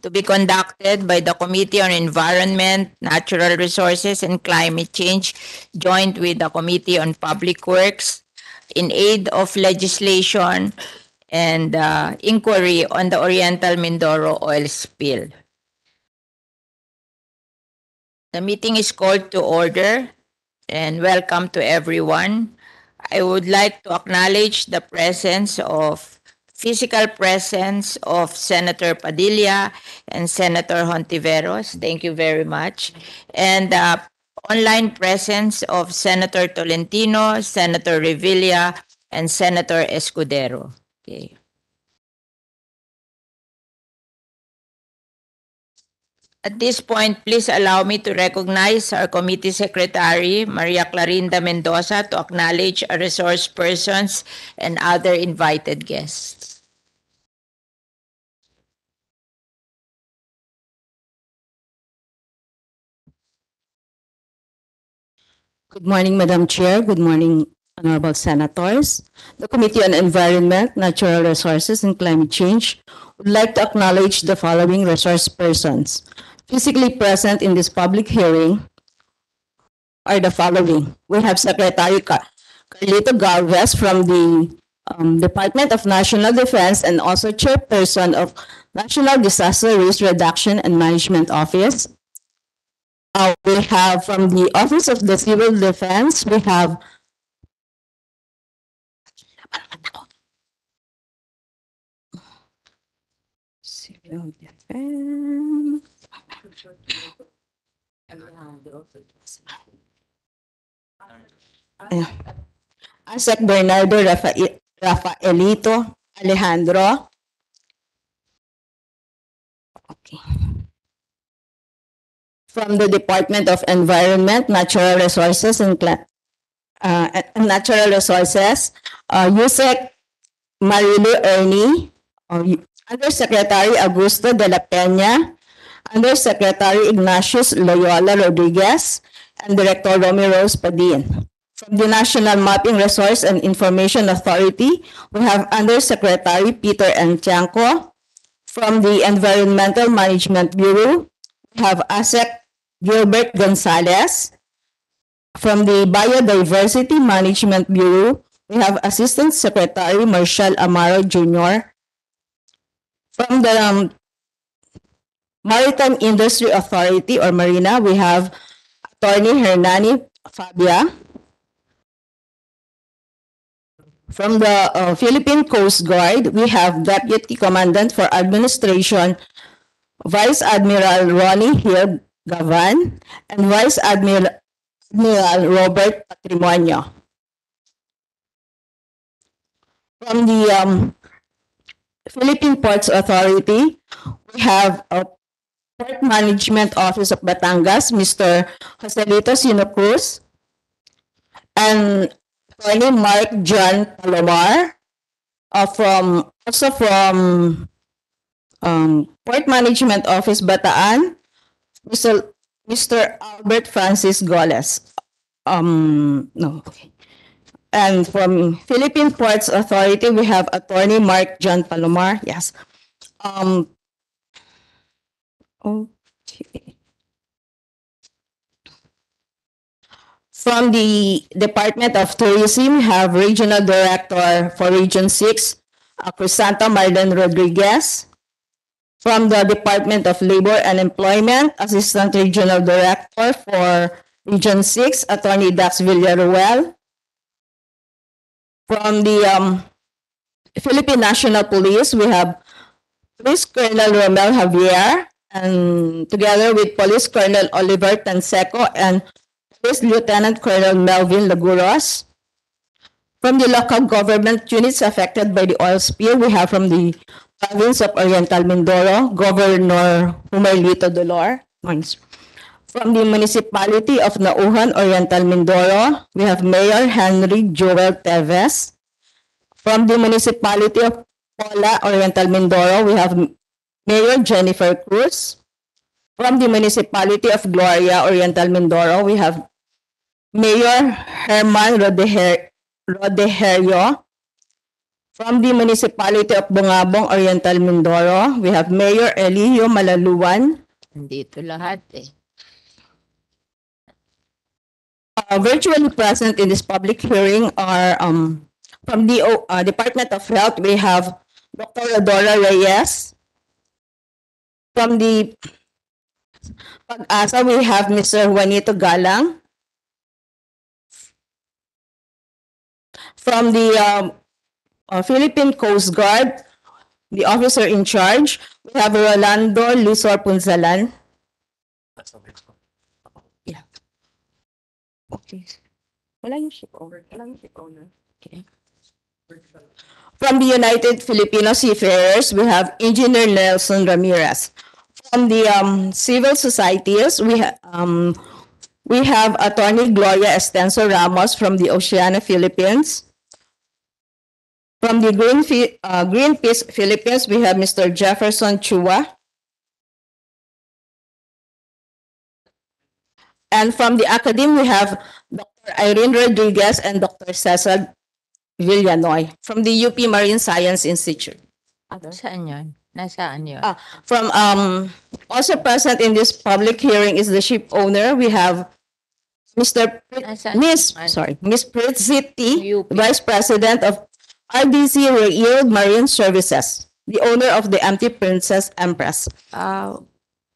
to be conducted by the Committee on Environment, Natural Resources, and Climate Change, joined with the Committee on Public Works, in aid of legislation and uh, inquiry on the Oriental Mindoro oil spill. The meeting is called to order and welcome to everyone. I would like to acknowledge the presence of physical presence of Senator Padilla and Senator Hontiveros. Thank you very much. And uh, online presence of Senator Tolentino, Senator Revilla, and Senator Escudero. Okay. At this point, please allow me to recognize our committee secretary, Maria Clarinda Mendoza, to acknowledge our resource persons and other invited guests. Good morning, Madam Chair. Good morning, honorable senators. The Committee on Environment, Natural Resources, and Climate Change would like to acknowledge the following resource persons. Physically present in this public hearing are the following. We have Secretary Car- Carlito Galvez from the um, Department of National Defense and also Chairperson of National Disaster Risk Reduction and Management Office. Uh, we have from the Office of the Civil Defense, we have Civil Defense. Asek Bernardo Rafael, Rafaelito Alejandro. Okay. From the Department of Environment, Natural Resources and Cla- uh, Natural Resources, uh, Yusek Marilu Ernie, uh, Undersecretary Augusto de la Peña, Undersecretary Ignatius Loyola Rodriguez, and Director Romy Rose Padin. From the National Mapping Resource and Information Authority, we have Undersecretary Peter N. Tiangco. From the Environmental Management Bureau, we have ASEC Gilbert Gonzalez. From the Biodiversity Management Bureau, we have Assistant Secretary Marshall Amaro Jr. From the um, Maritime Industry Authority or Marina, we have Attorney Hernani Fabia. From the uh, Philippine Coast Guard, we have Deputy Commandant for Administration, Vice Admiral Ronnie Hill Gavan, and Vice Admiral, Admiral Robert Patrimonio. From the um, Philippine Ports Authority, we have a Port Management Office of Batangas, Mr. Joselito Sino Cruz, and Attorney Mark John Palomar, uh, from, also from um, Port Management Office, Bataan, Mr. Mr. Albert Francis Goles. Um, no, okay. And from Philippine Ports Authority, we have Attorney Mark John Palomar, yes. Um, okay. From the Department of Tourism, we have Regional Director for Region 6, uh, Crisanta Marden Rodriguez. From the Department of Labor and Employment, Assistant Regional Director for Region 6, Attorney Dax Villaruel. From the um, Philippine National Police, we have Police Colonel Romel Javier, and together with Police Colonel Oliver Tanseco and Police Lieutenant Colonel Melvin Laguros. From the local government units affected by the oil spill, we have from the province of Oriental Mindoro, Governor Humerlito Dolor. From the municipality of Nauhan, Oriental Mindoro, we have Mayor Henry Joel Teves. From the municipality of Pola, Oriental Mindoro, we have Mayor Jennifer Cruz. From the municipality of Gloria, Oriental Mindoro, we have Mayor Herman Rodeher- Rodeherio. From the municipality of Bungabong, Oriental Mindoro, we have Mayor Elio Malaluan. Nandito lahat eh. Uh, virtually present in this public hearing are um, from the uh, Department of Health, we have Dr. Adora Reyes. From the Pag-asa, we have Mr. Juanito Galang. From the um, uh, Philippine Coast Guard, the officer in charge, we have Rolando Luzor Punzalan. Yeah. Okay. Wala yung ship owner. Wala yung ship owner. Okay. From the United Filipino Seafarers, we have Engineer Nelson Ramirez. From the um, civil societies, we ha- um, we have Attorney Gloria Estenso Ramos from the Oceania Philippines. From the Green uh, Greenpeace Philippines, we have Mr. Jefferson Chua. And from the academy, we have Dr. Irene Rodriguez and Dr. Cesar Villanoy from the UP Marine Science Institute. Saan yun? Nasaan yun? Ah, from um also present in this public hearing is the ship owner. We have Mr. Nasaan? Miss sorry Miss Pritziti, UP. Vice President of RDC Rail Marine Services, the owner of the Empty Princess Empress. Uh,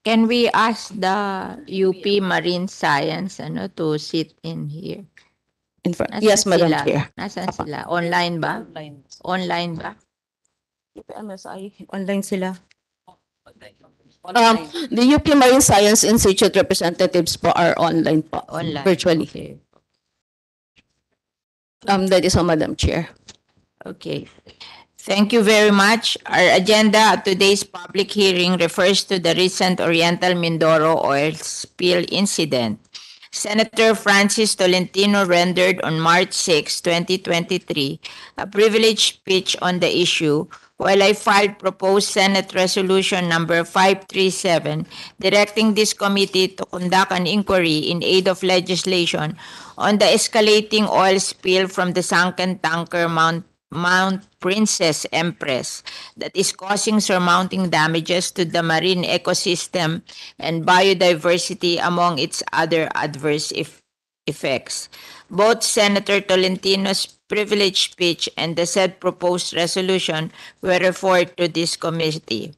can we ask the UP Marine Science ano to sit in here? In front. Nasaan Yes, Madam sila? Chair. Nasaan sila? Online ba? Online ba? UPMSI, online sila. Um, the UP Marine Science Institute representatives po are online po. Online. Virtually. Okay. Um, that is all, Madam Chair. Okay. Thank you very much. Our agenda today's public hearing refers to the recent Oriental Mindoro oil spill incident. Senator Francis Tolentino rendered on March 6, 2023, a privileged speech on the issue while I filed proposed Senate Resolution number 537 directing this committee to conduct an inquiry in aid of legislation on the escalating oil spill from the sunken tanker Mount Mount Princess Empress that is causing surmounting damages to the marine ecosystem and biodiversity among its other adverse if- effects. Both Senator Tolentino's privileged speech and the said proposed resolution were referred to this committee.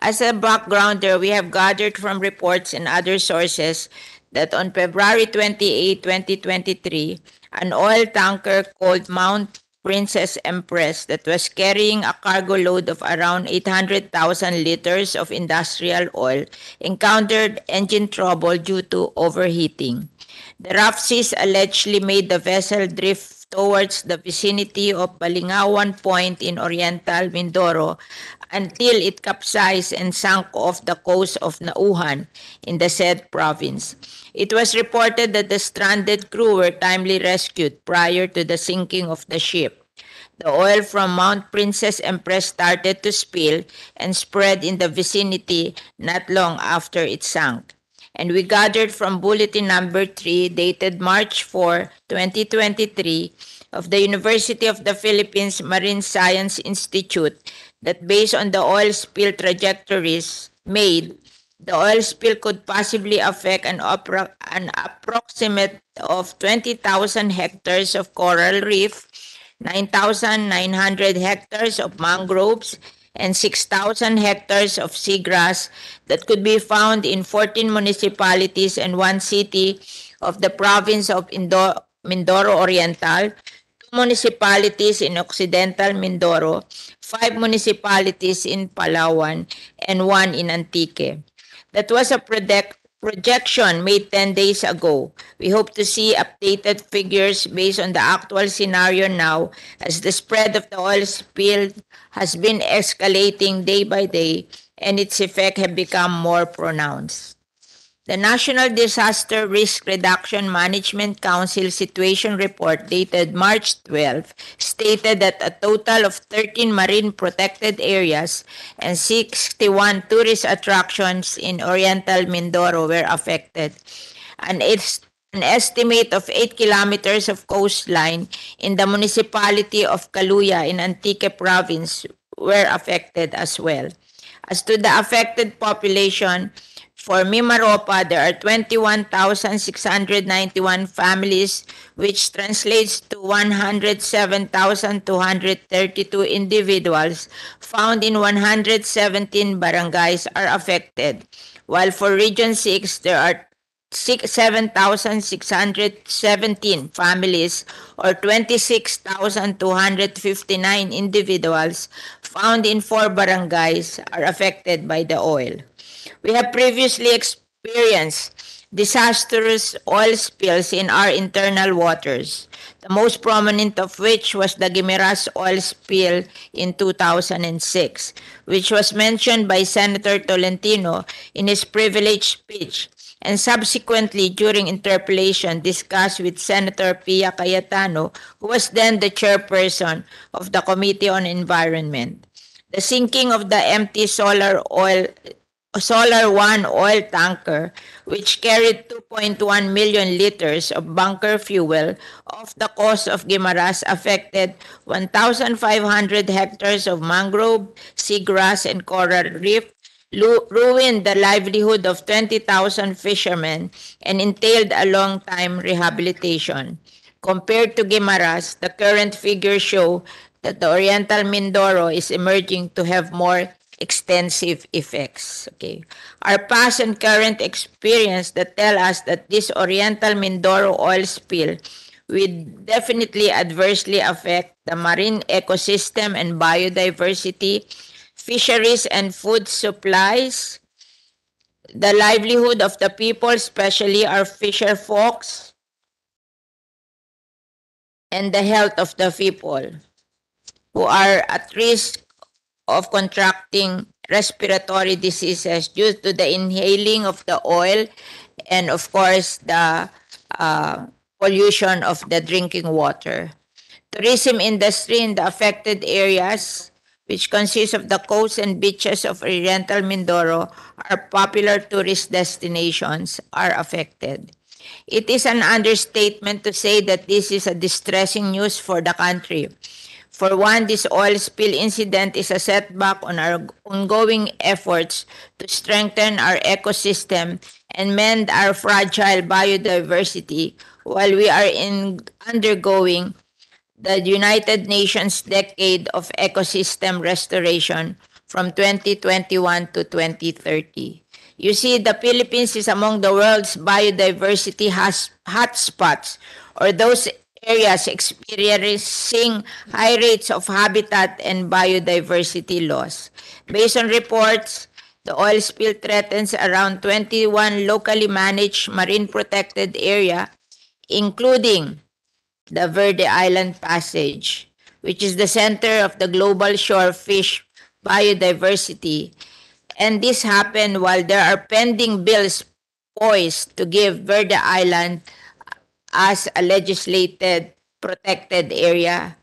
As a backgrounder, we have gathered from reports and other sources that on February 28, 2023, an oil tanker called Mount Princess Empress that was carrying a cargo load of around 800,000 liters of industrial oil encountered engine trouble due to overheating. The rough seas allegedly made the vessel drift towards the vicinity of Balingawan Point in Oriental Mindoro until it capsized and sank off the coast of Nauhan in the said province. It was reported that the stranded crew were timely rescued prior to the sinking of the ship. The oil from Mount Princess Empress started to spill and spread in the vicinity not long after it sank. And we gathered from Bulletin Number 3, dated March 4, 2023, of the University of the Philippines Marine Science Institute that based on the oil spill trajectories made, the oil spill could possibly affect an, appro- an approximate of 20,000 hectares of coral reef, 9,900 hectares of mangroves, and 6,000 hectares of seagrass that could be found in 14 municipalities and one city of the province of Indo- Mindoro Oriental, two municipalities in Occidental Mindoro, five municipalities in Palawan, and one in Antique. That was a predict- projection made 10 days ago. We hope to see updated figures based on the actual scenario now as the spread of the oil spill has been escalating day by day and its effect have become more pronounced. The National Disaster Risk Reduction Management Council Situation Report dated March 12 stated that a total of 13 marine protected areas and 61 tourist attractions in Oriental Mindoro were affected. An est- an estimate of 8 kilometers of coastline in the municipality of Kaluya in Antique province were affected as well. As to the affected population, for Mimaropa, there are 21,691 families, which translates to 107,232 individuals found in 117 barangays are affected. While for Region 6, there are six- 7,617 families or 26,259 individuals found in four barangays are affected by the oil. We have previously experienced disastrous oil spills in our internal waters, the most prominent of which was the Guimeras oil spill in 2006, which was mentioned by Senator Tolentino in his privileged speech and subsequently during interpellation discussed with Senator Pia Cayetano, who was then the chairperson of the Committee on Environment. The sinking of the empty solar oil Solar One oil tanker, which carried 2.1 million liters of bunker fuel off the coast of Guimaras, affected 1,500 hectares of mangrove, seagrass, and coral reef, ruined the livelihood of 20,000 fishermen, and entailed a long time rehabilitation. Compared to Guimaras, the current figures show that the Oriental Mindoro is emerging to have more extensive effects. Okay. Our past and current experience that tell us that this Oriental Mindoro oil spill will definitely adversely affect the marine ecosystem and biodiversity, fisheries and food supplies, the livelihood of the people, especially our fisher folks, and the health of the people who are at risk of contracting respiratory diseases due to the inhaling of the oil and of course the uh, pollution of the drinking water. Tourism industry in the affected areas which consist of the coasts and beaches of Oriental Mindoro are popular tourist destinations are affected. It is an understatement to say that this is a distressing news for the country. For one, this oil spill incident is a setback on our ongoing efforts to strengthen our ecosystem and mend our fragile biodiversity while we are in undergoing the United Nations Decade of Ecosystem Restoration from 2021 to 2030. You see, the Philippines is among the world's biodiversity hotspots or those areas experiencing high rates of habitat and biodiversity loss. Based on reports, the oil spill threatens around 21 locally managed marine protected area, including the Verde Island Passage, which is the center of the global shore fish biodiversity. And this happened while there are pending bills poised to give Verde Island as a legislated protected area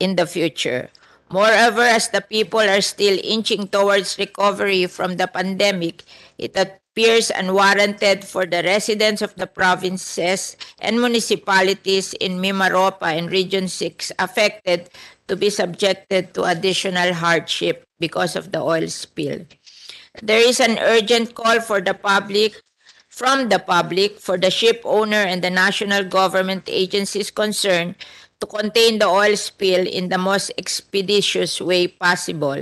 in the future. Moreover, as the people are still inching towards recovery from the pandemic, it appears unwarranted for the residents of the provinces and municipalities in Mimaropa and Region 6 affected to be subjected to additional hardship because of the oil spill. There is an urgent call for the public from the public for the ship owner and the national government agencies concerned to contain the oil spill in the most expeditious way possible.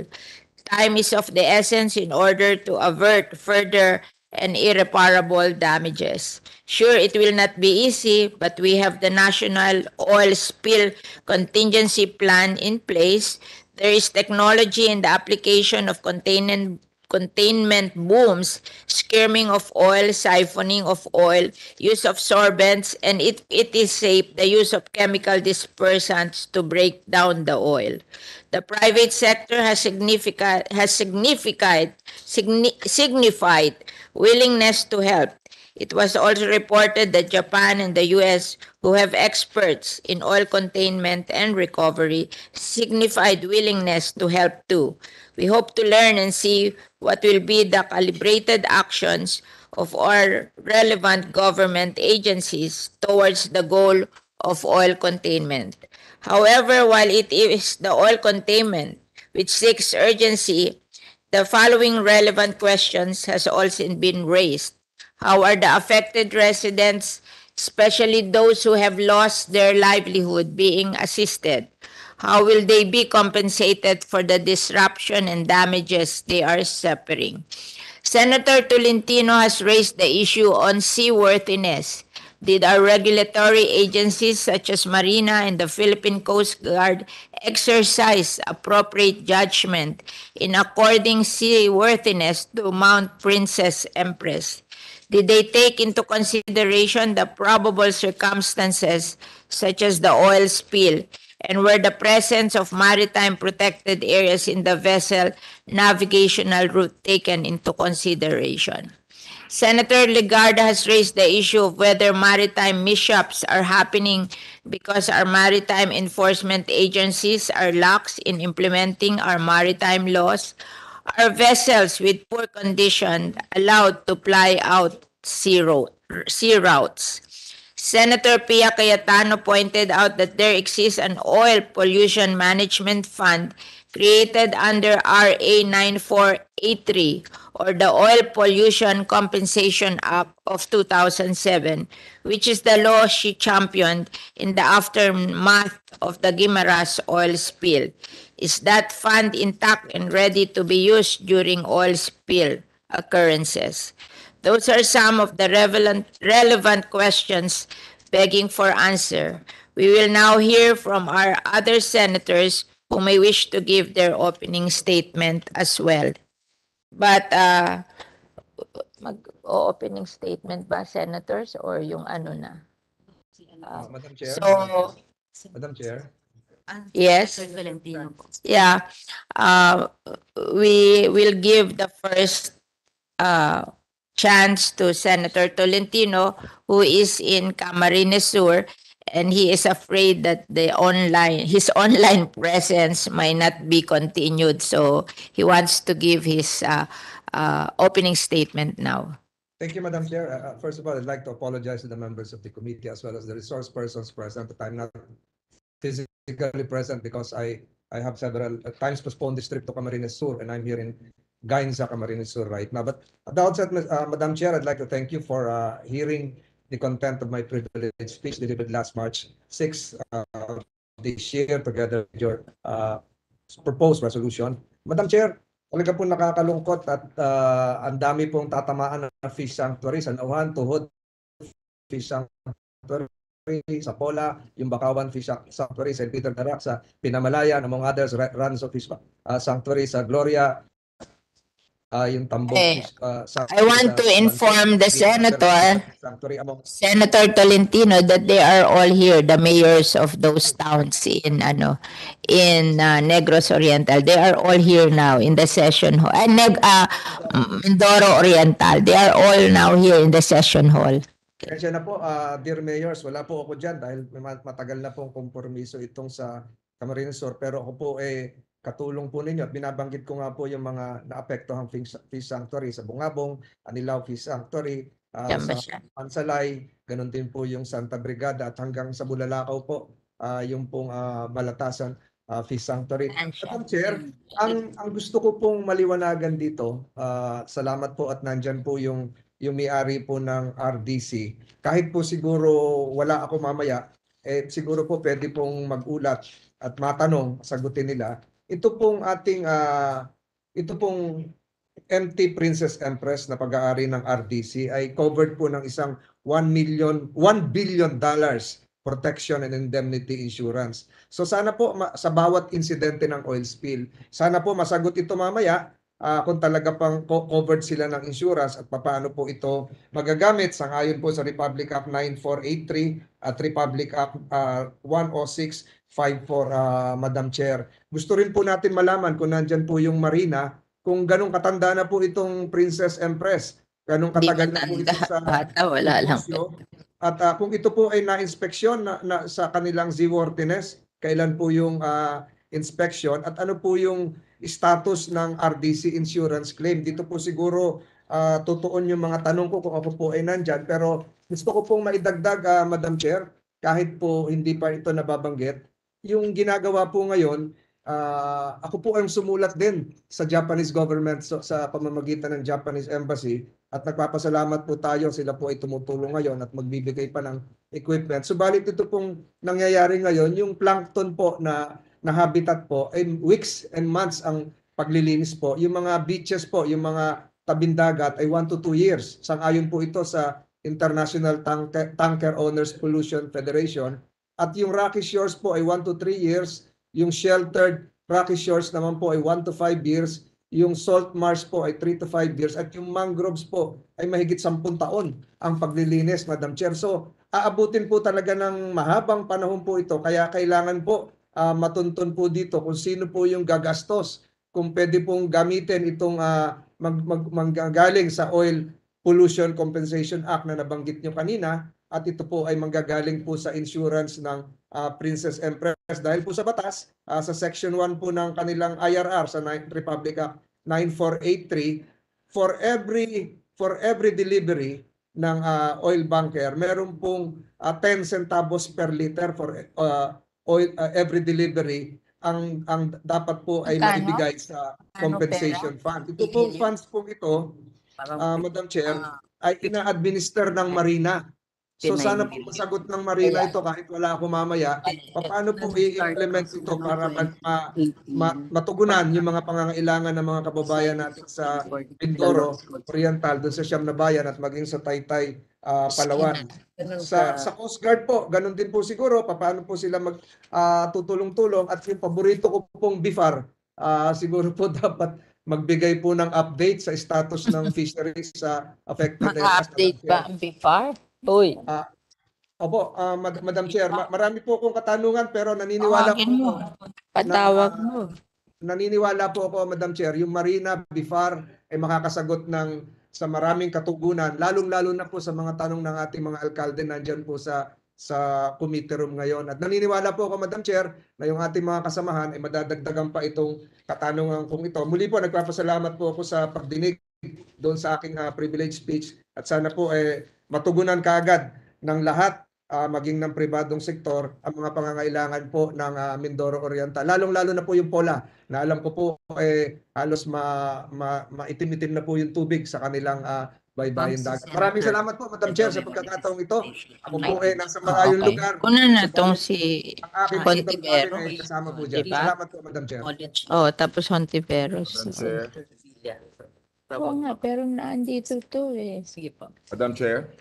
Time is of the essence in order to avert further and irreparable damages. Sure, it will not be easy, but we have the National Oil Spill Contingency Plan in place. There is technology in the application of containment containment booms, skimming of oil, siphoning of oil, use of sorbents, and it, it is safe the use of chemical dispersants to break down the oil. The private sector has significant has significant signi- signified willingness to help. It was also reported that Japan and the US, who have experts in oil containment and recovery, signified willingness to help too. We hope to learn and see what will be the calibrated actions of our relevant government agencies towards the goal of oil containment. However, while it is the oil containment which seeks urgency, the following relevant questions has also been raised. How are the affected residents, especially those who have lost their livelihood, being assisted? How will they be compensated for the disruption and damages they are suffering? Senator Tolentino has raised the issue on seaworthiness. Did our regulatory agencies such as Marina and the Philippine Coast Guard exercise appropriate judgment in according seaworthiness to Mount Princess Empress? Did they take into consideration the probable circumstances such as the oil spill and were the presence of maritime protected areas in the vessel navigational route taken into consideration? Senator Legarda has raised the issue of whether maritime mishaps are happening because our maritime enforcement agencies are lax in implementing our maritime laws. Are vessels with poor condition allowed to ply out sea, ro- sea routes? Senator Pia Cayetano pointed out that there exists an oil pollution management fund created under RA 9483 or the Oil Pollution Compensation Act of 2007, which is the law she championed in the aftermath of the Guimaras oil spill. Is that fund intact and ready to be used during oil spill occurrences? Those are some of the relevant, relevant questions begging for answer. We will now hear from our other senators who may wish to give their opening statement as well. But uh, mag-opening statement ba, senators, or yung ano na? Uh, Madam Chair. So, Madam Chair. Yes. Yeah, uh, we will give the first uh, chance to Senator Tolentino, who is in Camarines Sur, and he is afraid that the online, his online presence might not be continued. So he wants to give his uh, uh, opening statement now. Thank you, Madam Chair. Uh, uh, First of all, I'd like to apologize to the members of the committee as well as the resource persons present that I'm not physically present because I, I have several times postponed this trip to Camarines Sur and I'm here in Gainza, Camarines Sur right now. But at the outset, uh, Madam Chair, I'd like to thank you for uh, hearing the content of my privileged speech delivered last March 6 uh, this year together with your uh, proposed resolution. Madam Chair, talaga po nakakalungkot at uh, ang dami pong tatamaan na fish sanctuary sa Nauhan, Tuhod Fish Sanctuary, sa Pola, yung Bakawan Fish Sanctuary, St. Peter Darak, sa Pinamalayan, among others, Ra- Ranzo Fish uh, Sanctuary sa Gloria, uh, yung Tambok Eh, Fish uh, I want to inform the senator Sanctuary among Senator Tolentino that they are all here, the mayors of those towns in ano in uh, Negros Oriental. They are all here now in the session hall. Uh, Neg uh, Mindoro Oriental. They are all now here in the session hall. Kaya na po, ah, dear mayors, wala po ako dyan dahil matagal na pong kompromiso itong sa Camarines Sur. Pero ako po eh katulong po ninyo at binabanggit ko nga po yung mga naapektuhang fish, sanctuary sa Bungabong, Anilao Fish Sanctuary, ba sa siya? Mansalay, ganun din po yung Santa Brigada at hanggang sa Bulalakaw po, ah, yung pong ah, Malatasan ah, Fish Sanctuary. Madam Chair, ang ang gusto ko pong maliwanagan dito, ah, salamat po at nandyan po yung yung may-ari po ng RDC. Kahit po siguro wala ako mamaya, eh siguro po pwede pong magulat at matanong, sagutin nila. Ito pong ating ah, ito pong MT Princess Empress na pag-aari ng RDC ay covered po ng isang 1 million 1 billion dollars protection and indemnity insurance. So sana po sa bawat insidente ng oil spill, sana po masagot ito mamaya ah, kung talaga pang co- covered sila ng insurance at paano po ito magagamit sa ngayon po sa Republic Act 9483 at Republic Act ah, 10654 ah, Madam Chair. Gusto rin po natin malaman kung nandyan po yung Marina kung ganong katanda na po itong Princess Empress. Ganong katagal na po ito sa Bata, wala lang. negosyo. At ah, kung ito po ay na-inspeksyon na, na, sa kanilang seaworthiness, kailan po yung ah, inspection at ano po yung status ng RDC insurance claim. Dito po siguro ah, tutuon yung mga tanong ko kung ako po ay nandyan. Pero gusto ko pong maidagdag, ah, Madam Chair, kahit po hindi pa ito nababanggit, yung ginagawa po ngayon, ah, ako po ang sumulat din sa Japanese government so, sa pamamagitan ng Japanese Embassy at nagpapasalamat po tayo, sila po ay tumutulong ngayon at magbibigay pa ng equipment. Subalit ito pong nangyayari ngayon, yung plankton po na, na habitat po, ay weeks and months ang paglilinis po. Yung mga beaches po, yung mga tabindagat ay 1 to 2 years. Sang-ayon po ito sa International Tanker, Tanker Owners Pollution Federation. At yung rocky shores po ay 1 to 3 years. Yung sheltered rocky shores naman po ay 1 to 5 years. Yung salt marsh po ay 3 to 5 years. At yung mangroves po ay mahigit 10 taon ang paglilinis, Madam Chair. So, aabutin po talaga ng mahabang panahon po ito. Kaya kailangan po ah, matuntun po dito kung sino po yung gagastos. Kung pwede pong gamitin itong ah, mag, manggagaling sa Oil Pollution Compensation Act na nabanggit nyo kanina at ito po ay manggagaling po sa insurance ng ah, Princess Empress dahil po sa batas ah, sa section 1 po ng kanilang IRR sa Republic Act 9483 for every for every delivery ng ah, oil bunker meron pong ah, 10 centavos per liter for ah, oil ah, every delivery ang ang dapat po ay Magkano? maibigay sa Ano compensation fund. Ito pong funds po ito, ah, Madam Chair, ay ina-administer ng Marina. So sana po masagot ng Marina ito kahit wala ako mamaya. Paano po i-implement ito para ma- ma- ma- matugunan yung mga pangangailangan ng mga kababayan natin sa Mindoro, Oriental, doon sa Siyam na Bayan at maging sa Taytay, ah, Palawan. Sa sa Coast Guard po, ganun din po siguro paano po sila mag ah, tutulong-tulong at yung paborito ko pong BIFAR, ah, siguro po dapat magbigay po ng update sa status ng fisheries sa affected areas. Mag-update ba ang BIFAR? Uy, Opo, ah, Mad- Madam Chair, ma- marami po akong katanungan pero naniniwala po tawagin mo. ako, Patawag na- mo. naniniwala po ako Madam Chair, yung Marina BIFAR ay makakasagot ng sa maraming katugunan, lalong-lalo na po sa mga tanong ng ating mga alkalde nandiyan po sa sa committee room ngayon. At naniniwala po ako Madam Chair na yung ating mga kasamahan ay madadagdagan pa itong katanungan kong ito. Muli po nagpapasalamat po ako sa pagdinig doon sa aking ah, privilege speech at sana po eh matugunan kaagad ng lahat ah, maging ng pribadong sektor ang mga pangangailangan po ng ah, Mindoro Oriental. Lalong-lalo na po yung POLA na alam ko po eh halos ma, ma, maitim-itim na po yung tubig sa kanilang ah, baybayin dagat. Maraming salamat po Madam Chair sa pagkakataong ito. Ako po eh nasa malayong Okay. lugar. Kuna na tong si ay kasama po dyan. Diba? Salamat po Madam Chair. Oh, tapos Hontiveros. Madam Chair. Oo nga, pero naandito to eh. Sige po. Madam Chair.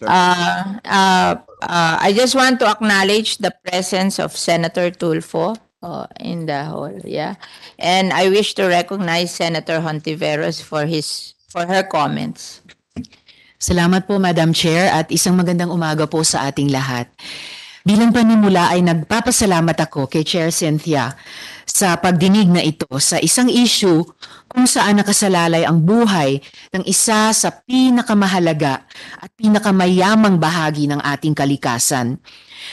Uh, uh, uh, I just want to acknowledge the presence of Senator Tulfo uh, in the hall, yeah. And I wish to recognize Senator Hontiveros for his for her comments. Salamat po Madam Chair at isang magandang umaga po sa ating lahat. Bilang panimula ay nagpapasalamat ako kay Chair Cynthia sa pagdinig na ito sa isang issue kung saan nakasalalay ang buhay ng isa sa pinakamahalaga at pinakamayamang bahagi ng ating kalikasan.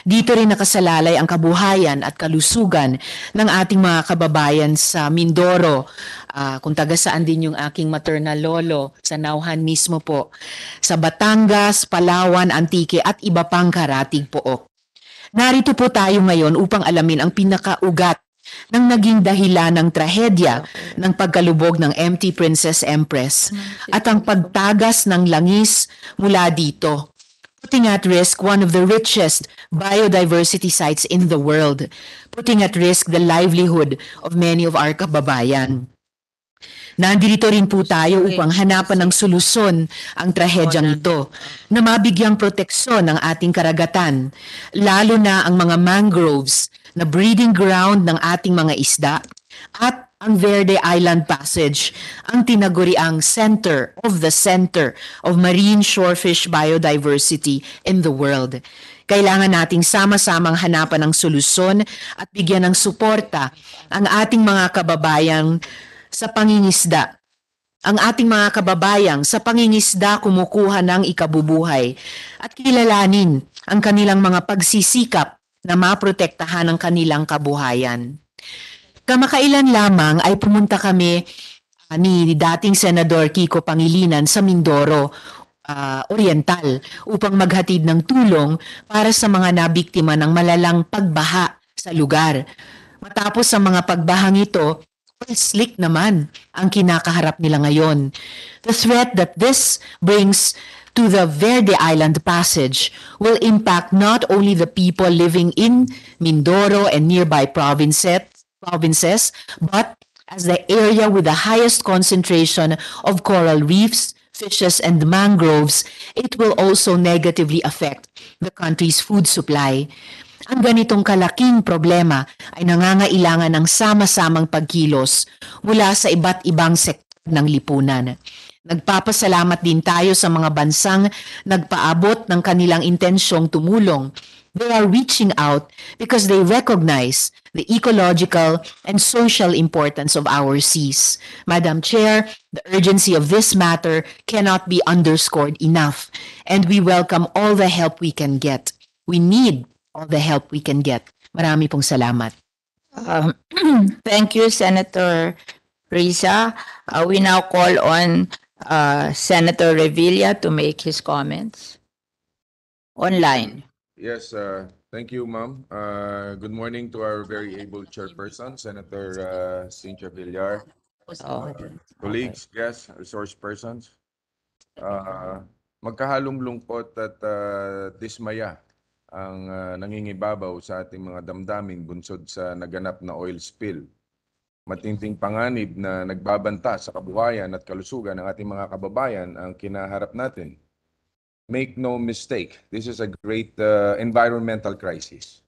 Dito rin nakasalalay ang kabuhayan at kalusugan ng ating mga kababayan sa Mindoro, Ah, kung taga saan din yung aking maternal lolo, sa Nauhan mismo po, sa Batangas, Palawan, Antique at iba pang karatig pook. Narito po tayo ngayon upang alamin ang pinakaugat ng naging dahilan ng trahedya ng pagkalubog ng MT Princess Empress at ang pagtagas ng langis mula dito, putting at risk one of the richest biodiversity sites in the world, putting at risk the livelihood of many of our kababayan. Nandito rin po tayo upang hanapan ng solusyon ang trahedyang ito na mabigyang proteksyon ng ating karagatan, lalo na ang mga mangroves na breeding ground ng ating mga isda at ang Verde Island Passage, ang tinaguriang center of the center of marine shorefish biodiversity in the world. Kailangan nating sama-samang hanapan ng solusyon at bigyan ng suporta ang ating mga kababayang sa pangingisda. Ang ating mga kababayang sa pangingisda kumukuha ng ikabubuhay at kilalanin ang kanilang mga pagsisikap na maprotektahan ang kanilang kabuhayan. Kamakailan lamang ay pumunta kami ah, ni dating Senador Kiko Pangilinan sa Mindoro ah, Oriental upang maghatid ng tulong para sa mga nabiktima ng malalang pagbaha sa lugar. Matapos ang mga pagbahang ito, well, slick naman ang kinakaharap nila ngayon. The threat that this brings to the Verde Island Passage will impact not only the people living in Mindoro and nearby provinces, provinces but as the area with the highest concentration of coral reefs, fishes, and mangroves, it will also negatively affect the country's food supply. Ang ganitong kalaking problema ay nangangailangan ng sama-samang pagkilos mula sa iba't ibang sektor ng lipunan. Nagpapasalamat din tayo sa mga bansang nagpaabot ng kanilang intensyong tumulong. They are reaching out because they recognize the ecological and social importance of our seas. Madam Chair, the urgency of this matter cannot be underscored enough, and we welcome all the help we can get. We need all the help we can get. Marami pong salamat. Um, thank you, Senator Risa. Uh, we now call on uh, Senator Revilla to make his comments. Online. Yes, uh, thank you, ma'am. Uh, good morning to our very able chairperson, Senator uh, Cynthia Villar, Oh, colleagues, guests, resource persons. Uh, magkahalong lungkot at uh, dismaya ang uh, nangingibabaw sa ating mga damdamin bunsod sa naganap na oil spill. Matinding panganib na nagbabanta sa kabuhayan at kalusugan ng ating mga kababayan ang kinaharap natin. Make no mistake, this is a great uh, environmental crisis.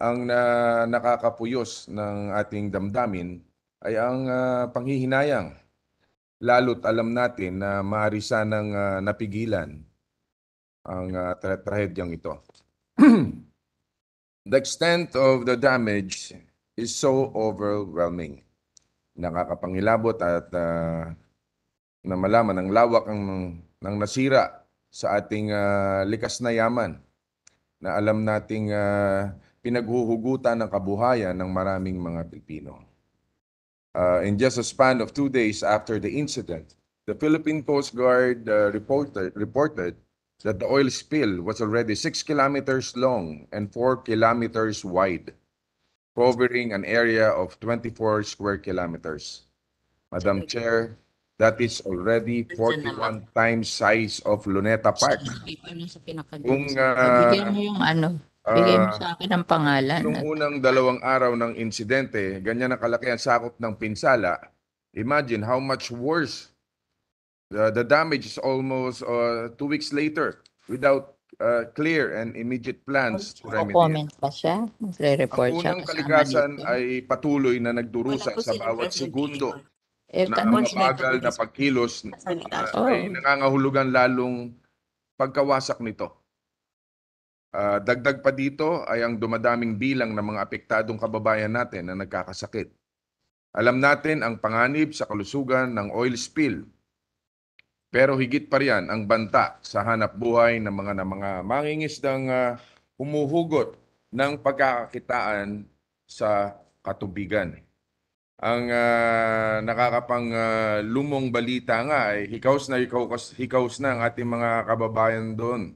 Ang na nakakapuyos ng ating damdamin ay ang uh, panghihinayang. Lalo't alam natin na maaari sanang uh, napigilan ang uh, tra- trahedyang ito. the extent of the damage is so overwhelming. Nakakapangilabot at uh, na malaman ang lawak ng, ng nasira sa ating uh, likas na yaman na alam nating uh, pinaghuhugutan ng kabuhayan ng maraming mga Pilipino. Uh, in just a span of two days after the incident, the Philippine Coast Guard uh, reported, reported that the oil spill was already six kilometers long and four kilometers wide, covering an area of 24 square kilometers. Madam Chair, that is already 41 times size of Luneta Park. Kung uh, Bigyan mo yung ano, bigay mo uh, sa akin ang pangalan. Nung unang dalawang araw ng insidente, ganyan ang kalaki ang sakop ng pinsala. Imagine how much worse the, the damage is almost uh, two weeks later without uh, clear and immediate plans to remedy. it. comment pa siya. Magre-report Ang siya. unang kasama kalikasan dito. ay patuloy na nagdurusa sa bawat segundo Eh, na tanong ang mabagal na pagkilos uh, Oh. ay nangangahulugan lalong pagkawasak nito. Ah, dagdag pa dito ay ang dumadaming bilang ng mga apektadong kababayan natin na nagkakasakit. Alam natin ang panganib sa kalusugan ng oil spill. Pero higit pa riyan ang banta sa hanap buhay ng mga na mga mangingisdang ah, humuhugot ng pagkakakitaan sa katubigan. Ang ah, nakakapang ah, lumong balita nga ay hikaws na hikaws, hikaws na ang ating mga kababayan doon.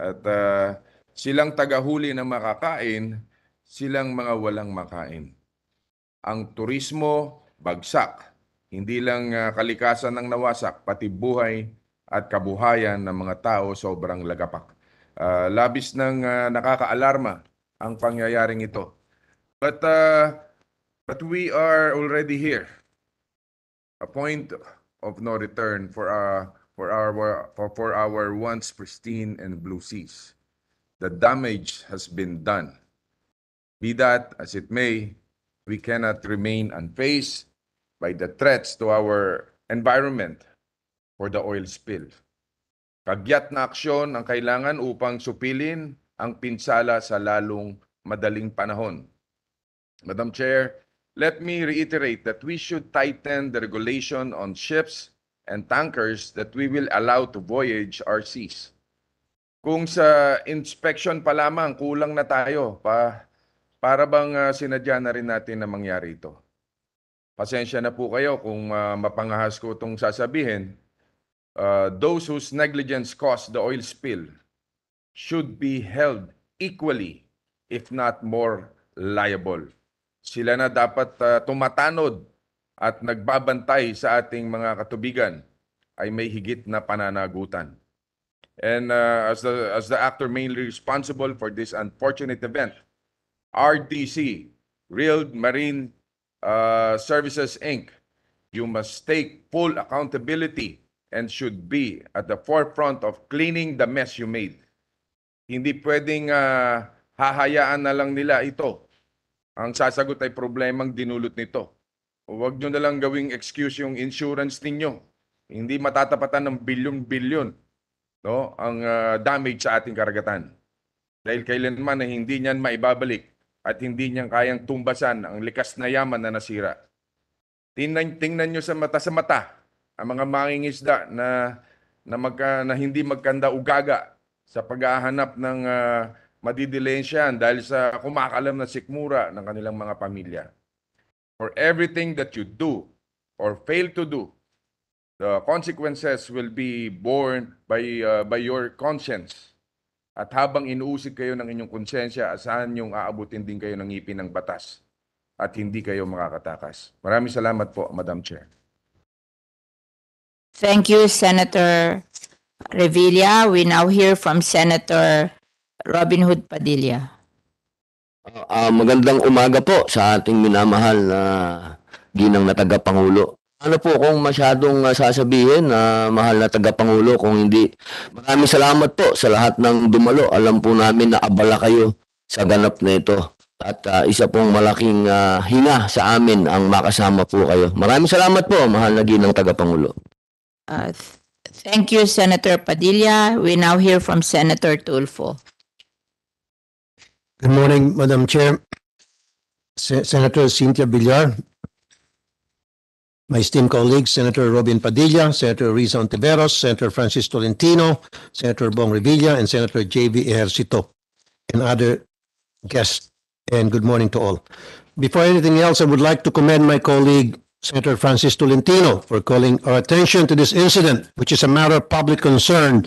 At ah, silang tagahuli ng makakain, silang mga walang makain. Ang turismo, bagsak. Hindi lang ah, kalikasan ng nawasak, pati buhay at kabuhayan ng mga tao sobrang lagapak. Ah, labis ng ah, nakakaalarma ang pangyayaring ito. But ah, but we are already here. A point of no return for our for our for, for our once pristine and blue seas. The damage has been done. Be that as it may, we cannot remain unfazed by the threats to our environment for the oil spill. Kagyat na aksyon ang kailangan upang supilin ang pinsala sa lalong madaling panahon. Madam Chair, let me reiterate that we should tighten the regulation on ships and tankers that we will allow to voyage our seas. Kung sa inspection pa lamang, kulang na tayo pa para bang ah, sinadya na rin natin na mangyari ito. Pasensya na po kayo kung ah, mapangahas ko itong sasabihin. Uh, those whose negligence caused the oil spill should be held equally, if not more, liable. Sila na dapat ah, tumatanod at nagbabantay sa ating mga katubigan ay may higit na pananagutan. And uh, as the as the actor mainly responsible for this unfortunate event, RDC, Real Marine uh, Services Inc., you must take full accountability and should be at the forefront of cleaning the mess you made. Hindi pwedeng ah, hahayaan na lang nila ito. Ang sasagot ay problemang dinulot nito. Huwag nyo na lang gawing excuse yung insurance ninyo. Hindi matatapatan ng bilyon-bilyon no, ang ah, damage sa ating karagatan. Dahil kailanman na hindi niyan maibabalik at hindi niyan kayang tumbasan ang likas na yaman na nasira. Tingnan, tingnan nyo sa mata sa mata ang mga mangingisda na na, magka, na hindi magkanda ugaga sa paghahanap ng uh, madidilensyahan dahil sa kumakalam na sikmura ng kanilang mga pamilya. For everything that you do or fail to do, the consequences will be borne by uh, by your conscience. At habang inuusig kayo ng inyong konsensya, asahan niyong aabutin din kayo ng ngipin ng batas at hindi kayo makakatakas. Maraming salamat po, Madam Chair. Thank you, Senator Revilla. We now hear from Senator Robin Hood Padilla. Ah, magandang umaga po sa ating minamahal na ginang na tagapangulo. Ano po kung masyadong ah, sasabihin na mahal na tagapangulo kung hindi. Maraming salamat po sa lahat ng dumalo. Alam po namin na abala kayo sa ganap na ito. At ah, isa pong malaking ah, hinga sa amin ang makasama po kayo. Maraming salamat po, mahal na ginang tagapangulo. Uh, th- thank you, Senator Padilla. We now hear from Senator Tulfo. Good morning, Madam Chair. Se- Senator Cynthia Villar, my esteemed colleagues, Senator Robin Padilla, Senator Risa Ontiveros, Senator Francis Tolentino, Senator Bong Revilla, and Senator J.V. Ejercito, and other guests, and good morning to all. Before anything else, I would like to commend my colleague, Senator Francis Tolentino, for calling our attention to this incident, which is a matter of public concern,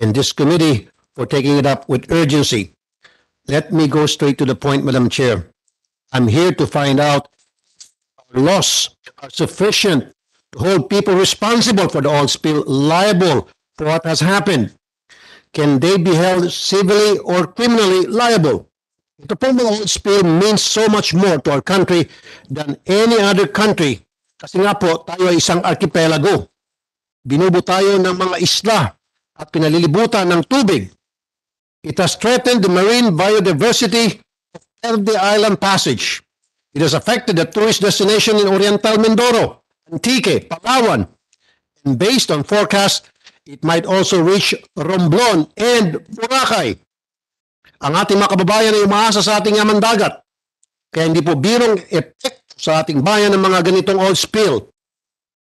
and this committee for taking it up with urgency. Let me go straight to the point, Madam Chair. I'm here to find out laws are sufficient to hold people responsible for the oil spill liable for what has happened. Can they be held civilly or criminally liable? The Pombo oil spill means so much more to our country than any other country. Kasi nga po, tayo ay isang archipelago. Binubo tayo ng mga isla at pinalilibutan ng tubig. It has threatened the marine biodiversity of the island passage. It has affected the tourist destination in Oriental Mindoro, Antique, Palawan. And based on forecast, it might also reach Romblon and Boracay. Ang ating mga kababayan ay umaasa sa ating yaman dagat. Kaya hindi po birong epekto sa ating bayan ng mga ganitong oil spill.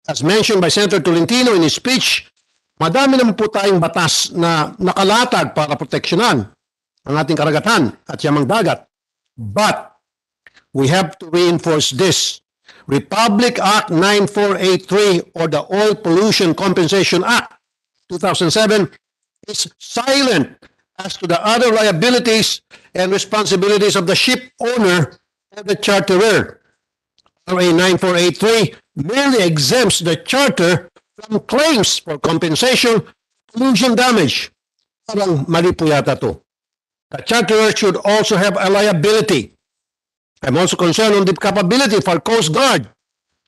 As mentioned by Senator Tolentino in his speech, madami naman po tayong batas na nakalatag para proteksyonan ang ating karagatan at yamang dagat. But we have to reinforce this. Republic Act 9483 or the Oil Pollution Compensation Act 2007 is silent as to the other liabilities and responsibilities of the ship owner and the charterer. RA 9483 merely exempts the charter from claims for compensation pollution damage. Parang mali po yata to. The charterer should also have a liability. I'm also concerned on the capability for Coast Guard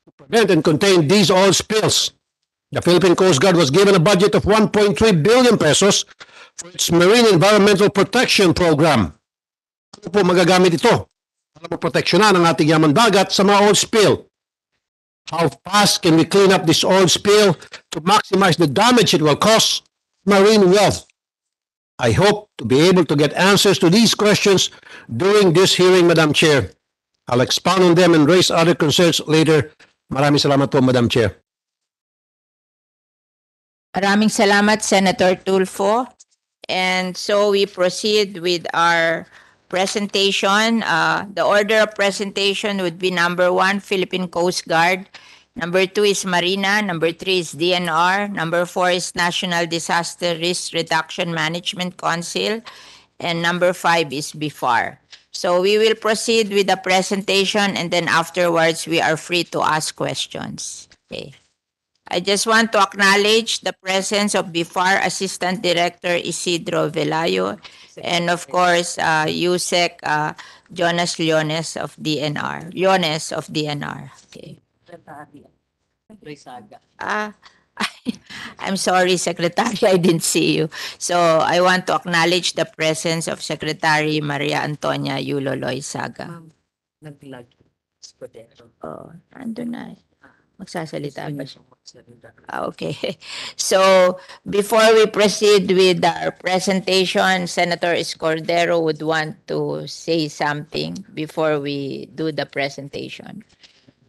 to prevent and contain these oil spills. The Philippine Coast Guard was given a budget of 1.3 billion pesos for its Marine Environmental Protection Program. Ano po magagamit ito? Para maproteksyonan ang ating yaman dagat sa mga oil spill. How fast can we clean up this oil spill to maximize the damage it will cause marine wealth? I hope to be able to get answers to these questions during this hearing, Madam Chair. I'll expound on them and raise other concerns later. Maraming salamat po, Madam Chair. Maraming salamat, Senator Tulfo. And so we proceed with our presentation. Uh, the order of presentation would be number one, Philippine Coast Guard. Number two is Marina. Number three is DNR. Number four is National Disaster Risk Reduction Management Council. And number five is BIFAR. So we will proceed with the presentation and then afterwards we are free to ask questions. Okay. I just want to acknowledge the presence of BIFAR Assistant Director Isidro Velayo and of course uh, USEC uh, Jonas Leones of DNR. Leones of DNR. Okay. Ah, I'm sorry, Secretary, I didn't see you. So I want to acknowledge the presence of Secretary Maria Antonia Yulo Loizaga. naglag Oh, ando na. Magsasalita ba siya? Ah, Okay. So before we proceed with our presentation, Senator Escordero would want to say something before we do the presentation.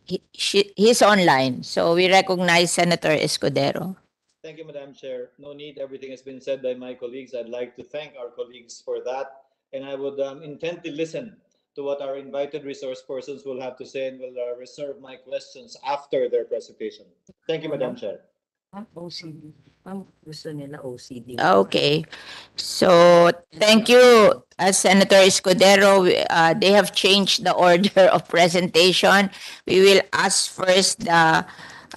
He, she, he's online, so we recognize Senator Escudero. Thank you, Madam Chair. No need, everything has been said by my colleagues. I'd like to thank our colleagues for that. And I would um, intently listen to what our invited resource persons will have to say and will uh, reserve my questions after their presentation. Thank you, Madam Chair. Ma'am, gusto nila OCD. Okay. So thank you, uh, Senator Escudero. Uh, they have changed the order of presentation. We will ask first the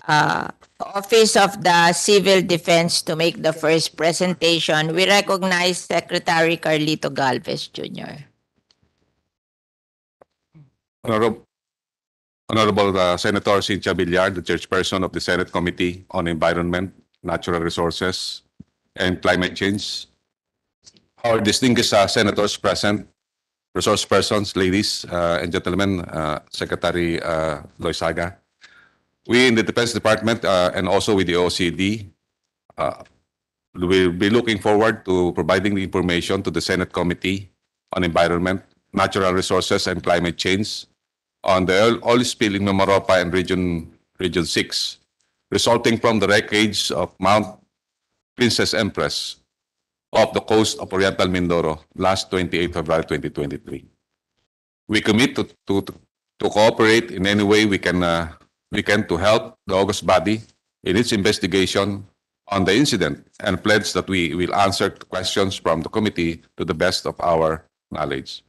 uh, Office of the Civil Defense to make the first presentation. We recognize Secretary Carlito Galvez Jr. Honorable, Honorable uh, Senator Cynthia Villar, the chairperson of the Senate Committee on Environment, Natural Resources, and Climate Change. Our distinguished uh, senators present, resource persons, ladies uh, and gentlemen, uh, Secretary uh, Loisaga. We in the Defense Department uh, and also with the OCD uh, will be looking forward to providing the information to the Senate Committee on Environment, Natural Resources, and Climate Change on the oil- spill in Mimaropa and Region, Region 6, resulting from the wreckage of Mount Princess Empress off the coast of Oriental Mindoro last 28 February 2023. We commit to, to, to cooperate in any way we can, uh, we can to help the August body in its investigation on the incident and pledge that we will answer questions from the committee to the best of our knowledge.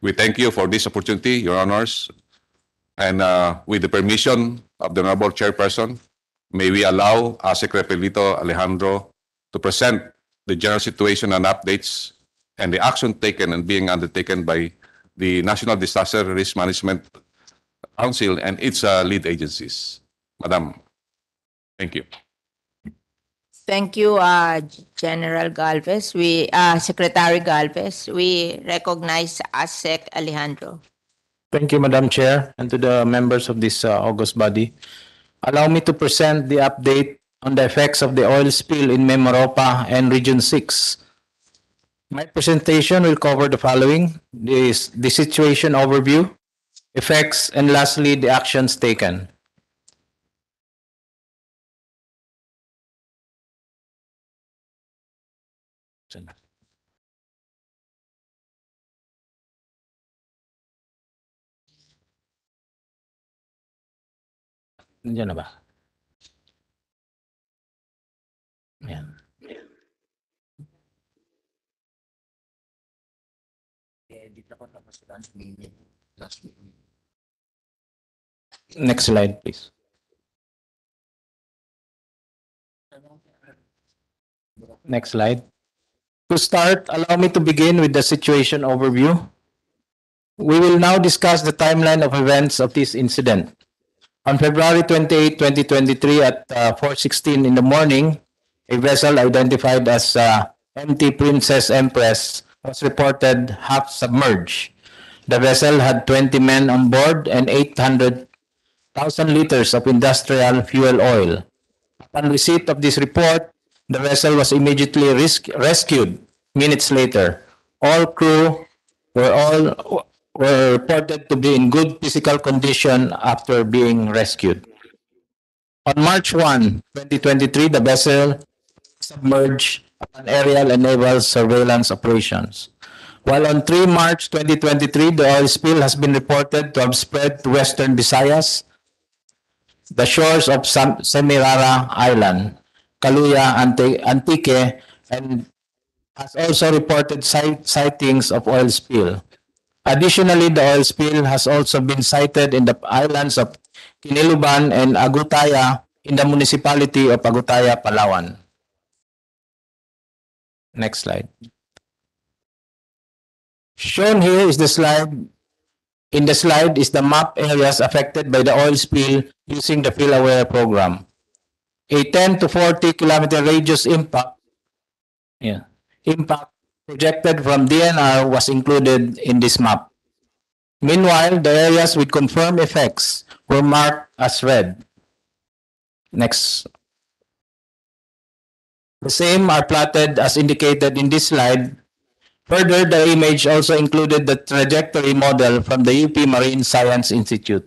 We thank you for this opportunity, Your Honors. And uh, with the permission of the Honorable Chairperson, may we allow uh, Secretary Lito Alejandro to present the general situation and updates and the action taken and being undertaken by the National Disaster Risk Management Council and its uh, lead agencies. Madam, thank you. Thank you, uh, General Galvez. We, uh, Secretary Galvez, we recognize ASEC Alejandro. Thank you, Madam Chair, and to the members of this uh, August body. Allow me to present the update on the effects of the oil spill in Memoropa and Region 6. My presentation will cover the following, this, the situation overview, effects, and lastly, the actions taken. Next slide, please. Next slide. To start, allow me to begin with the situation overview. We will now discuss the timeline of events of this incident. On February 28, 2023 at uh, 4:16 in the morning, a vessel identified as uh, MT Princess Empress was reported half submerged. The vessel had 20 men on board and 800,000 liters of industrial fuel oil. Upon receipt of this report, the vessel was immediately res- rescued minutes later. All crew were all were reported to be in good physical condition after being rescued. On March 1, 2023, the vessel submerged on aerial and naval surveillance operations. while on 3 March 2023, the oil spill has been reported to have spread to western Visayas, the shores of Sam- Semirara Island, Kaluya, Antique, and has also reported sight- sightings of oil spill. Additionally, the oil spill has also been sighted in the islands of Kiniluban and Agutaya in the municipality of Agutaya, Palawan. Next slide. Shown here is the slide. In the slide is the map areas affected by the oil spill using the PhilAware program. A 10 to 40 kilometer radius impact, yeah, impact projected from DNR was included in this map. Meanwhile, the areas with confirmed effects were marked as red. Next. The same are plotted as indicated in this slide. Further, the image also included the trajectory model from the UP Marine Science Institute.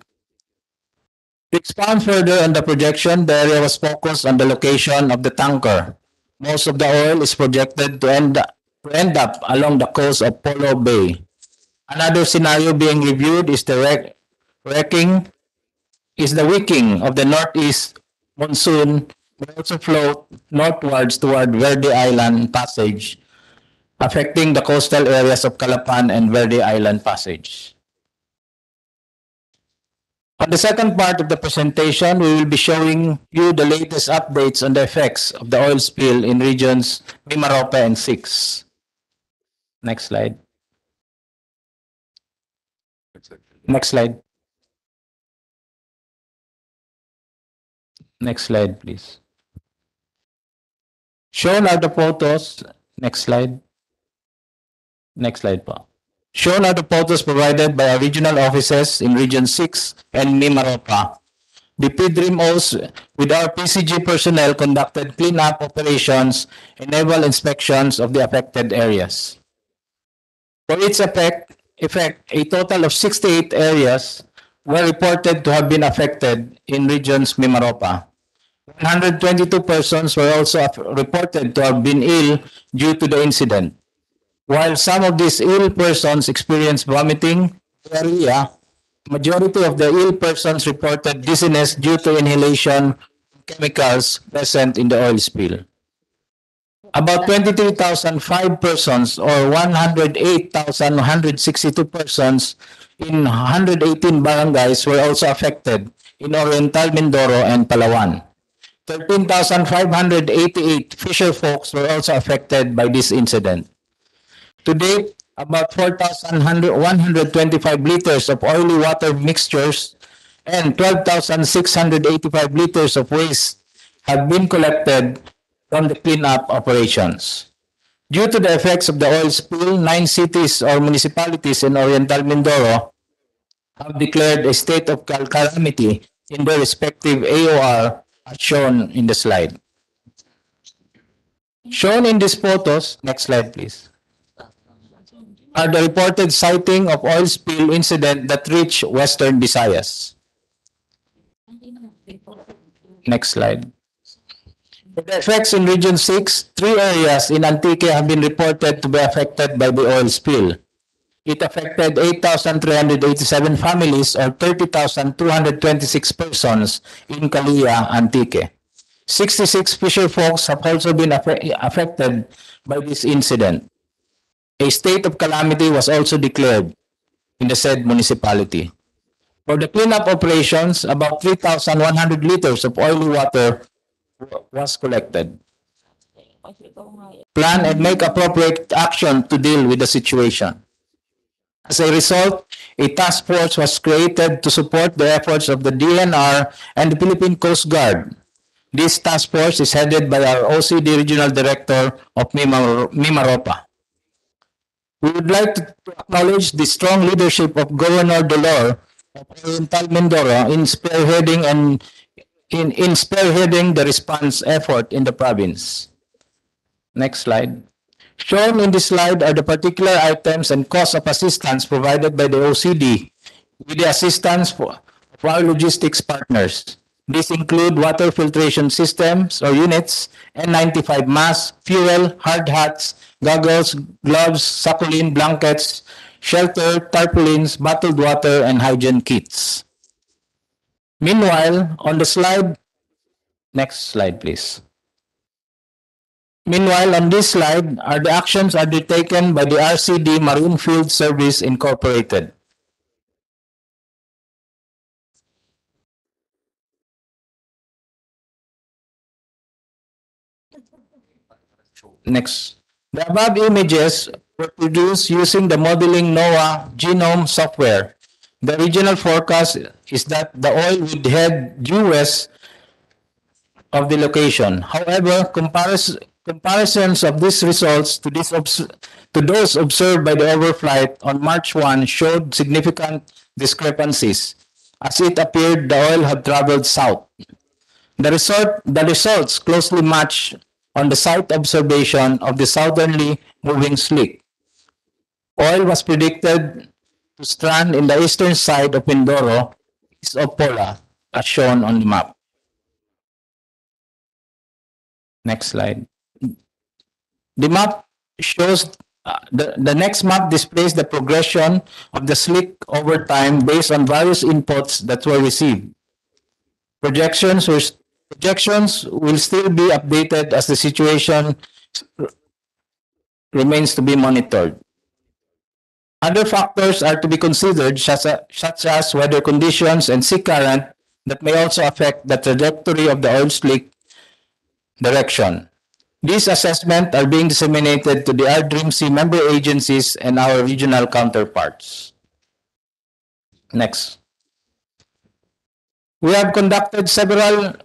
To expand further on the projection, the area was focused on the location of the tanker. Most of the oil is projected to end, end up along the coast of Polo Bay. Another scenario being reviewed is the wreck, wrecking is the wicking of the northeast monsoon will also flow northwards toward Verde Island Passage, affecting the coastal areas of Calapan and Verde Island Passage. On the second part of the presentation, we will be showing you the latest updates on the effects of the oil spill in regions Mimaropa and Six. Next slide. Next slide. Next slide, please. Shown are the photos. Next slide. Next slide po. Shown are the photos provided by our regional offices in Region 6 and Mimaropa. The PDRIMOs with our PCG personnel conducted cleanup operations naval inspections of the affected areas. For its effect, effect, a total of 68 areas were reported to have been affected in regions Mimaropa. 122 persons were also reported to have been ill due to the incident. While some of these ill persons experienced vomiting, diarrhea, majority of the ill persons reported dizziness due to inhalation chemicals present in the oil spill. About 23,005 persons or 108,162 persons in 118 barangays were also affected in Oriental Mindoro and Palawan. 13,588 fisher folks were also affected by this incident. To date, about 4,125 liters of oily water mixtures and 12,685 liters of waste have been collected from the cleanup operations. Due to the effects of the oil spill, nine cities or municipalities in Oriental Mindoro have declared a state of calamity in their respective AOR as shown in the slide. Shown in these photos, next slide please, are the reported sighting of oil spill incident that reached western Visayas. Next slide. The effects in Region 6, three areas in Antique have been reported to be affected by the oil spill. It affected 8,387 families or 30,226 persons in Kalia, Antique. 66 fisher folks have also been affected by this incident. A state of calamity was also declared in the said municipality. For the cleanup operations, about 3,100 liters of oily water wa- was collected. Plan and make appropriate action to deal with the situation. As a result, a task force was created to support the efforts of the DNR and the Philippine Coast Guard. This task force is headed by our OCD Regional Director of Mimar- Mimaropa. We would like to acknowledge the strong leadership of Governor Dolor of Oriental Mindoro in spearheading and in, in spearheading the response effort in the province. Next slide. Shown in this slide are the particular items and cost of assistance provided by the OCD with the assistance for, of our logistics partners. These include water filtration systems or units, N95 masks, fuel, hard hats, goggles, gloves, suckling blankets, shelter, tarpaulins, bottled water, and hygiene kits. Meanwhile, on the slide, next slide, please. Meanwhile, on this slide are the actions undertaken by the RCD Marine Field Service Incorporated. Next. The above images were produced using the modeling NOAA genome software. The regional forecast is that the oil would head due west of the location. However, comparis- comparisons of these results to, this to those observed by the overflight on March 1 showed significant discrepancies, as it appeared the oil had traveled south. The result, the results closely match on the site observation of the southerly moving slick. Oil was predicted to strand in the eastern side of Mindoro, east of Pola, as shown on the map. Next slide. The map shows, uh, the, the next map displays the progression of the slick over time based on various inputs that were received. Projections were, projections will still be updated as the situation remains to be monitored. Other factors are to be considered such as, weather conditions and sea current that may also affect the trajectory of the oil slick direction. These assessments are being disseminated to the RDRIMC member agencies and our regional counterparts. Next. We have conducted several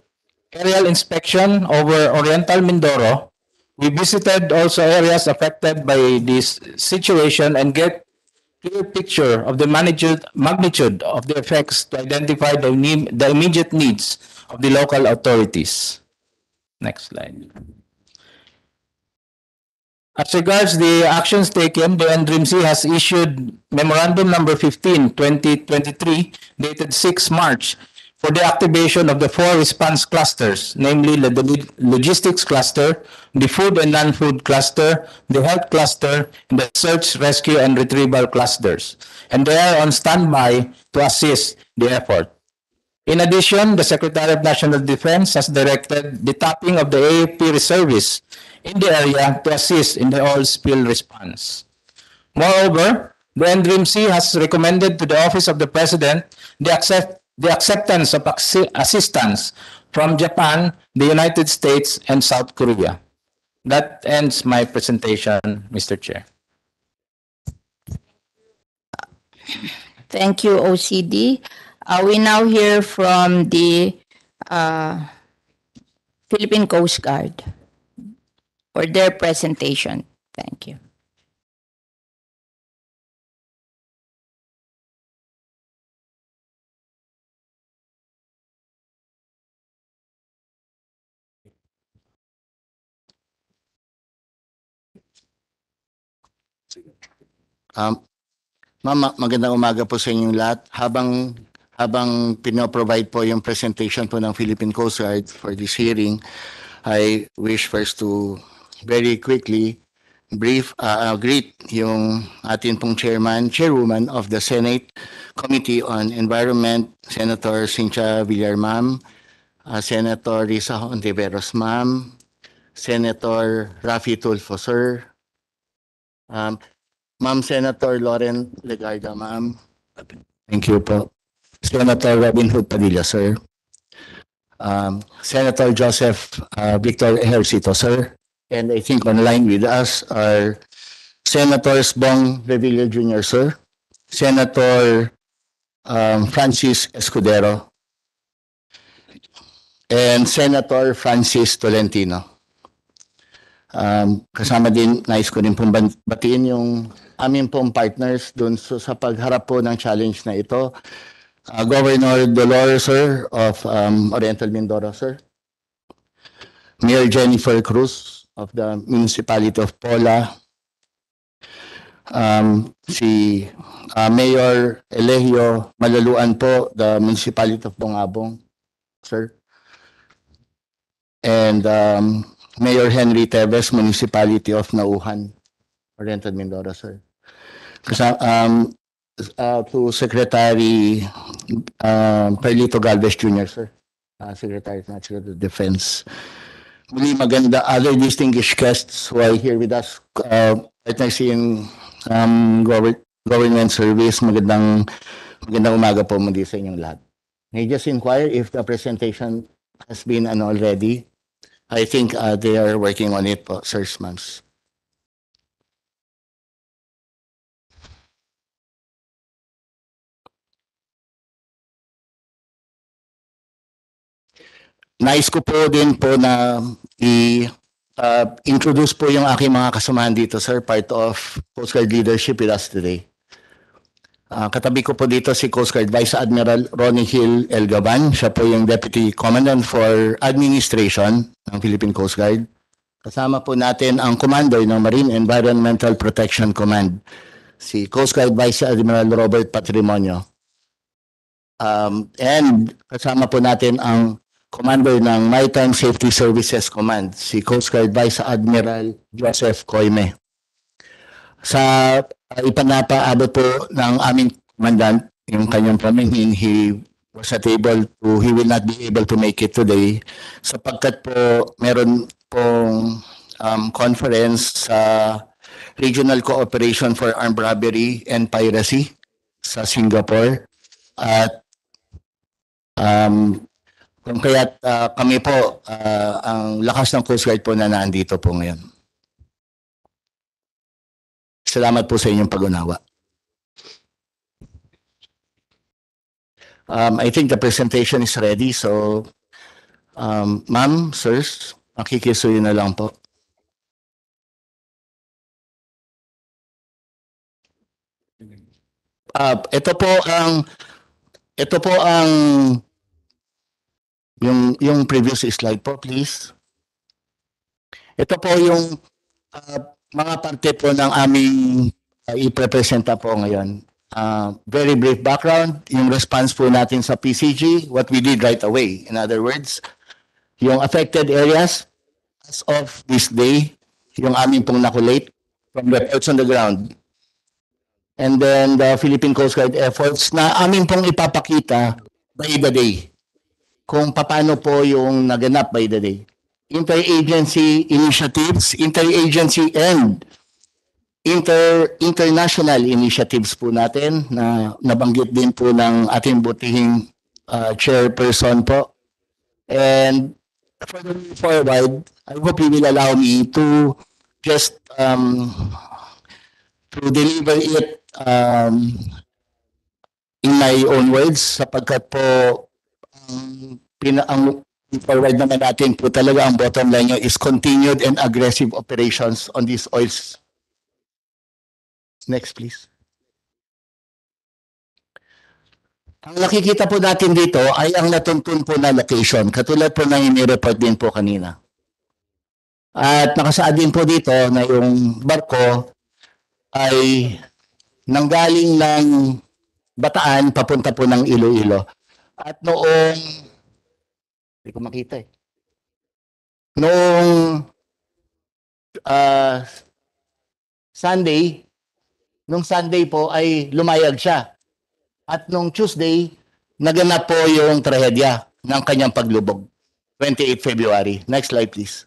aerial inspection over Oriental Mindoro. We visited also areas affected by this situation and get clear picture of the magnitude, of the effects to identify the, the immediate needs of the local authorities. Next slide. As regards the actions taken, the NDRIMC has issued Memorandum Number 15, 2023, dated 6 March, for the activation of the four response clusters, namely the logistics cluster, the food and non-food cluster, the health cluster, and the search, rescue, and retrieval clusters. And they are on standby to assist the effort. In addition, the Secretary of National Defense has directed the tapping of the AFP reservists in the area to assist in the oil spill response. Moreover, the NDRIMC has recommended to the Office of the President the accept, the acceptance of assistance from Japan, the United States, and South Korea. That ends my presentation, Mr. Chair. Thank you, OCD. Uh, we now hear from the uh, Philippine Coast Guard for their presentation. Thank you. Um, Ma'am, ma- magandang umaga po sa inyong lahat. Habang habang pino-provide po yung presentation po ng Philippine Coast Guard for this hearing, I wish first to very quickly brief, uh, uh, greet yung atin pong chairman, chairwoman of the Senate Committee on Environment, Senator Cynthia Villar, ma'am, uh, Senator Risa Ontiveros, ma'am, Senator Rafi Tulfo, sir, um, Ma'am Senator Lauren Legarda, ma'am. Thank you po. Senator Robin Hood Padilla, sir. Um, Senator Joseph uh, Victor Ejercito, sir. And I think online with us are Senators Bong Revilla Jr., sir. Senator um, Francis Escudero. And Senator Francis Tolentino. Um, kasama din, nais ko din pong batiin yung aming pong partners doon so, sa pagharap po ng challenge na ito. Uh, Governor Dolores, sir, of um, Oriental Mindoro, sir. Mayor Jennifer Cruz of the Municipality of Pola. Um, si uh, Mayor Elegio Malaluan po, the Municipality of Bongabong. sir. And um, Mayor Henry Teves, Municipality of Nauhan, Oriental Mindoro, sir. Kasi um, uh, to Secretary um, Perlito Galvez Jr., sir. Uh, Secretary of National Defense. Muli maganda, other distinguished guests who are here with us, uh, witnessing um, govern- government service, magandang, magandang umaga po muli sa inyong lahat. May just inquire if the presentation has been ano already? I think uh, they are working on it po, sirs, ma'ams. Nais ko po din po na i uh, po yung aking mga kasamahan dito, sir, part of Coast Guard leadership with us today. Ah, katabi ko po dito si Coast Guard Vice Admiral Ronnie Hill Elgaban. Siya po yung Deputy Commandant for Administration ng Philippine Coast Guard. Kasama po natin ang Commander ng Marine Environmental Protection Command, si Coast Guard Vice Admiral Robert Patrimonio. Um, and kasama po natin ang Commander ng Maritime Safety Services Command, si Coast Guard Vice Admiral Joseph Coime. Sa uh, ipanapaabot po ng aming commandant, yung kanyang pamingin, he was not able to, he will not be able to make it today sapagkat po meron pong um, conference sa Regional Cooperation for Armed Robbery and Piracy sa Singapore. At um, kung kaya't ah, kami po, ah, ang lakas ng Coast Guard po na nandito po ngayon. Salamat po sa inyong pag-unawa. Um, I think the presentation is ready, so um, ma'am, sirs, makikisuyo na lang po. Ah, ito po ang ito po ang yung yung previous slide po, please. Ito po yung ah, mga parte po ng aming uh, iprepresenta po ngayon. Uh, very brief background, yung response po natin sa PCG, what we did right away. In other words, yung affected areas, as of this day, yung aming pong nakulate from reports on the ground. And then the Philippine Coast Guard efforts na aming pong ipapakita by the day. Kung paano po yung naganap by the day interagency initiatives, interagency and inter international initiatives po natin na nabanggit din po ng ating butihing uh, chairperson po. And for the way forward, I hope you will allow me to just um, to deliver it um, in my own words sapagkat po pina ang forward naman natin po talaga ang bottom line nyo is continued and aggressive operations on these oils. Next, please. Ang nakikita po natin dito ay ang natuntun po na location. Katulad po ng ini-report din po kanina. At nakasaad din po dito na yung barko ay nanggaling ng Bataan papunta po ng Iloilo. At noong hindi ko makita eh. Noong ah, Sunday, nung Sunday po ay lumayag siya. At nung Tuesday, naganap po yung trahedya ng kanyang paglubog. 28 February. Next slide please.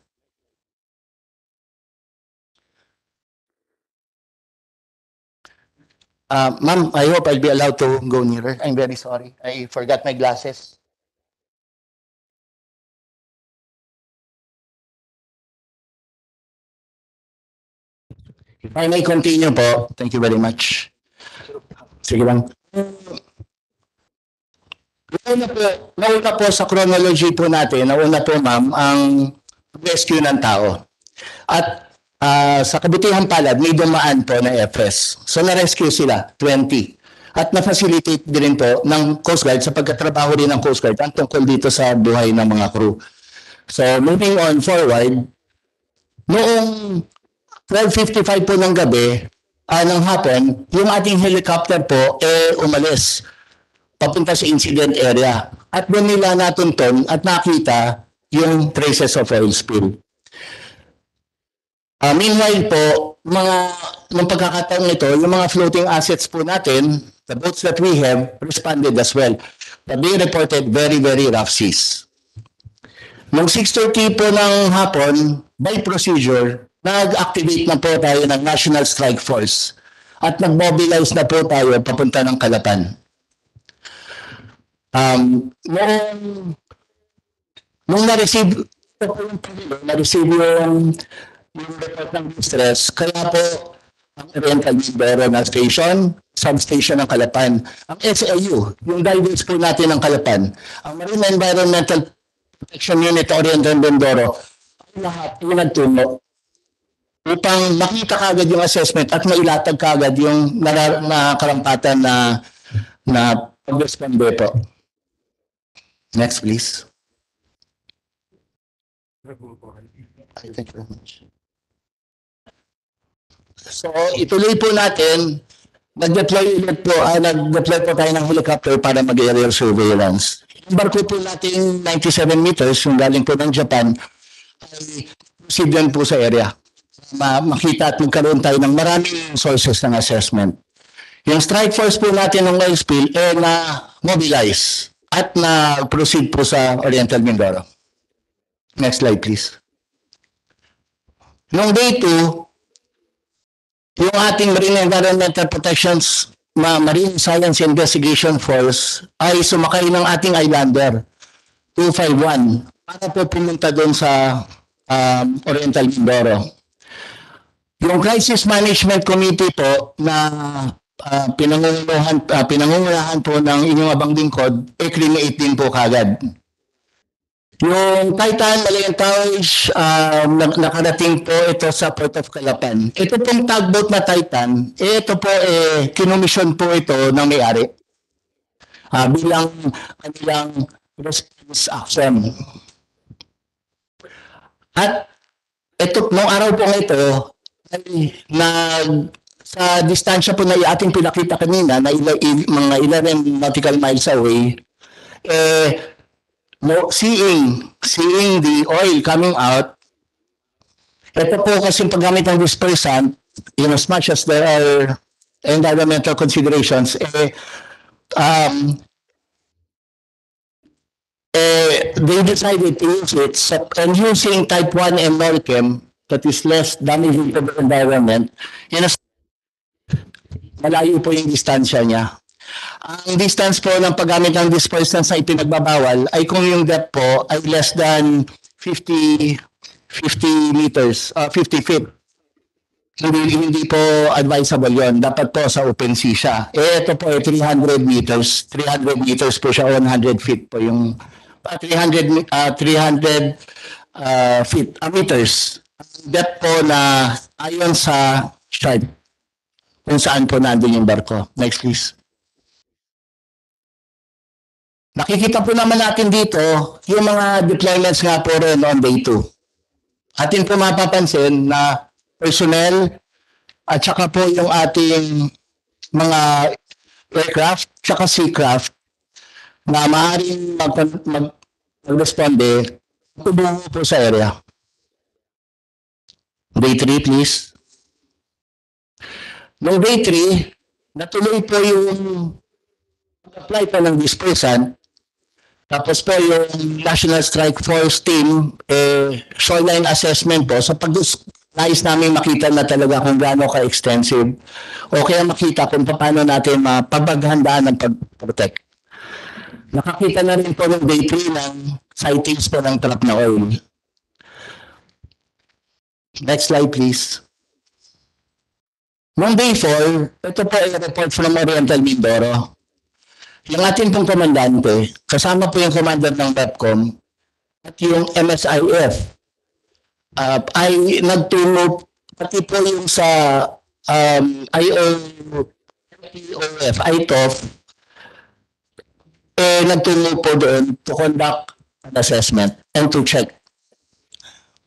Uh, ma'am, I hope I'll be allowed to go nearer. I'm very sorry. I forgot my glasses. If I may continue po, thank you very much. Sige lang. Nauna po, nauna po sa chronology po natin, nauna po ma'am, ang rescue ng tao. At ah, sa kabutihan palad, may dumaan po na FS. So na-rescue sila, 20. At na-facilitate din po ng Coast Guard sa pagkatrabaho din ng Coast Guard ang tungkol dito sa buhay ng mga crew. So moving on forward, noong 12.55 po ng gabi, ah, ng hapon, yung ating helicopter po, eh, umalis papunta sa incident area. At doon nila natunton at nakita yung traces of oil spill. Ah, meanwhile po, mga nung pagkakataon nito, yung mga floating assets po natin, the boats that we have, responded as well. They reported very, very rough seas. Nung 6.30 po ng hapon, by procedure, nag-activate na po tayo ng National Strike Force at nag-mobilize na po tayo papunta ng Kalapan. Um, noong, nung na-receive, na-receive yung, yung report ng distress, kaya po ang Oriental Mindoro na station, substation ng Kalapan. Ang SAU, yung divers po natin ng Kalapan, ang Marine Environmental Protection Unit Oriental Mindoro, ay lahat yung nagtungo upang makita kagad yung assessment at mailatag kagad yung nakarampatan na na pag-responde po. Next, please. Thank you very much. So, ituloy po natin. Nag-deploy ulit po, ah, nag-deploy po tayo ng helicopter para mag-aerial surveillance. Yung barko po natin 97 meters, yung galing po ng Japan, ay proceed po sa area. Ma makita at magkaroon tayo ng maraming sources ng assessment. Yung strike force po natin ng oil spill, eh na mobilize at na proceed po sa Oriental Mindoro. Next slide, please. Noong day 2, yung ating Marine Environmental Protections ma Marine Science Investigation Force ay sumakay ng ating Islander 251 para po pumunta doon sa um, Oriental Mindoro. Yung Crisis Management Committee po na uh, pinangungunahan, ah, pinangungunahan po ng inyong abang lingkod, eh create din po kagad. Yung Titan Malayan Towers, um, nak- nakarating po ito sa Port of Calapan. Ito pong tugboat na Titan, ito po eh, kinumisyon po ito ng may-ari Ah, bilang kanilang response action. At ito, nung araw po ito, ay nag sa distansya po na ating pinakita kanina na ila, il- mga 11 nautical miles away, eh, no, seeing, seeing the oil coming out, ito po kasi paggamit ng dispersant, in as much as there are environmental considerations, eh, um, eh, they decided to use it so, and using type 1 and that is less damaging to the environment, in a malayo po yung distansya niya. Ang distance po ng paggamit ng dispersants na ipinagbabawal ay kung yung depth po ay less than 50 50 meters, uh, 50 feet. Hindi, hindi po advisable yon Dapat po sa open sea siya. Eh, ito po ay 300 meters. 300 meters po siya, 100 feet po yung uh, 300 mi- uh, 300 uh, feet, uh, meters. Depth po na ayon sa chart kung saan po nandun yung barko. Next please. Nakikita po naman natin dito yung mga deployments nga po rin on day 2. Atin po mapapansin na personnel at saka po yung ating mga aircraft saka seacraft na maaaring mag, mag, mag-responde tubungo po sa area. Day 3 please. Noong day 3, natuloy po yung apply po ng dispersant tapos po yung National Strike Force team, eh, shoreline assessment po. So pag nais namin makita na talaga kung gaano ka-extensive o kaya makita kung paano natin mapabaghandaan ng pag-protect. Nakakita na rin po ng day 3 ng sightings po ng trap na oil. Next slide please. Noong day 4, ito po ay report from Oriental Mindoro. Yung ating pong komandante, kasama po yung commander ng BEPCOM at yung MSIF uh, ay nagtungo pati po yung sa um, IO POF, ITOF eh nagtungo po doon to conduct an assessment and to check.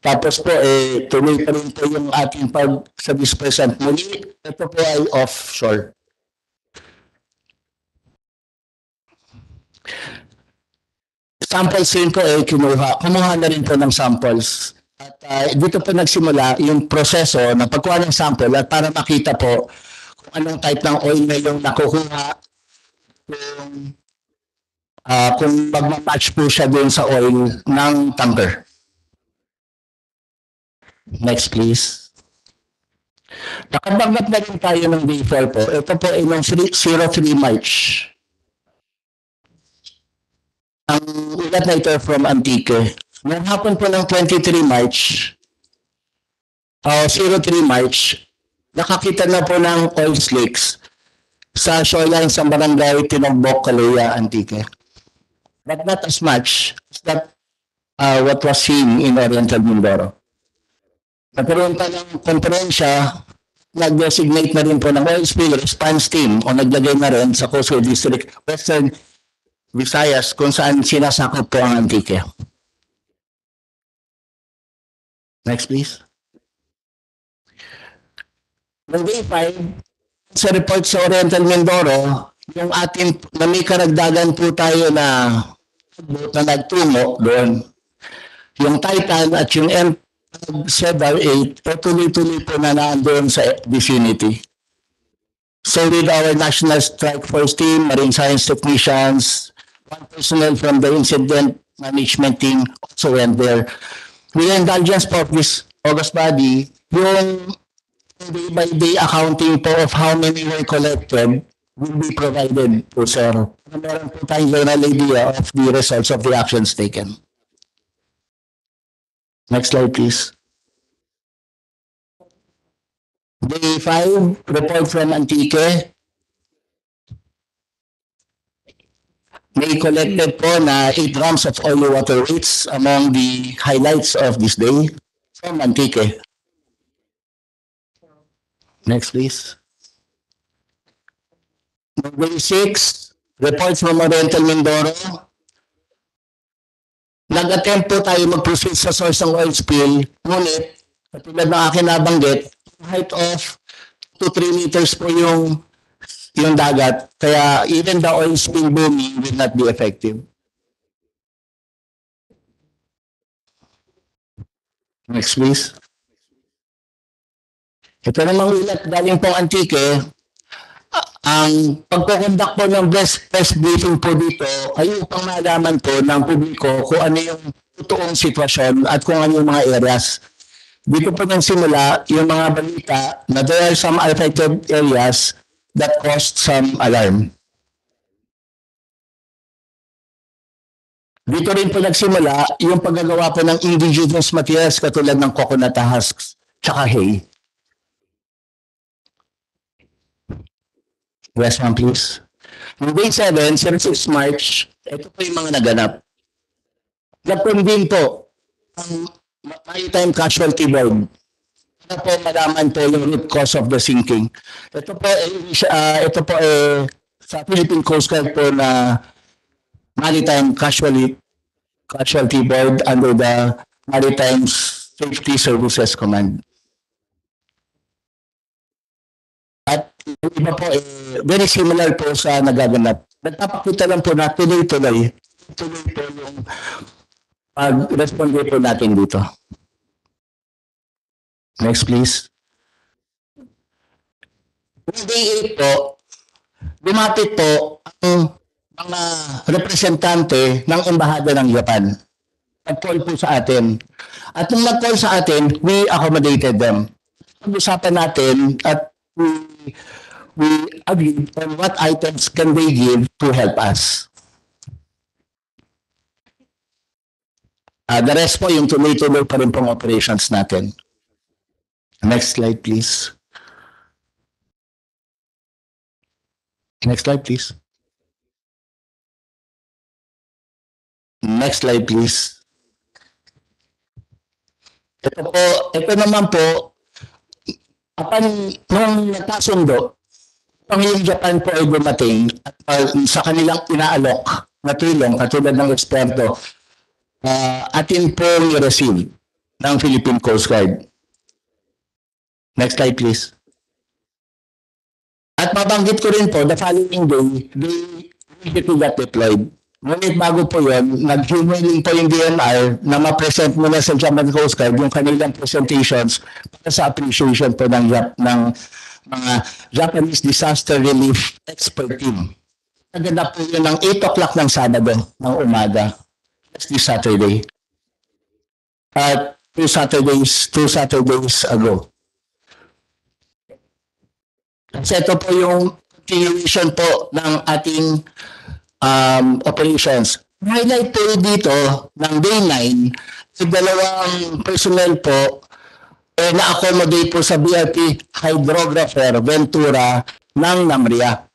Tapos po eh tuloy pa rin po yung ating pag sa dispersant muli. Ito po ay offshore. Samples rin po eh kinuha. Kumuha na rin po ng samples. At ah, dito po nagsimula yung proseso na pagkuha ng sample at para makita po kung anong type ng oil na yung nakukuha kung ah, kung magmamatch po siya doon sa oil ng tanker. Next please. Nakabanggap na rin tayo ng B4 po. Ito po ay ng 03 March. Ang ulat na ito from Antique. Noong hapon po ng 23 March, uh, 03 March, nakakita na po ng oil slicks sa shoreline sa barangay Tinogbok, Calaya, Antique. But not as much as that uh, what was seen in Oriental Mindoro. Nagkaroon pa ng konferensya, nag-designate na rin po ng oil spill response team o naglagay na rin sa Coastal District Western Visayas kung saan sinasakop po ang Antique. Next please. Noong day 5, sa report sa Oriental Mindoro, yung ating, na may karagdagan po tayo na na nagtungo doon. Yung Titan at yung M Sebar 8, eh, tuloy-tuloy po na naandun sa vicinity. So with our National Strike Force team, Marine Science Technicians, one personnel from the Incident Management team also went there. With the indulgence of this August body, yung day-by-day accounting po of how many were collected will be provided po, sir. Meron po tayong general idea of the results of the actions taken. Next slide, please. Day 5, report from Antique. May collected po na 8 grams of oil water weights among the highlights of this day from Antique. Next, please. Day 6, report from Oriental Mindoro. Nag-attempt po tayo mag-proceed sa source ng oil spill, ngunit, katulad ng akin nabanggit, height of 2-3 meters po yung yung dagat. Kaya even the oil spill booming will not be effective. Next please. Ito namang ulat galing pong Antique. A- Ang pagkukondak po ng press, press briefing po dito ay upang malaman po ng publiko kung ano yung totoong sitwasyon at kung ano yung mga areas. Dito po nang simula yung mga balita na there are some affected areas that caused some alarm. Dito rin po nagsimula yung paggagawa po ng indigenous materials katulad ng coconut husks tsaka hay. Last one please. Noong day 7, 06 March, ito po yung mga naganap. Nag-convene po ang maritime casualty board para po malaman po yung root cause of the sinking. Ito po, ah, ito po eh, sa Philippine Coast Guard po na Maritime Casualty Casualty Board under the Maritime Safety Services Command. At iba po, eh, very similar po sa nagaganap. Nagpapakita lang po na tuloy-tuloy. Tuloy po yung pag-respond po natin dito. Next please. Day 8 po, lumapit po ang mga representante ng Embahada ng Japan. Nag-call po sa atin. At nung nag-call sa atin, we accommodated them. Pag-usapan natin at we, we agreed on what items can they give to help us. Ah, the rest po, yung tuloy-tuloy pa rin pong operations natin. Next slide, please. Next slide, please. Next slide, please. Ito po, ito naman po, apan nung nagkasundo, ang yung Japan po ay dumating at uh, sa kanilang inaalok na tulong katulad ng eksperto, uh, atin po receive ng Philippine Coast Guard. Next slide, please. At mabanggit ko rin po, the following day, they immediately got deployed. Ngunit bago po yun, nag-humiling po yung DNR na ma-present muna sa Japan Coast Guard yung kanilang presentations para sa appreciation po ng, ng mga Japanese Disaster Relief Expert Team. Naganap po yun ng 8 o'clock ng Sabado ng umaga. That's this Saturday. At two Saturdays, two Saturdays ago. Kasi ito po yung continuation po ng ating um, operations. Highlight po dito ng day 9, yung dalawang personnel po eh, na-accommodate po sa BRP hydrographer Ventura ng Namria.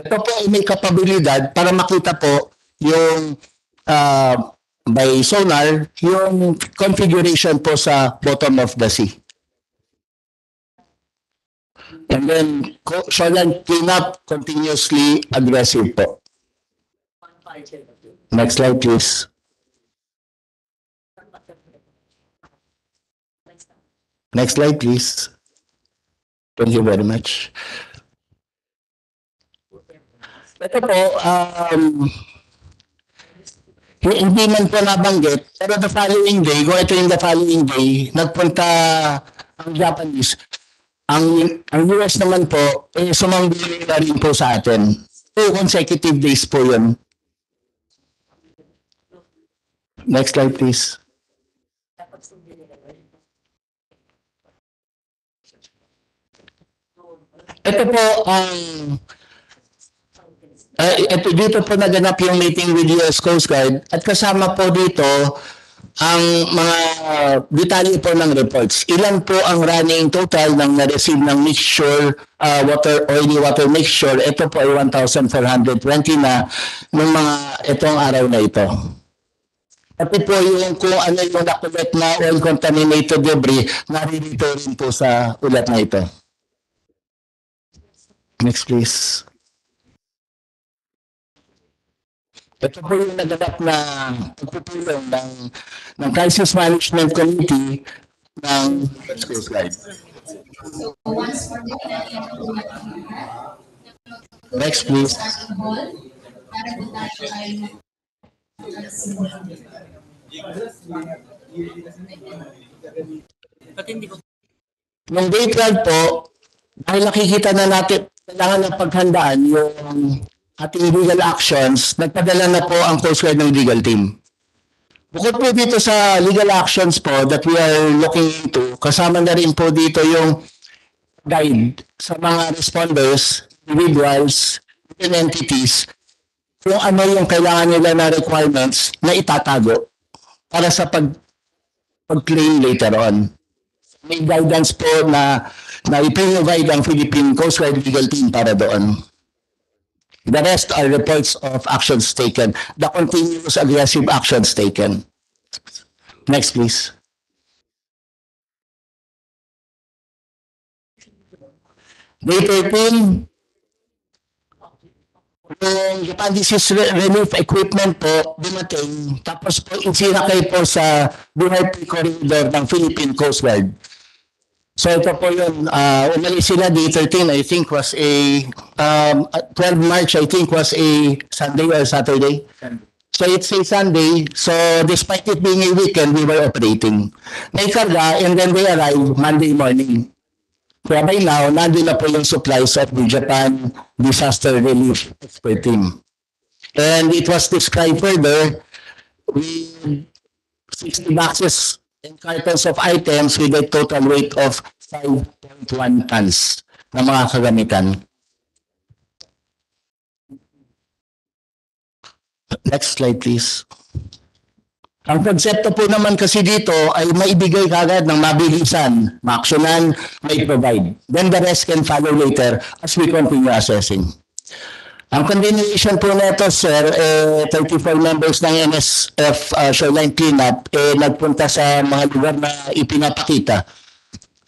Ito po ay may kapabilidad para makita po yung uh, by sonar, yung configuration po sa bottom of the sea. And then, co- shoreline cleanup continuously aggressive po. Next slide, please. Next slide, please. Thank you very much. Ito po, um, hi- hindi man po nabanggit, pero the following day, kung ito yung the following day, nagpunta ang Japanese. Ang, ang US naman po, eh, sumangguni na rin po sa atin. Two consecutive days po yun. Next slide, please. Ito po ang eh, ito dito po naganap yung meeting with US Coast Guard at kasama po dito ang mga detalye po ng reports. Ilan po ang running total ng na-receive ng mixture uh, water oily water mixture? Ito po ay 1,420 na ng mga itong araw na ito. Pati po yung kung ano yung nakulit na oil contaminated debris, naririto rin po sa ulat na ito. Next please. Ito po yung naganap na pagpupulong ng, ng Crisis Management Committee ng Coast Guard. Next please. Nung day 12 po, dahil nakikita na natin, kailangan ng paghandaan yung ating legal actions, nagpadala na po ang Coast Guard ng legal team. Bukod po dito sa legal actions po that we are looking into, kasama na rin po dito yung guide sa mga responders, individuals, and entities, kung ano yung kailangan nila na requirements na itatago para sa pag pag-claim later on. May guidance po na na ipinrovide ang Philippine Coast Guard legal team para doon. The rest are reports of actions taken, the continuous aggressive actions taken. Next, please. Day 13, yung Japan Disease Re- Relief Equipment po dumating, tapos po insinakay po sa BRP corridor ng Philippine Coast Guard. So ito po yun, uh, umalis sila day 13, I think was a, um, 12 March, I think was a Sunday or Saturday. So it's a Sunday, so despite it being a weekend, we were operating. May karga and then they arrived Monday morning. Kaya by now, nandun na po yung supplies of the Japan Disaster Relief Expert Team. And it was described further with 60 boxes and cartons of items with a total weight of 5.1 tons na mga kagamitan. Next slide, please. Ang konsepto po naman kasi dito ay maibigay kagad ng mabilisan, maaksyonan, may provide. Then the rest can follow later as we continue assessing. Ang continuation po nito, sir, eh, 34 members ng NSF uh, Shoreline Cleanup eh, nagpunta sa mga lugar na ipinapakita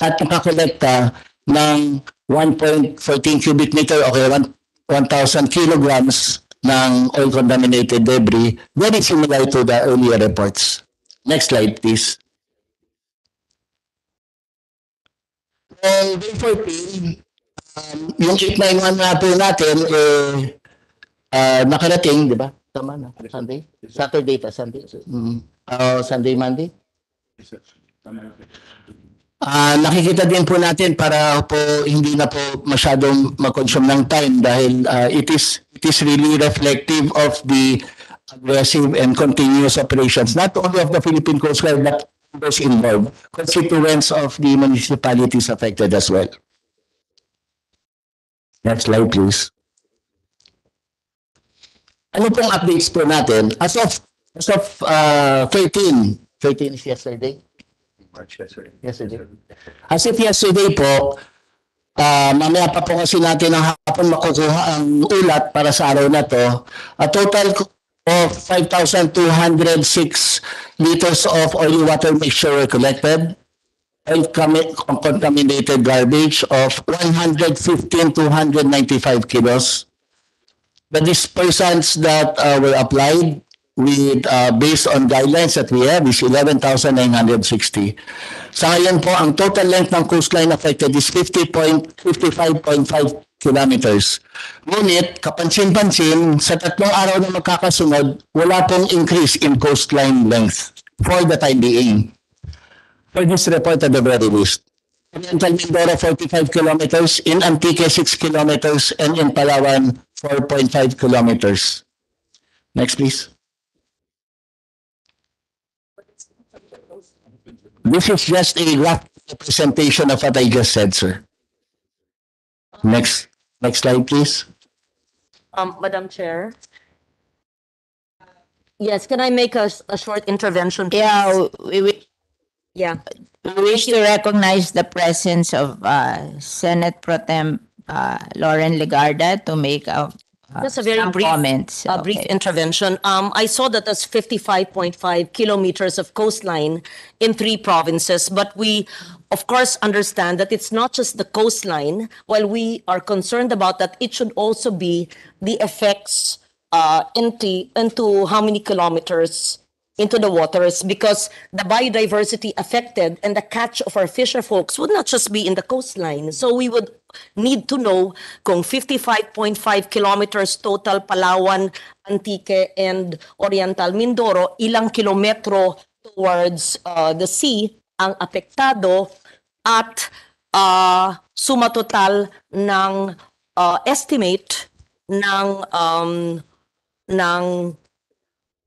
at nakakolekta ng 1.14 cubic meter o kaya 1,000 kilograms ng oil contaminated debris, very similar to the earlier reports. Next slide, please. Well, day 14, um, yung 891 nga po natin, eh, ah, nakarating, di ba? Tama na. Sunday? Saturday pa, Sunday. Mm. Oh, Sunday, Monday? Ah, nakikita din po natin para po hindi na po masyadong mag-consume ng time dahil ah, it is it is really reflective of the aggressive and continuous operations not only of the Philippine Coast Guard but those involved, constituents of the municipalities affected as well. Next slide, please. Ano pong updates po natin? As of, as of uh, 13, 13 is yesterday? Yesterday. As of yesterday po, ah mamaya pa po kasi natin ang hapon makukuha ang ulat para sa araw na to. A total of 5,206 liters of oily water mixture were collected. Commi- contaminated garbage of 115,295 kilos. The dispersants that uh, were applied with uh, based on guidelines that we have is 11,960. Sa ngayon po, ang total length ng coastline affected is 50.55.5 kilometers. Ngunit, kapansin-pansin, sa tatlong araw na magkakasunod, wala pong increase in coastline length for the time being. For this report at the very least. Oriental Mindoro, 45 kilometers. In Antique, 6 kilometers. And in Palawan, 4.5 kilometers. Next, please. This is just a rough representation of what I just said, sir. Next, next slide, please. Um, Madam Chair. Yes, can I make a, a short intervention? please? Yeah, we, we, Yeah. we wish to recognize the presence of uh, Senate Pro Tem uh, Lauren Legarda to make a uh, Just a very some brief- comments. A brief Okay. intervention. Um, I saw that there's fifty-five point five kilometers of coastline in three provinces, but we, of course, understand that it's not just the coastline. While we are concerned about that, it should also be the effects uh, into, into how many kilometers into the waters because the biodiversity affected and the catch of our fisher folks would not just be in the coastline. So we would need to know kung 55.5 kilometers total Palawan, Antique, and Oriental Mindoro, ilang kilometro towards uh, the sea ang apektado at uh, suma total ng uh, estimate ng um, ng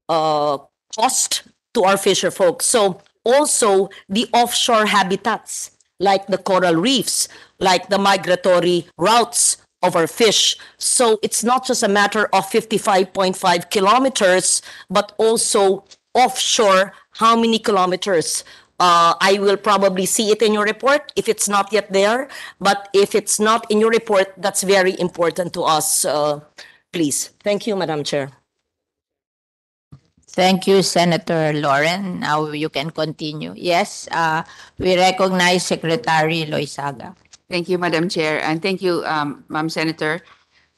uh, cost to our fisher folks. So also the offshore habitats like the coral reefs, like the migratory routes of our fish. So it's not just a matter of 55.5 kilometers, but also offshore, how many kilometers? Uh, I will probably see it in your report if it's not yet there. But if it's not in your report, that's very important to us. Uh, please. Thank you, Madam Chair. Thank you, Senator Lauren. Now you can continue. Yes, uh, we recognize Secretary Loisaga. Thank you, Madam Chair, and thank you, um, Ma'am Senator.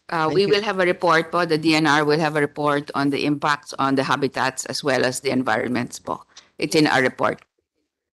Uh, we will have a report po, the DNR will have a report on the impacts on the habitats as well as the environments po. It's in our report.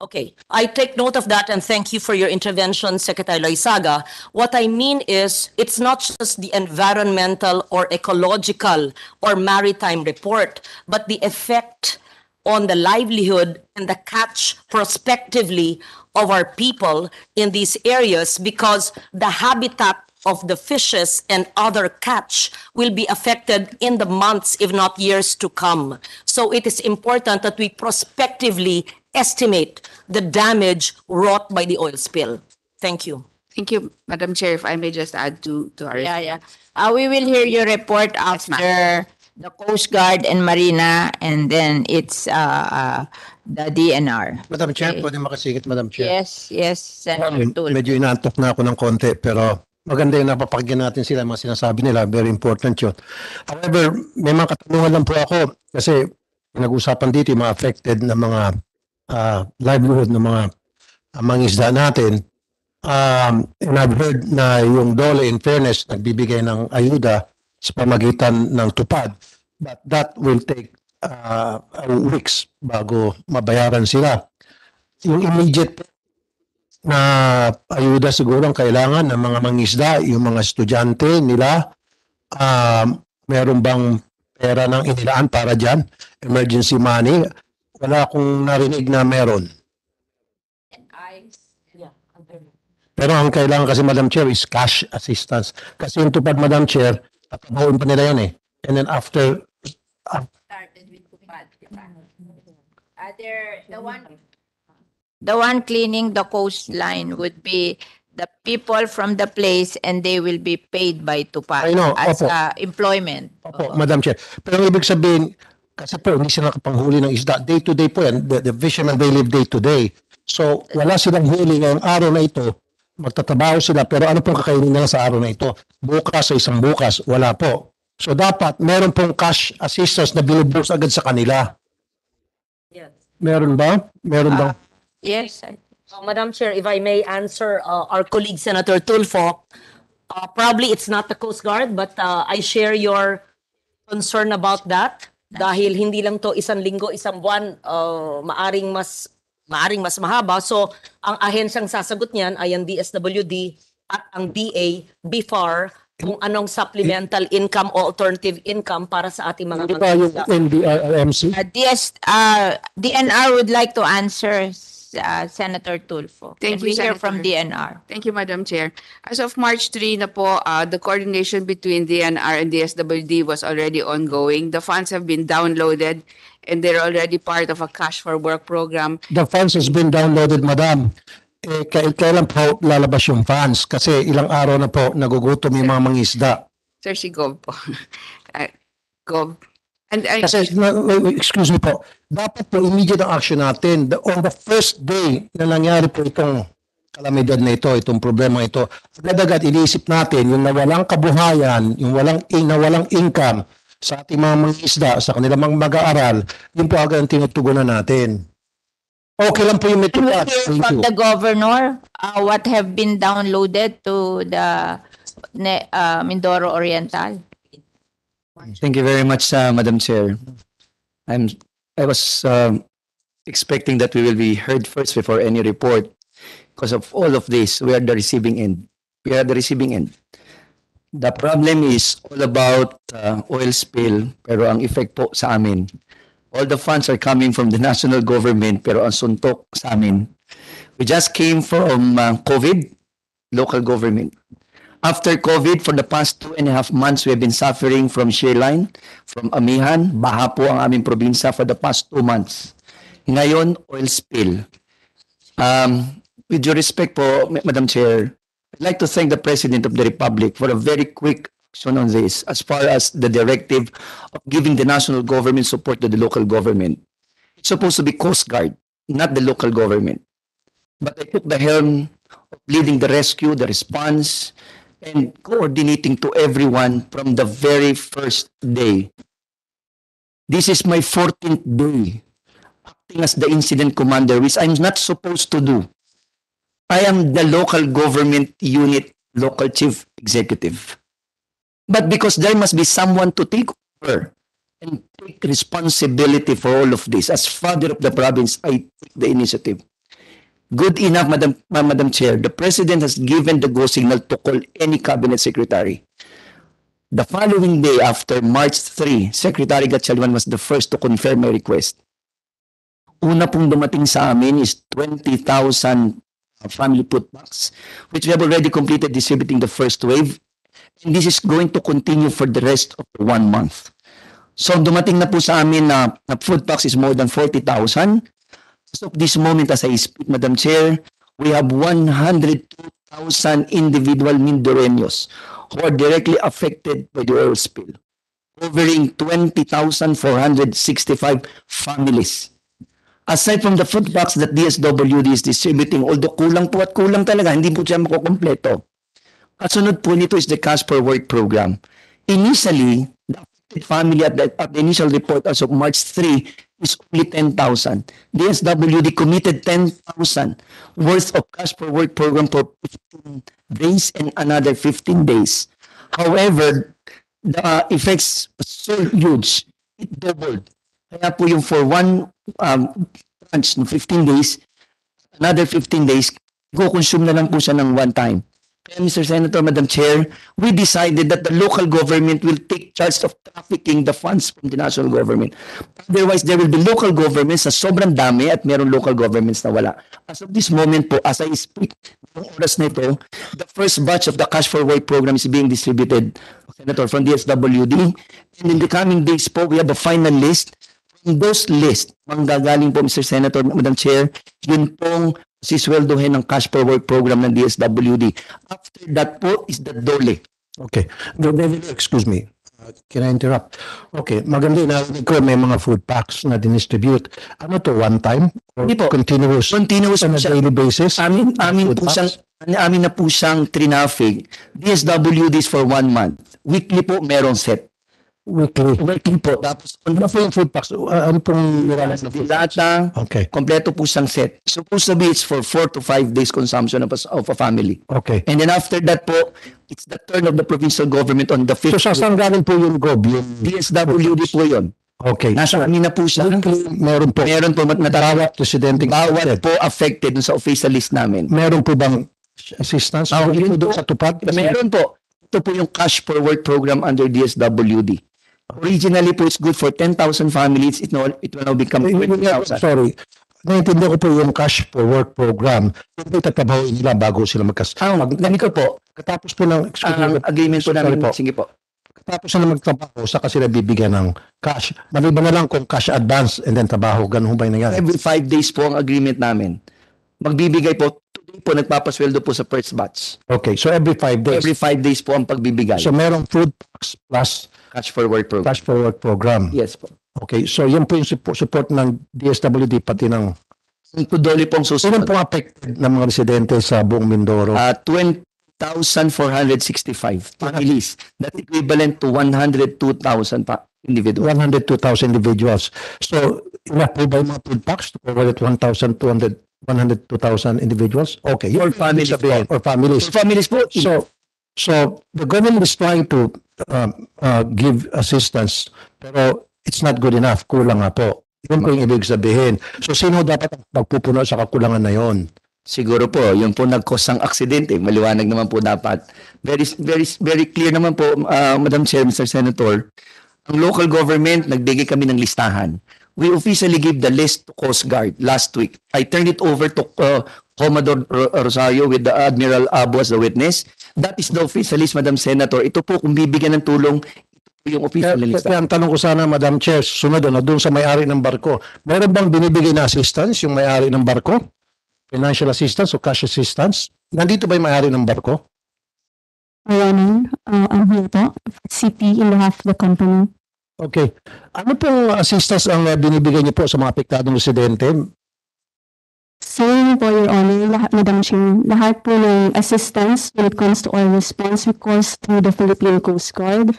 Okay, I take note of that and thank you for your intervention, Secretary Loisaga. What I mean is, it's not just the environmental or ecological or maritime report, but the effect on the livelihood and the catch prospectively of our people in these areas because the habitat of the fishes and other catch will be affected in the months, if not years to come. So it is important that we prospectively estimate the damage wrought by the oil spill. Thank you. Thank you, Madam Chair, if I may just add to, to our. Yeah, yeah. Uh, we will hear your report after the Coast Guard and Marina, and then it's uh, uh, the DNR. Madam Chair, Okay. pwede makasingit, Madam Chair. Yes, yes, Senator Tulfo. Medyo inaantok na ako ng konti, pero maganda yung napapakinggan natin sila, mga sinasabi nila, very important yun. However, may mga katanungan lang po ako kasi pinag-usapan dito yung mga affected na mga ah, livelihood ng mga uh, mangisda natin. Um, and I've heard na yung Dole, in fairness, nagbibigay ng ayuda sa pamagitan ng tupad. But that will take uh, weeks bago mabayaran sila. Yung immediate na ayuda siguro ang kailangan ng mga mangisda, yung mga estudyante nila, um, meron bang pera ng inilaan para dyan, emergency money. Wala akong narinig na meron. Pero ang kailangan kasi Madam Chair is cash assistance. Kasi yung tupad Madam Chair, tatabaon pa nila yan eh. And then after, started with Tupad, di ba? Uh, there, the one, the one cleaning the coastline would be the people from the place and they will be paid by I know, as opo. uh, employment. Opo, Madam Chair. Pero ang ibig sabihin, kasi po hindi sila nakapanghuli ng isda. Day to day po yan. The, the fishermen, they live day to day. So, wala silang huli ngayong araw na ito. Magtatabaho sila. Pero ano pong kakainin nila sa araw na ito? Bukas o isang bukas? Wala po. So, dapat meron pong cash assistance na binubus agad sa kanila. Yes. Meron ba? Meron ba? Yes, I- Uh, Madam Chair, if I may answer uh, our colleague Senator Tulfo, uh, probably it's not the Coast Guard, but uh, I share your concern about that. Dahil hindi lang to isang linggo, isang buwan, uh, maaring mas maaring mas mahaba. So, ang ahensyang sasagot niyan ay ang DSWD at ang DA, BFAR, kung anong supplemental income o alternative income para sa ating mga Hindi ba yung. NDRMC? uh, DS, uh, DNR would like to answer uh, Senator Tulfo. Thank Can you, we hear from. DNR? Thank you, Madam Chair. As of March 3 na po, uh, the coordination between DNR and DSWD was already ongoing. The funds have been downloaded and they're already part of a cash for work program. The funds has been downloaded, Madam. Eh, kailan po lalabas yung funds? Kasi ilang araw na po nagugutom yung mga mangisda. Sir, si Gov po. Uh, Gov. And I, Kasi, na- excuse me po, dapat po immediate ang action natin. The- on the first day na nangyari po itong kalamidad na ito, itong problema ito, agad-agad iniisip natin yung nawalang kabuhayan, yung walang, in, nawalang income sa ating mga mangisda, sa kanilang mga mag-aaral, yun po agad ang tinutugunan natin. Okay lang po yung hear Thank from you. the governor, uh, what have been downloaded to the uh, Mindoro Oriental? Thank you very much, uh, Madam Chair. I'm, I was um, expecting that we will be heard first before any report. Because of all of this, we are the receiving end. We are the receiving end. The problem is all about uh, oil spill, pero ang effect po sa amin. All the funds are coming from the national government, pero ang suntok sa amin. We just came from uh, COVID, local government. After COVID, for the past two and a half months, we have been suffering from shear line, from amihan. Baha po ang aming probinsya for the past two months. Ngayon, oil spill. Um, with due respect po, Madam Chair, I'd like to thank the President of the Republic for a very quick action on this as far as the directive of giving the national government support to the local government. It's supposed to be Coast Guard, not the local government. But I took the helm of leading the rescue, the response, and coordinating to everyone from the very first day. This is my 14th day acting as the incident commander, which I'm not supposed to do. I am the local government unit local chief executive. But because there must be someone to take over and take responsibility for all of this, as father of the province, I take the initiative. Good enough, Madam, Ma- Madam Chair. The President has given the go signal to call any cabinet secretary. The following day after March 3, Secretary Gatchalian was the first to confirm my request. Una pong dumating sa amin is 20,000 family put backs, which we have already completed distributing the first wave. And this is going to continue for the rest of one month. So dumating na po sa amin na, na food packs is more than 40,000. Of this moment, as I speak, Madam Chair, we have 102,000 individual Mindoreños who are directly affected by the oil spill, covering 20,465 families. Aside from the food box that DSWD is distributing, although kulang po at kulang talaga, hindi po siya makukompleto. Kasunod po nito is the Cash per Work program. Initially, the family at the, at the initial report as of March 3 is only 10,000. DSWD committed 10,000 worth of Cash per Work program for 15 days and another 15 days. However, the uh, effects so huge, it doubled. Kaya po yung for one um, tranche no 15 days, another 15 days, go-consume na lang po siya ng one time. Mr. Senator, Madam Chair, we decided that the local government will take charge of trafficking the funds from the national government. Otherwise, there will be local governments na sobrang dami at meron local governments na wala. As of this moment po, as I speak, ng oras na ito, the first batch of the Cash for Work program is being distributed, Senator, from DSWD. And in the coming days po, we have a final list. From those list, manggagaling po, Mr. Senator, Madam Chair, yun pong sisweldohin ng Cash for Work program ng DSWD. After that po is the DOLE. Okay. David, excuse me. Uh, Can I interrupt? Okay, maganda narinig ko may mga food packs na dinistribute. Ano to, one time? Or Hindi po. Continuous? Continuous on a siya. daily basis? Amin, amin Food po packs? siyang, amin na po siyang trinafig. DSWD is for one month. Weekly po merong set. Weekly. Weekly po. Tapos, Ano po yung food packs? Uh, Ano pong nilalas na food packs? dilata, Okay, kompleto po siyang set. Supposed to be it's for four to five days consumption of a, of a family. okay. And then after that po, it's the turn of the provincial government on the So, fifth. sa saan galing po yung GOB? Yung... DSWD po yun. Okay. Nasa na po siya. Weekly, meron po. Meron po mat- natawag. Bawat residente. Bawat po affected dun sa official list namin. Meron po bang assistance? Yun po doon sa tupad? Meron po. Ito po yung cash for work program under DSWD. Originally po, it's good for 10,000 families. It, now, it will now become Eh, yun nga, 20,000. Sorry. Naintindihan ko po yung cash for work program. Yung po tatrabahoin nila bago sila magkas... Ah, ganito po. Katapos po ng... Ang me, agreement po namin, po. sige po. Katapos na magtrabaho, saka sila bibigyan ng cash. Maliban na lang kung cash advance and then trabaho. Ganun ba yung nangyari? Every five days po ang agreement namin. Magbibigay po, today po nagpapasweldo po sa first batch. Okay, so every five days. Every five days po ang pagbibigay. So merong food packs plus cash for work program. cash for work program. Yes po. Okay, so yan po yung support, support ng DSWD pati ng... Yung tudoli pong susunod. pong affected ng mga residente sa buong Mindoro? Uh, 20,465 families. That's equivalent to 102,000 pa individual. 102,000 individuals. So, enough po ba yung mga food packs to cover that 1,200, 102,000 individuals? Okay. Yun, families Or families. For families po, So, so the government is trying to um, uh, give assistance, pero it's not good enough. Kulang nga po. Yun po yung ibig sabihin. So, sino dapat ang magpupuno sa kakulangan na yon? Siguro po, yung po nag-cause ng aksidente, maliwanag naman po dapat. Very very very clear naman po, uh, Madam Chair, Mr. Senator. Ang local government, nagbigay kami ng listahan. We officially gave the list to Coast Guard last week. I turned it over to uh, Commodore Ro- Rosario with the Admiral Abo as the witness. That is the official list, Madam Senator. Ito po, kung bibigyan ng tulong, ito po yung official Kaya, list. kaya ang tanong ko sana, Madam Chair, sunod na doon sa may-ari ng barko. Meron bang binibigay na assistance yung may-ari ng barko? Financial assistance o cash assistance? Nandito ba yung may-ari ng barko? Honor, uh, I'm here po, CP in behalf of the company. Okay. Ano pong assistance ang uh, binibigay niyo po sa mga apektadong residente? Yun po, Your Honor, lahat, Madam Chair, lahat po ng assistance when it comes to oil response request through the Philippine Coast Guard.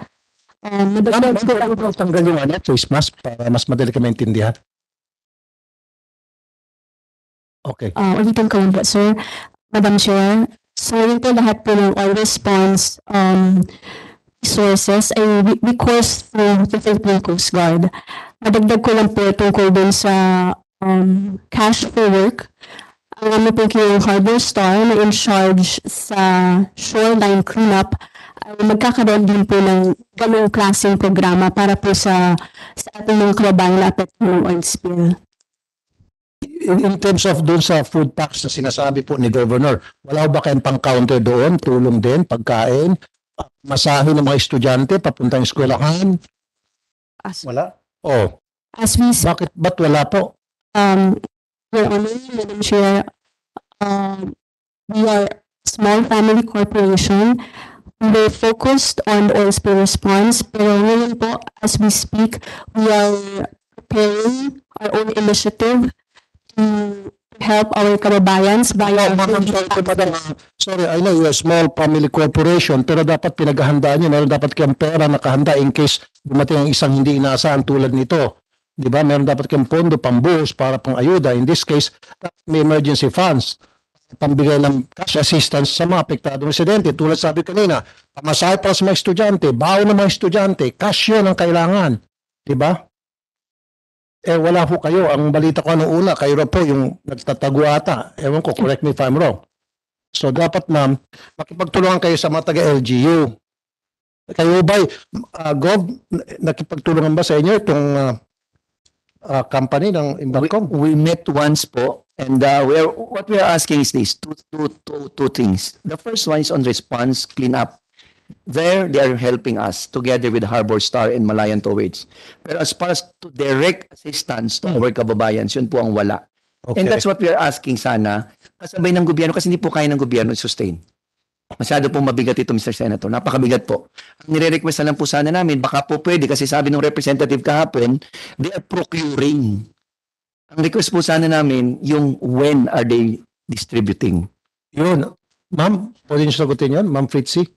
Um, madagdag po ang Ano tanggal yung ano, face mask para mas madali ka maintindihan? Okay. uh, ulitin ko lang po, sir. Madam Chair, so yun po lahat po ng oil response um, resources ay re- recourse through the Philippine Coast Guard. Madagdag ko lang po tungkol dun sa um, cash for work. Ang ano po yung Harbor Star na in charge sa shoreline cleanup ay magkakaroon din po ng ganong klaseng programa para po sa, sa ating mga kababayan na apektuhan ng oil spill. In, in terms of doon sa food packs na sinasabi po ni Governor, wala ba kayong pang-counter doon? Tulong din, pagkain, masahe ng mga estudyante papuntang eskwelahan? As, Wala? Oh, as we bakit ba't wala po? Um, Your Honor, Madam Chair, um, we are small family corporation. We're focused on oil spill response, pero ngayon po, as we speak, we are preparing our own initiative to help our kababayans by sorry, po, madam. Ah, Sorry, I know you're a small family corporation, pero dapat pinaghahandaan nyo. Meron dapat kayong pera nakahanda in case dumating ang isang hindi inaasahan tulad nito. Di ba? Meron dapat kayong pondo, pambuhos para pang ayuda. In this case, may emergency funds pambigay ng cash assistance sa mga apektadong residente. Tulad sabi kanina, pamasahe para sa mga estudyante, baon ng mga estudyante, cash yun ang kailangan. Di ba? Eh, wala po kayo. Ang balita ko anong una, kayo po yung nagtatago ata. Ewan ko, correct me if I'm wrong. So dapat ma'am, makipagtulungan kayo sa mga taga-LGU. Kayo ba, uh, Gov, nakipagtulungan ba sa inyo itong ah, ah, company ng Imbarcom? We met once po and uh, we are, what we are asking is this, two, two, two, two things. The first one is on response, clean up. There, they are helping us together with Harbor Star and Malayan Towards. Pero as far as to direct assistance to our kababayans, yun po ang wala. Okay. And that's what we are asking sana, kasabay ng gobyerno kasi hindi po kaya ng gobyerno i-sustain. Masyado pong mabigat ito, Mr. Senator. Napakabigat po. Ang nire-request na lang po sana namin, baka po pwede kasi sabi ng representative kahapon, they are procuring. Ang request po sana namin, yung when are they distributing? Yun. Ma'am, pwede niyo sagutin yun? Ma'am Fritzy?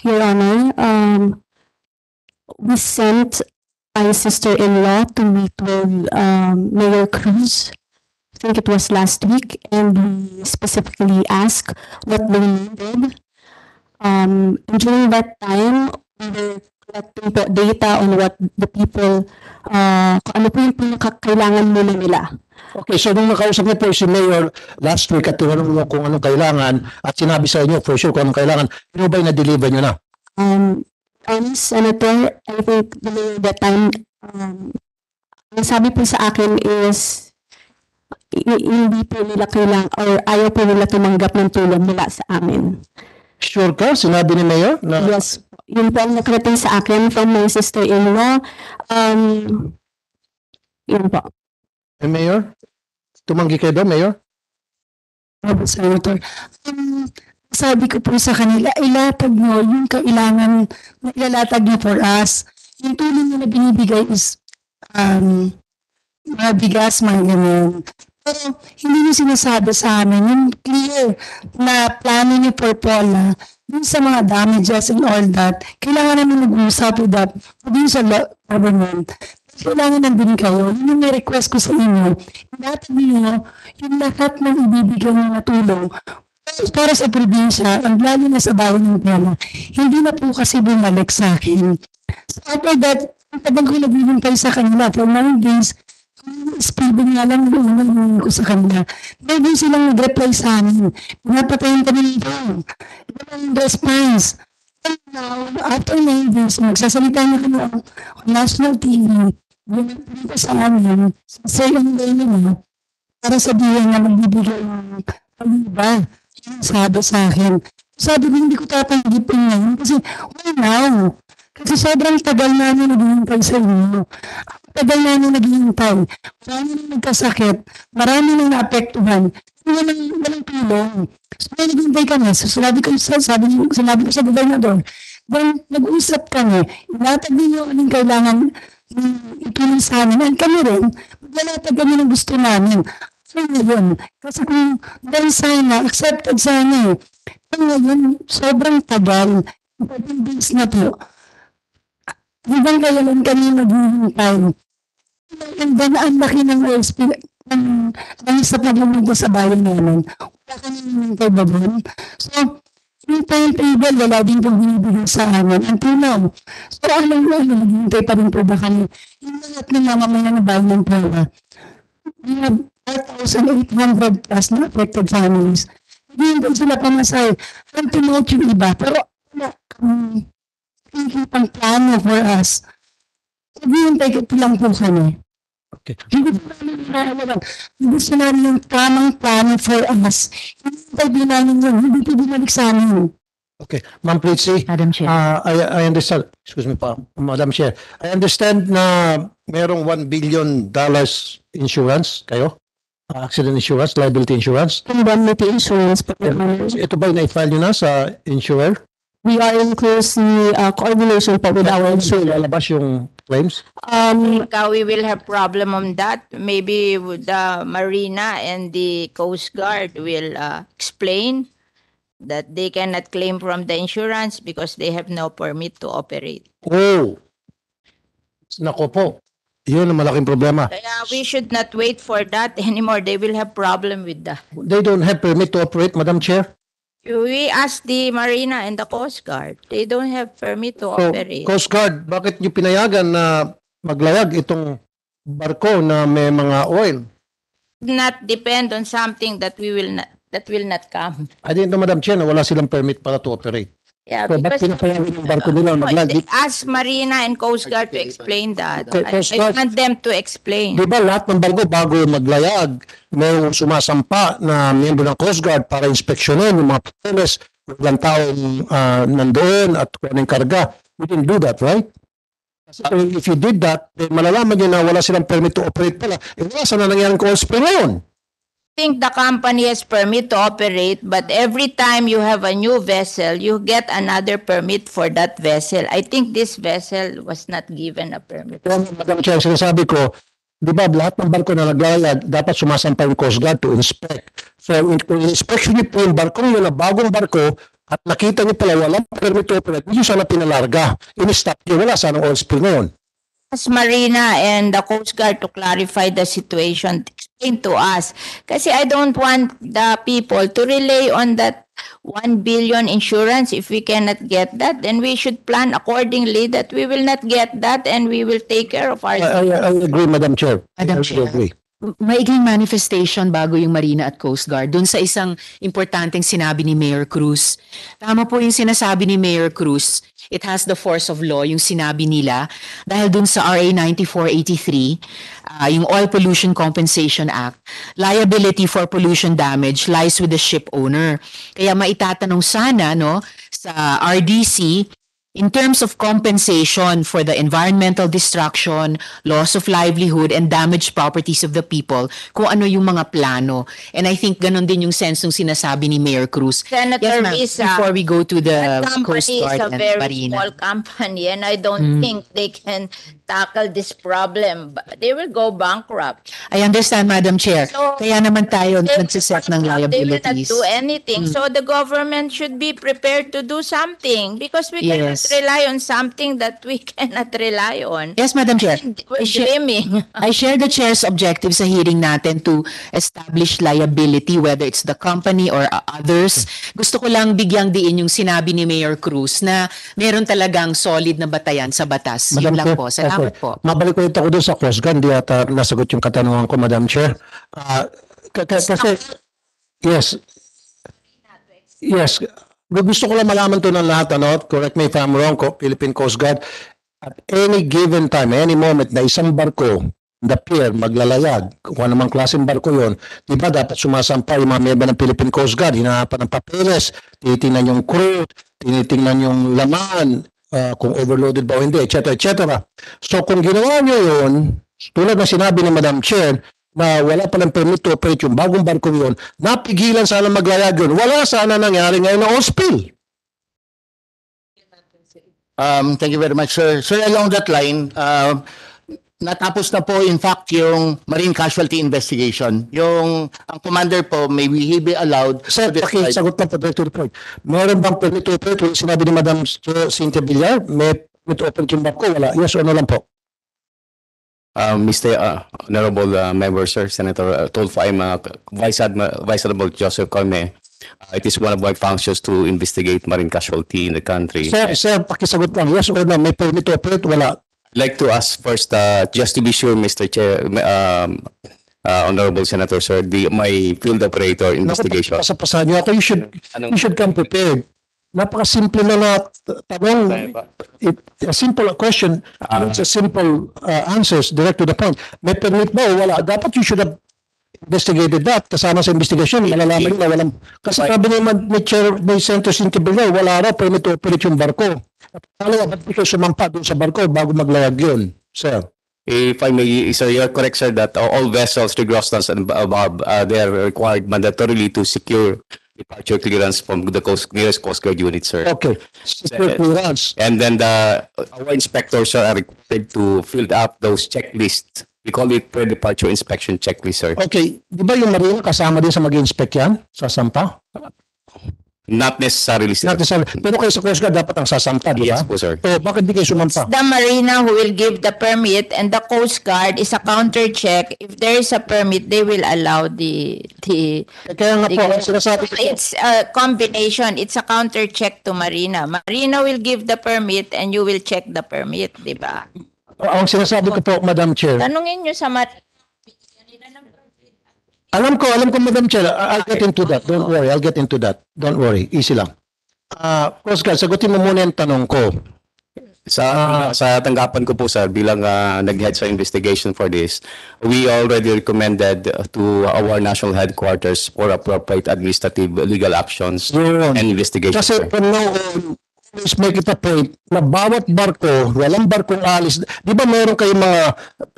Your Honor, um, we sent my sister-in-law to meet with, um, Mayor Cruz. Think it was last week, and we specifically asked what they needed. Um, and during that time, we were collecting po data on what the people, uh, ano po yung pinakakailangan muna nila. Okay, so nung nakausap niyo po si Mayor last week at tinanong mo kung anong kailangan at sinabi sa inyo for sure kung anong kailangan, yun ba yung na-deliver niyo na? Um, um, Senator, I think the mayor that time, um, ang sabi po sa akin is, hindi po nila kailang, or ayaw po nila tumanggap ng tulong mula sa amin. Sure ka? Sinabi ni Mayor na Yes, yun po ang nakarating sa akin from my sister-in-law. Um, yun po. eh, Mayor? Tumanggi kayo doon, Mayor? Opo, Senator. Um, sabi ko po sa kanila, ilatag mo yung kailangan na ilalatag niyo for us. Yung tulong nyo na binibigay is um, mga bigas, mga ganyan. Pero hindi niyo sinasabi sa amin yung clear na plano niyo for Paula dun sa mga damages and all that. Kailangan namin nag-usap with that dun sa government. Kailangan nandun kayo. Yun yung request ko sa inyo. Ilatag niyo yung lahat ng ibibigay niyo na tulong para sa probinsya, ang lalo na sa bayan ng Pela, hindi na po kasi bumalik sa akin. So after that, ang tagal ko nagbibintay sa kanila for nine days, speeding nga lang yung unang ko sa kanila. Dahil silang nag-reply sa amin. Pinapatayin kami nito. Ito lang yung response. And now, after nine days, magsasalita na kami on on national TV. Binigyan ko sa amin, sa yung day nila, para sabihin na magbibigay ng pag-iba. Yung sabi sa akin. Sabi ko, hindi ko tatanggipin ngayon kasi why now? Kasi sobrang tagal namin naghihintay sa inyo. Tagal namin naghihintay. Marami nang nagkasakit. Marami nang naapektuhan. Walang, walang tulong. So, may naghihintay kami. So, sinabi ko, sa- sabi, ko sa gobernador, then nag-usap kami. Ilatag ninyo anong kailangan itulong sa amin. And kami rin, maglalatag kami ng gusto namin. So, yun. Kasi kung dahil sana, accepted sana eh. Ngayon, sobrang tagal. 14 days na po. Hanggang kailan kami naghihintay. And then, ang laki ng OSP, ng, ng sa paglumugo sa bayan namin. Wala kami hinintay babon. So, yung timetable, wala din pong binibigay sa amin. Until now. So, ano yung ano, naghihintay pa rin po ba kami? Yung lahat ng mamamayan na bayan ng pera. We have 5,800 plus na affected families. Hindi din sila pamasay. Ang tinote yung iba. Pero wala kami hindi pang plano for us. Naghihintay ko lang po kami. Okay. Hindi po namin inaalam. Gusto namin yung tamang plano for us. Hindi din namin yun. Hindi po binalik sa amin. Okay. Ma'am Fritzy, Madam Chair. ah, I, I understand, excuse me pa, Madam Chair. I understand na merong 1 billion dollars insurance kayo? Ah, accident insurance, liability insurance. Indemnity insurance po. Ito ba yung na-file nyo na sa insurer? We are in close uh, coordination po with our insurer. Lalabas yung claims? Um, think uh, we will have problem on that. Maybe with the Marina and the Coast Guard will uh, explain that they cannot claim from the insurance because they have no permit to operate. Oh! Nako po. Yun ang malaking problema. Kaya we should not wait for that anymore. They will have problem with that. They don't have permit to operate, Madam Chair. We asked the Marina and the Coast Guard. They don't have permit to So, operate. Coast Guard, bakit nyo pinayagan na maglayag itong barko na may mga oil? not depend on something that we will not, that will not come. I didn't know, Madam Chair, na wala silang permit para to operate. Yeah, So, ba't because pinapayagan yung barko nila they- ask Marina and Coast Guard to explain that. Co- I, Coast I Guard- want them to explain. Di ba lahat ng barko bago maglayag, may sumasampa na miyembro ng Coast Guard para inspeksyonin yung mga papeles, ilang taong ah, nandoon at kung anong karga. We didn't do that, right? Kasi if you did that, then malalaman nyo na wala silang permit to operate pala. Eh wala, saan na nangyari cold spray ngayon? Think the company has permit to operate, but every time you have a new vessel, you get another permit for that vessel. I think this vessel was not given a permit. Kaya Madam Chair, sinasabi ko, di ba lahat ng barko na naglayag, dapat sumasampa yung Coast Guard to inspect. So, inspection niyo po yung barko na bagong barko, at nakita niyo pala walang permit to operate, hindi sana pinalarga. In-stop niyo, wala sana oil spill ngayon. Ask Marina and the Coast Guard to clarify the situation, explain to us. Kasi I don't want the people to rely on that 1 billion insurance. If we cannot get that, then we should plan accordingly that we will not get that and we will take care of I, ourselves. I, I agree, Madam Chair. Madam I Chair. agree. maigling manifestation bago yung Marina at Coast Guard dun sa isang importanteng sinabi ni Mayor Cruz. Tama po yung sinasabi ni Mayor Cruz. It has the force of law, yung sinabi nila. Dahil dun sa RA 9483, ah, yung Oil Pollution Compensation Act, liability for pollution damage lies with the ship owner. Kaya maitatanong sana no, sa RDC, In terms of compensation for the environmental destruction, loss of livelihood, and damaged properties of the people, kung ano yung mga plano. And I think ganon din yung sense ng sinasabi ni Mayor Cruz. Senator Yes, ma'am. Risa, Before we go to the Coast company is Guard a and very Marina. small company and I don't Mm. think they can tackle this problem. They will go bankrupt. I understand, Madam Chair. So, Kaya naman tayo They- nagsiset ng They will not liabilities. do anything. Mm. So the government should be prepared to do something because we cannot Yes. rely on something that we cannot rely on. Yes, Madam Chair. We're I share- dreaming. I share the chair's objective sa hearing natin to establish liability, whether it's the company or others. Gusto ko lang bigyang diin yung sinabi ni Mayor Cruz na meron talagang solid na batayan sa batas. Yun lang Chair, po. Salamat okay. po. Mabalik ulit ako doon sa Coast Guard. Hindi nasagot yung katanungan ko, Madam Chair. Ka- kasi, yes. Yes. Gusto ko lang malaman to ng lahat, ano? Correct me if I'm wrong, ko, Philippine Coast Guard. At any given time, any moment na isang barko the pier, maglalayag, kung anumang klaseng barko yon, di ba dapat sumasampa yung mga member ng Philippine Coast Guard, hinahapan ng papeles, tinitingnan yung crew, tinitingnan yung laman, ah, kung overloaded ba o hindi, etc. etc. So kung ginawa nyo yun, tulad na sinabi ni Madam Chair, na wala palang permit to operate yung bagong barko yun, napigilan sana maglayag yun. Wala sana nangyari ngayon na oil spill. Um, thank you very much, sir. Sir, along that line, uh, natapos na po in fact yung marine casualty investigation. Yung ang commander po, may he be allowed Sir, to describe- pakisagot lang po direct to the point. Meron bang permit to operate? Yung Sinabi ni Madam Cynthia Villar, may permit to operate yung barko? Wala. Yes or no lang po? Uh, Mr. Uh, Honorable uh, Member, Sir, Senator uh, Tulfo, I'm uh, Vice, Admi- Vice Admiral Joseph Corme. Uh, it is one of my functions to investigate marine casualty in the country. Sir, sir, pakisagot lang. Yes or no? May permit to operate? Wala. Like to ask first, uh, just to be sure, Mr. Chair, um, uh, Honorable Senator, Sir, the, my field operator investigation. Naku, pasapasahan niyo ako. You should, you should come prepared. Napakasimple na na tanong. It, a simple question. it's a simple uh, answers, direct to the point. May permit ba o wala? Dapat you should have investigated that. Kasama sa investigation, malalaman nila walang... Kasi sabi naman ni Chair, ni Senator Villar, wala raw permit to operate yung barko. Pangalawa, ba't di kayo sumampa doon sa barko bago maglayag yun, sir? If I may, sir, you're correct, sir, that all vessels, the Grosstans and above, uh, they are required mandatorily to secure departure clearance from the coast, nearest Coast Guard unit, sir. Okay. Secure clearance. And then the, our inspectors are required to fill up those checklists. We call it pre-departure inspection checklist, sir. Okay, di ba yung Marina kasama din sa mag-inspect yan? Sa sampa? Not necessarily, sir. Not necessarily. Pero kayo sa Coast Guard dapat ang sasampa, di ba? Yes po, sir. O bakit di kayo sumampa? The Marina who will give the permit and the Coast Guard is a counter check. If there is a permit, they will allow the the. Kaya nga the- po, ang sinasabi ko It's a combination. It's a counter check to Marina. Marina will give the permit and you will check the permit, di ba? Ang sinasabi ko po, Madam Chair, Tanungin nyo sa Mar- Alam ko, alam ko, Madam Chair. I- I'll get into that. Don't worry, I'll get into that. Don't worry. Easy lang. Ah, Coast Guard, sagutin mo muna yung tanong ko. Sa sa tanggapan ko po sir bilang uh, nag-head sa investigation for this, we already recommended uh, to our national headquarters for appropriate administrative legal actions Yun. and investigation. Kasi sir. from now on, always make it a point na bawat barko, walang barkong alis. Di ba meron kayong mga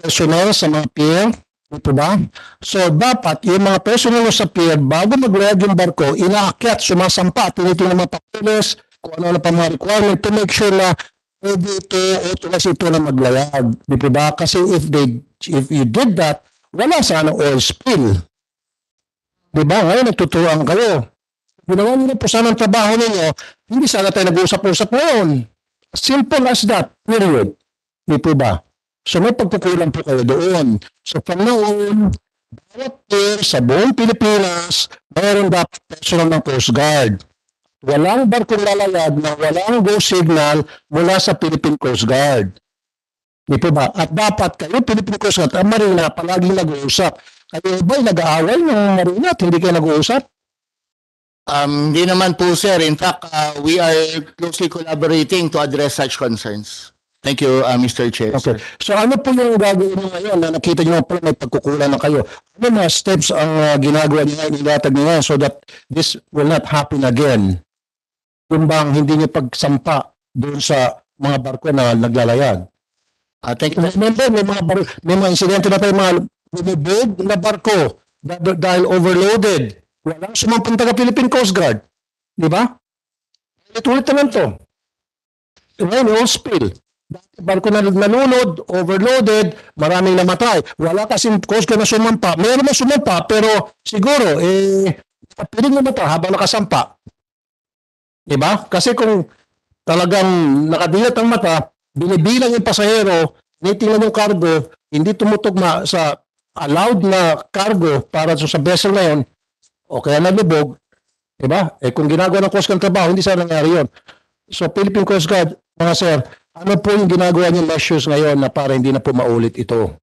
personnel sa mga pier? Ito ba? So, dapat yung mga personnel sa pier, bago maglayag yung barko, inaakyat, sumasampa, tinitingnan mga papeles, kung ano na pa mga requirement to make sure na pwede ito, ito na ito na maglayag. Di ba? Kasi if they, if you did that, wala sana oil spill. Di ba? Ngayon, nagtuturoan kayo. Ginawa niyo na po sana ang trabaho ninyo, hindi sana tayo nag-uusap-usap ngayon. Simple as that, period. Di ba? So may pagkukulang po kayo doon. So from now on, bawat pier sa buong Pilipinas, mayroon dapat personal ng Coast Guard. Walang barkong lalayag na walang go signal mula sa Philippine Coast Guard. Di po ba? At dapat kayo, Philippine Coast Guard, ang Marina, palagi nag-uusap. Kayo ba'y nag-aaway ng Marina at hindi kayo nag-uusap? Um, hindi naman po sir. In fact, uh, we are closely collaborating to address such concerns. Thank you, uh, Mr. Chair. Okay. So ano po yung gagawin nyo ngayon na nakita nyo po may pagkukulang na kayo? Ano mga steps ang uh, ginagawa nyo ngayon, ilatag nyo ngayon so that this will not happen again? Yung bang hindi nyo pagsampa doon sa mga barko na naglalayag? Uh, thank you. Remember, may mga, bar- may mga insidente na tayo, mga bumibog na barko dah- dahil overloaded. Walang sumampang taga Philippine Coast Guard. Di ba? Ulit-ulit naman to. Ngayon, all spill. Barko na nalunod, overloaded, maraming namatay. Wala kasing Coast Guard na sumampa. Meron na sumampa, pero siguro, eh, piling na mata habang nakasampa. Di ba? Kasi kung talagang nakadilat ang mata, binibilang yung pasahero, tinitingnan yung cargo, hindi tumutugma sa allowed na cargo para sa vessel na yun, o kaya nalubog, di ba? Eh kung ginagawa ng Coast Guard trabaho, hindi sana nangyari yun. So Philippine Coast Guard, mga sir, ano po yung ginagawa niyo measures ngayon na para hindi na po maulit ito?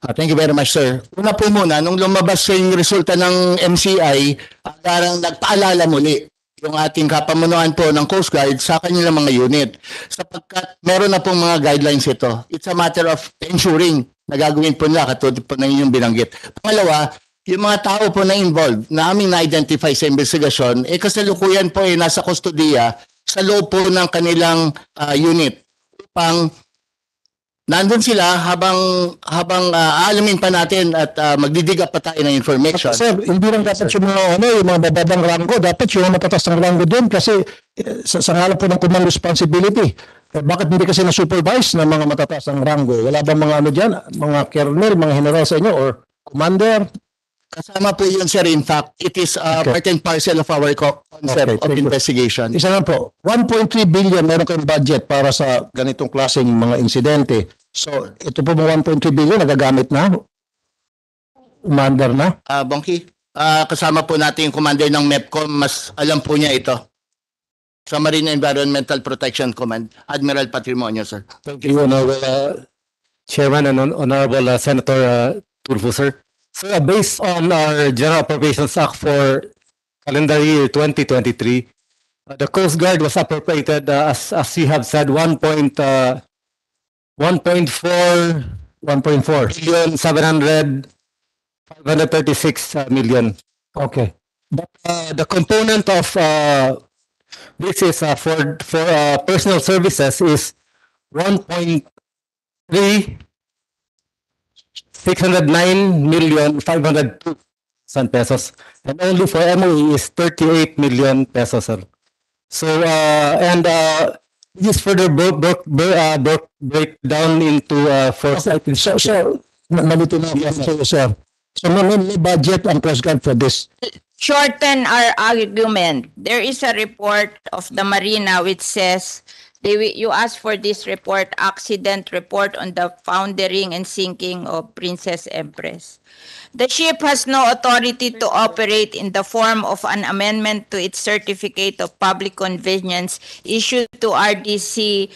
Uh, thank you very much, sir. Una po muna, nung lumabas yung resulta ng MCI, uh, parang nagpaalala muli yung ating kapamunuan po ng Coast Guard sa kanilang mga unit. Sapagkat meron na pong mga guidelines ito. It's a matter of ensuring na gagawin po nila katulad po ng inyong binanggit. Pangalawa, yung mga tao po na involved na aming na-identify sa investigasyon, eh kasalukuyan po eh nasa kustodiya sa loob po ng kanilang ah, unit upang nandun sila habang habang ah, aalamin pa natin at ah, magdidiga pa tayo ng information. Sir, hindi lang dapat yung mga, ano, yung mga bababang ranggo, dapat yung matatas ng ranggo din kasi eh, sa, sa ngalan po ng command responsibility. Eh, bakit hindi kasi na-supervise ng mga matatas ng ranggo? Wala ba mga ano dyan, mga colonel, mga general sa inyo or commander? Kasama po yun, sir. In fact, it is uh, Okay. part and parcel of our co- concept Okay, of thank you. investigation. Isa lang po, 1.3 billion meron kayong budget para sa ganitong klaseng mga insidente. So, ito po mga 1.3 billion nagagamit na? Umandar na? Ah, Bongki, ah, kasama po natin yung commander ng MEPCOM. Mas alam po niya ito. Sa Marine Environmental Protection Command, Admiral Patrimonio, sir. Thank you, Honorable uh, Chairman and Hon- Honorable uh, Senator uh, Turfo, sir. So uh, based on our General Appropriations Act for calendar year 2023, uh, the Coast Guard was appropriated, uh, as, as you have said, 1. Point, uh, 1.4 1.4. billion 700 536 uh, million. Okay. But uh, the component of uh, this is uh, for for uh, personal services is 1.3 609 million 502 thousand pesos and only for MOE is 38 million pesos sir. So uh, and uh, this further broke broke uh, broke break down into uh, four Okay, so, so, na- nalito na ako sa'yo, sir. So, may, budget ang Coast Guard for this. shorten our argument, there is a report of the Marina which says they, you asked for this report, accident report on the foundering and sinking of Princess Empress. The ship has no authority to operate in the form of an amendment to its certificate of public convenience issued to RDC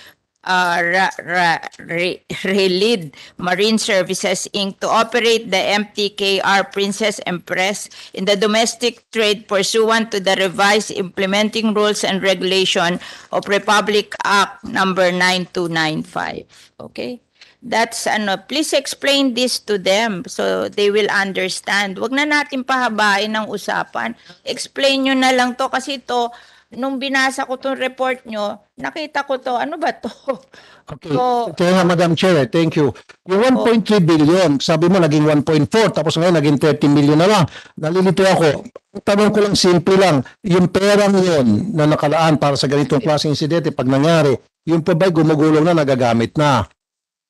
uh, Ra- Ra- Re- Relid Marine Services Inc. to operate the MTKR Princess Empress in the domestic trade pursuant to the revised implementing rules and regulation of Republic Act number 9295. Okay? That's ano, please explain this to them so they will understand. Wag na natin pahabain ng usapan. Explain nyo na lang to kasi to nung binasa ko tong report nyo, nakita ko to, ano ba to? Okay. So, Kaya nga, Madam Chair, eh, thank you. Yung 1.3 billion, sabi mo naging 1.4, tapos ngayon naging 30 million na lang. Nalilito ako. Tanong ko lang, simple lang. Yung perang yun na nakalaan para sa ganitong klaseng insidente, pag nangyari, yung pa ba'y gumugulong na, nagagamit na?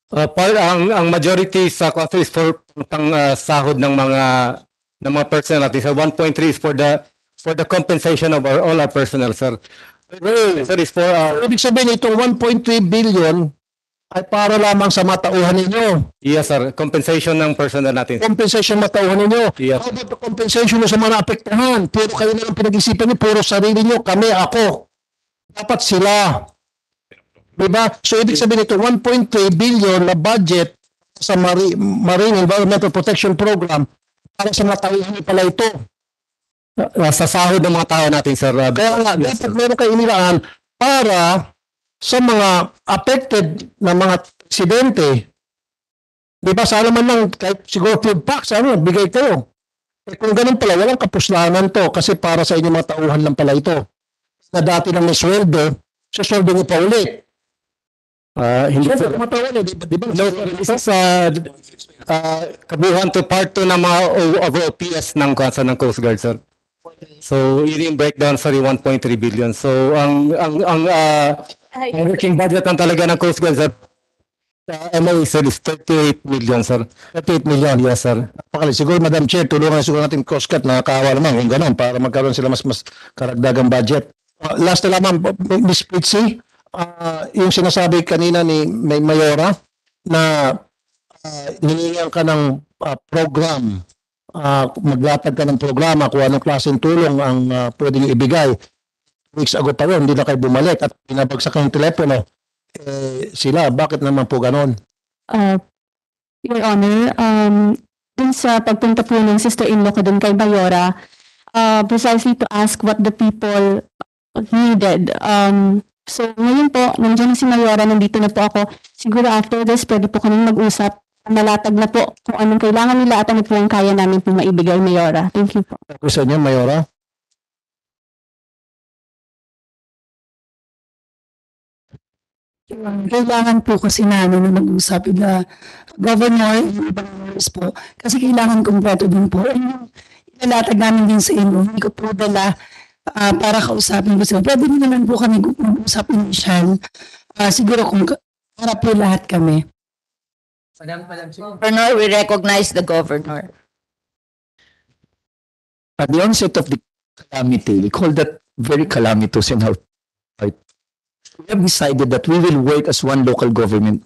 Uh, par, ang, ang majority sa cost is for pang uh, sahod ng mga ng mga personnel natin. So 1.3 is for the for the compensation of our, all our personnel, sir. Sir, is for our... Ibig sabihin, itong 1.3 billion ay para lamang sa matauhan ninyo. Yes, sir. Compensation ng personnel natin. Compensation matauhan ninyo. Yes. How about the compensation nyo sa mga naapektahan? Puro kayo na lang pinag-isipan nyo, puro sarili nyo, kami, ako. Dapat sila. Diba? So, ibig sabihin ito, 1.3 billion na budget sa Mari- Marine Environmental Protection Program para sa matauhan nyo pala ito. Uh, sa sahod ng mga tao natin, sir. Uh, Kaya nga, yes, dapat meron kayo inilaan para sa mga affected na mga aksidente. Di ba, sana man lang, kahit siguro food packs, ano, bigay kayo. Eh, kung ganun pala, walang kapuslanan to kasi para sa inyong mga tauhan lang pala ito. Na dati lang may sweldo, sa sweldo mo pa ulit. Uh, hindi Sweldo sir. mo pa ulit, di ba? Di ba? No, this is uh, uh, kabuuan to part 2 ng mga OPS ng ng Coast Guard, sir. So, yun yung breakdown sa 1.3 billion. So, ang ang ang uh, ang working budget ang talaga ng Coast Guard, sir. Uh, MOE, sir, is 38 million, sir. 38 million. Yes, sir. Pakali, siguro Madam Chair, tulungan siguro natin Coast Guard, nakakaawa naman kung ganun, para magkaroon sila mas mas karagdagang budget. Uh, last na lamang, Ms. Pritzy, uh, yung sinasabi kanina ni May Mayora na uh, nilingan ka ng uh, program, uh, maglatag ka ng programa kung anong klaseng tulong ang uh, pwedeng ibigay. Weeks ago pa rin, hindi na kayo bumalik at pinabagsak ng telepono. Eh, sila, bakit naman po ganon? Uh, Your Honor, um, dun sa pagpunta po ng sister-in-law ko dun kay Bayora, uh, precisely to ask what the people needed. Um, so ngayon po, nandiyan na si Mayora, nandito na po ako. Siguro after this, pwede po kami mag-usap. Malatag na po kung anong kailangan nila at ano po ang kaya namin po maibigay, Mayora. Thank you po. Gusto niyo, Mayora? Kailangan po kasi namin na mag-usap na governor, yung ibang po, kasi kailangan kumpleto din po. Yung ilalatag namin din sa inyo, hindi ko po dala ah, para kausapin ko sila. Pwede naman po kami mag-usap initial. Ah, siguro kung para po lahat kami. Governor, we recognize the governor. At the onset of the calamity, we call that very calamitous in our part. We have decided that we will work as one local government.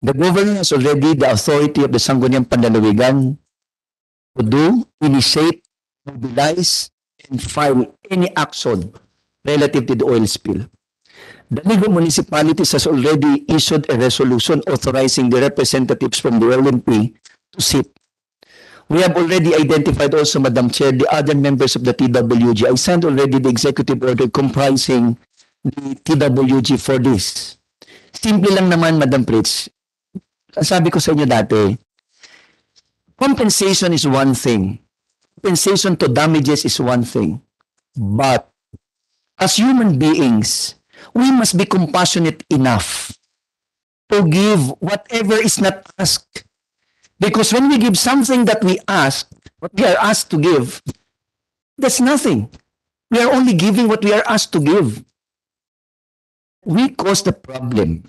The governor has already the authority of the Sangguniang Panlalawigan to do, initiate, mobilize, and file any action relative to the oil spill. The Liga of Municipalities has already issued a resolution authorizing the representatives from the LNP to sit We have already identified also, Madam Chair, the other members of the TWG. I signed already the executive order comprising the TWG for this. Simple lang naman, Madam Pritz. Sabi ko sa inyo dati, compensation is one thing. Compensation to damages is one thing. But as human beings, we must be compassionate enough to give whatever is not asked Because when we give something that we ask, what we are asked to give, that's nothing. We are only giving what we are asked to give. We cause the problem.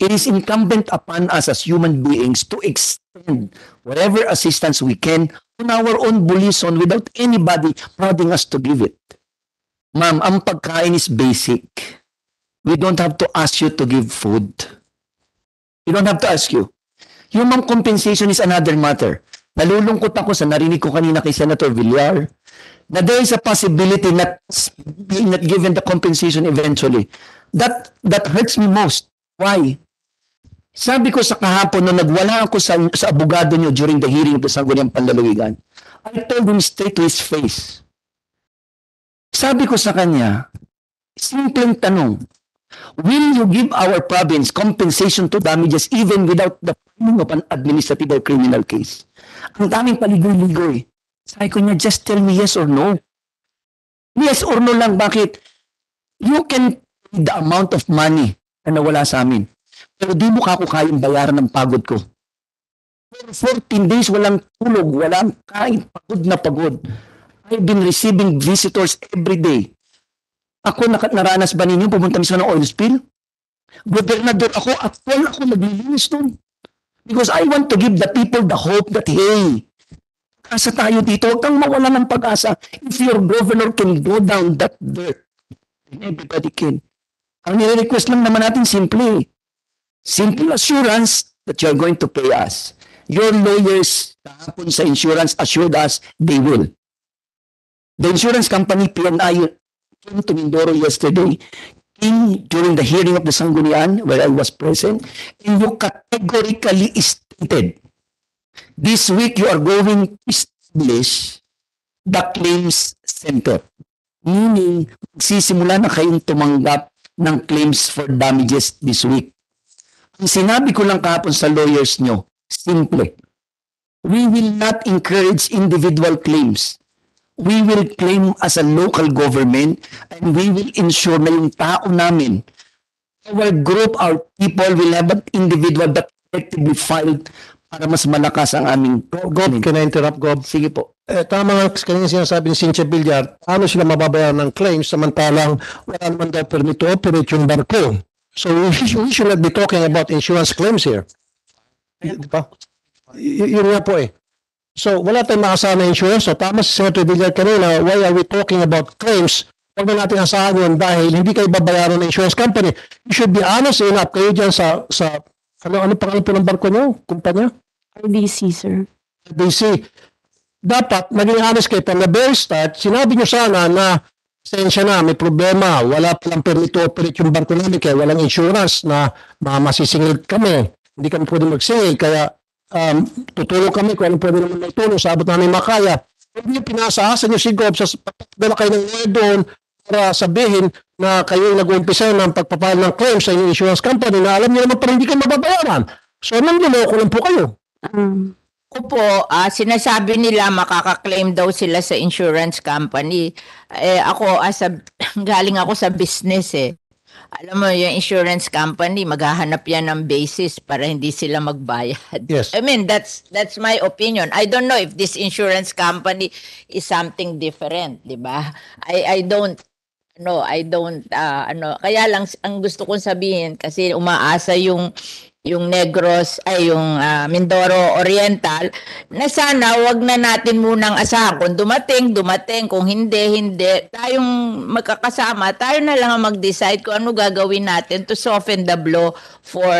It is incumbent upon us as human beings to extend whatever assistance we can on our own volition without anybody prodding us to give it. Ma'am, ang pagkain is basic. We don't have to ask you to give food. We don't have to ask you. Human compensation is another matter. Nalulungkot ako sa narinig ko kanina kay Senator Villar na there is a possibility not being not given the compensation eventually. That, that hurts me most. Why? Sabi ko sa kahapon na nagwala ako sa, sa abogado niyo during the hearing of the Sangguniang Panlalawigan, I told him straight to his face. Sabi ko sa kanya, simpleng tanong, will you give our province compensation to damages even without the filing of an administrative or criminal case? Ang daming paligoy-ligoy. Sabi ko niya, just tell me yes or no. Yes or no lang, bakit? You can the amount of money na nawala sa amin. Pero di mo kako kayang bayaran ng pagod ko. For 14 days, walang tulog, walang kain, pagod na pagod. I've been receiving visitors every day. Ako, naranas ba ninyo pumunta mismo ng oil spill? Gobernador ako, actual ako naglilinis doon. Because I want to give the people the hope that, hey, pag-asa tayo dito, huwag kang mawala ng pag-asa. If your governor can go down that dirt, then everybody can. Ang nire-request lang naman natin simple. Simple assurance that you're going to pay us. Your lawyers kahapon sa insurance assured us they will. The insurance company PNI came to Mindoro yesterday in during the hearing of the Sanggunian where I was present and you categorically stated this week you are going to establish the claims center. Meaning, magsisimula na kayong tumanggap ng claims for damages this week. Ang sinabi ko lang kahapon sa lawyers nyo, simple. We will not encourage individual claims. We will claim as a local government and we will ensure na yung tao namin, our group, our people will have an individual that collectively filed para mas malakas ang aming Gob, can I interrupt, Gob? Sige po. Eh, tama nga kanina sinasabi ni Cynthia Villar, ano sila mababayaran ng claims samantalang wala naman daw permit to operate yung barko. So we should, we should not be talking about insurance claims here. Di ba? Y- yun nga po eh. So wala tayong makasama insurance. So tama si Senator Villar kanina, why are we talking about claims? Huwag na natin asahan yun dahil hindi kayo babayaran ng insurance company. You should be honest enough kayo dyan sa, sa ano, ano pangalan po ng barko nyo? Kumpanya? RDC, sir. DC, dapat maging honest kayo from the very start, sinabi nyo sana na sensya na, may problema, wala palang permit to operate yung barko namin kaya walang insurance na ma- masisingil kami. Hindi kami pwede magsingil, kaya um, tutulong kami kung ano pwede naman may tulong sa abot namin makaya. Hindi nyo pinaasahasan nyo si Gob sa dala kayo ng lawyer doon para sabihin na kayo yung nag-umpisa ng pagpapahal ng claim sa inyong insurance company na alam niyo naman parang hindi kayo mababayaran. So, nanliloko lang po kayo. Um, Ko po, ah, sinasabi nila makaka-claim daw sila sa insurance company. Eh, ako, as a, galing ako sa business eh. Alam mo, yung insurance company, maghahanap yan ng basis para hindi sila magbayad. Yes. I mean, that's that's my opinion. I don't know if this insurance company is something different, di ba? I I don't no, I don't ah, ano, kaya lang ang gusto kong sabihin kasi umaasa yung yung Negros ay yung ah, Mindoro Oriental na sana wag na natin munang asahan kung dumating dumating kung hindi hindi tayong magkakasama tayo na lang ang mag-decide kung ano gagawin natin to soften the blow for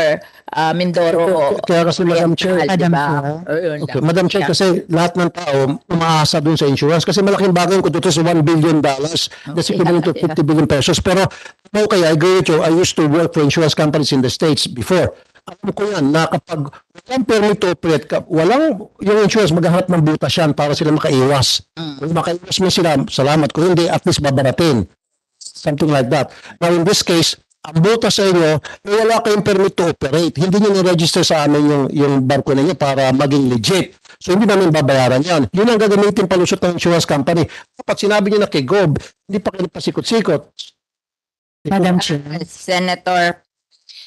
ah, Mindoro Kaya kasi Madam Chair, Madam diba? Chair, Okay. Madam Chair, kasi lahat ng tao umaasa dun sa insurance kasi malaking bagay kung ito sa 1 billion dollars. That's equivalent to yeah, 50 billion pesos. Pero okay, I agree with you. I used to work for insurance companies in the States before. Alam ko yan na kapag walang permit to operate, ka, walang yung insurance maghahanap ng butas yan para sila makaiwas. Kung makaiwas mo sila, salamat. Kung hindi, at least babaratin. Something like that. Now in this case, ang butas sa inyo, eh, wala kayong permit to operate. Hindi nyo ni-register sa amin yung, yung barko ninyo para maging legit. So hindi namin babayaran yan. Yun ang gagamitin palusot ng insurance company. Dapat sinabi nyo na kay Gob, hindi pa kayo pasikot-sikot. Madam Chair. Senator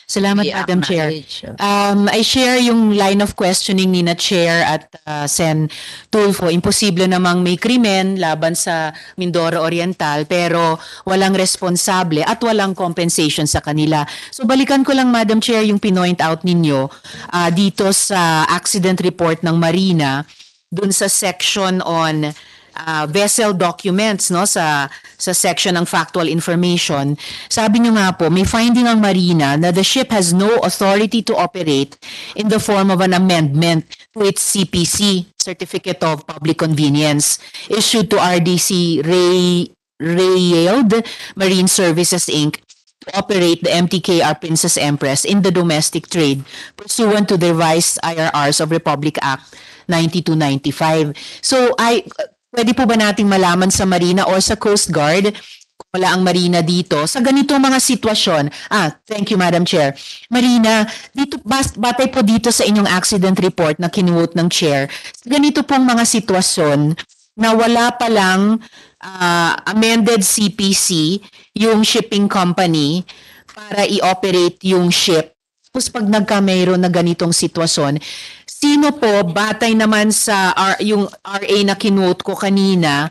Salamat, Yeah, Madam Chair. Um, I share yung line of questioning ni na Chair at uh, Sen Tulfo. Imposible namang may krimen laban sa Mindoro Oriental pero walang responsable at walang compensation sa kanila. So balikan ko lang, Madam Chair, yung pinoint out ninyo uh, dito sa accident report ng Marina dun sa section on uh, vessel documents no sa sa section ng factual information sabi niyo nga po may finding ang marina na the ship has no authority to operate in the form of an amendment to its CPC certificate of public convenience issued to RDC Ray Rayeld Marine Services Inc to operate the MTKR Princess Empress in the domestic trade pursuant to the revised IRRs of Republic Act 9295. So ay pwede po ba nating malaman sa Marina or sa Coast Guard kung wala ang Marina dito sa ganitong mga sitwasyon. Ah, thank you Madam Chair. Marina, dito batay po dito sa inyong accident report na kinuot ng chair. Sa ganito pong mga sitwasyon na wala pa lang ah, amended CPC yung shipping company para i-operate yung ship. Tapos pag nagka mayroon na ganitong sitwasyon, sino po batay naman sa R- yung RA na kinuot ko kanina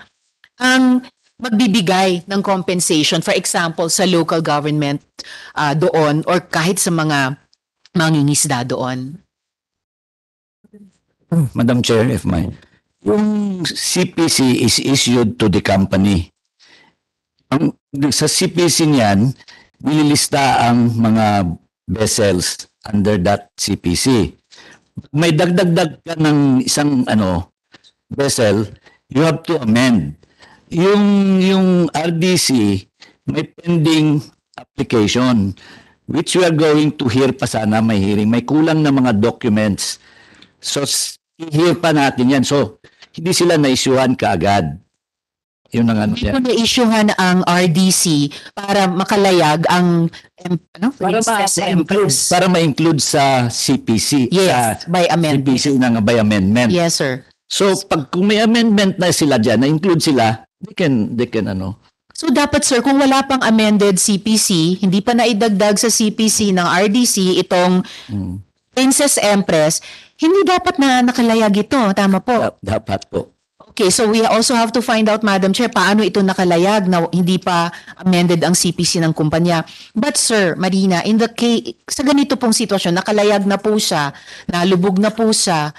ang magbibigay ng compensation for example sa local government ah, doon or kahit sa mga mangingisda doon. Madam Chair, if may. Yung CPC is issued to the company. Ang, sa CPC niyan, nililista ang mga vessels under that CPC. May dagdagdag ka ng isang ano vessel, you have to amend. Yung yung RDC may pending application which we are going to hear pa sana may hearing. May kulang na mga documents. So, i-hear pa natin yan. So, hindi sila na-issuehan kaagad. Yun ang ano Dito yan. na-issuehan ang RDC para makalayag ang em, ano, Para Princess ma-include, Empress. para ma-include sa CPC. Yes, sa by amendment. CPC ng by amendment. Yes, sir. So, pag kung may amendment na sila dyan, na-include sila, they can, they can ano, So dapat sir, kung wala pang amended CPC, hindi pa naidagdag sa CPC ng RDC itong Hmm. Princess Empress, hindi dapat na nakalayag ito. Tama po. dapat po. Okay, so we also have to find out, Madam Chair, paano ito nakalayag na hindi pa amended ang CPC ng kumpanya. But sir, Marina, in the case, sa ganito pong sitwasyon, nakalayag na po siya, nalubog na po siya,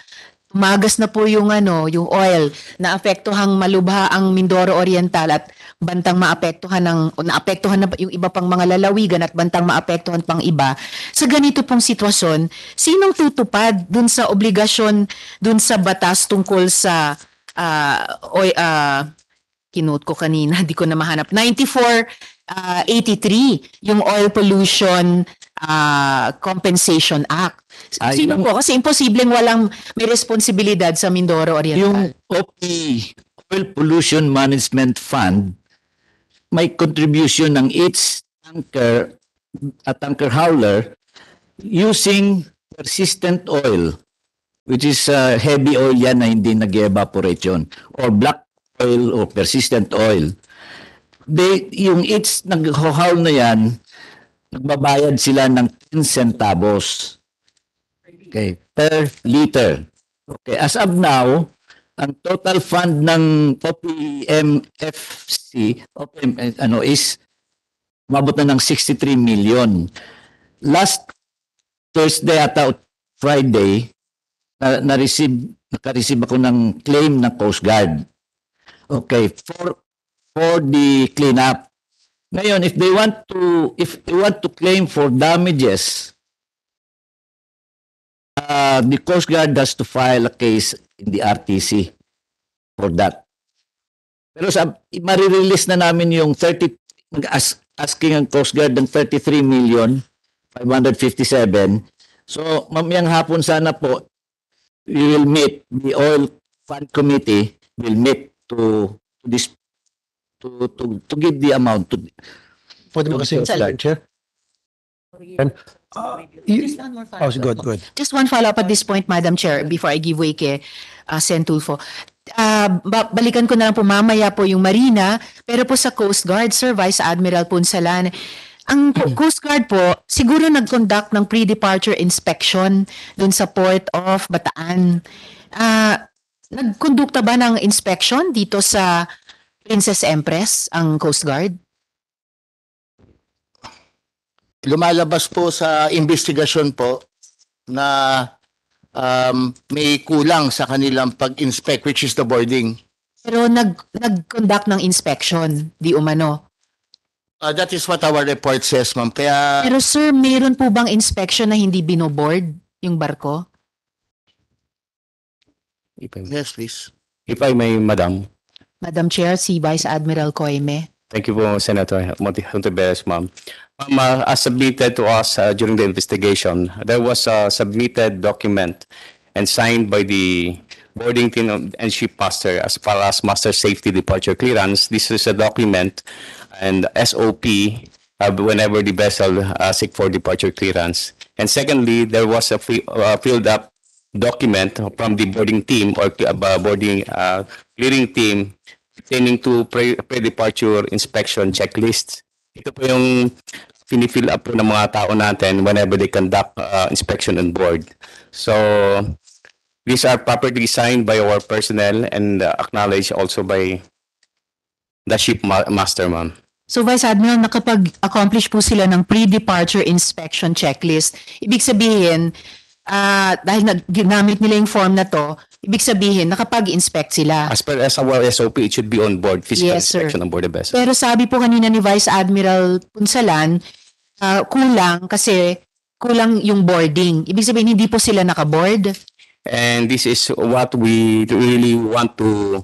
tumagas na po yung ano, yung oil, naapektuhang malubha ang Mindoro Oriental at bantang maapektuhan ng naapektuhan na yung iba pang mga lalawigan at bantang maapektuhan pang iba. Sa ganito pong sitwasyon, sinong tutupad dun sa obligasyon dun sa batas tungkol sa ah oy ah kinote ko kanina, di ko na mahanap. 94 ah, 83 yung Oil Pollution ah, Compensation Act. Sino yung- po? Kasi imposibleng walang may responsibilidad sa Mindoro Oriental. Yung OP, Oil Pollution Management Fund, may contribution ng each tanker at tanker hauler using persistent oil, which is uh, heavy oil yan na hindi nag-evaporate yun, or black oil or persistent oil. They, yung each nag-haul na yan, nagbabayad sila ng 10 centavos. Okay, per liter. Okay, as of now, ang total fund ng OPMFC, OPM, ano, is mabot na ng 63 million. Last Thursday ata Friday, na, na-receive, naka-receive ako ng claim ng Coast Guard. Okay, for for the cleanup. Ngayon, if they want to if they want to claim for damages, uh, the Coast Guard has to file a case in the RTC for that. Pero sa marirelease na namin yung 30 as, asking ang Coast Guard ng 33 million 557. So mamayang hapon sana po we will meet the oil fund committee will meet to to this to to to give the amount to Pwede mo kasi. Chair? And, uh, you- oh, good, good. Just one follow-up at this point, Madam Chair, before I give way kay uh, Sen Tulfo. Ah, ba- balikan ko na lang po mamaya po yung Marina, pero po sa Coast Guard, Sir Vice Admiral Punsalan, ang Coast Guard po, siguro nag-conduct ng pre-departure inspection dun sa Port of Bataan. Ah, nagkondukta ba ng inspection dito sa Princess Empress, ang Coast Guard? lumalabas po sa investigasyon po na um, may kulang sa kanilang pag-inspect which is the boarding. Pero nag, nag-conduct ng inspection, di umano. Uh, that is what our report says, ma'am. Kaya Pero sir, meron po bang inspection na hindi binoboard yung barko? Yes, please. If I may, Madam, Madam Chair, si Vice Admiral Koime. Thank you po, Senator Monte Hontiveros, ma'am. Ma'am, uh, as submitted to us uh, during the investigation, there was a submitted document and signed by the boarding team of- and ship master as far as master safety departure clearance. This is a document and SOP uh, whenever the vessel uh, seek for departure clearance. And secondly, there was a uh, filled up document from the boarding team or uh, boarding uh, clearing team pertaining to pre- pre-departure inspection checklist. Ito po yung finifill up po ng mga tao natin whenever they conduct uh, inspection on board. So, these are properly signed by our personnel and uh, acknowledged also by the ship ma- master, ma'am. So Vice Admiral, nakapag-accomplish po sila ng pre-departure inspection checklist. Ibig sabihin, ah, dahil nag- ginamit nila yung form na to, ibig sabihin, nakapag-inspect sila. As per as our SOP, it should be on board, physical Yes, sir. inspection on board the vessel. Pero sabi po kanina ni Vice Admiral Punsalan, ah, kulang kasi kulang yung boarding. Ibig sabihin, hindi po sila nakaboard. And this is what we really want to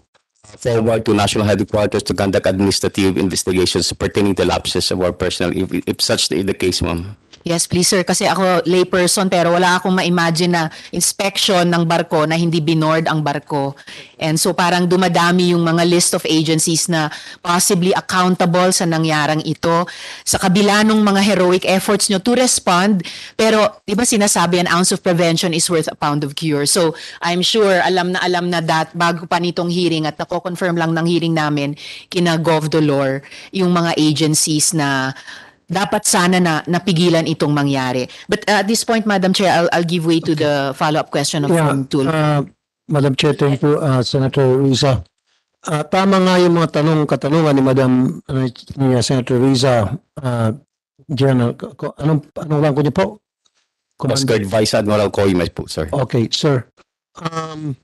forward to national headquarters to conduct administrative investigations pertaining to lapses of our personnel if, if such is the case, ma'am. Yes, please sir. Kasi ako layperson pero wala akong ma-imagine na inspection ng barko na hindi binord ang barko. And so parang dumadami yung mga list of agencies na possibly accountable sa nangyaring ito. Sa kabila ng mga heroic efforts nyo to respond, pero di ba sinasabi an ounce of prevention is worth a pound of cure. So I'm sure alam na alam na that bago pa nitong hearing at nako-confirm lang ng hearing namin kina Gov. Dolor yung mga agencies na dapat sana na napigilan itong mangyari. But uh, at this point, Madam Chair, I'll, I'll give way to the follow-up question of Yeah, Tul. uh, Madam Chair, thank you, uh, Senator Riza. Uh, tama nga yung mga tanong, katanungan ni Madam uh, ni Senator Riza. Uh, General, anong, anong rango niyo po? Coast Guard Vice Admiral Coimes po, sir. Okay, sir. Um,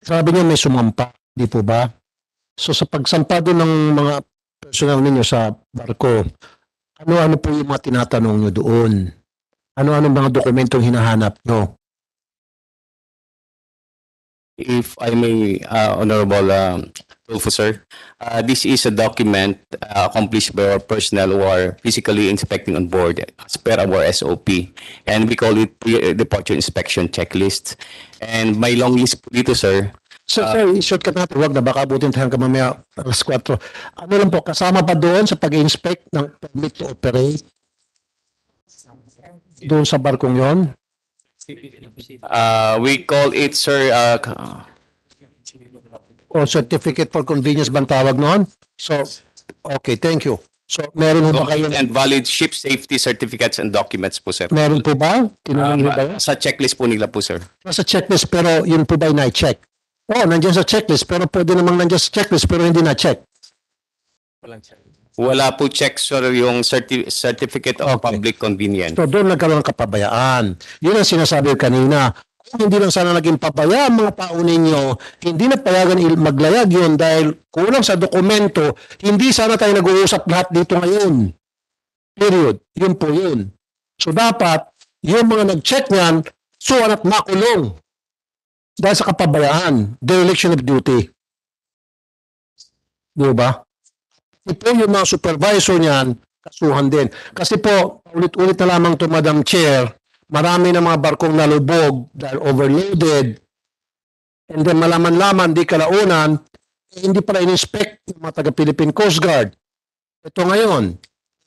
sabi niya may sumampa, di po ba? So sa pagsampa doon ng mga personnel ninyo sa barko, ano-ano po yung mga tinatanong nyo doon? Ano-ano mga dokumentong hinahanap nyo? If I may, uh, Honorable um, Tulfo, uh, this is a document uh, accomplished by our personnel who are physically inspecting on board as per our SOP. And we call it pre-departure inspection checklist. And may long list dito, sir. Sir, Uh, sir, i-shortcut natin. Huwag na, baka abutin tayo hanggang mamaya alas 4. Ano lang po, kasama pa doon sa pag-inspect ng permit to operate? Doon sa barkong yon? Uh, we call it, sir, uh, O certificate for convenience bang tawag noon? So, okay, thank you. So, meron po ba kayo? and valid ship safety certificates and documents po, sir. Meron po ba? Tinanong niyo ba sa checklist po nila po, sir. Nasa checklist pero yun po ba na-check? Oo, nandiyan sa checklist pero pwede namang nandiyan sa checklist pero hindi na-check. Wala po check, sir, yung certi- certificate of public convenience. So doon nagkaroon ng kapabayaan. Yun ang sinasabi ko kanina. Kung hindi lang sana naging papaya ang mga tao ninyo, hindi na payagan il- maglayag yun dahil kulang sa dokumento, hindi sana tayo nag-uusap lahat dito ngayon. Period. Yun po yun. So dapat, yung mga nag-check niyan, suwan at makulong. Dahil sa kapabayaan, dereliction of duty. Di ba? Ito yung mga supervisor niyan, kasuhan din. Kasi po, ulit-ulit na lamang to Madam Chair, marami na mga barkong nalubog dahil overloaded. And then malaman-laman, di kalaunan, eh, hindi pala in-inspect yung mga taga-Philippine Coast Guard. Ito ngayon,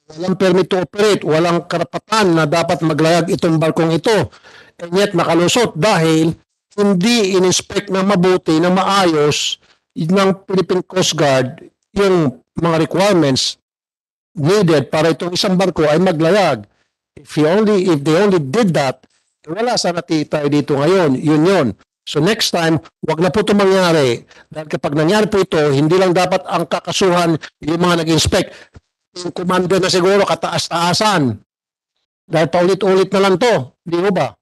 walang permit to operate, walang karapatan na dapat maglayag itong barkong ito. And yet nakalusot dahil hindi in-inspect na mabuti, na maayos ng Philippine Coast Guard yung mga requirements needed para itong isang barko ay maglayag. If you only if they only did that, wala sana tayo dito ngayon. Yun yun. So next time, wag na po ito mangyari. Dahil kapag nangyari po ito, hindi lang dapat ang kakasuhan yung mga nag-inspect. Yung commander na siguro kataas-taasan. Dahil paulit-ulit na lang to. Di ba?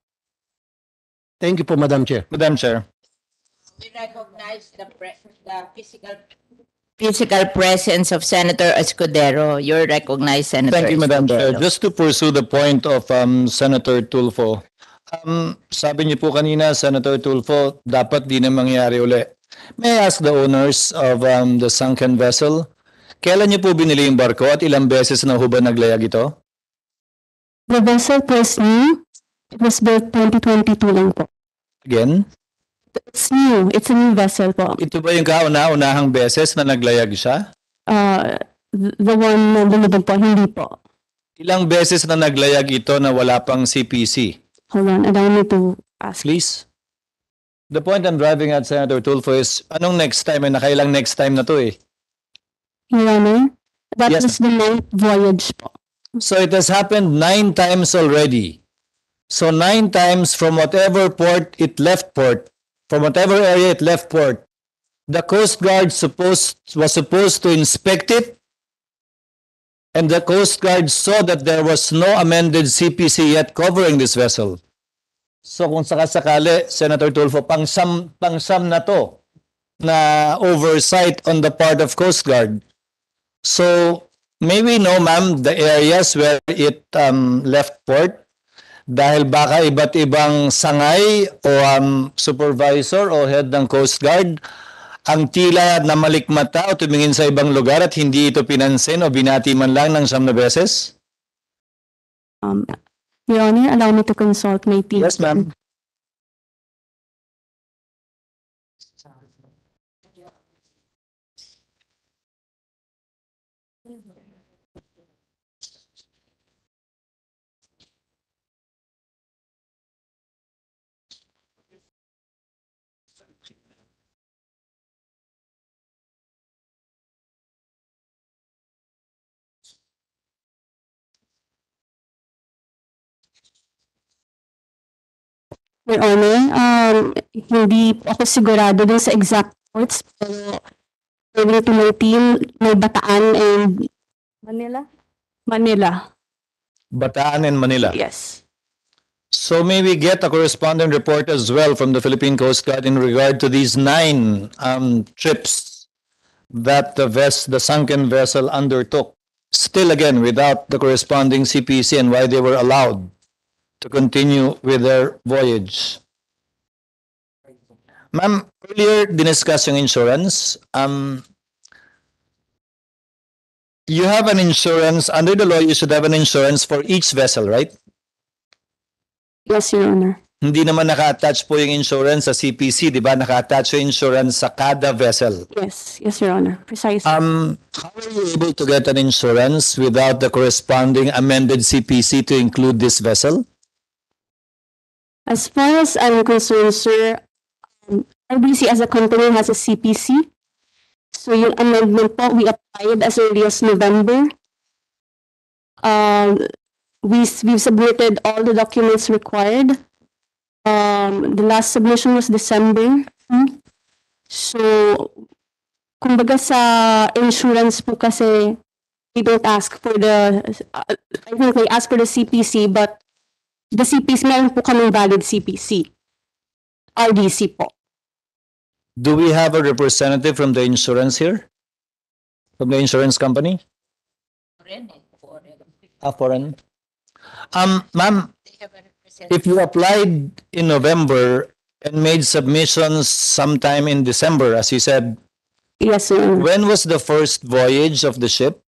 Thank you po, Madam Chair. Madam Chair. We recognize the, pre- the physical physical presence of Senator Escudero. You're recognized, Senator. Thank you, Madam Chair. Just to pursue the point of um, Senator Tulfo. Um, sabi niyo po kanina, Senator Tulfo, dapat di na mangyari uli. May I ask the owners of um, the sunken vessel, Kailan niyo po binili yung barko at ilang beses na ho ba naglayag ito? The vessel new. It was built 2022 lang po. Again, It's new. It's a new vessel po. ito ba yung kauna-unahang beses na naglayag siya? Uh, th- the one na lumubog po, hindi po. Ilang beses na naglayag ito na wala pang CPC? Hold on, allow me to ask. Please. The point I'm driving at, Senator Tulfo, is anong next time? Ay nakailang next time na to eh. Your Honor, that Yes, was the ninth voyage po. So it has happened nine times already. So nine times from whatever port it left port, from whatever area it left port, the Coast Guard supposed was supposed to inspect it, and the Coast Guard saw that there was no amended CPC yet covering this vessel. So kung sakasakali, Senator Tulfo, pangsam, pangsam na to na oversight on the part of Coast Guard. So May we know, ma'am, the areas where it um, left port? Dahil baka iba't ibang sangay o um, supervisor o head ng Coast Guard ang tila na malikmata o tumingin sa ibang lugar at hindi ito pinansin o binati man lang ng siyam na beses? Um, Your Honor, allow me to consult my team. Yes, ma'am. Your Honor, um, hindi po ako sigurado dun sa exact ports, pero according to my team, may Bataan and Manila? Manila, Bataan and Manila. yes. So may we get a corresponding report as well from the Philippine Coast Guard in regard to these nine um, trips that the ves the sunken vessel undertook, still again without the corresponding CPC and why they were allowed to continue with their voyage. Ma'am, earlier diniscuss yung insurance. Um, you have an insurance, under the law, you should have an insurance for each vessel, right? Yes, Your Honor. Hindi naman naka-attach po yung insurance sa CPC, di ba? Naka-attach yung insurance sa kada vessel. Yes, yes, Your Honor. Precisely. Um, how are you able to get an insurance without the corresponding amended CPC to include this vessel? As far as I'm concerned, sir, um, RBC as a company has a CPC. So yung amendment po, we applied as early as November. Um, we, we've submitted all the documents required. Um, the last submission was December. Hmm. So, kumbaga sa insurance po kasi, we don't ask for the, uh, I think they ask for the CPC, but the CPC, meron po kaming valid CPC. RDC po. Do we have a representative from the insurance here? From the insurance company? Ah, foreign. Um, ma'am, if you applied in November and made submissions sometime in December, as you said, Yes, sir. when was the first voyage of the ship?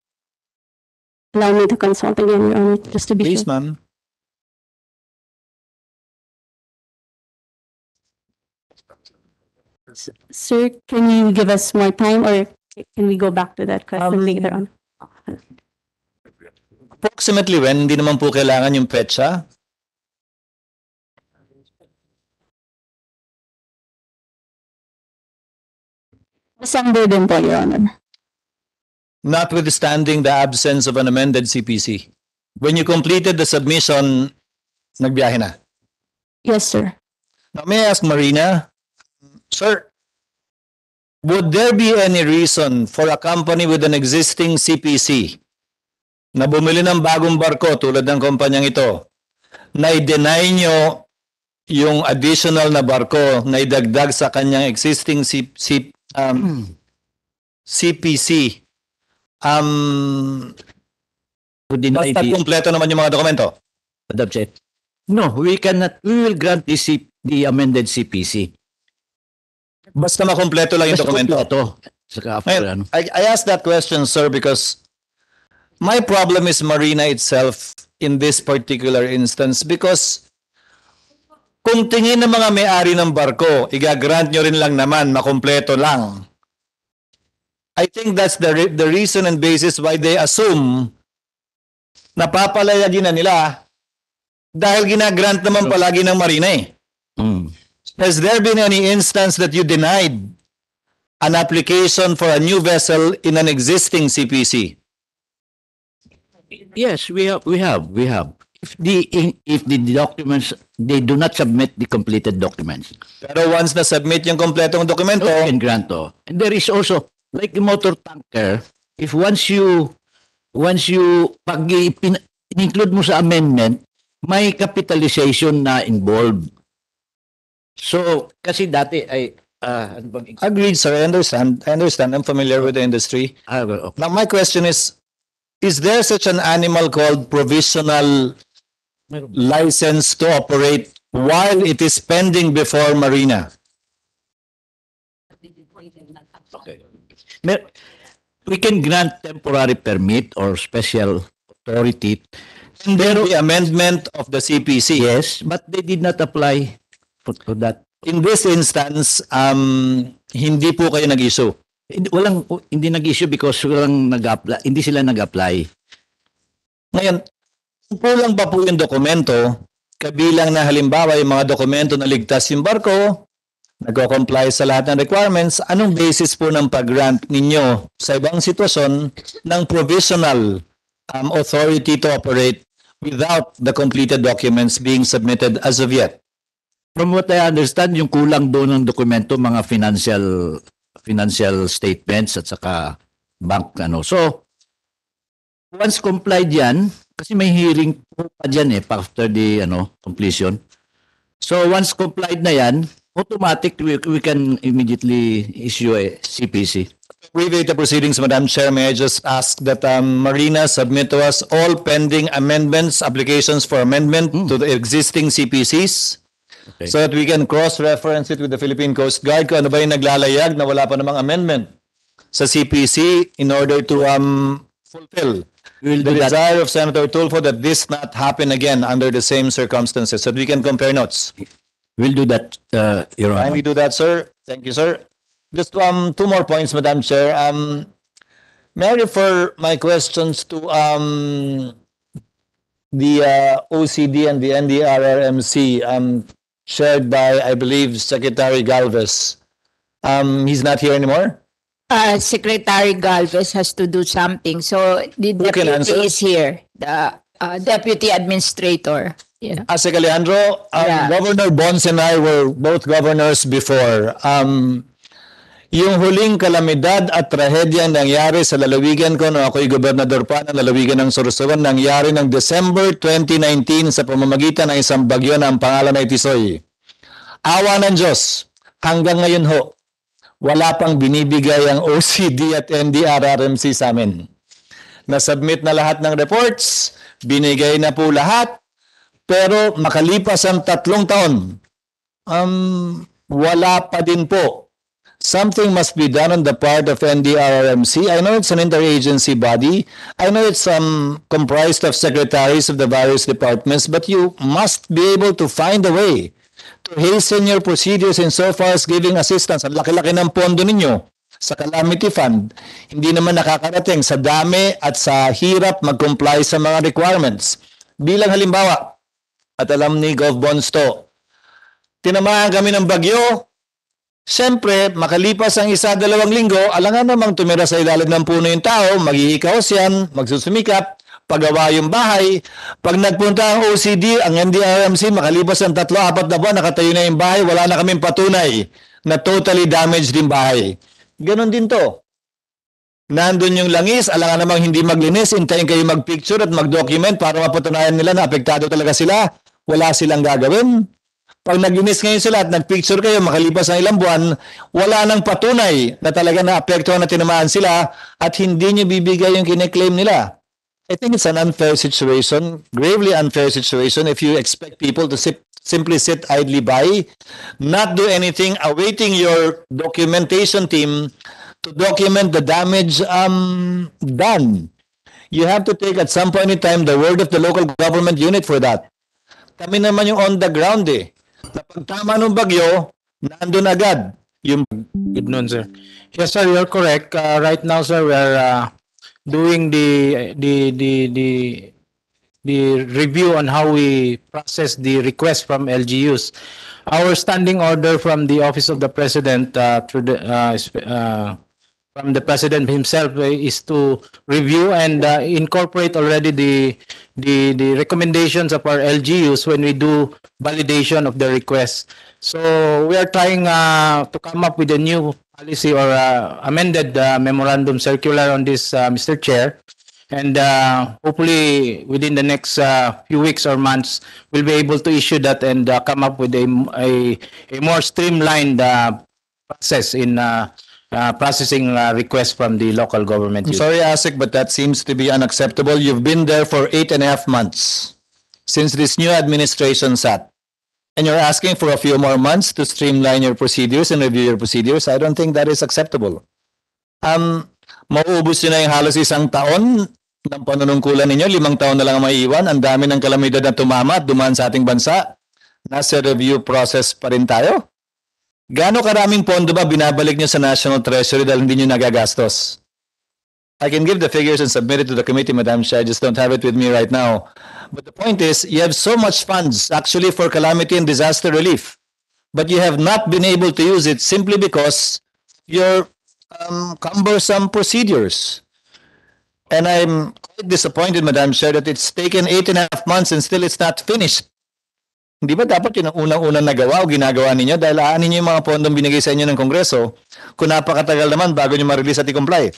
Allow me to consult again, Your Honor, just to be Please, sure. ma'am. Sir, can you give us more time or can we go back to that question Um, later on? Approximately when? Hindi naman po kailangan yung petsa. December din po, Your Honor. Notwithstanding the absence of an amended CPC. When you completed the submission, nagbiyahe na. Yes, sir. Now, may I ask Marina, sir, would there be any reason for a company with an existing CPC na bumili ng bagong barko tulad ng kumpanyang ito, na i-deny nyo yung additional na barko na idagdag sa kanyang existing C- C- um, CPC, um, basta kumpleto naman yung mga dokumento? Madam Chair. No, we cannot, we will grant the, C, the amended CPC. Basta makompleto lang yung Basta dokumento. kompleto. Saka after, ano. I, I asked that question, sir, because my problem is Marina itself in this particular instance because kung tingin ng mga may-ari ng barko, igagrant nyo rin lang naman, makumpleto lang. I think that's the, re- the reason and basis why they assume na papalayagin na nila dahil ginagrant naman palagi ng Marina eh. Has there been any instance that you denied an application for a new vessel in an existing CPC? Yes, we have, we have, we have. If the, if the documents, they do not submit the completed documents. Pero once na submit yung kompletong dokumento, and grant to. And there is also, like a motor tanker, if once you, once you, pag in-include mo sa amendment, may capitalization na involved. So, kasi dati ay, ah, ano bang Agreed, sir. I understand. I understand. I'm familiar with the industry. Ah, well, Now, my question is, is there such an animal called provisional license to operate while it is pending before Marina? Okay. Mer- we can grant temporary permit or special authority. And then the amendment of the CPC. Yes, but they did not apply for that. In this instance, um, hindi po kayo nag-issue. Walang, hindi nag-issue because walang nag-apply, hindi sila nag-apply. Ngayon, kulang ba po yung dokumento, kabilang na halimbawa yung mga dokumento na ligtas yung barko, nagko-comply sa lahat ng requirements, anong basis po ng pag-grant ninyo sa ibang sitwasyon ng provisional um, authority to operate without the completed documents being submitted as of yet? From what I understand, yung kulang doon ng dokumento, mga financial financial statements at saka bank ano. So, once complied yan, kasi may hearing po pa dyan eh, after the ano, completion. So, once complied na yan, automatic we, we can immediately issue a CPC. Abbreviate the proceedings, Madam Chair. May I just ask that um, Marina submit to us all pending amendments, applications for amendment to the existing CPCs Okay. so that we can cross-reference it with the Philippine Coast Guard kung ano ba yung naglalayag na wala pa namang amendment sa CPC in order to um, fulfill We'll the do that. desire of Senator Tulfo that this not happen again under the same circumstances so that we can compare notes. We'll do that, uh, Your Honor. Kindly do that, sir. Thank you, sir. Just um, two more points, Madam Chair. Um, may I refer my questions to um, the uh, OCD and the NDRRMC um, shared by, I believe, Secretary Galvez. Um, he's not here anymore? Uh, Secretary Galvez has to do something, so the Who deputy is here, the uh, deputy administrator. Yeah. Asik Alejandro, um, Yeah. Governor Bons and I were both governors before. Um, yung huling kalamidad at trahedyang nangyari sa lalawigan ko nung ako'y gobernador pa ng lalawigan ng Sorsogon nangyari ng December 2019 sa pamamagitan ng isang bagyo na ang pangalan ay Tisoy. Awa ng Diyos, hanggang ngayon ho, wala pang binibigay ang OCD at NDRRMC sa amin. Nasubmit na lahat ng reports, binigay na po lahat, pero makalipas ang tatlong taon, um, wala pa din po. Something must be done on the part of NDRRMC. I know it's an interagency body. I know it's um, comprised of secretaries of the various departments, but you must be able to find a way to hasten your procedures insofar as giving assistance. Ang laki-laki ng pondo ninyo sa Calamity Fund. Hindi naman nakakarating sa dami at sa hirap mag-comply sa mga requirements. Bilang halimbawa, at alam ni Gov. Bons to, tinamaan kami ng bagyo, Siyempre, makalipas ang isa, dalawang linggo, alangan namang tumira sa ilalim ng puno yung tao, mag-iikaos yan, magsusumikap, pagawa yung bahay. Pag nagpunta ang OCD, ang NDRMC, makalipas ang tatlo, apat na buwan, nakatayo na yung bahay, wala na kaming patunay na totally damaged yung bahay. Ganon din to. Nandun yung langis, alangan namang hindi maglinis, hintayin kayo mag-picture at mag-document para mapatunayan nila na apektado talaga sila. Wala silang gagawin. Pag naglinis ngayon sila at nag-picture kayo makalipas ng ilang buwan, wala nang patunay na talaga na-apektuhan na tinamaan sila at hindi nyo bibigay yung kine-claim nila. I think it's an unfair situation, gravely unfair situation if you expect people to sit, simply sit idly by, not do anything, awaiting your documentation team to document the damage um, done. You have to take at some point in time the word of the local government unit for that. Kami naman yung on the ground eh. Na pagtama ng bagyo, nandun agad. Yung Good noon, sir. Yes, sir, you're correct. Uh, right now, sir, we are uh, doing the the the the the review on how we process the request from LGUs. Our standing order from the Office of the President uh, through the uh, uh, from the President himself uh, is to review and uh, incorporate already the the the recommendations of our LGUs when we do validation of the request. So we are trying uh, to come up with a new policy or uh, amended uh, memorandum circular on this, uh, Mr. Chair. And uh, hopefully within the next few weeks or months, we'll be able to issue that and come up with a, a, a more streamlined process in uh, processing uh, requests from the local government. I'm sorry, Asik, but that seems to be unacceptable. You've been there for eight and a half months since this new administration sat. And you're asking for a few more months to streamline your procedures and review your procedures. I don't think that is acceptable. Um, mauubos nyo na yung halos isang taon ng panunungkulan ninyo. Limang taon na lang ang maiiwan. Ang dami ng kalamidad na tumama at dumaan sa ating bansa. Nasa review process pa rin tayo. Gaano karaming pondo ba binabalik nyo sa National Treasury dahil hindi nyo nagagastos? I can give the figures and submit it to the committee, Madam Chair. I just don't have it with me right now. But the point is, you have so much funds actually for calamity and disaster relief, but you have not been able to use it simply because your um, cumbersome procedures. And I'm quite disappointed, Madam Chair, that it's taken eight and a half months and still it's not finished. Hindi ba dapat yun ang unang-unang nagawa o ginagawa ninyo dahil aanin niyo yung mga pondong binigay sa inyo ng Kongreso kung napakatagal naman bago niyo ma-release at i-comply?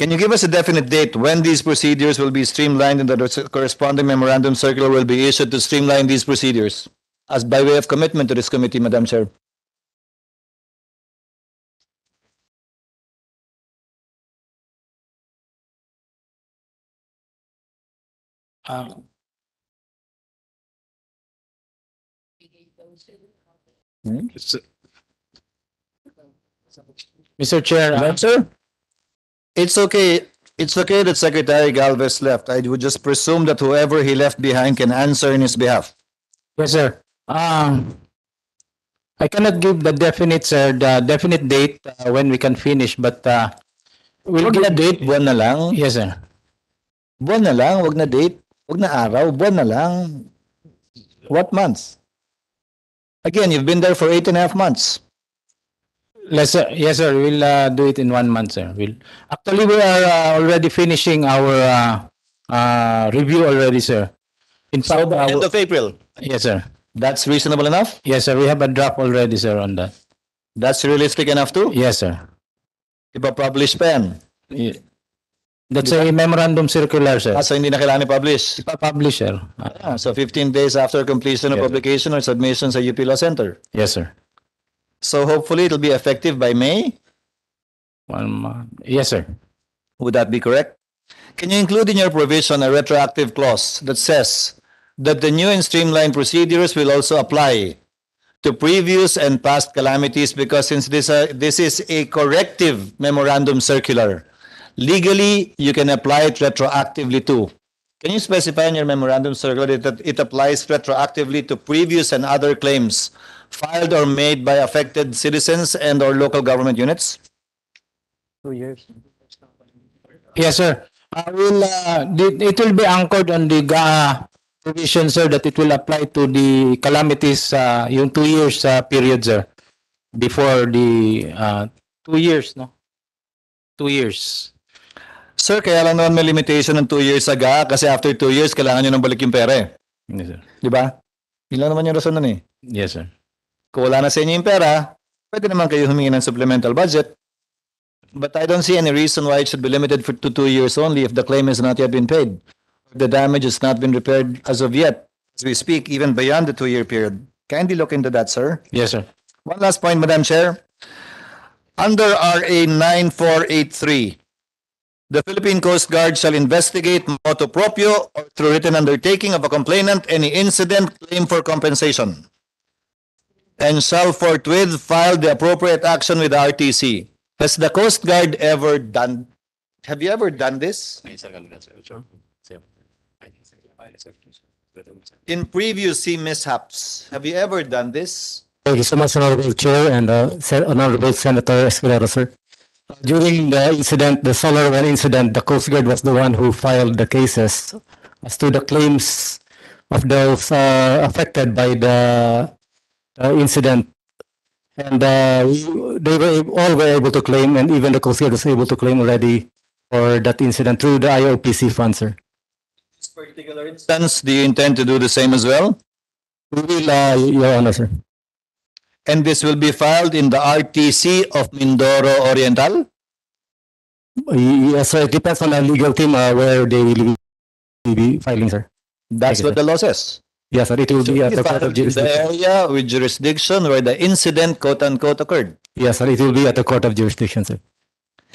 Can you give us a definite date when these procedures will be streamlined and the corresponding memorandum circular will be issued to streamline these procedures? As by way of commitment to this committee, Madam Chair. Uh, Mr. Chair, uh, Chair? It's okay. It's okay that Secretary Galvez left. I would just presume that whoever he left behind can answer in his behalf. Yes, sir. Um, I cannot give the definite, sir, the definite date uh, when we can finish, but uh, we'll Wag na give, date, buwan na lang. yes, sir. Buwan na lang, wag na date. Wag na araw, buwan na lang. What months? Again, you've been there for eight and a half months. Yes, sir. Yes, sir. We'll uh, do it in one month, sir. We'll actually we are uh, already finishing our uh, uh, review already, sir. In So fact, end of April. yes, sir. That's reasonable enough? Yes, sir. We have a draft already, sir, on that. That's realistic enough too? Yes, sir. Ipa-publish pa yan. Yeah. That's a memorandum circular, sir. Ah, so hindi na kailangan i-publish. Ipa-publish, sir. Ah, so 15 days after completion of Yes. publication or submission sa UP Law Center. yes, sir. So hopefully it'll be effective by May. One month. Yes, sir. Would that be correct? Can you include in your provision a retroactive clause that says that the new and streamlined procedures will also apply to previous and past calamities because since this, uh, this is a corrective memorandum circular, legally you can apply it retroactively too. Can you specify in your memorandum circular that it applies retroactively to previous and other claims filed or made by affected citizens and or local government units? Two years. Yes, sir. Uh, will, uh, it will be anchored on the GA provision, sir, that it will apply to the calamities, uh, yung two years uh, period, sir. Before the, uh, two years, no? Two years. Sir, kaya lang naman may limitation ng 2 years aga kasi after 2 years kailangan nyo nang balik yung pera eh. Yes, sir. Di ba? Yun lang naman yung rason nun eh. Yes, sir. Kung wala na sa inyo yung pera, pwede naman kayo humingi ng supplemental budget. But I don't see any reason why it should be limited for to 2 years only if the claim has not yet been paid. The damage has not been repaired as of yet, as we speak, even beyond the 2-year period. Kindly look into that, sir. Yes, sir. One last point, Madam Chair. Under RA 9483, the Philippine Coast Guard shall investigate motu proprio or through written undertaking of a complainant any incident claim for compensation. and shall forthwith file the appropriate action with the RTC. Has the Coast Guard ever done, have you ever done this? In previous sea mishaps, have you ever done this? Thank you so much, Honorable Chair and uh, Honorable Senator Escudero, sir. During the incident, the Solar Well incident, the Coast Guard was the one who filed the cases as to the claims of those uh, affected by the uh, incident. And uh, they were all were able to claim, and even the Coast Guard was able to claim already for that incident through the IOPC fund, sir. This particular instance, do you intend to do the same as well? We will, uh, Your Honor, sir. And this will be filed in the RTC of Mindoro Oriental? Yes, sir. It depends on the legal team uh, where they will be filing, sir. That's what the law says. Yes, sir. It will be at the court of in the area with jurisdiction where the incident quote unquote occurred. Yes, sir. It will be at the court of jurisdiction, sir.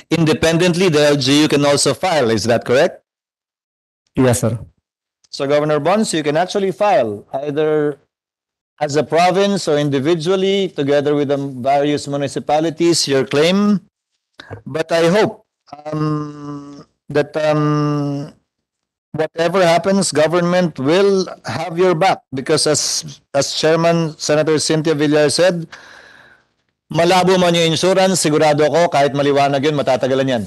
Independently, the LGU can also file, is that correct? Yes, sir. So Governor Bonds, you can actually file either as a province or individually together with the various municipalities your claim. But I hope um, that um, whatever happens, government will have your back because as as Chairman Senator Cynthia Villar said, malabo man yung insurance, sigurado ako kahit maliwanag yun, matatagalan yan.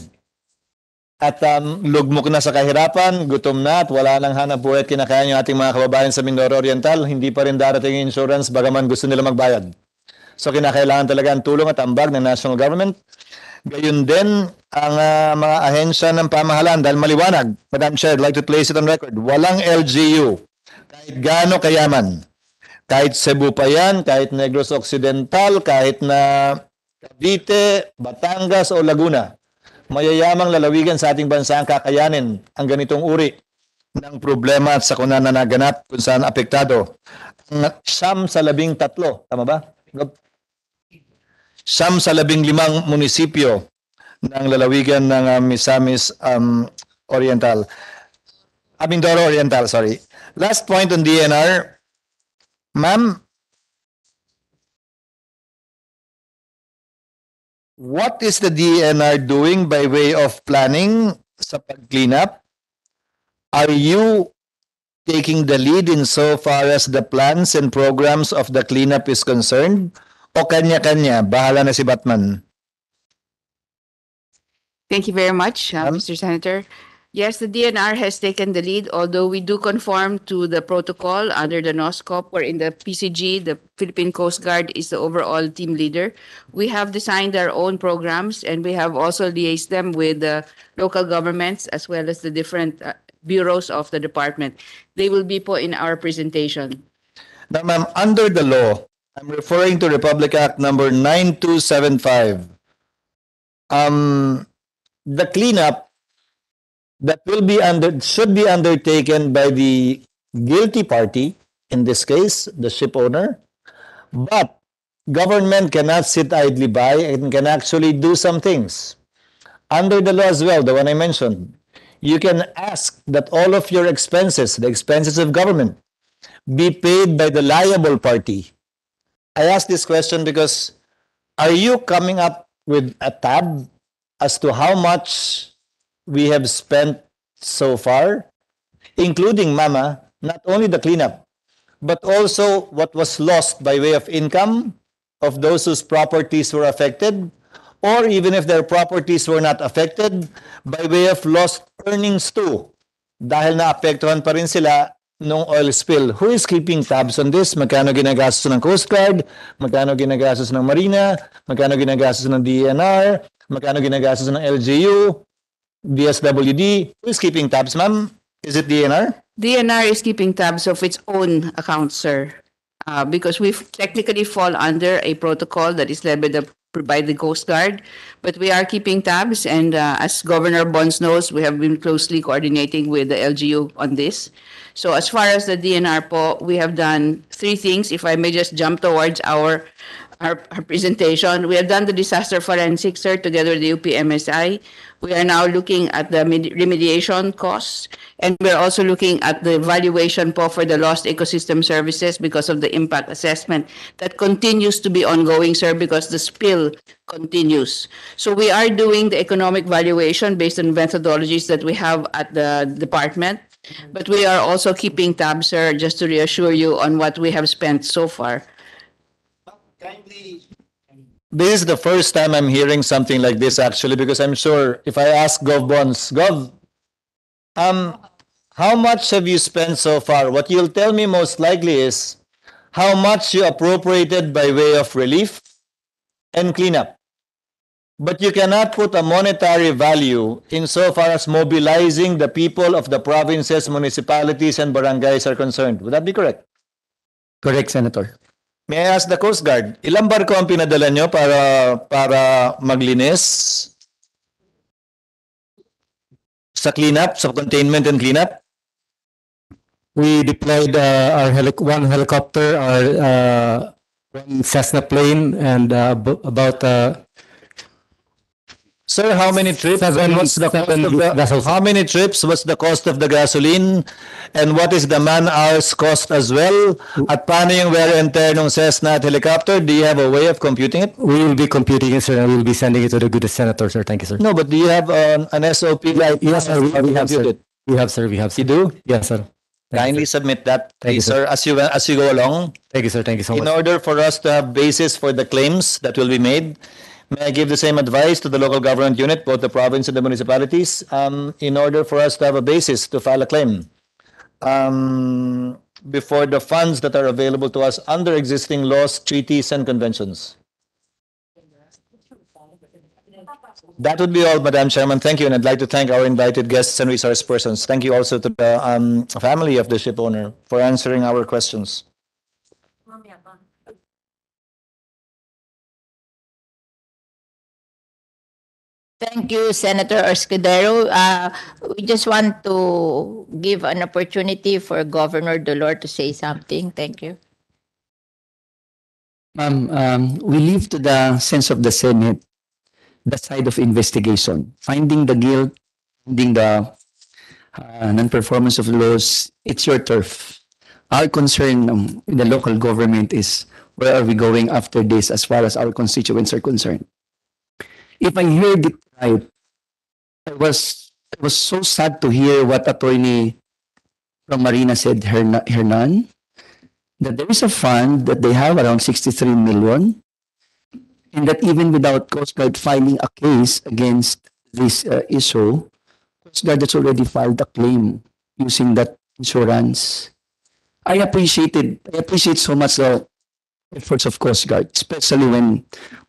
At um, lugmok na sa kahirapan, gutom na at wala nang hanap buhay at kinakain yung ating mga kababayan sa Mindoro Oriental, hindi pa rin darating yung insurance bagaman gusto nila magbayad. So kinakailangan talaga ang tulong at ambag ng national government. Gayun din ang ah, mga ahensya ng pamahalaan dahil maliwanag. Madam Chair, I'd like to place it on record. Walang LGU. Kahit gaano kayaman. Kahit Cebu pa yan, kahit Negros Occidental, kahit na Cavite, Batangas o Laguna mayayamang lalawigan sa ating bansa ang kakayanin ang ganitong uri ng problema at sakuna na naganap kung saan apektado. Siyam sa labing tatlo, tama ba? Siyam sa labing limang munisipyo ng lalawigan ng uh, Misamis um, Oriental. Ah, Mindoro Oriental, sorry. Last point on DNR. Ma'am, What is the DNR doing by way of planning sa pag-cleanup? Are you taking the lead in so far as the plans and programs of the cleanup is concerned? O kanya-kanya, bahala na si Batman? Thank you very much, uh, Mr. Senator. Yes, the DNR has taken the lead, although we do conform to the protocol under the NOSCOP, where in the PCG, the Philippine Coast Guard is the overall team leader. We have designed our own programs, and we have also liaised them with the local governments as well as the different uh, bureaus of the department. They will be put in our presentation. Now, ma'am, under the law, I'm referring to Republic Act number 9275. Um, the cleanup that will be under, should be undertaken by the guilty party, in this case, the ship owner. But government cannot sit idly by and can actually do some things. Under the law as well, the one I mentioned, you can ask that all of your expenses, the expenses of government, be paid by the liable party. I ask this question because are you coming up with a tab as to how much we have spent so far, including Mama, not only the cleanup, but also what was lost by way of income of those whose properties were affected, or even if their properties were not affected, by way of lost earnings too. Dahil naapektuhan pa rin sila nung oil spill. Who is keeping tabs on this? Magkano ginagastos ng Coast Guard? Magkano ginagastos ng Marina? Magkano ginagastos ng DNR? Magkano ginagastos ng LGU? DSWD? Who is keeping tabs, ma'am? Is it DNR? DNR is keeping tabs of its own accounts, sir, uh, because we technically fall under a protocol that is led by the by the Coast Guard, but we are keeping tabs, and uh, as Governor Bonds knows, we have been closely coordinating with the LGU on this. So as far as the DNR po, we have done three things. If I may just jump towards our her, her presentation. We have done the disaster forensics, sir, together with the UPMSI. We are now looking at the remediation costs, and we're also looking at the valuation for the lost ecosystem services because of the impact assessment that continues to be ongoing, sir, because the spill continues. So we are doing the economic valuation based on methodologies that we have at the department. But we are also keeping tabs, sir, just to reassure you on what we have spent so far. This is the first time I'm hearing something like this actually, because I'm sure if I ask Gov Bonds, Gov, um, how much have you spent so far? What you'll tell me most likely is how much you appropriated by way of relief and cleanup. But you cannot put a monetary value insofar as mobilizing the people of the provinces, municipalities, and barangays are concerned. Would that be correct? Correct, Senator. May I ask the Coast Guard, ilang barko ang pinadala nyo para, para maglinis sa cleanup, sa containment and cleanup? We deployed uh, our helic- one helicopter, our uh, one Cessna plane, and uh, ab- about uh, Sir, how many trips? Seven- and what's the cost of the, how many trips? What's the cost of the gasoline? And what is the man hours cost as well? At paano yung wear and tear ng Cessna helicopter? Do you have a way of computing it? we will be computing it, sir, and we will be sending it to the good senator, sir. Thank you, sir. No, but do you have um, an, an SOP? like Yes, sir. We, we have, sir. We have, sir. We have. Sir. You do? Yes, sir. Kindly submit that, Thank you, please, sir, as you as you go along. Thank you, sir. Thank you so much. In order for us to have basis for the claims that will be made, may I give the same advice to the local government unit, both the province and the municipalities, um, in order for us to have a basis to file a claim. Um, before the funds that are available to us under existing laws, treaties, and conventions. That would be all, Madam Chairman. Thank you, and I'd like to thank our invited guests and resource persons. Thank you also to the um, family of the ship owner for answering our questions. Thank you, Senator Escudero. Uh, we just want to give an opportunity for Governor Dolor to say something. Thank you. Ma'am, um, we leave to the sense of the Senate the side of investigation, finding the guilt, finding the uh, non-performance of laws. It's your turf. Our concern um, in the local government is where are we going after this as far as our constituents are concerned. If I heard it right, I was I was so sad to hear what Attorney from Marina said, Herna- Hernan, that there is a fund that they have around 63 million, and that even without Coast Guard filing a case against this uh, issue, Coast Guard has already filed a claim using that insurance. I appreciated, I appreciate so much the efforts of Coast Guard, especially when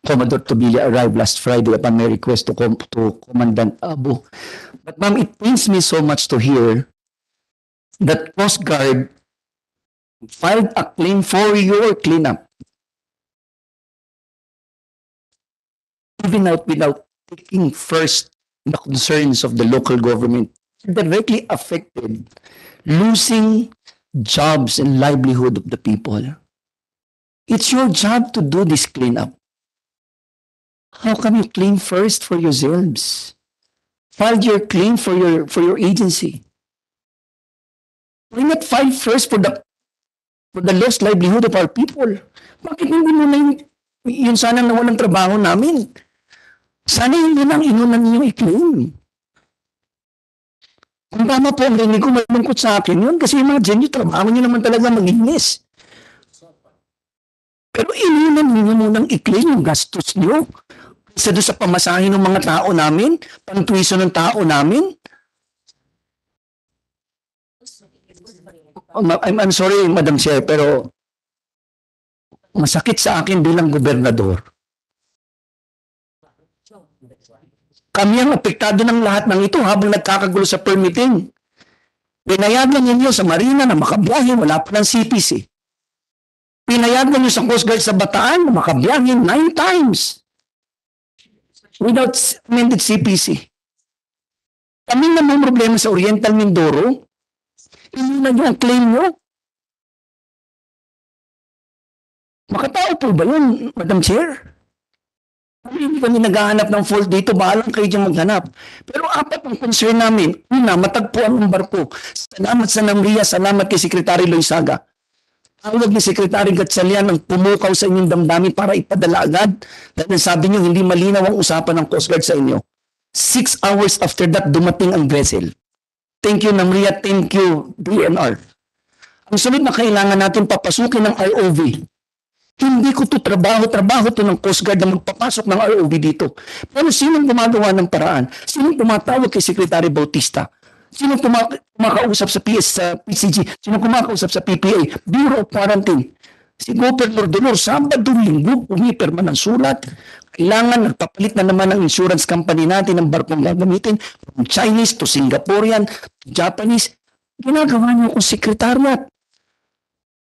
Commodore Tobilla arrived last Friday upon my request to, com- to Commandant Abu. But ma'am, it pains me so much to hear that Coast Guard filed a claim for your cleanup. Even out without taking first the concerns of the local government directly affected losing jobs and livelihood of the people. It's your job to do this cleanup. How come you claim first for yourselves? File your claim for your for your agency. Why not file first for the for the lost livelihood of our people? Bakit hindi mo na yun sana na walang trabaho namin? Sana yun yun ang inunan niyo i-claim. Kung tama po ang rinig ko, malungkot sa akin yun kasi imagine nyo, trabaho nyo naman talaga maginis. Pero inunan niyo munang i-claim yung gastos nyo. Isa doon sa pamasahin ng mga tao namin, pangtuiso ng tao namin. Oh, I'm, I'm sorry, Madam Chair, pero masakit sa akin bilang gobernador. Kami ang apektado ng lahat ng ito habang nagkakagulo sa permitting. Pinayagan ninyo sa Marina na makabiyahe, wala pa ng CPC. Pinayagan nyo sa Coast Guard sa Bataan na makabiyahe nine times without amended CPC. Kami na may problema sa Oriental Mindoro, hindi na yung claim nyo. Makatao po ba yun, Madam Chair? Kami hindi kami naghahanap ng fault dito, bahalang kayo dyan maghanap. Pero apat ang concern namin. Una, matagpuan ang barko. Salamat sa Namria, salamat kay Secretary Loisaga. Tawag ni Secretary Gatchalian ang pumukaw sa inyong damdamin para ipadala agad. Dahil sabi niyo, hindi malinaw ang usapan ng Coast Guard sa inyo. Six hours after that, dumating ang vessel. Thank you, Namria. Thank you, DNR. Ang sunod na kailangan natin papasukin ng ROV. Hindi ko to trabaho, trabaho to ng Coast Guard na magpapasok ng ROV dito. Pero sinong gumagawa ng paraan? Sinong tumatawag kay Secretary Bautista? Tuma- kumakausap sa PS, sa PCG? Sinong kumakausap sa PPA? Bureau of Quarantine. Si Governor Dolor, Sabado, Linggo, pumipirma ng sulat. Kailangan, nagpapalit na naman ang insurance company natin ng barkong gagamitin. From Chinese to Singaporean, to Japanese. Ginagawa niyo akong sekretariat.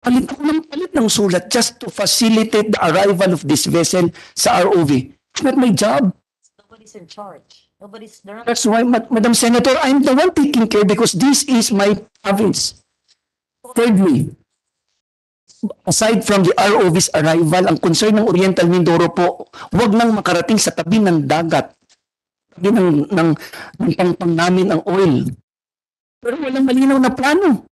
Palit ako ng palit ng sulat just to facilitate the arrival of this vessel sa ROV. It's not my job. Nobody's in charge. Nobody's, not. That's why, Ma- Madam Senator, I'm the one taking care because this is my province. Thirdly, aside from the ROV's arrival, ang concern ng Oriental Mindoro po, wag nang makarating sa tabi ng dagat. Tabi ng, ng, ng pangpang namin ang oil. Pero walang malinaw na plano.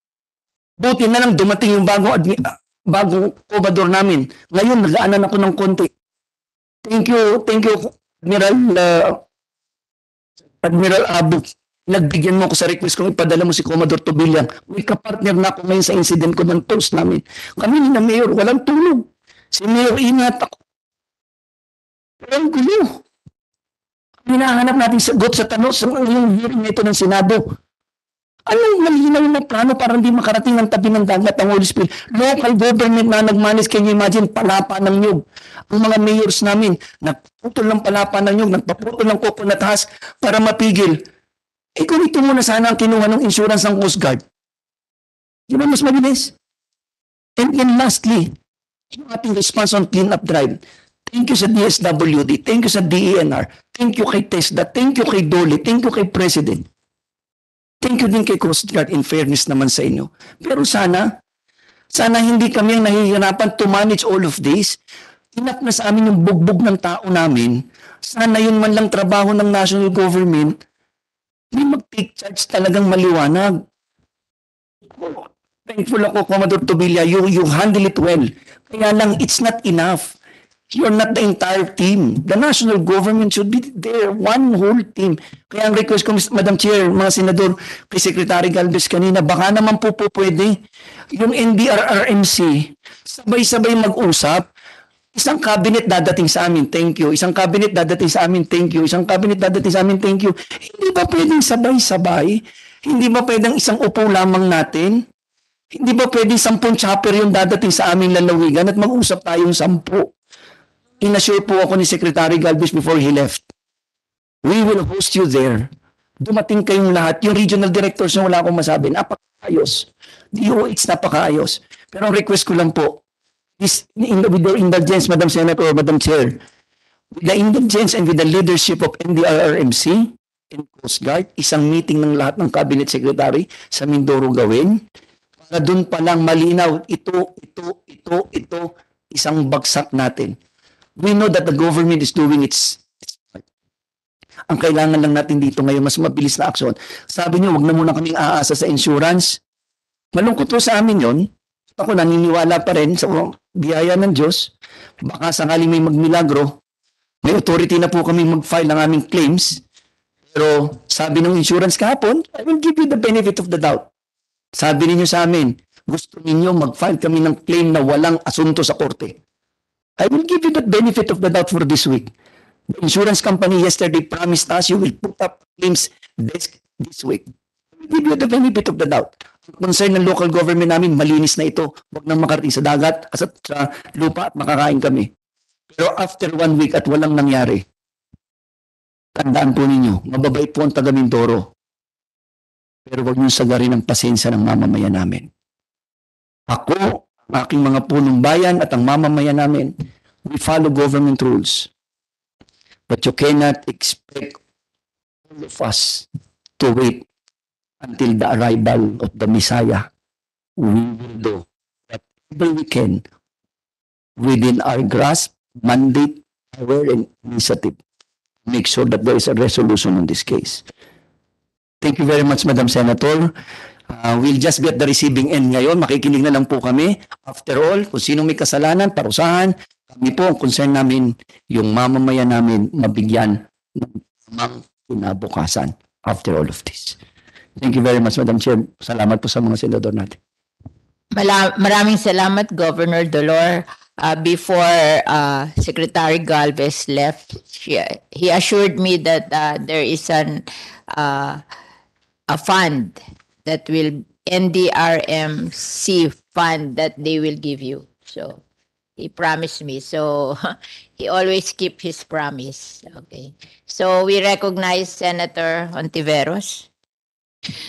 Buti na lang dumating yung bagong, admi- bagong kubador namin. Ngayon, nagaanan ako ng konti. Thank you, thank you, Admiral uh, Admiral Abu, nagbigyan mo ako sa request kung ipadala mo si Commodore Tobilyan. May kapartner na ako ngayon sa incident ko ng toast namin. Kami ni na Mayor, walang tulog. Si Mayor ingat ako. Pero ang gulo. Hinahanap natin sagot sa tanong sa yung hearing nito ng Senado. Anong malinaw na plano para hindi makarating ng tabi ng dagat ang oil spill? Local government na nagmanis, can you imagine, palapa ng nyug. Ang mga mayors namin, nagputol ng palapa ng nyug, nagpaputol ng coconut husk para mapigil. Eh kung ito muna sana ang kinuha ng insurance ng Coast Guard. Di ba mas mabilis? And then lastly, yung ating response on clean-up drive. Thank you sa DSWD, thank you sa DENR, thank you kay TESDA, thank you kay Dole, thank you kay President. Thank you din kay Coast Guard in fairness naman sa inyo. Pero sana, sana hindi kami ang nahihirapan to manage all of this. Enough na sa amin yung bugbog ng tao namin. Sana yun man lang trabaho ng national government. May mag-take charge talagang maliwanag. Thankful ako, Commodore Tobilla, you, you handle it well. Kaya lang, it's not enough. You're not the entire team. The national government should be there, one whole team. Kaya ang request ko, Madam Chair, mga senador, kay Secretary Galvez kanina, baka naman po po pwede yung NDRRMC, sabay-sabay mag-usap, Isang cabinet dadating sa amin, thank you. Isang cabinet dadating sa amin, thank you. Isang cabinet dadating sa amin, thank you. Hindi ba pwedeng sabay-sabay? Hindi ba pwedeng isang upo lamang natin? Hindi ba pwedeng sampung chopper yung dadating sa aming lalawigan at mag-usap tayong sampu? Inassure po ako ni Secretary Galvez before he left. We will host you there. Dumating kayong lahat. Yung regional directors na wala akong masabi, napakaayos. DOH napakaayos. Pero ang request ko lang po, is in, with your indulgence, Madam Senator or Madam Chair, with the indulgence and with the leadership of NDRRMC and Coast Guard, isang meeting ng lahat ng Cabinet Secretary sa Mindoro gawin para doon pa lang malinaw ito, ito, ito, ito, isang bagsak natin. We know that the government is doing its ang kailangan lang natin dito ngayon, mas mabilis na aksyon. Sabi niyo, wag na muna kaming aasa sa insurance. Malungkot to sa amin yon. Ako naniniwala pa rin sa biyaya ng Diyos. Baka sakaling may magmilagro, may authority na po kami mag-file ng aming claims. Pero sabi ng insurance kahapon, I will give you the benefit of the doubt. Sabi ninyo sa amin, gusto ninyo mag-file kami ng claim na walang asunto sa korte. I will give you the benefit of the doubt for this week. The insurance company yesterday promised us you will put up claims this, this week. I will give you the benefit of the doubt. Concern ng local government namin, malinis na ito. Huwag nang makarating sa dagat, sa, sa lupa at makakain kami. Pero after one week at walang nangyari, tandaan po ninyo, mababait po ang taga Mindoro. Pero huwag niyo sagarin ang pasensya ng mamamayan namin. Ako, aking mga punong bayan at ang mamamayan namin, we follow government rules. But you cannot expect all of us to wait until the arrival of the Messiah. We will do whatever we can within our grasp, mandate, power, and initiative. Make sure that there is a resolution on this case. Thank you very much, Madam Senator. Uh, we'll just be at the receiving end ngayon. Makikinig na lang po kami. After all, kung sino may kasalanan, parusahan. Kami po, ang concern namin, yung mamamayan namin mabigyan ng tamang kinabukasan after all of this. Thank you very much, Madam Chair. Salamat po sa mga senador natin. Maraming salamat, Governor Dolor. Uh, before uh, Secretary Galvez left, she, he assured me that uh, there is an uh, a fund that will NDRMC fund that they will give you. So he promised me. So he always keep his promise. Okay. So we recognize Senator Ontiveros.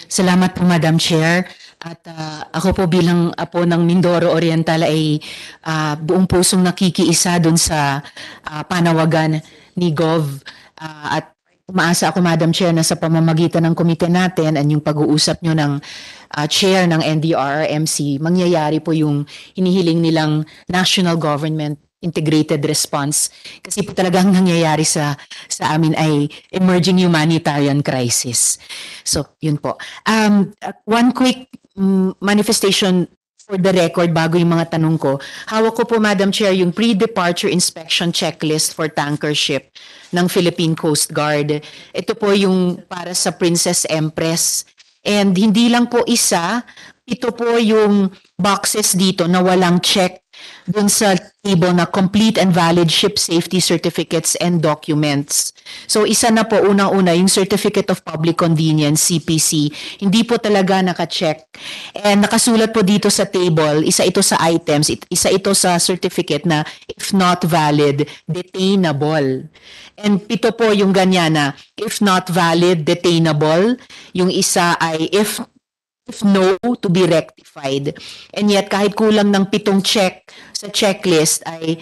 Salamat po, Madam Chair. At ah, ako po bilang apo ng Mindoro Oriental ay ah, buong pusong nakikiisa dun sa ah, panawagan ni Gov. Ah, at umaasa ako, Madam Chair, na sa pamamagitan ng komite natin at yung pag-uusap nyo ng ah, chair ng NDRRMC, mangyayari po yung hinihiling nilang national government integrated response kasi po talagang nangyayari sa sa amin ay emerging humanitarian crisis. So, yun po. Um, uh, one quick mm, manifestation for the record bago yung mga tanong ko. Hawak ko po, Madam Chair, yung pre-departure inspection checklist for tanker ship ng Philippine Coast Guard. Ito po yung para sa Princess Empress. And hindi lang po isa, ito po yung boxes dito na walang check dun sa table na complete and valid ship safety certificates and documents. So isa na po unang-una yung Certificate of Public Convenience, CPC. Hindi po talaga naka-check. And nakasulat po dito sa table, isa ito sa items, it- isa ito sa certificate na if not valid, detainable. And pito po yung ganyan na if not valid, detainable. Yung isa ay if if no, to be rectified. And yet, kahit kulang ng pitong check sa checklist ay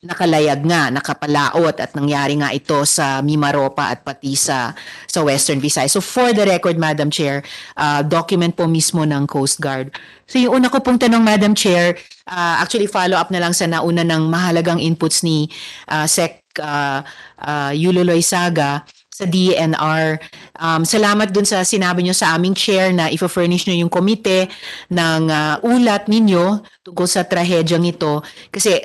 nakalayag nga, nakapalaot at nangyari nga ito sa Mimaropa at pati sa, sa Western Visayas. So for the record, Madam Chair, uh, document po mismo ng Coast Guard. So yung una ko pong tanong, Madam Chair, uh, actually follow up na lang sa nauna ng mahalagang inputs ni uh, Sec uh, uh, Yulo Loizaga sa DNR. Um, salamat dun sa sinabi nyo sa aming chair na ifo-furnish nyo yung komite ng uh, ulat ninyo tungkol sa trahedyang ito. Kasi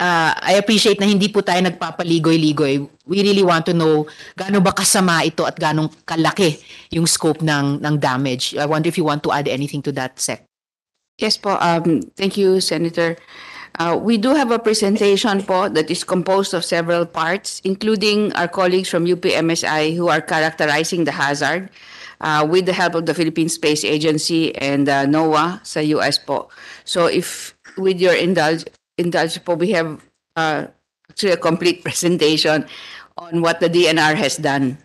uh, I appreciate na hindi po tayo nagpapaligoy-ligoy. We really want to know gaano ba kasama ito at gaano kalaki yung scope ng, ng damage. I wonder if you want to add anything to that, Sec. Yes po, um, thank you, Senator. Uh, we do have a presentation po that is composed of several parts, including our colleagues from UPMSI who are characterizing the hazard uh, with the help of the Philippine Space Agency and uh, NOAA sa US po. So if with your indulge, indulge po, we have uh, actually a complete presentation on what the DNR has done.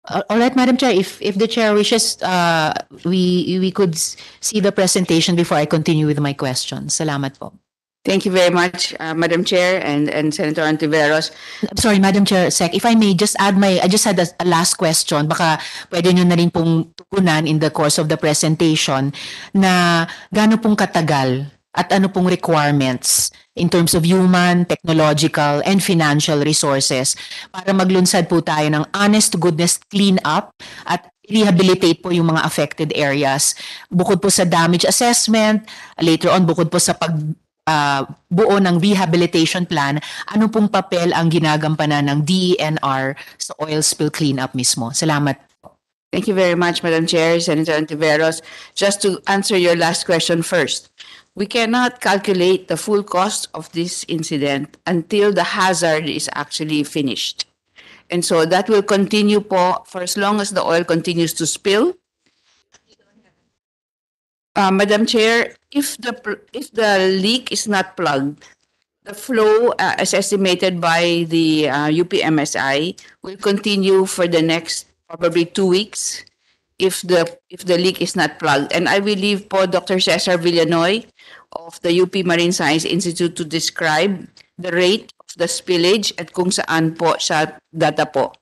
Uh, All right, Madam Chair, if, if the chair wishes, uh, we, we could see the presentation before I continue with my questions. Salamat po. Thank you very much, uh, Madam Chair and, and Senator Antiveros. I'm sorry, Madam Chair, Sec, if I may just add my, I just had a, a last question. Baka pwede nyo na rin pong tugunan in the course of the presentation na gaano pong katagal at ano pong requirements in terms of human, technological, and financial resources para maglunsad po tayo ng honest goodness clean up at rehabilitate po yung mga affected areas. Bukod po sa damage assessment, later on bukod po sa pag ah, buo ng rehabilitation plan, ano pong papel ang ginagampanan ng DENR sa oil spill cleanup mismo? Salamat. Thank you very much, Madam Chair, Senator Antiveros. Just to answer your last question first, we cannot calculate the full cost of this incident until the hazard is actually finished. And so that will continue po for as long as the oil continues to spill. Uh, Madam Chair, if the, if the leak is not plugged, the flow uh, as estimated by the uh, UPMSI will continue for the next probably two weeks if the if the leak is not plugged. And I will leave po Dr. Cesar Villanoy of the UP Marine Science Institute to describe the rate of the spillage at kung saan po sa data po.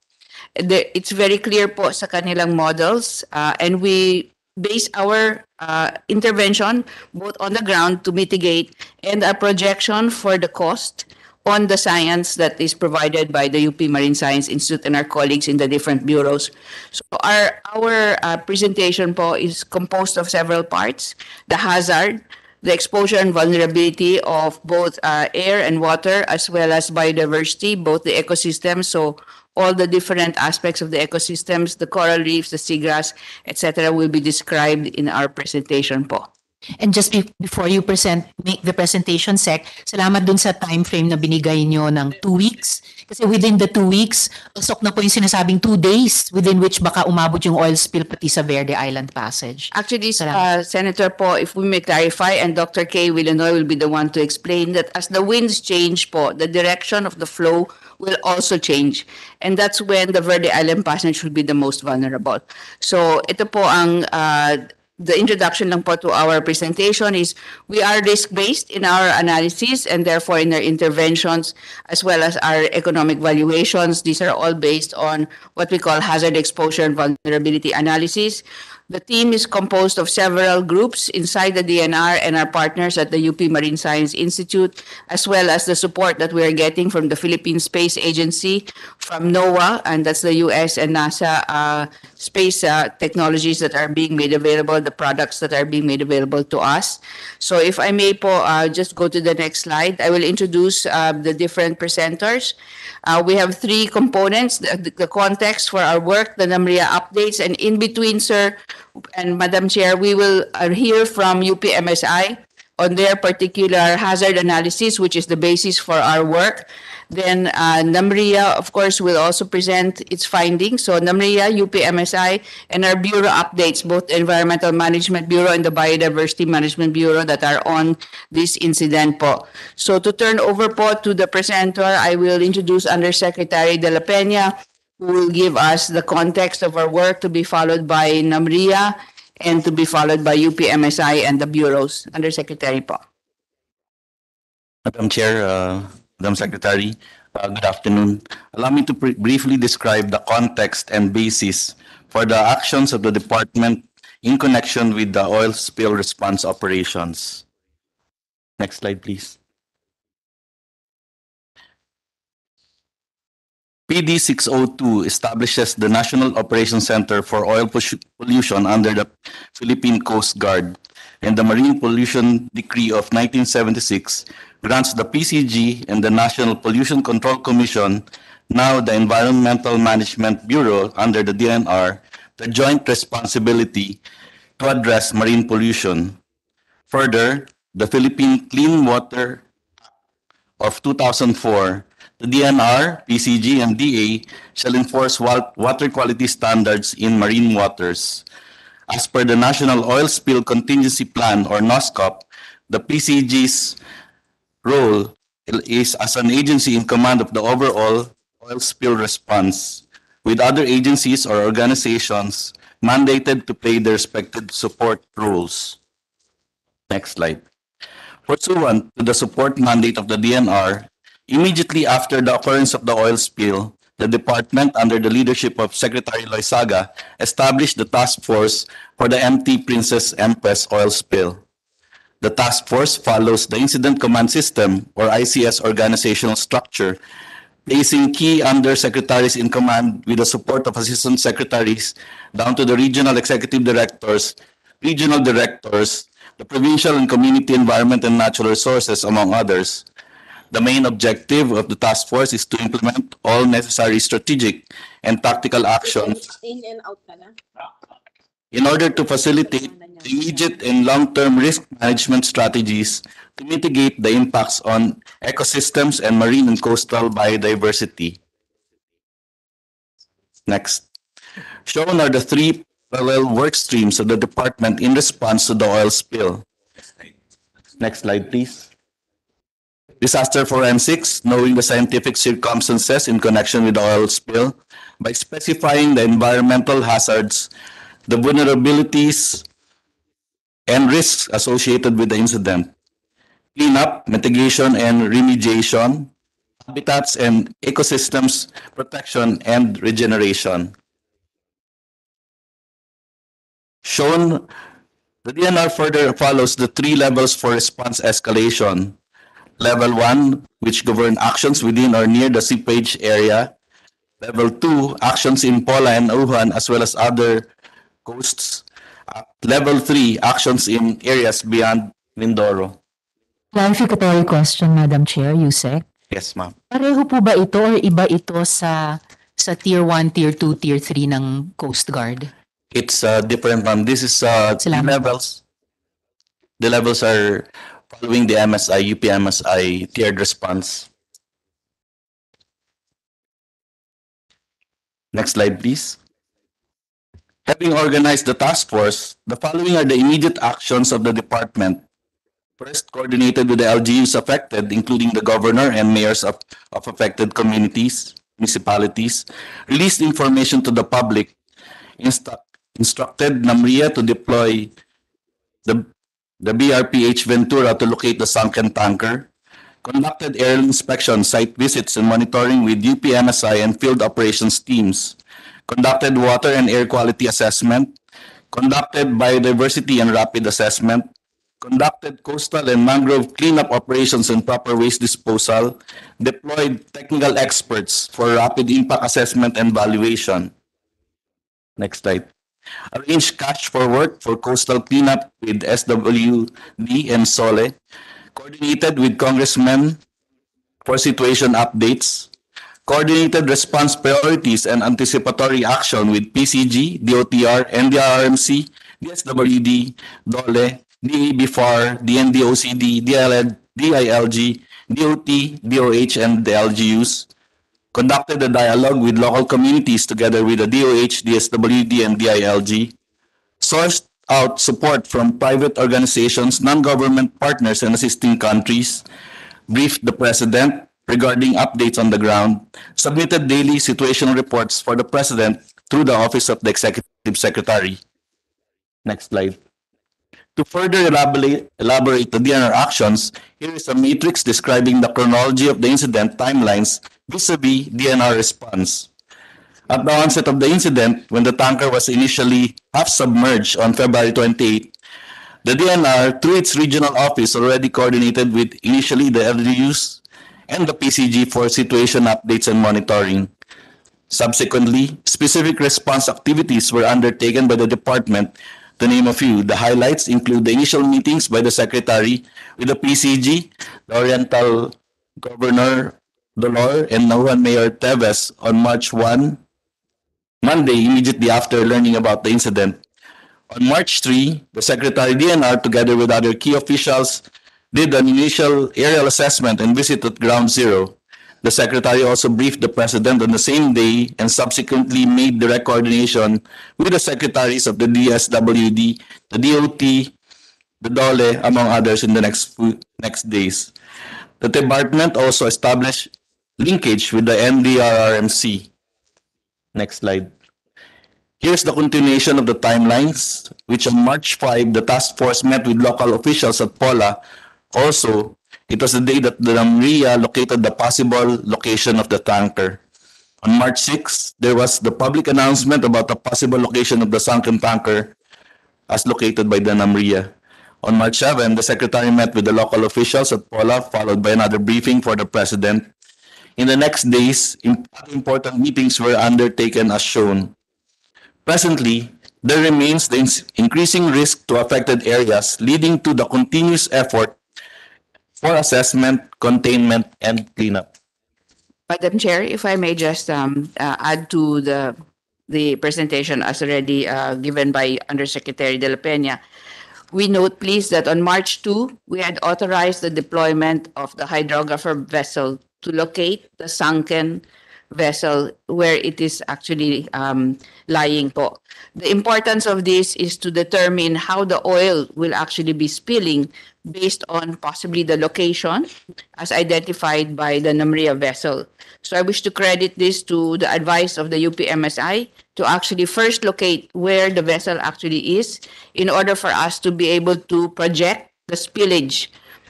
It's very clear po sa kanilang models uh, and we base our uh, intervention both on the ground to mitigate and a projection for the cost on the science that is provided by the UP Marine Science Institute and our colleagues in the different bureaus. So our our uh, presentation po is composed of several parts: the hazard, the exposure and vulnerability of both uh, air and water, as well as biodiversity, both the ecosystem. So all the different aspects of the ecosystems, the coral reefs, the seagrass, etc., will be described in our presentation po. And just be- before you present, make the presentation, Sec, salamat dun sa time frame na binigay nyo ng two weeks. Kasi within the two weeks, pasok na po yung sinasabing two days within which baka umabot yung oil spill pati sa Verde Island Passage. Actually, uh, Senator po, if we may clarify, and Dr. Kay Villanueva will be the one to explain that as the winds change po, the direction of the flow will also change. And that's when the Verde Island Passage will be the most vulnerable. So ito po ang uh, the introduction lang po to our presentation is we are risk-based in our analysis and therefore in our interventions as well as our economic valuations. These are all based on what we call hazard exposure and vulnerability analysis. The team is composed of several groups inside the DNR and our partners at the UP Marine Science Institute, as well as the support that we are getting from the Philippine Space Agency, from NOAA, and that's the US and NASA uh, space uh, technologies that are being made available, the products that are being made available to us. So if I may po, uh, just go to the next slide. I will introduce uh, the different presenters. Uh, we have three components, the, the context for our work, the NAMRIA updates, and in between, sir, and Madam Chair, we will uh, hear from UPMSI on their particular hazard analysis, which is the basis for our work. Then uh, NAMRIA, of course, will also present its findings. So NAMRIA, UPMSI, and our bureau updates, both Environmental Management Bureau and the Biodiversity Management Bureau that are on this incident po. So to turn over po to the presenter, I will introduce Undersecretary De La Peña, who will give us the context of our work to be followed by NAMRIA and to be followed by UPMSI and the bureaus. Undersecretary po. Madam Chair, uh, Madam Secretary, uh, good afternoon. Allow me to briefly describe the context and basis for the actions of the department in connection with the oil spill response operations. Next slide, please. PD 602 establishes the National Operations Center for Oil Pollution under the Philippine Coast Guard, and the Marine Pollution Decree of 1976 grants the PCG and the National Pollution Control Commission, now the Environmental Management Bureau under the DNR, the joint responsibility to address marine pollution. Further, the Philippine Clean Water Act of 2004, the DNR, PCG, and DA shall enforce water quality standards in marine waters. As per the National Oil Spill Contingency Plan or NOSCOP, the PCG's role is as an agency in command of the overall oil spill response, with other agencies or organizations mandated to play their respective support roles. Next slide. Pursuant to the support mandate of the DNR, immediately after the occurrence of the oil spill, the department, under the leadership of Secretary Loisaga, established the task force for the MT Princess Empress oil spill. The task force follows the Incident Command System, or ICS organizational structure, placing key undersecretaries in command with the support of assistant secretaries down to the regional executive directors, regional directors, the provincial and community environment and natural resources, among others. The main objective of the task force is to implement all necessary strategic and tactical actions In and out in order to facilitate immediate and long-term risk management strategies to mitigate the impacts on ecosystems and marine and coastal biodiversity. Next. Shown are the three parallel work streams of the department in response to the oil spill. Next slide, please. Disaster forensics, knowing the scientific circumstances in connection with the oil spill by specifying the environmental hazards, the vulnerabilities, and risks associated with the incident. Cleanup, mitigation, and remediation, habitats and ecosystems protection and regeneration. shown, the DNR further follows the three levels for response escalation. Level one, which govern actions within or near the seepage area. Level two, actions in Pola and Wuhan as well as other coasts. Level three, actions in areas beyond Mindoro. Clarificatory question, Madam Chair, Yusek. Yes, ma'am. Pareho po ba ito or iba ito sa sa Tier 1, Tier 2, Tier 3 ng Coast Guard? It's uh, different, ma'am. This is uh, the Salamat levels. The levels are following the MSI, UPMSI tiered response. Next slide, please. Having organized the task force, the following are the immediate actions of the department. First, coordinated with the LGUs affected, including the governor and mayors of, of affected communities, municipalities, released information to the public, instructed NAMRIA to deploy the, the BRPH Ventura to locate the sunken tanker, conducted aerial inspection, site visits, and monitoring with UPMSI and field operations teams, conducted water and air quality assessment, conducted biodiversity and rapid assessment, conducted coastal and mangrove cleanup operations and proper waste disposal, deployed technical experts for rapid impact assessment and valuation. Next slide. Arranged cash for work for coastal cleanup with SWD and SOLE, coordinated with congressmen for situation updates, coordinated response priorities and anticipatory action with PCG, DOTR, NDRRMC, DSWD, DOLE, DABFAR, DNDOCD, DIL, DILG, DOT, DOH, and the LGUs. Conducted a dialogue with local communities together with the DOH, DSWD, and DILG. Sourced out support from private organizations, non-government partners, and assisting countries. Briefed the President regarding updates on the ground. Submitted daily situational reports for the President through the Office of the Executive Secretary. Next slide. To further elaborate, the DNR actions, here is a matrix describing the chronology of the incident timelines vis-a-vis DNR response. At the onset of the incident, when the tanker was initially half submerged on February 28, the DNR, through its regional office, already coordinated with initially the LGUs and the PCG for situation updates and monitoring. Subsequently, specific response activities were undertaken by the department. To name a few, the highlights include the initial meetings by the secretary with the PCG, the Oriental Governor Dolor, and Nauhan Mayor Teves on March 1, Monday, immediately after learning about the incident. On March 3, the Secretary DNR, together with other key officials, did an initial aerial assessment and visit at Ground Zero. The Secretary also briefed the President on the same day and subsequently made direct coordination with the Secretaries of the DSWD, the DOT, the DOLE, among others, in the next, next days. The department also established linkage with the NDRRMC. Next slide. Here's the continuation of the timelines, which on March 5, the task force met with local officials at Pola. Also, it was the day that the NAMRIA located the possible location of the tanker. On March 6, there was the public announcement about the possible location of the sunken tanker as located by the NAMRIA. On March 7, the secretary met with the local officials at Pola, followed by another briefing for the president. In the next days, important meetings were undertaken as shown. Presently, there remains the increasing risk to affected areas, leading to the continuous effort for assessment, containment, and cleanup. Madam Chair, if I may just um, uh, add to the, the presentation as already uh, given by Undersecretary De La Peña. We note, please, that on March 2, we had authorized the deployment of the hydrographer vessel to locate the sunken vessel where it is actually um, lying po. The importance of this is to determine how the oil will actually be spilling based on possibly the location as identified by the NAMRIA vessel. So I wish to credit this to the advice of the UPMSI to actually first locate where the vessel actually is in order for us to be able to project the spillage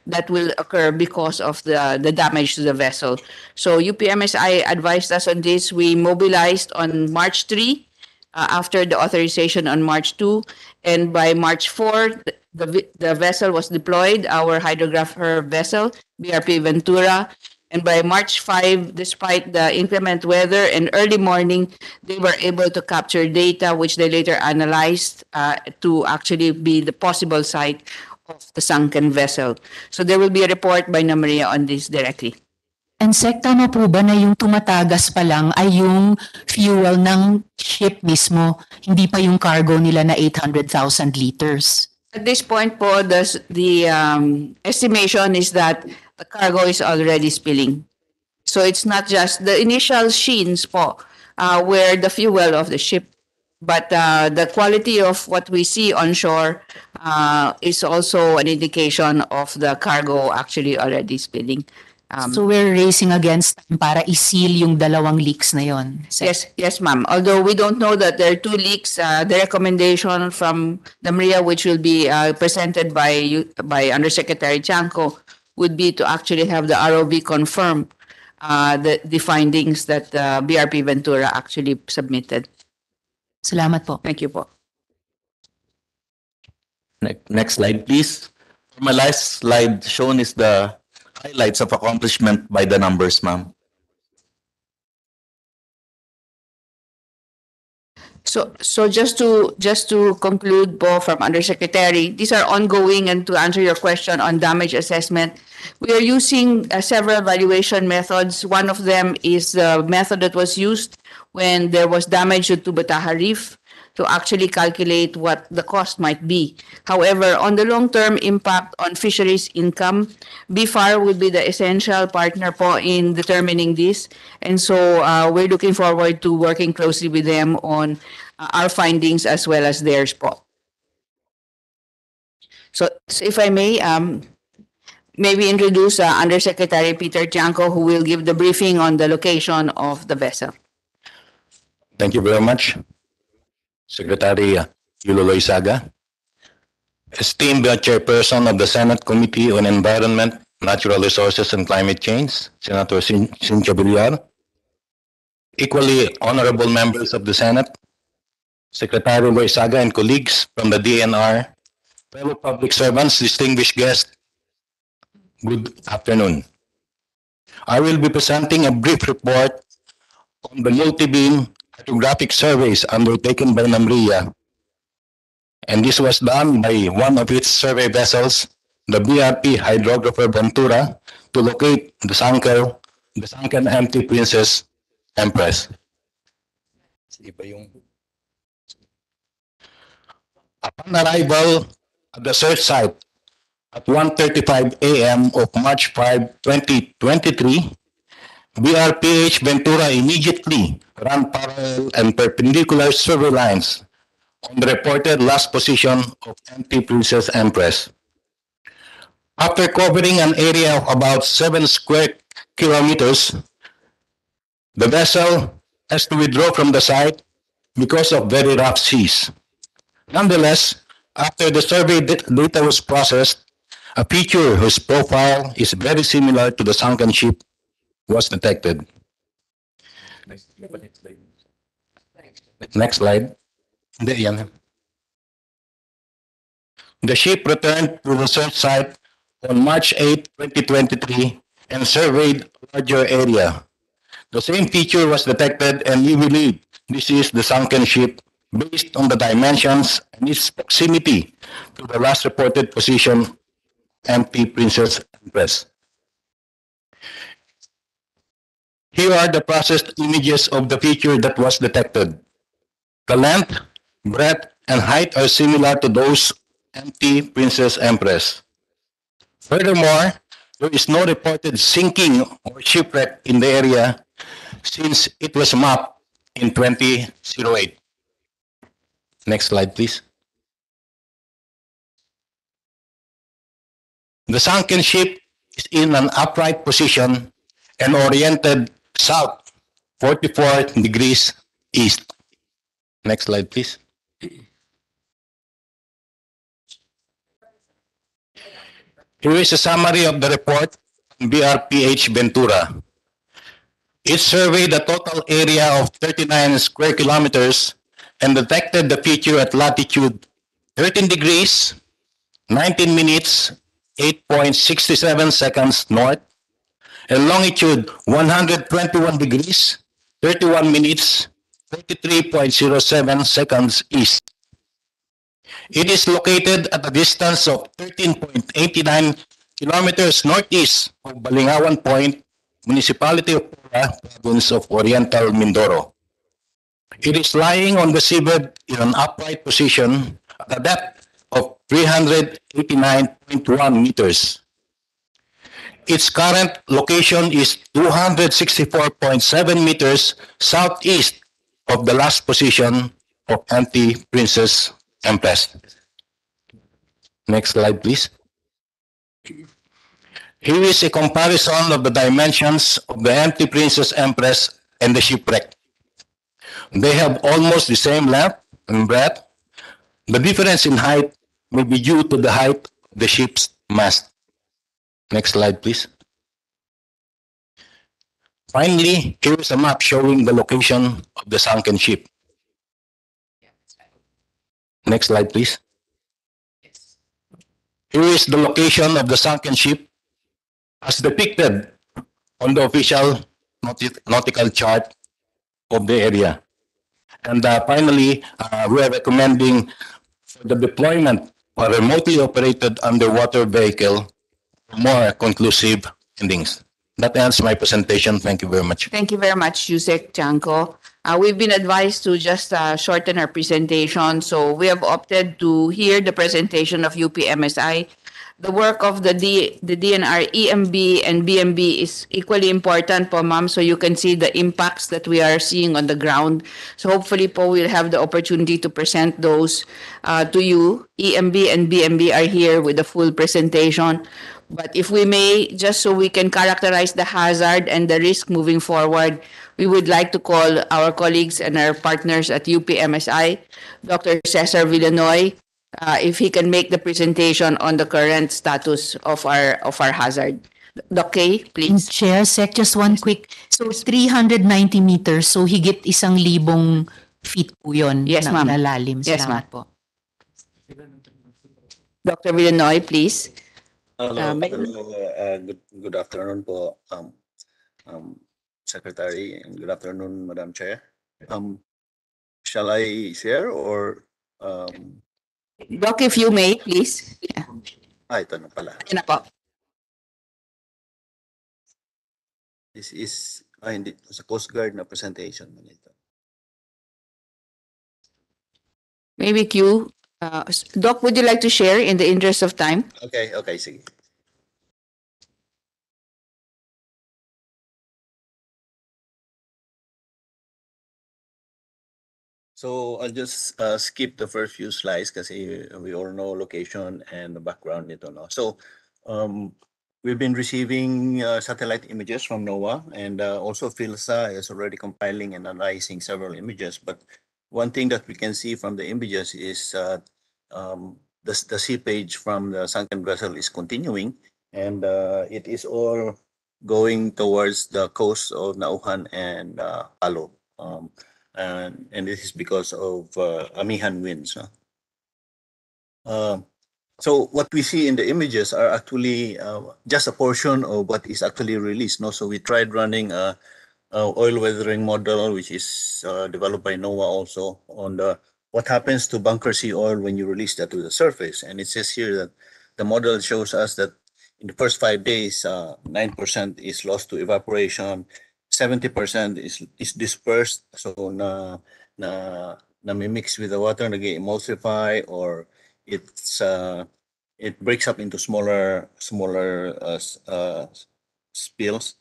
that will occur because of the, the damage to the vessel. So UPMSI advised us on this. We mobilized on March 3 uh, after the authorization on March 2. And by March 4, the, the vessel was deployed, our hydrographer vessel, BRP Ventura. And by March 5, despite the inclement weather and early morning, they were able to capture data which they later analyzed uh, to actually be the possible site of the sunken vessel. So there will be a report by Namaria on this directly. And sec, tama po ba na yung tumatagas pa lang ay yung fuel ng ship mismo, hindi pa yung cargo nila na 800,000 liters? At this point po, the, the um, estimation is that the cargo is already spilling. So it's not just the initial sheens po, uh, were the fuel of the ship. But uh, the quality of what we see on shore uh, is also an indication of the cargo actually already spilling. Um, so we're racing against time para isil yung dalawang leaks na yon. Yes, yes, ma'am. Although we don't know that there are two leaks, uh, the recommendation from the Maria, which will be uh, presented by you, by Undersecretary Chanco, would be to actually have the ROV confirm uh, the, the findings that uh, BRP Ventura actually submitted. Salamat po. Thank you po. Ne- Next slide, please. My last slide shown is the highlights of accomplishment by the numbers, ma'am. So, so just to, just to conclude po from Undersecretary, these are ongoing and to answer your question on damage assessment, we are using uh, several valuation methods. One of them is the method that was used when there was damage to Bataha Reef to actually calculate what the cost might be. However, on the long-term impact on fisheries income, BFAR would be the essential partner po in determining this. And so uh, we're looking forward to working closely with them on uh, our findings as well as theirs po. So so if I may, um, maybe introduce uh, Undersecretary Peter Tiangco, who will give the briefing on the location of the vessel. Thank you very much, Secretary Yulo Loizaga. Esteemed Chairperson of the Senate Committee on Environment, Natural Resources and Climate Change, Senator Cynthia Villar. Equally honorable members of the Senate, Secretary Loizaga and colleagues from the DNR, fellow public servants, distinguished guests, good afternoon. I will be presenting a brief report on the multi-beam hydrographic surveys undertaken by NAMRIA. And this was done by one of its survey vessels, the BRP hydrographer Ventura, to locate the sunken, the sunken empty Princess Empress. Upon arrival at the search site at 1:35 a.m. of March 5, 2023, BRPH Ventura immediately ran parallel and perpendicular survey lines on the reported last position of MT Princess Empress. After covering an area of about seven square kilometers, the vessel has to withdraw from the site because of very rough seas. Nonetheless, after the survey data was processed, a feature whose profile is very similar to the sunken ship was detected. Next slide. Hindi. The ship returned to the search site on March 8, 2023 and surveyed a larger area. The same feature was detected and we believe this is the sunken ship based on the dimensions and its proximity to the last reported position, MP Princess Empress. Here are the processed images of the feature that was detected. The length, breadth, and height are similar to those empty Princess Empress. Furthermore, there is no reported sinking or shipwreck in the area since it was mapped in 2008. Next slide, please. The sunken ship is in an upright position and oriented south 44 degrees east. Next slide, please. Here is a summary of the report BRPH Ventura. It surveyed a total area of 39 square kilometers and detected the feature at latitude 13 degrees, 19 minutes, 8.67 seconds north, and longitude 121 degrees, 31 minutes, 43.07 seconds east. It is located at a distance of 13.89 kilometers northeast of Balingawan Point, Municipality of Pura, Province of Oriental Mindoro. It is lying on the seabed in an upright position at a depth of 389.1 meters. Its current location is 264.7 meters southeast of the last position of Anti-Princess Empress. Next slide, please. Here is a comparison of the dimensions of the Anti-Princess Empress and the shipwreck. They have almost the same length and breadth. The difference in height may be due to the height of the ship's mast. Next slide, please. Finally, here is a map showing the location of the sunken ship. Next slide, please. Here is the location of the sunken ship as depicted on the official nautical chart of the area. And uh, finally, uh, we are recommending for the deployment of a remotely operated underwater vehicle more conclusive endings. That ends my presentation. Thank you very much. Thank you very much, Yusek Janko. Uh, we've been advised to just uh, shorten our presentation, so we have opted to hear the presentation of UPMSI. The work of the D, the DNR, EMB, and BMB is equally important po, ma'am, so you can see the impacts that we are seeing on the ground. So hopefully po, we'll have the opportunity to present those uh, to you. EMB and BMB are here with the full presentation. But if we may, just so we can characterize the hazard and the risk moving forward, we would like to call our colleagues and our partners at UPMSI, Dr. Cesar Villanoy, uh, if he can make the presentation on the current status of our of our hazard. Doc Kay, please. Chair, Sec, just one quick. So 390 meters, so higit isang libong feet po yun. Yes, ma'am. Lalalim. Yes, ma'am. po. Dr. Villanoy, please. Hello, Uh, may- hello, uh, good, good afternoon po, um, um, Secretary, and good afternoon, Madam Chair. Um, shall I share or, um, Doc, if you may, please. Yeah. ah, ito na pala. Yan na po. This is, ah, hindi, sa Coast Guard na presentation man ito. Maybe Q. Uh, Doc, would you like to share in the interest of time? Okay, okay, sige. So I'll just uh, skip the first few slides kasi we all know location and the background nito. No? So um, we've been receiving uh, satellite images from NOAA and uh, also PhilSA is already compiling and analyzing several images. But one thing that we can see from the images is uh, um, the, the seepage from the sunken vessel is continuing and uh, it is all going towards the coast of Nauhan and uh, Palo. Um, and, and this is because of uh, Amihan winds. no? Um, so what we see in the images are actually uh, just a portion of what is actually released. No, so we tried running a, a oil weathering model, which is uh, developed by NOAA also on the what happens to bunker sea oil when you release that to the surface. And it says here that the model shows us that in the first five days, uh, 9% is lost to evaporation, 70% is is dispersed, so na na na mix with the water, nag-emulsify or it's uh, it breaks up into smaller smaller uh, uh, spills.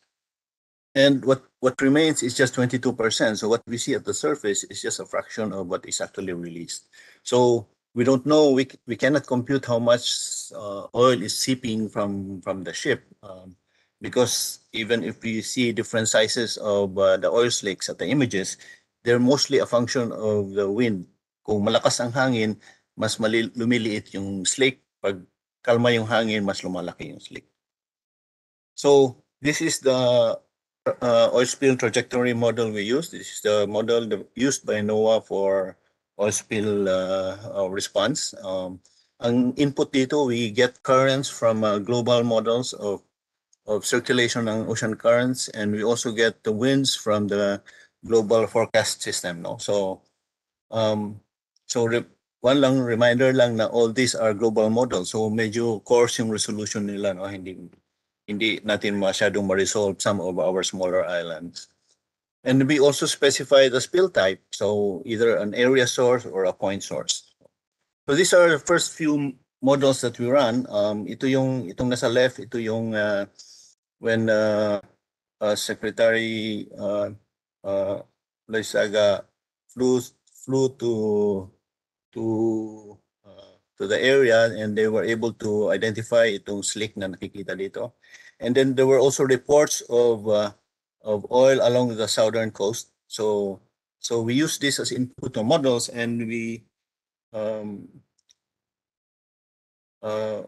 And what what remains is just 22%. So what we see at the surface is just a fraction of what is actually released. So we don't know, we, we cannot compute how much uh, oil is seeping from, from the ship. Um, because even if we see different sizes of uh, the oil slicks at the images, they're mostly a function of the wind. Kung malakas ang hangin, mas mali- lumiliit yung slick. Pag kalma yung hangin, mas lumalaki yung slick. So this is the uh, oil spill trajectory model we use. This is the model used by NOAA for oil spill uh, uh, response. Um, ang input dito, we get currents from uh, global models of of circulation ng ocean currents and we also get the winds from the global forecast system no so um so one lang reminder lang na all these are global models so medyo coarse yung resolution nila no hindi hindi natin masyadong ma-resolve some of our smaller islands. And we also specify the spill type so either an area source or a point source. So these are the first few models that we run. Um ito yung itong nasa left ito yung uh, when uh, uh, Secretary uh, uh, Loisaga flew flew to to uh, to the area and they were able to identify itong slick na nakikita dito. And then there were also reports of uh, of oil along the southern coast. So so we use this as input to models and we um, uh,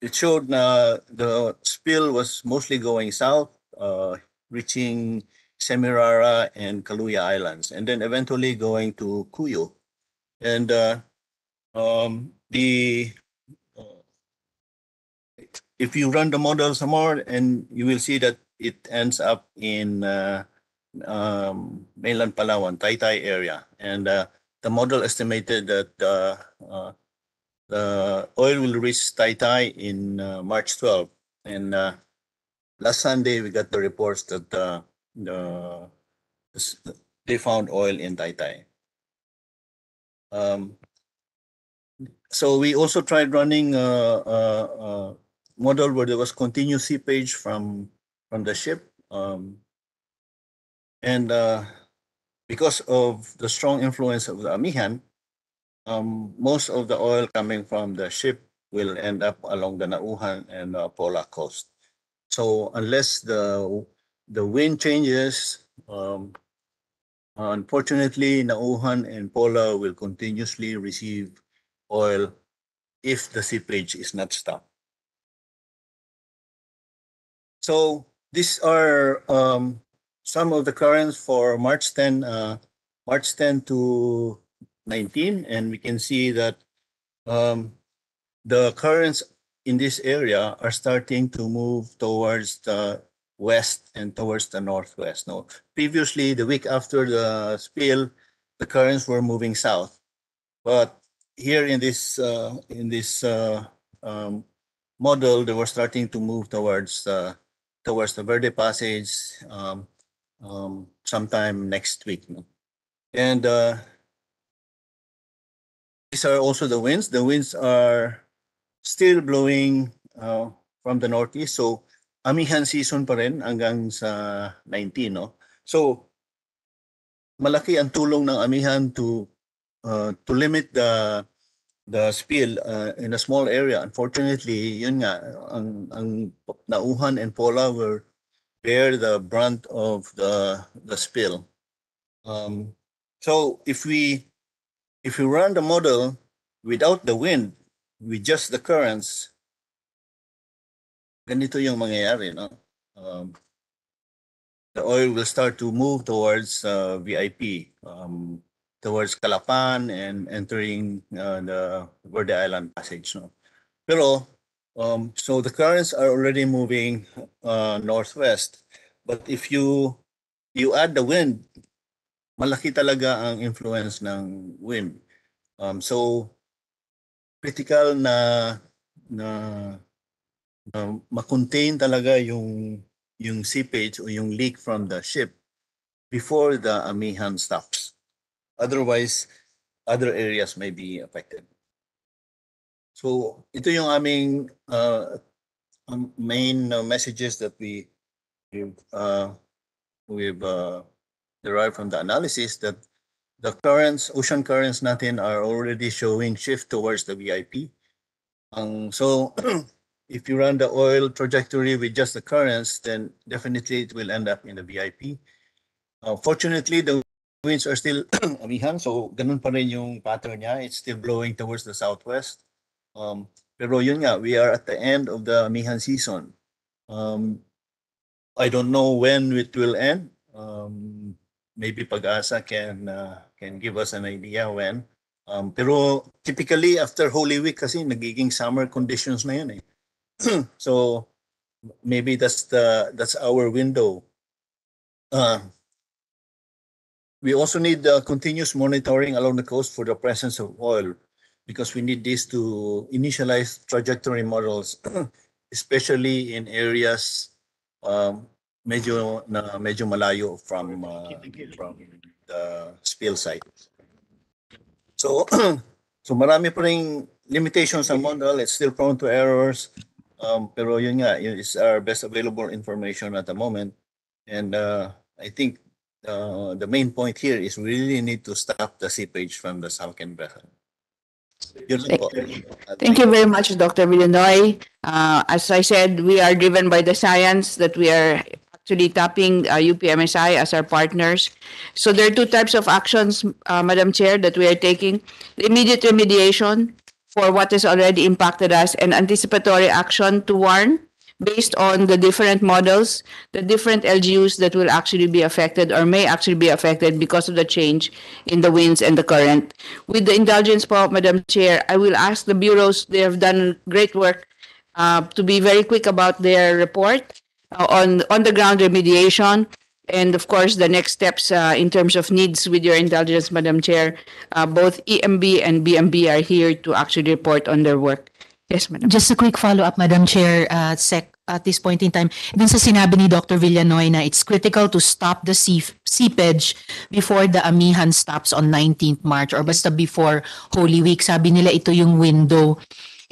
it showed na the spill was mostly going south, uh, reaching Semirara and Kaluya Islands, and then eventually going to Cuyo. And uh, um, the uh, if you run the model some more, and you will see that it ends up in uh, um, mainland Palawan, Taytay area, and uh, the model estimated that uh, uh, the oil will reach Taytay in uh, March 12. And uh, last Sunday, we got the reports that the they found oil in Taytay. Um, so we also tried running model where there was continuous seepage from from the ship. Um, and uh, because of the strong influence of the Amihan, um, most of the oil coming from the ship will end up along the Nauhan and uh, Pola coast. So unless the the wind changes, um, unfortunately, Nauhan and Pola will continuously receive oil if the seepage is not stopped. So these are um, some of the currents for March 10, uh, March 10 to 19, and we can see that um, the currents in this area are starting to move towards the west and towards the northwest. Now, previously the week after the spill, the currents were moving south, but here in this uh, in this uh, um, model, they were starting to move towards uh, towards the Verde Passage um, um, sometime next week. No? And uh, these are also the winds. The winds are still blowing uh, from the northeast. So amihan season pa rin hanggang sa 19, no? So malaki ang tulong ng amihan to uh, to limit the the spill uh, in a small area. Unfortunately, yun nga ang ang Nauhan and Pola were bear the brunt of the the spill. Um, so if we if we run the model without the wind, with just the currents, ganito yung mangyayari, no? Um, the oil will start to move towards uh, VIP, um, towards Calapan and entering uh, the Verde Island Passage, no? Pero, um, so the currents are already moving uh, northwest. But if you you add the wind, malaki talaga ang influence ng wind. Um, so critical na na, na makontain talaga yung yung seepage o yung leak from the ship before the amihan stops. Otherwise, other areas may be affected. So ito yung aming uh, main uh, messages that we we've, uh, we've uh, derived from the analysis that the currents, ocean currents natin are already showing shift towards the VIP. Um, so if you run the oil trajectory with just the currents, then definitely it will end up in the VIP. Uh, fortunately, the winds are still amihan, so ganun pa rin yung pattern niya. It's still blowing towards the southwest. Um, pero yun nga, we are at the end of the amihan season. Um, I don't know when it will end. Um, maybe Pag-asa can uh, can give us an idea when. Um, pero typically after Holy Week kasi nagiging summer conditions na yun eh. so maybe that's the that's our window. Uh, we also need uh, continuous monitoring along the coast for the presence of oil because we need this to initialize trajectory models, especially in areas um, medyo na medyo malayo from uh, from the spill site. So so marami pa ring limitations sa model. It's still prone to errors. Um, pero yun nga, is our best available information at the moment. And uh, I think uh, the main point here is we really need to stop the seepage from the Salken vessel. Po. Thank you very much, Dr. Villanoy. Uh, as I said, we are driven by the science that we are actually tapping uh, UPMSI as our partners. So there are two types of actions, uh, Madam Chair, that we are taking. The immediate remediation for what has already impacted us and anticipatory action to warn based on the different models, the different LGUs that will actually be affected or may actually be affected because of the change in the winds and the current. With the indulgence Madam Chair, I will ask the bureaus, they have done great work uh, to be very quick about their report uh, on on the ground remediation and of course the next steps uh, in terms of needs with your indulgence madam chair uh, both emb and bmb are here to actually report on their work yes madam Just a quick follow-up, Madam Chair, uh, Sec, at this point in time. Dun sa sinabi ni Dr. Villanoy na it's critical to stop the seep- seepage before the amihan stops on 19th March or basta before Holy Week. Sabi nila ito yung window.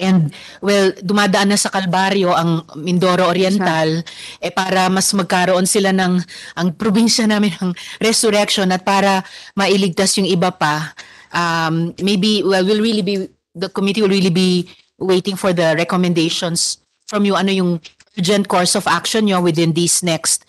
And well, dumadaan na sa Kalbaryo ang Mindoro Oriental eh para mas magkaroon sila ng ang probinsya namin ng resurrection at para mailigtas yung iba pa. Um, maybe well we'll really be the committee will really be waiting for the recommendations from you. Ano yung urgent course of action nyo within these next,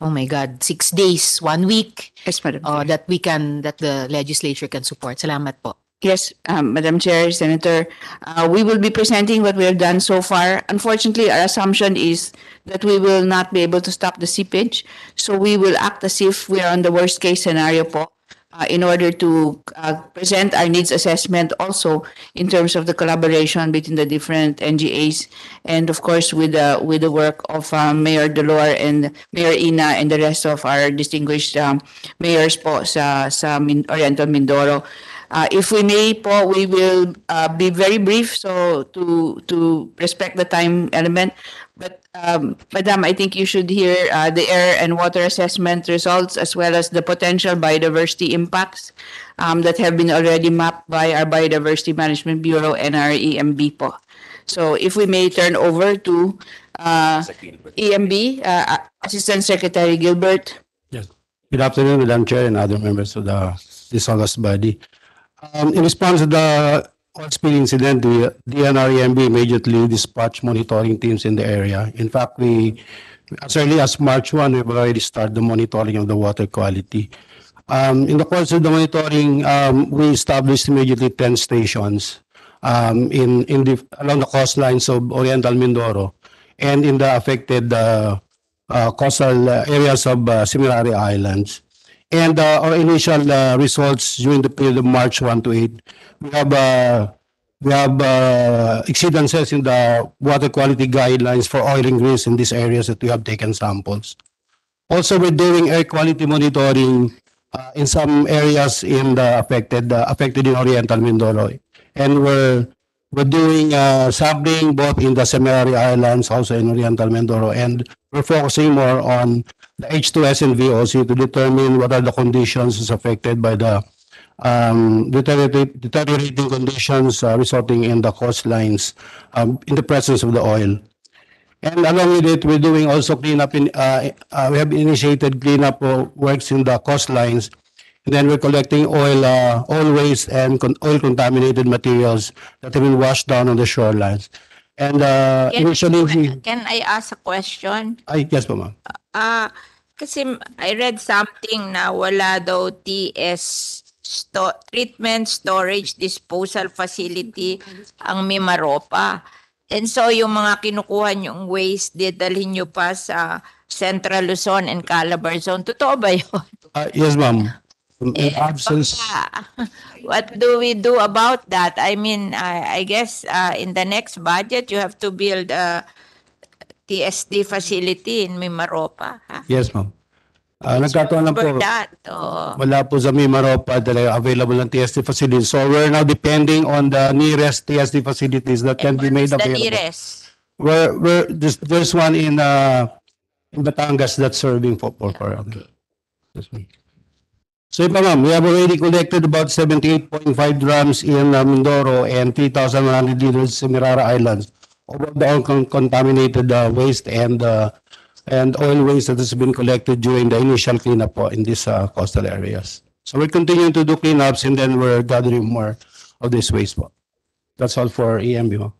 oh my God, six days, one week? Yes, Madam uh, that we can, that the legislature can support. Salamat po. Yes, um, Madam Chair, Senator, uh, we will be presenting what we have done so far. Unfortunately, our assumption is that we will not be able to stop the seepage. So we will act as if we are on the worst case scenario po uh, in order to uh, present our needs assessment also in terms of the collaboration between the different NGAs and of course with the with the work of um, Mayor Delor and Mayor Ina and the rest of our distinguished um, mayors po sa sa Min- Oriental Mindoro. Uh, if we may po, we will uh, be very brief so to to respect the time element. But um, Madam, I think you should hear uh, the air and water assessment results as well as the potential biodiversity impacts um, that have been already mapped by our Biodiversity Management Bureau and our EMB po. So if we may turn over to uh, EMB, uh, Assistant Secretary Gilbert. Yes. Good afternoon, Madam Chair and other members of the this august body. Um, in response to the oil spill incident, the DNREMB immediately dispatched monitoring teams in the area. In fact, we, as early as March 1, we've already started the monitoring of the water quality. Um, in the course of the monitoring, um, we established immediately 10 stations um, in, in the, along the coastlines of Oriental Mindoro and in the affected uh, uh, coastal areas of uh, Seminary Islands. And uh, our initial uh, results during the period of March 1 to 8, we have uh, we have uh, exceedances in the water quality guidelines for oil and grease in these areas that we have taken samples. Also, we're doing air quality monitoring uh, in some areas in the affected uh, affected in Oriental Mindoro, and we're we're doing uh, sampling both in the Seminary Islands, also in Oriental Mindoro, and we're focusing more on the H2S and VOC to determine what are the conditions affected by the um, deteriorating, deteriorating conditions uh, resulting in the coastlines um, in the presence of the oil. And along with it, we're doing also cleanup in, uh, uh, we have initiated cleanup works in the coastlines. And then we're collecting oil, uh, oil waste and con- oil contaminated materials that have been washed down on the shorelines. And uh, Can- initially, Can I ask a question? ay, yes ma'am. Ah, kasi I read something na wala daw TS sto- treatment storage disposal facility ang Mimaropa. And so yung mga kinukuha niyong waste, didalhin niyo pa sa Central Luzon and Calabar Zone. Totoo ba yun? Uh, yes, ma'am. in Eh, absence. baka, what do we do about that? I mean, I, I guess uh, in the next budget, you have to build a TSD facility in Mimaropa. Ha? Yes, ma'am. Ah, nagkataon lang po. That, oh. Wala po sa Mimaropa talaga available ng TSD facilities. So we're now depending on the nearest TSD facilities that can be made the available. nearest. Where, where, there's, there's one in, uh, in Batangas that's serving for, for, for. Ma'am. So pa ma'am, we have already collected about seventy-eight point five drums in uh, Mindoro and three thousand one hundred liters in Mirara Islands. Over the uncontaminated uh, waste and, uh, and oil waste that has been collected during the initial cleanup in these uh, coastal areas. So we're continuing to do cleanups and then we're gathering more of this waste. That's all for EMB.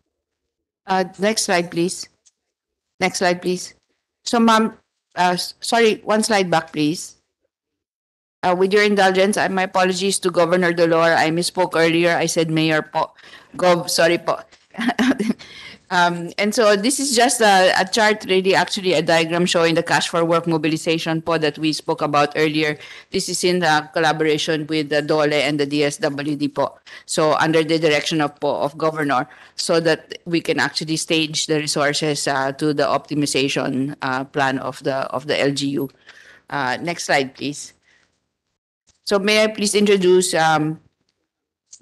Uh, next slide, please. Next slide, please. So, ma'am, uh, sorry, one slide back, please. Uh, with your indulgence, uh, my apologies to Governor Dolor. I misspoke earlier. I said Mayor po. Gov, sorry po. Um, and so this is just a, a chart, really actually a diagram showing the cash for work mobilization po that we spoke about earlier. This is in the collaboration with the DOLE and the DSWD po. So under the direction of po of governor, so that we can actually stage the resources uh, to the optimization uh, plan of the of the LGU. Uh, next slide, please. So may I please introduce um,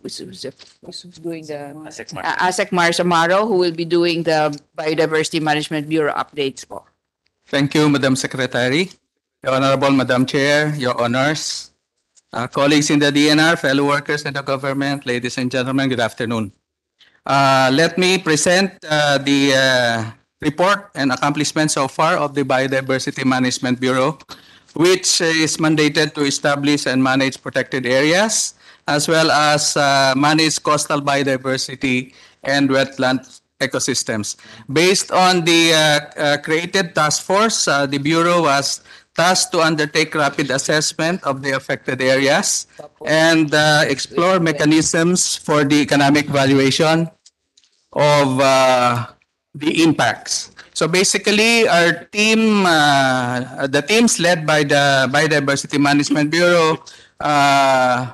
who's, who's, the- who's doing the uh, Asek Mar Samaro, who will be doing the Biodiversity Management Bureau updates po. Thank you, Madam Secretary. Your Honorable Madam Chair, Your Honors, uh, colleagues in the DNR, fellow workers in the government, ladies and gentlemen, good afternoon. Uh, let me present uh, the uh, report and accomplishments so far of the Biodiversity Management Bureau, which is mandated to establish and manage protected areas, as well as uh, manage coastal biodiversity and wetland ecosystems. Based on the uh, uh, created task force, uh, the Bureau was tasked to undertake rapid assessment of the affected areas and uh, explore mechanisms for the economic valuation of uh, the impacts. So basically, our team, the teams led by the Biodiversity Management Bureau, uh,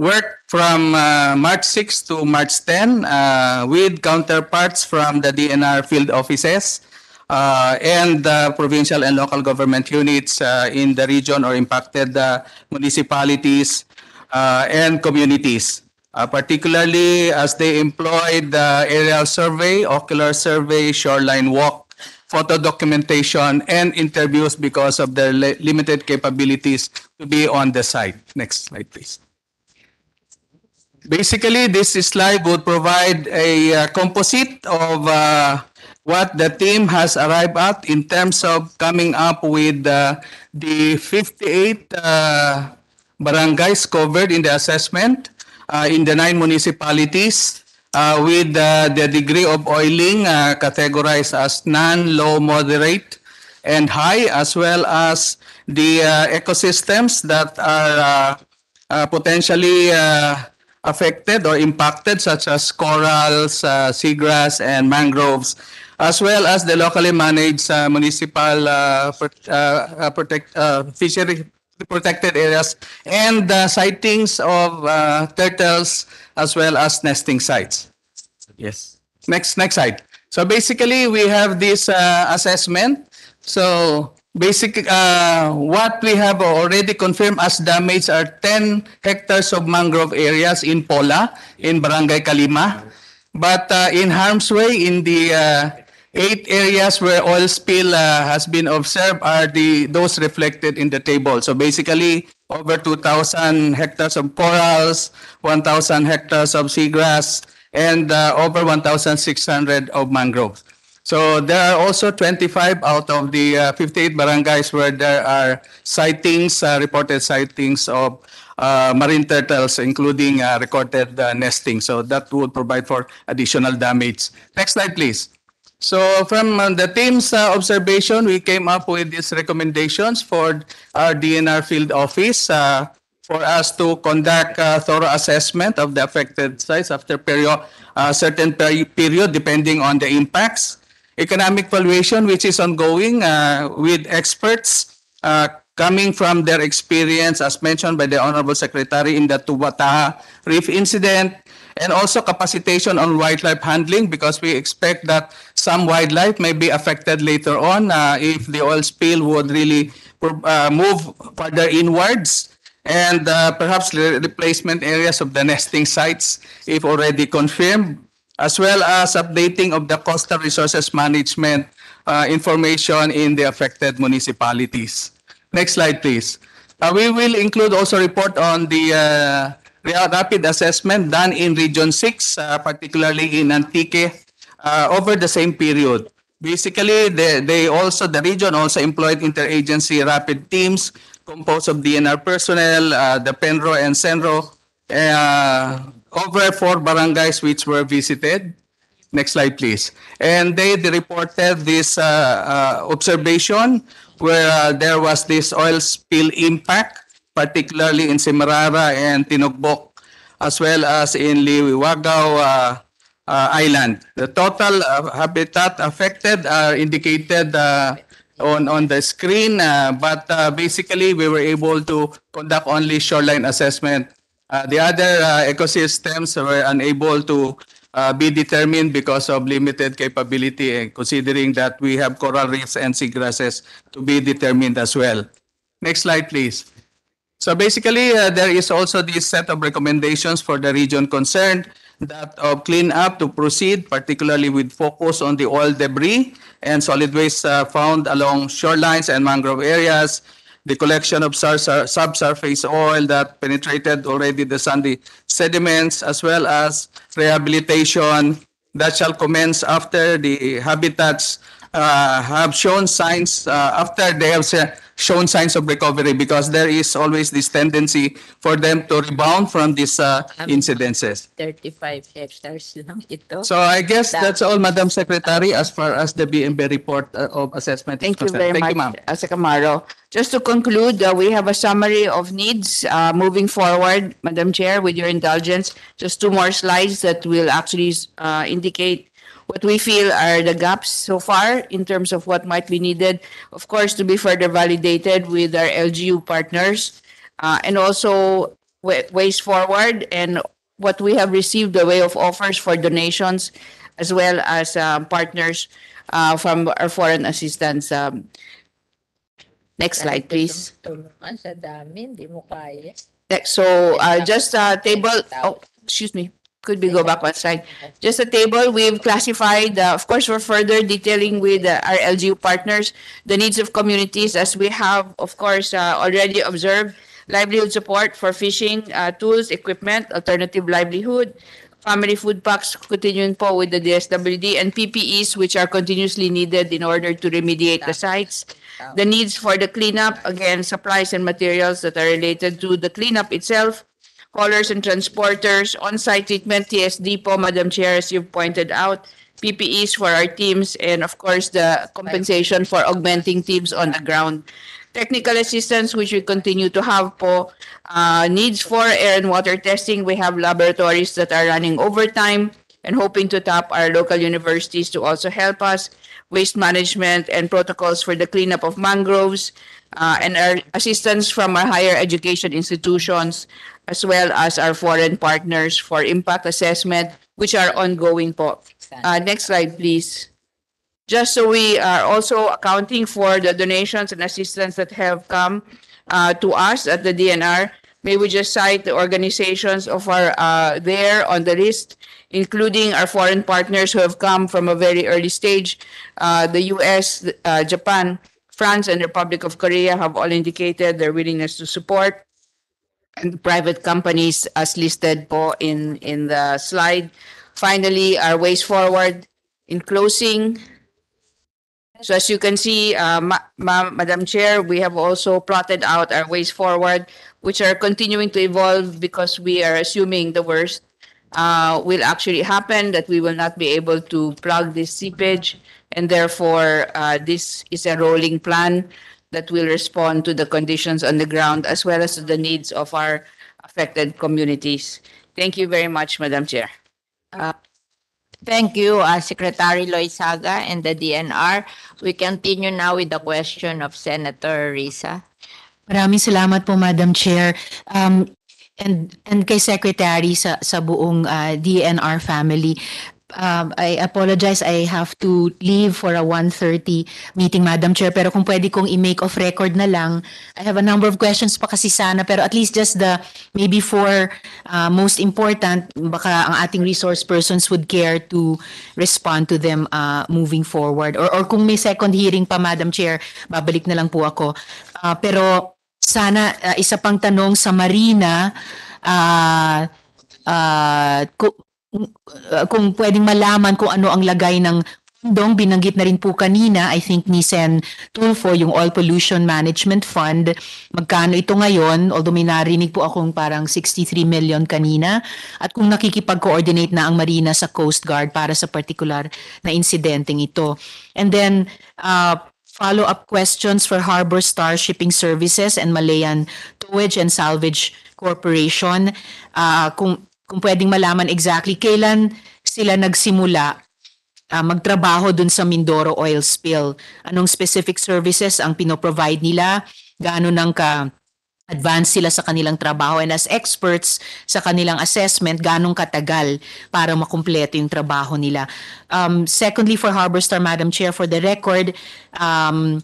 worked from uh, March 6 to March 10 uh, with counterparts from the DNR field offices uh, and the provincial and local government units uh, in the region or impacted municipalities uh, and communities. Uh, particularly as they employed the aerial survey, ocular survey, shoreline walk, photo documentation, and interviews because of their li- limited capabilities to be on the site. Next slide, please. Basically, this slide would provide a uh, composite of uh, what the team has arrived at in terms of coming up with uh, the 58 uh, barangays covered in the assessment uh, in the nine municipalities uh, with the degree of oiling categorized as non, low, moderate, and high, as well as the ecosystems that are potentially affected or impacted, such as corals, uh, seagrass, and mangroves, as well as the locally managed uh, municipal uh, uh, uh, protect, uh, fishery protected areas and uh, sightings of uh, turtles as well as nesting sites. Yes. Next, next slide. So basically, we have this uh, assessment. So basic, uh, what we have already confirmed as damage are 10 hectares of mangrove areas in Pola, in Barangay Kalima. But uh, in harm's way, in the uh, eight areas where oil spill uh, has been observed are the those reflected in the table. So basically, over 2,000 hectares of corals, 1,000 hectares of seagrass, and uh, over 1,600 of mangroves. So there are also 25 out of the uh, 58 barangays where there are sightings, uh, reported sightings of uh, marine turtles, including uh, recorded uh, nesting. So that would provide for additional damage. Next slide, please. So from uh, the team's observation, we came up with these recommendations for our DNR field office for us to conduct a thorough assessment of the affected sites after period, certain peri- period, depending on the impacts. Economic valuation, which is ongoing uh, with experts uh, coming from their experience, as mentioned by the Honorable Secretary in the Tubataha Reef incident, and also capacitation on wildlife handling because we expect that some wildlife may be affected later on uh, if the oil spill would really uh, move further inwards and uh, perhaps replacement areas of the nesting sites if already confirmed as well as updating of the coastal resources management uh, information in the affected municipalities. Next slide, please. Uh, we will include also report on the uh, rapid assessment done in Region 6, uh, particularly in Antique, uh, over the same period. Basically, they, they also, the region also employed interagency rapid teams composed of DNR personnel, uh, the Penro and Senro, uh, over four barangays which were visited. Next slide, please. And they, they reported this uh, uh, observation where uh, there was this oil spill impact, particularly in Semarara and Tinogbok, as well as in Liwagaw uh, uh, Island. The total uh, habitat affected are indicated on, on the screen, but basically we were able to conduct only shoreline assessment. Uh, the other uh, ecosystems were unable to uh, be determined because of limited capability and considering that we have coral reefs and seagrasses to be determined as well. Next slide, please. So basically, uh, there is also this set of recommendations for the region concerned that of cleanup to proceed, particularly with focus on the oil debris and solid waste uh, found along shorelines and mangrove areas, the collection of sur- sur- subsurface oil that penetrated already the sandy sediments, as well as rehabilitation that shall commence after the habitats uh, have shown signs, uh, after they have shown signs of recovery, because there is always this tendency for them to rebound from these uh, incidences. 35 hectares lang ito. So I guess that's all, Madam Secretary, as far as the BMB report uh, of assessment. is Thank you concerned. very Thank much, you, ma'am. Asa Camaro. Just to conclude, uh, we have a summary of needs uh, moving forward, Madam Chair, with your indulgence. Just two more slides that will actually uh, indicate what we feel are the gaps so far in terms of what might be needed. Of course, to be further validated with our LGU partners uh, and also wa- ways forward and what we have received the way of offers for donations as well as um, partners uh, from our foreign assistance. Um, next slide, please. Tulungan sa dami, hindi mo kaya. Next, so uh, just uh, table. Oh, excuse me. Could we go back one slide? Just a table. We've classified, uh, of course, for further detailing with uh, our LGU partners the needs of communities, as we have, of course, uh, already observed livelihood support for fishing uh, tools, equipment, alternative livelihood, family food packs continuing po with the DSWD and PPEs which are continuously needed in order to remediate the sites. The needs for the cleanup, again, supplies and materials that are related to the cleanup itself, haulers and transporters, on-site treatment, TSD po, Madam Chair, as you've pointed out, PPEs for our teams, and of course, the compensation for augmenting teams on the ground. Technical assistance, which we continue to have po, uh, needs for air and water testing. We have laboratories that are running overtime and hoping to tap our local universities to also help us. Waste management and protocols for the cleanup of mangroves, uh, and our assistance from our higher education institutions, as well as our foreign partners for impact assessment, which are ongoing po. Uh, next slide, please. Just so we are also accounting for the donations and assistance that have come uh, to us at the DNR, may we just cite the organizations of our uh, there on the list, including our foreign partners who have come from a very early stage. Uh, the U.S., uh, Japan, France, and the Republic of Korea have all indicated their willingness to support. And private companies as listed po in, in the slide. Finally, our ways forward in closing. So as you can see, uh, Ma- Ma- Madam Chair, we have also plotted out our ways forward, which are continuing to evolve because we are assuming the worst uh, will actually happen, that we will not be able to plug this seepage. And therefore, uh, this is a rolling plan that will respond to the conditions on the ground as well as to the needs of our affected communities. Thank you very much, Madam Chair. Uh, Thank you, uh, Secretary Loizaga and the DNR. We continue now with the question of Senator Risa. Maraming salamat po, Madam Chair. Um, and, and kay Secretary sa, sa buong uh, DNR family. Um, I apologize, I have to leave for a 1.30 meeting, Madam Chair. Pero kung pwede kong i-make off record na lang, I have a number of questions pa kasi sana. Pero at least just the, maybe for uh, most important, baka ang ating resource persons would care to respond to them uh, moving forward. Or, or kung may second hearing pa, Madam Chair, babalik na lang po ako. Uh, pero sana uh, isa pang tanong sa Marina, uh, uh, kung pwedeng malaman kung ano ang lagay ng Dong, binanggit na rin po kanina, I think ni Sen Tulfo, yung Oil Pollution Management Fund. Magkano ito ngayon? Although may narinig po akong parang 63 million kanina. At kung nakikipag-coordinate na ang Marina sa Coast Guard para sa particular na insidenteng ito. And then, uh, follow-up questions for Harbor Star Shipping Services and Malayan Towage and Salvage Corporation. Uh, kung, kung pwedeng malaman exactly kailan sila nagsimula uh, magtrabaho dun sa Mindoro oil spill. Anong specific services ang pinoprovide nila? Gaano nang ka advance sila sa kanilang trabaho and as experts sa kanilang assessment, ganong katagal para makumpleto yung trabaho nila. Um, secondly, for Harbor Star, Madam Chair, for the record, um,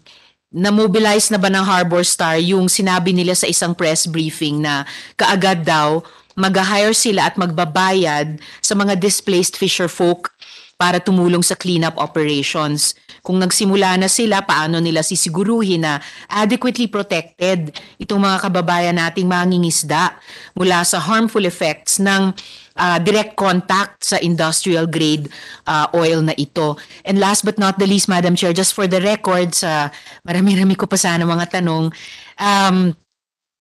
na-mobilize na ba ng Harbor Star yung sinabi nila sa isang press briefing na kaagad daw mag-hire sila at magbabayad sa mga displaced fisher folk para tumulong sa cleanup operations. Kung nagsimula na sila, paano nila sisiguruhin na adequately protected itong mga kababayan nating mangingisda mula sa harmful effects ng uh, direct contact sa industrial grade uh, oil na ito. And last but not the least, Madam Chair, just for the record, sa marami-rami ko pa sana mga tanong, um,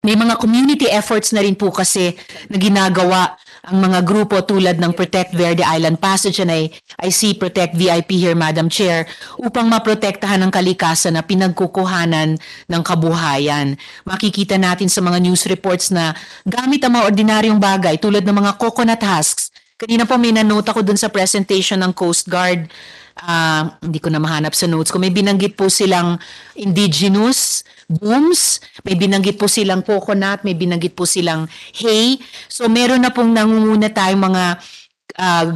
may mga community efforts na rin po kasi na ginagawa ang mga grupo tulad ng Protect Verde Island Passage and I, I see Protect VIP here, Madam Chair, upang maprotektahan ang kalikasan na pinagkukuhanan ng kabuhayan. Makikita natin sa mga news reports na gamit ang mga ordinaryong bagay tulad ng mga coconut husks. Kanina po may nanote ako dun sa presentation ng Coast Guard ah, hindi ko na mahanap sa notes ko. May binanggit po silang indigenous booms, may binanggit po silang coconut, may binanggit po silang hay. So meron na pong nangunguna tayong mga ah,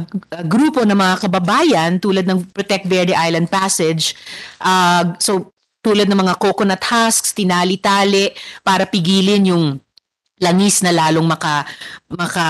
grupo ng mga kababayan tulad ng Protect Verde Island Passage. Ah, so tulad ng mga coconut husks, tinali-tali para pigilin yung langis na lalong maka maka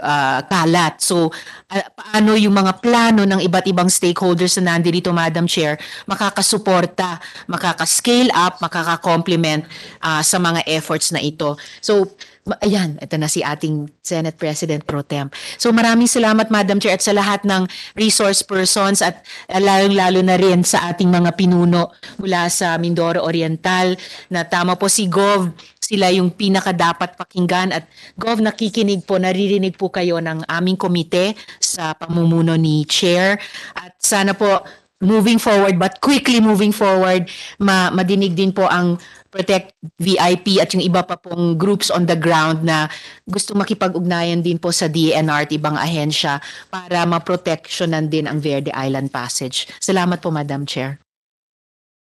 ah, kalat. So ah, paano yung mga plano ng iba't ibang stakeholders na nandito Madam Chair makakasuporta, makaka-scale up, makaka-complement ah, sa mga efforts na ito. So ayan, ito na si ating Senate President Pro Temp. So maraming salamat Madam Chair at sa lahat ng resource persons at ah, lalong-lalo na rin sa ating mga pinuno mula sa Mindoro Oriental na tama po si Gov sila yung pinaka dapat pakinggan at Gov nakikinig po, naririnig po kayo ng aming komite sa pamumuno ni Chair at sana po moving forward but quickly moving forward ma madinig din po ang Protect VIP at yung iba pa pong groups on the ground na gusto makipag-ugnayan din po sa DNR at ibang ahensya para maproteksyonan din ang Verde Island Passage. Salamat po Madam Chair.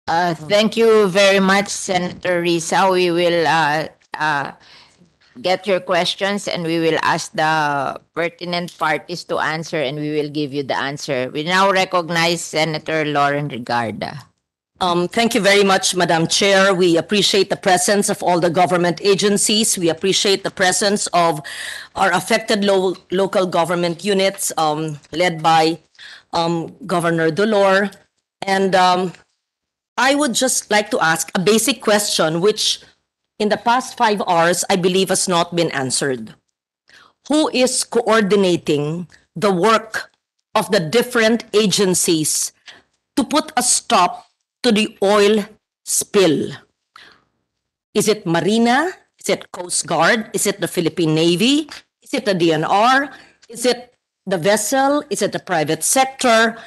Uh, thank you very much, Senator Risa. We will uh, uh, get your questions and we will ask the pertinent parties to answer and we will give you the answer. We now recognize Senator Lauren Regarda. Um, thank you very much, Madam Chair. We appreciate the presence of all the government agencies. We appreciate the presence of our affected lo- local government units, um, led by, um, Governor Dolor. And, um, I would just like to ask a basic question, which in the past five hours, I believe has not been answered. Who is coordinating the work of the different agencies to put a stop to the oil spill? Is it Marina? Is it Coast Guard? Is it the Philippine Navy? Is it the DNR? Is it the vessel? Is it the private sector?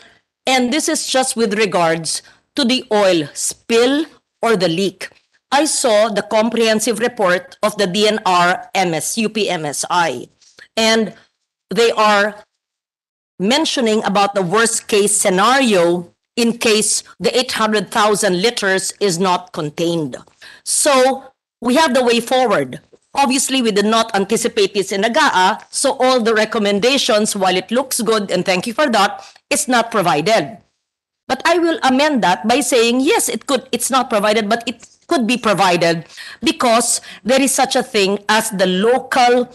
And this is just with regards to the oil spill or the leak. I saw the comprehensive report of the DNR MS, UPMSI, and they are mentioning about the worst case scenario in case the 800,000 liters is not contained. So we have the way forward. Obviously, we did not anticipate this in AGAA, so all the recommendations, while it looks good, and thank you for that, is not provided. But I will amend that by saying, yes, it could, it's not provided, but it could be provided because there is such a thing as the local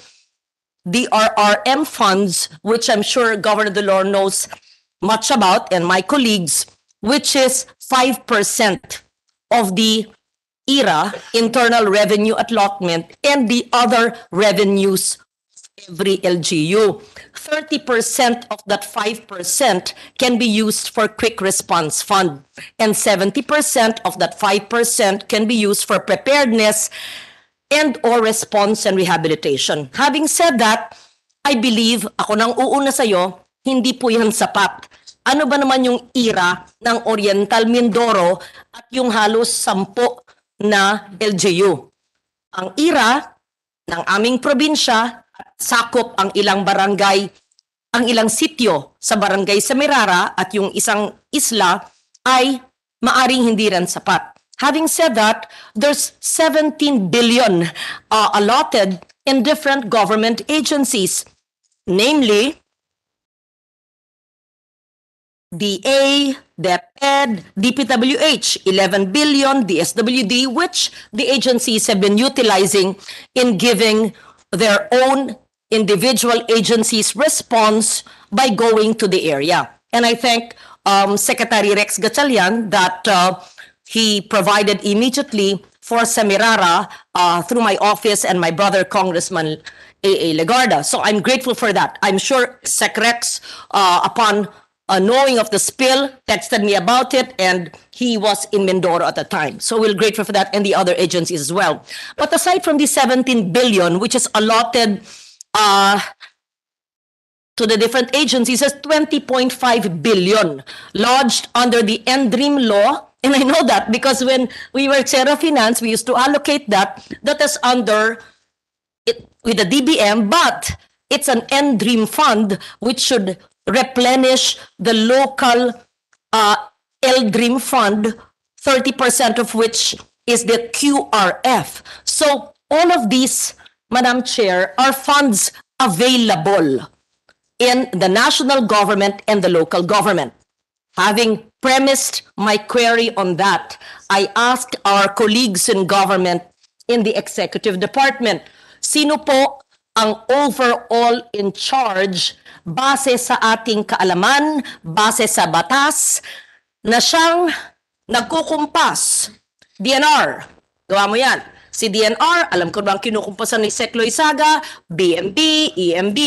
DRRM funds, which I'm sure Governor Delor knows much about, and my colleagues, which is 5% of the ERA, internal revenue allotment, and the other revenues of every LGU. 30% of that 5% can be used for quick response fund, and 70% of that 5% can be used for preparedness and or response and rehabilitation. Having said that, I believe, ako nang uuna sa'yo, hindi po yan sapat. Ano ba naman yung ira ng Oriental Mindoro at yung halos sampo na LGU? Ang ira ng aming probinsya, sakop ang ilang barangay, ang ilang sityo sa barangay Semirara at yung isang isla ay maaring hindi rin sapat. Having said that, there's 17 billion uh, allotted in different government agencies, namely DA, DepEd, DPWH, 11 billion, DSWD, which the agencies have been utilizing in giving their own individual agencies response by going to the area. And I thank um, Secretary Rex Gatchalian that uh, he provided immediately for Semirara uh, through my office and my brother Congressman A.A. Legarda. So I'm grateful for that. I'm sure Sec Rex, uh, upon uh, knowing of the spill, texted me about it, and he was in Mindoro at the time. So we're grateful for that and the other agencies as well. But aside from the 17 billion, which is allotted uh, to the different agencies as 20.5 billion lodged under the NDREAM law. And I know that because when we were Sera Finance, we used to allocate that. That is under it with the DBM, but it's an NDREAM fund which should replenish the local uh, LDREAM fund, 30% of which is the QRF. So all of these, Madam Chair, are funds available in the national government and the local government. Having premised my query on that, I asked our colleagues in government in the executive department, sino po ang overall in charge base sa ating kaalaman, base sa batas, na siyang nagkukumpas. DNR, gawa mo yan. Si DNR, alam ko bang kinukumpasan ni Sec Loizaga, BMB, EMB.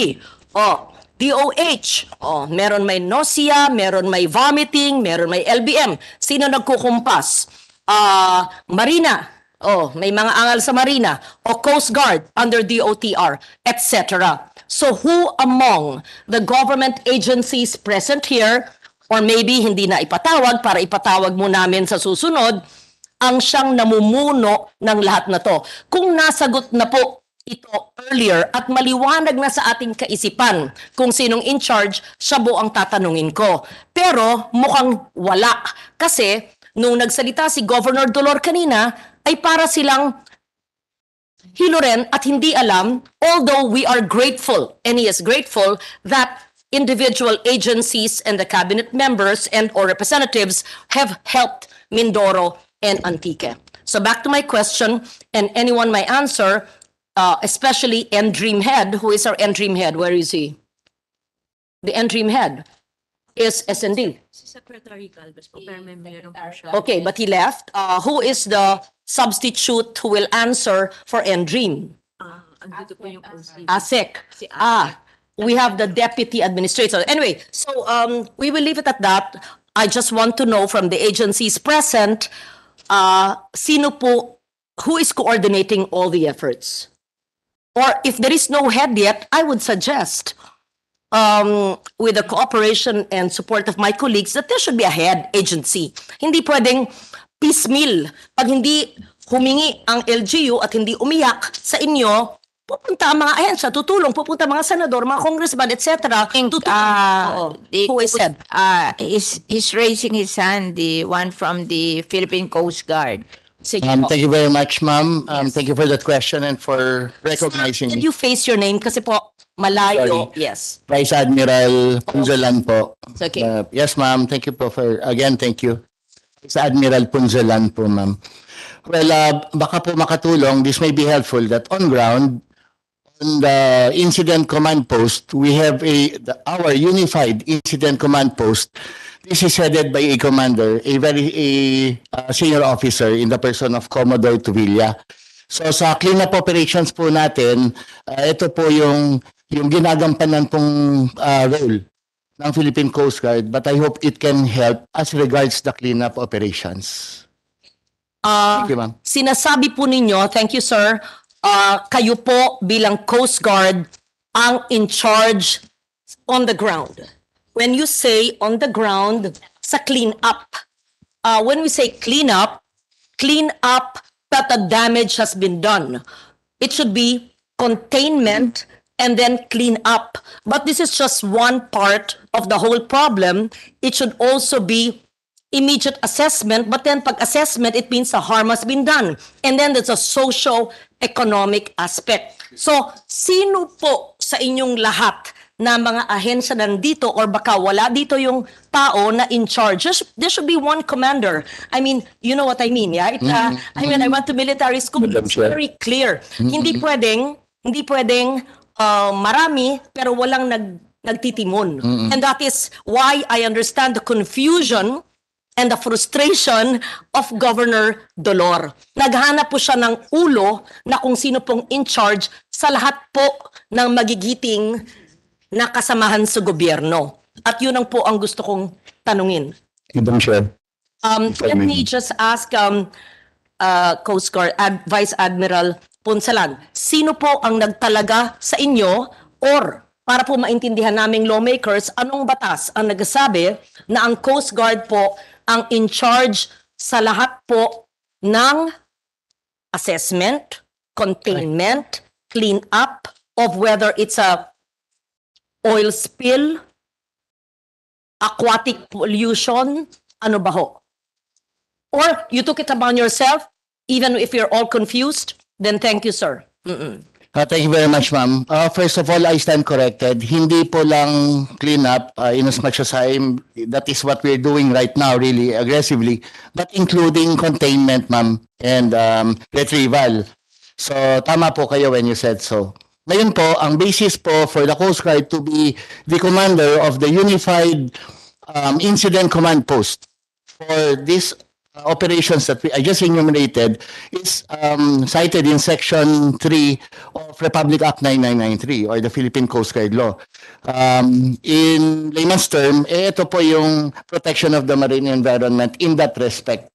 O, DOH, o, meron may nausea, meron may vomiting, meron may LBM. Sino nagkukumpas? Ah, Marina, oh, may mga angal sa Marina, o Coast Guard under DOTR, etc. So who among the government agencies present here, or maybe hindi na ipatawag para ipatawag mo namin sa susunod, ang siyang namumuno ng lahat na to. Kung nasagot na po ito earlier at maliwanag na sa ating kaisipan kung sinong in charge, siya po ang tatanungin ko. Pero mukhang wala kasi nung nagsalita si Governor Dolor kanina ay para silang hilo rin at hindi alam, although we are grateful, and he is grateful, that individual agencies and the cabinet members and or representatives have helped Mindoro and Antique. So back to my question, and anyone may answer, uh, especially N Dream Head. Who is our N Dream Head? Where is he? The N Dream Head is SND. Secretary Galvez po, pero may meron po siya. Okay, but he left. Uh, who is the substitute who will answer for N Dream? Ah, andito po yung OC. ASEC. Si. Ah, we have the deputy administrator. Anyway, so um, we will leave it at that. I just want to know from the agencies present, uh, sino po, who is coordinating all the efforts? Or if there is no head yet, I would suggest, um, with the cooperation and support of my colleagues, that there should be a head agency. Hindi pwedeng piecemeal. Pag hindi humingi ang LGU at hindi umiyak sa inyo, pupunta ang mga ahensya, tutulong, pupunta mga senador, mga congressman, etc. Tutulong. The- Who is said? Ah, he's, he's raising his hand, the one from the Philippine Coast Guard. Sige Um, thank you very much, ma'am. Um, thank you for that question and for recognizing Did me. you face your name? Kasi po, malayo. Sorry. Yes. Vice Admiral Punzalan po. It's okay. Uh, yes, ma'am. Thank you po for, again, thank you. Vice Admiral Punzalan po, ma'am. Well, uh, baka po makatulong, this may be helpful that on ground, on the incident command post, we have a, the- our unified incident command post. This is headed by a commander, a very, a uh, senior officer in the person of Commodore Tuvilla. So sa cleanup operations po natin, uh, ito po yung yung ginagampanan pong uh, role ng Philippine Coast Guard but I hope it can help as regards the cleanup operations. Ah, Thank you, ma'am. sinasabi po ninyo, thank you sir, ah, kayo po bilang Coast Guard ang in charge on the ground. When you say on the ground, sa clean up, uh, when we say clean up, clean up that the damage has been done. It should be containment and then clean up. But this is just one part of the whole problem. It should also be immediate assessment, but then pag assessment, it means the harm has been done. And then there's a socio-economic aspect. So, sino po sa inyong lahat na mga ahensya nandito or baka wala dito yung tao na in charge? There should, there should be one commander. I mean, you know what I mean, right? Uh, I mean, I went to military school. Madam It's Chair. very clear. Hindi pwedeng, hindi pwedeng uh, marami pero walang nag nagtitimon. Mm-mm. And that is why I understand the confusion and the frustration of Governor Dolor. Naghanap po siya ng ulo na kung sino pong in charge sa lahat po ng magigiting na kasamahan sa gobyerno. At yun ang po ang gusto kong tanungin. Madam Chair. Um, let me just ask um, uh, Coast Guard Ad- Vice Admiral Punsalan, sino po ang nagtalaga sa inyo or para po maintindihan naming lawmakers, anong batas ang nagsasabi na ang Coast Guard po ang in charge sa lahat po ng assessment, containment, clean up of whether it's a oil spill, aquatic pollution, ano ba ho? Or you took it upon yourself, even if you're all confused, then thank you, sir. Mm-mm. Uh, thank you very much, ma'am. Uh, first of all, I stand corrected. Hindi po lang cleanup uh, in as much as I'm, that is what we're doing right now, really aggressively, but including containment, ma'am, and um, retrieval. So, tama po kayo when you said so. Ngayon po, ang basis po for the Coast Guard to be the commander of the Unified um, Incident Command Post for this operations that we, I just enumerated is um, cited in Section 3 of Republic Act 9993 or the Philippine Coast Guard Law. Um, in layman's term, eh, ito po yung protection of the marine environment in that respect.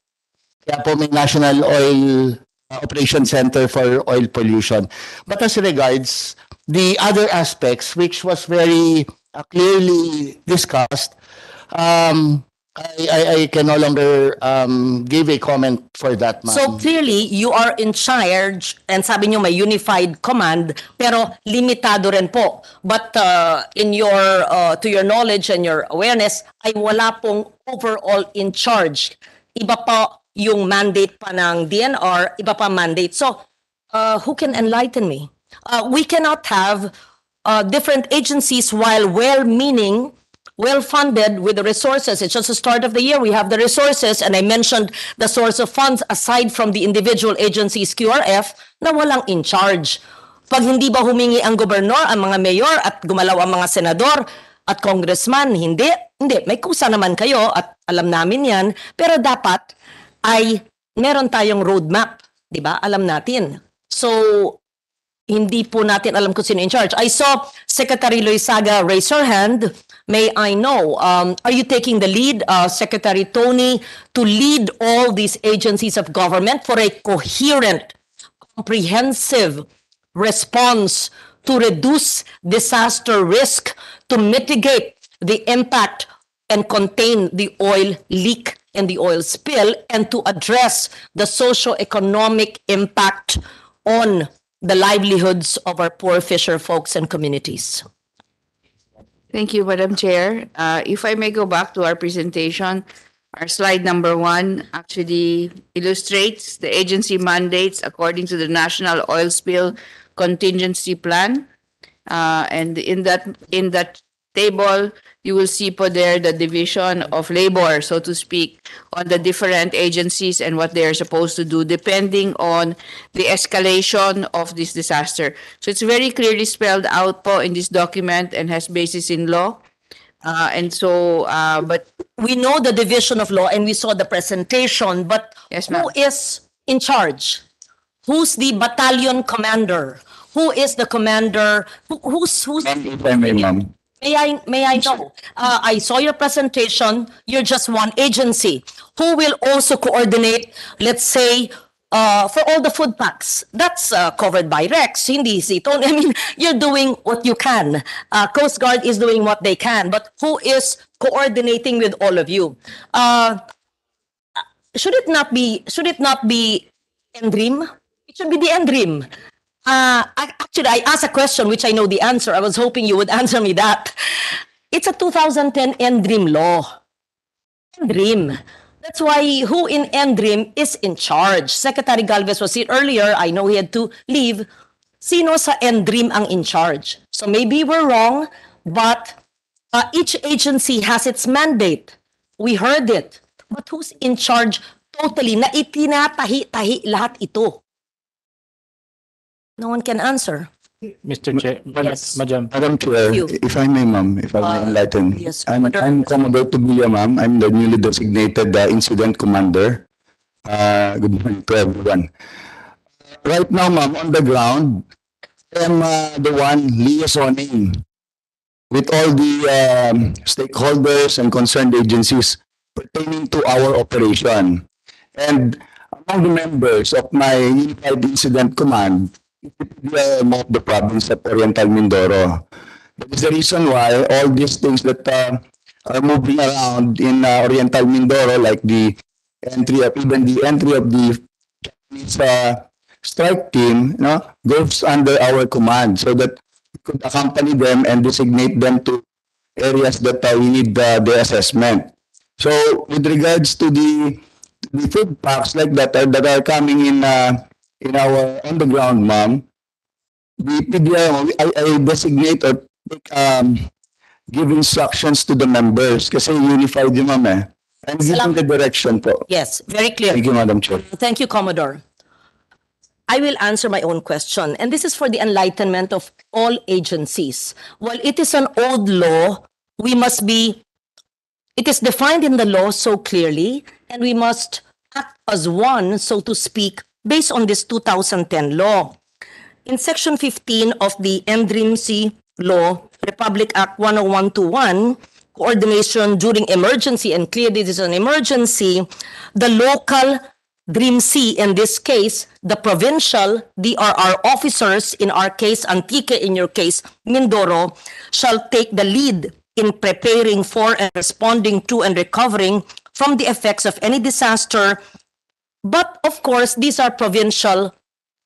Kaya po may National Oil uh, Operation Center for Oil Pollution. But as regards the other aspects, which was very uh, clearly discussed, um, I, I, I can no longer um, give a comment for that, ma'am. So clearly, you are in charge and sabi niyo may unified command pero limitado rin po. But uh, in your uh, to your knowledge and your awareness ay wala pong overall in charge. Iba pa yung mandate pa ng DNR, iba pa mandate. So uh, who can enlighten me? Uh, we cannot have uh, different agencies while well-meaning well-funded with the resources. It's just the start of the year. We have the resources and I mentioned the source of funds aside from the individual agencies QRF na walang in charge. Pag hindi ba humingi ang gobernur, ang mga mayor at gumalaw ang mga senador at congressman, hindi. Hindi, may kusa naman kayo at alam namin yan. Pero dapat ay meron tayong roadmap. Di ba? Alam natin. So, hindi po natin alam kung sino in charge. I saw Secretary Loisaga raise her hand. May I know, um, are you taking the lead, uh, Secretary Tony, to lead all these agencies of government for a coherent, comprehensive response to reduce disaster risk, to mitigate the impact and contain the oil leak and the oil spill, and to address the socio-economic impact on the livelihoods of our poor fisher folks and communities. Thank you, Madam Chair. Uh, If I may go back to our presentation, Our slide number one actually illustrates the agency mandates according to the National Oil Spill Contingency Plan. Uh, and in that, in that table, you will see po there the division of labor, so to speak, on the different agencies and what they are supposed to do depending on the escalation of this disaster. So it's very clearly spelled out po in this document and has basis in law. Uh, and so, uh, but We know the division of law and we saw the presentation, but who is in charge? Who's the battalion commander? Who is the commander? Who- Who's, who's? If I may, ma'am. May I, may I know? Uh, I saw your presentation, you're just one agency. Who will also coordinate, let's say, uh, for all the food packs? That's uh, covered by Rex, hindi si Tony. I mean, you're doing what you can. Uh, Coast Guard is doing what they can, but who is coordinating with all of you? Uh, should it not be, should it not be Endrim? It should be the Endrim. Uh, ac- actually, I asked a question which I know the answer. I was hoping you would answer me that. It's a 2010 Endrim law. Endrim. That's why who in Endrim is in charge. Secretary Galvez was here earlier. I know he had to leave. Sino sa Endrim ang in charge? So maybe we're wrong, but uh, each agency has its mandate. We heard it. But who's in charge totally na itinatahi-tahi lahat ito? No one can answer. Mr. Chair, Yes. Madam. Madam Chair, you. if I may, ma'am, if I may Uh, enlighten. yes, I'm, I'm Commodore Tubulia, ma'am. I'm the newly designated uh, incident commander. Uh, good morning to everyone. Right now, ma'am, on the ground, I'm uh, the one liaisoning with all the um, stakeholders and concerned agencies pertaining to our operation. And among the members of my Unified Incident Command, the the province of Oriental Mindoro. That is the reason why all these things that uh, are moving around in uh, Oriental Mindoro, like the entry of even the entry of the Japanese uh, strike team, you know, goes under our command, so that we could accompany them and designate them to areas that uh, we need uh, the assessment. So, with regards to the the food packs like that are, that are coming in uh, in our underground ma'am, the PDRMO, I, I designate or um, give instructions to the members kasi unified yung ma'am eh. I'm giving the direction po. Yes, very clear. Thank you, Madam Chair. Thank you, Commodore. I will answer my own question, and this is for the enlightenment of all agencies. While it is an old law, we must be, it is defined in the law so clearly, and we must act as one, so to speak, based on this 2010 law. In Section 15 of the NDRIMC Law, Republic Act 10121, coordination during emergency, and clearly this is an emergency, the local Dream C, in this case, the provincial DRR officers, in our case, Antique, in your case, Mindoro, shall take the lead in preparing for and responding to and recovering from the effects of any disaster. But of course, these are provincial,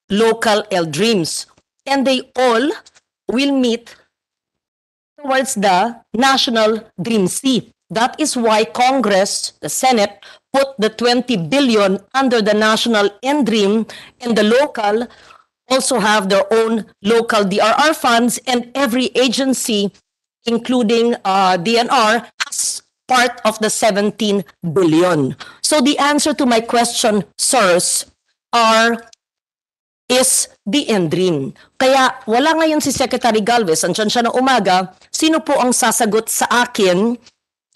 local L dreams, and they all will meet towards the national Dream C. That is why Congress, the Senate, put the 20 billion under the national N-Dream and the local also have their own local DRR funds and every agency, including uh, DNR, has part of the 17 billion. So the answer to my question, sirs, are is the N-Dream. Kaya wala ngayon si Secretary Galvez, andyan siya na umaga, sino po ang sasagot sa akin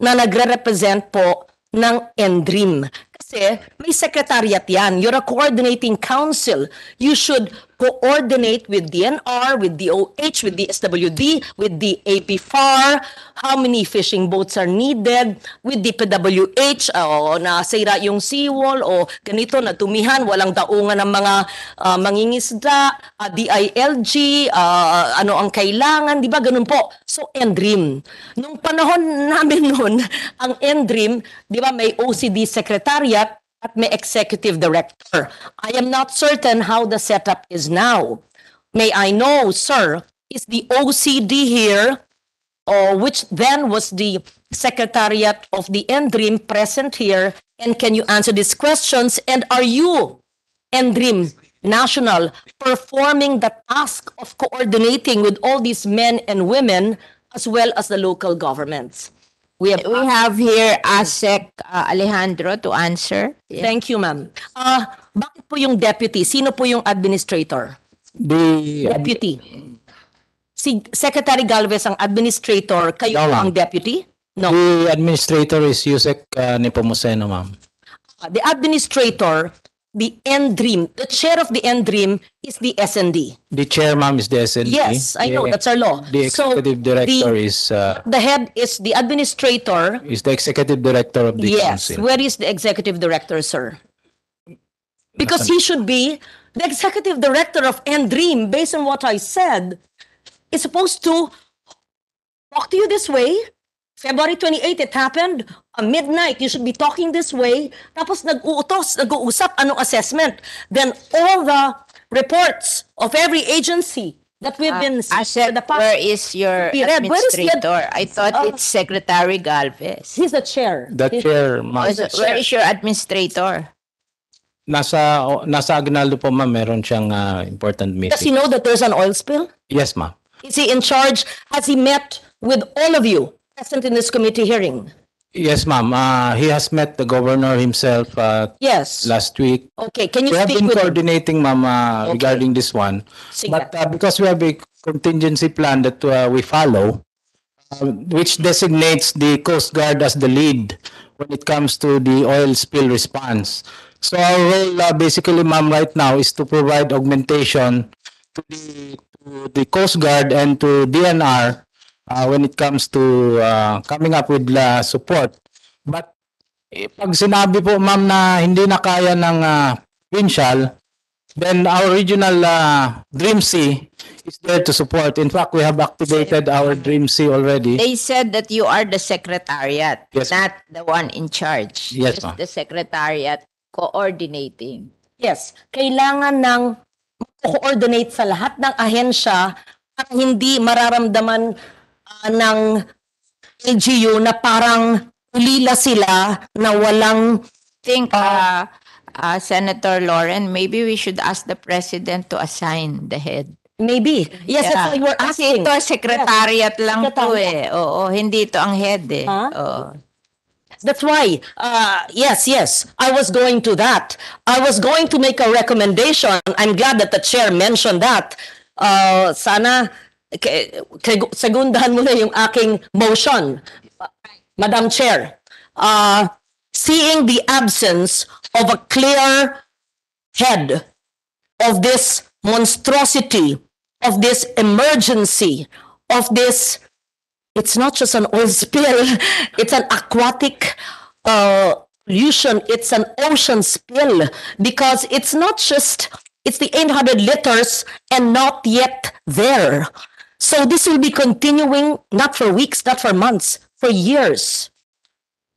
na nagre-represent po ng N-Dream? Kasi may secretariat yan. You're a coordinating council. You should coordinate with DNR, with DOH, with the SWD, with the APFAR, how many fishing boats are needed, with the PWH, o nasira yung seawall, o ganito, natumihan, walang daungan ng mga ah, mangingisda, ah, DILG, ah, ano ang kailangan, di ba? Ganun po. So, NDREAM. Nung panahon namin noon, ang NDREAM, di ba, may OCD secretariat, at may executive director. I am not certain how the setup is now. May I know, sir, is the OCD here uh, which then was the Secretariat of the NDRIM present here? And can you answer these questions? And are you, NDRIM National, performing the task of coordinating with all these men and women as well as the local governments? We have, We have here ASEC uh, Alejandro to answer. Thank you, ma'am. Ah, bakit po yung deputy? Sino po yung administrator? The Deputy. Si Secretary Galvez ang administrator, kayo No, ang deputy? No. the administrator is Yusek uh, Nepomuceno, ma'am. Ah, The administrator, the NDRIM, the chair of the NDRIM is the SND. The chair, ma'am, is the SND. Yes, I know, that's our law. The So, executive director is uh, The head is the administrator. is the executive director of the Yes, council. where is the executive director, sir? Because he should be the executive director of NDREAM, based on what I said, is supposed to talk to you this way. February 28, it happened. Uh, midnight, you should be talking this way. Tapos nag-uutos, nag-uusap, anong assessment. Then all the reports of every agency that we've been ASEC, where is your Be read. Where is the ad- administrator? I thought Uh, it's Secretary Galvez. He's the chair. The chair, ma'am. Where's- Where is your administrator? Nasa nasa Aguinaldo po, ma'am, meron siyang uh, important Does he meeting. know that there's an oil spill? Yes, ma'am. Is he in charge? Has he met with all of you present in this committee hearing? Yes, ma'am. Uh, he has met the governor himself uh, Yes. last week. Okay, can you we have speak been with him? coordinating, ma'am, uh, regarding this one. Sige. But uh, because we have a contingency plan that uh, we follow, uh, which designates the Coast Guard as the lead when it comes to the oil spill response. So our role uh, basically, ma'am, right now is to provide augmentation to the, to the Coast Guard and to DNR uh, when it comes to uh, coming up with uh, support. But eh, pag sinabi po, ma'am, na hindi na kaya ng uh, provincial, then our regional uh, Dream Sea is there to support. In fact, we have activated our Dream Sea already. They said that you are the secretariat, Yes, not the one in charge. Yes, Just ma'am. the secretariat coordinating. Yes, kailangan ng coordinate sa lahat ng ahensya para hindi mararamdaman ah, ng LGU na parang ulila sila na walang think uh, uh, Senator Lauren, maybe we should ask the president to assign the head. Maybe. Yes, that's why we're Kasi asking. ito, secretariat lang to eh. Secretariat. Oo, hindi ito ang head eh. Oo. That's why, uh, yes, yes, I was going to that. I was going to make a recommendation. I'm glad that the chair mentioned that. Uh, sana, segundahan mo na yung aking motion. Madam Chair, uh, seeing the absence of a clear head of this monstrosity, of this emergency, of this it's not just an oil spill, it's an aquatic uh, pollution, it's an ocean spill because it's not just, it's the 800 liters and not yet there. So this will be continuing not for weeks, not for months, for years.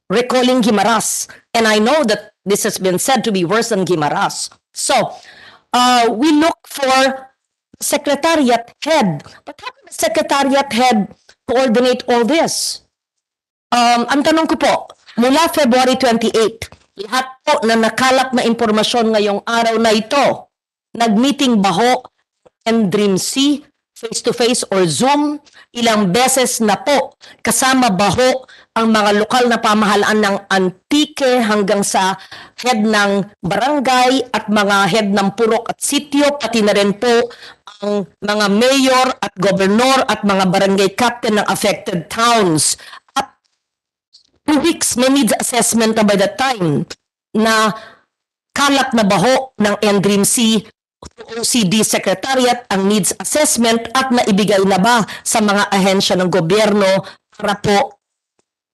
Recalling Gimaras. And I know that this has been said to be worse than Gimaras. So uh, we look for secretariat head. But how can a secretariat head coordinate all this? Um, ang tanong ko po, mula February 28, lahat po na nakalap na impormasyon ngayong araw na ito, nag-meeting ba ho and Dream C, face-to-face or Zoom, ilang beses na po, kasama ba ho ang mga lokal na pamahalaan ng Antique hanggang sa head ng barangay at mga head ng purok at sityo, pati na rin po ang mga mayor at gobernador at mga barangay captain ng affected towns. At two weeks may needs assessment by the time na kalap na baho ng NDRIMC OCD Secretariat ang needs assessment at naibigay na ba sa mga ahensya ng gobyerno para po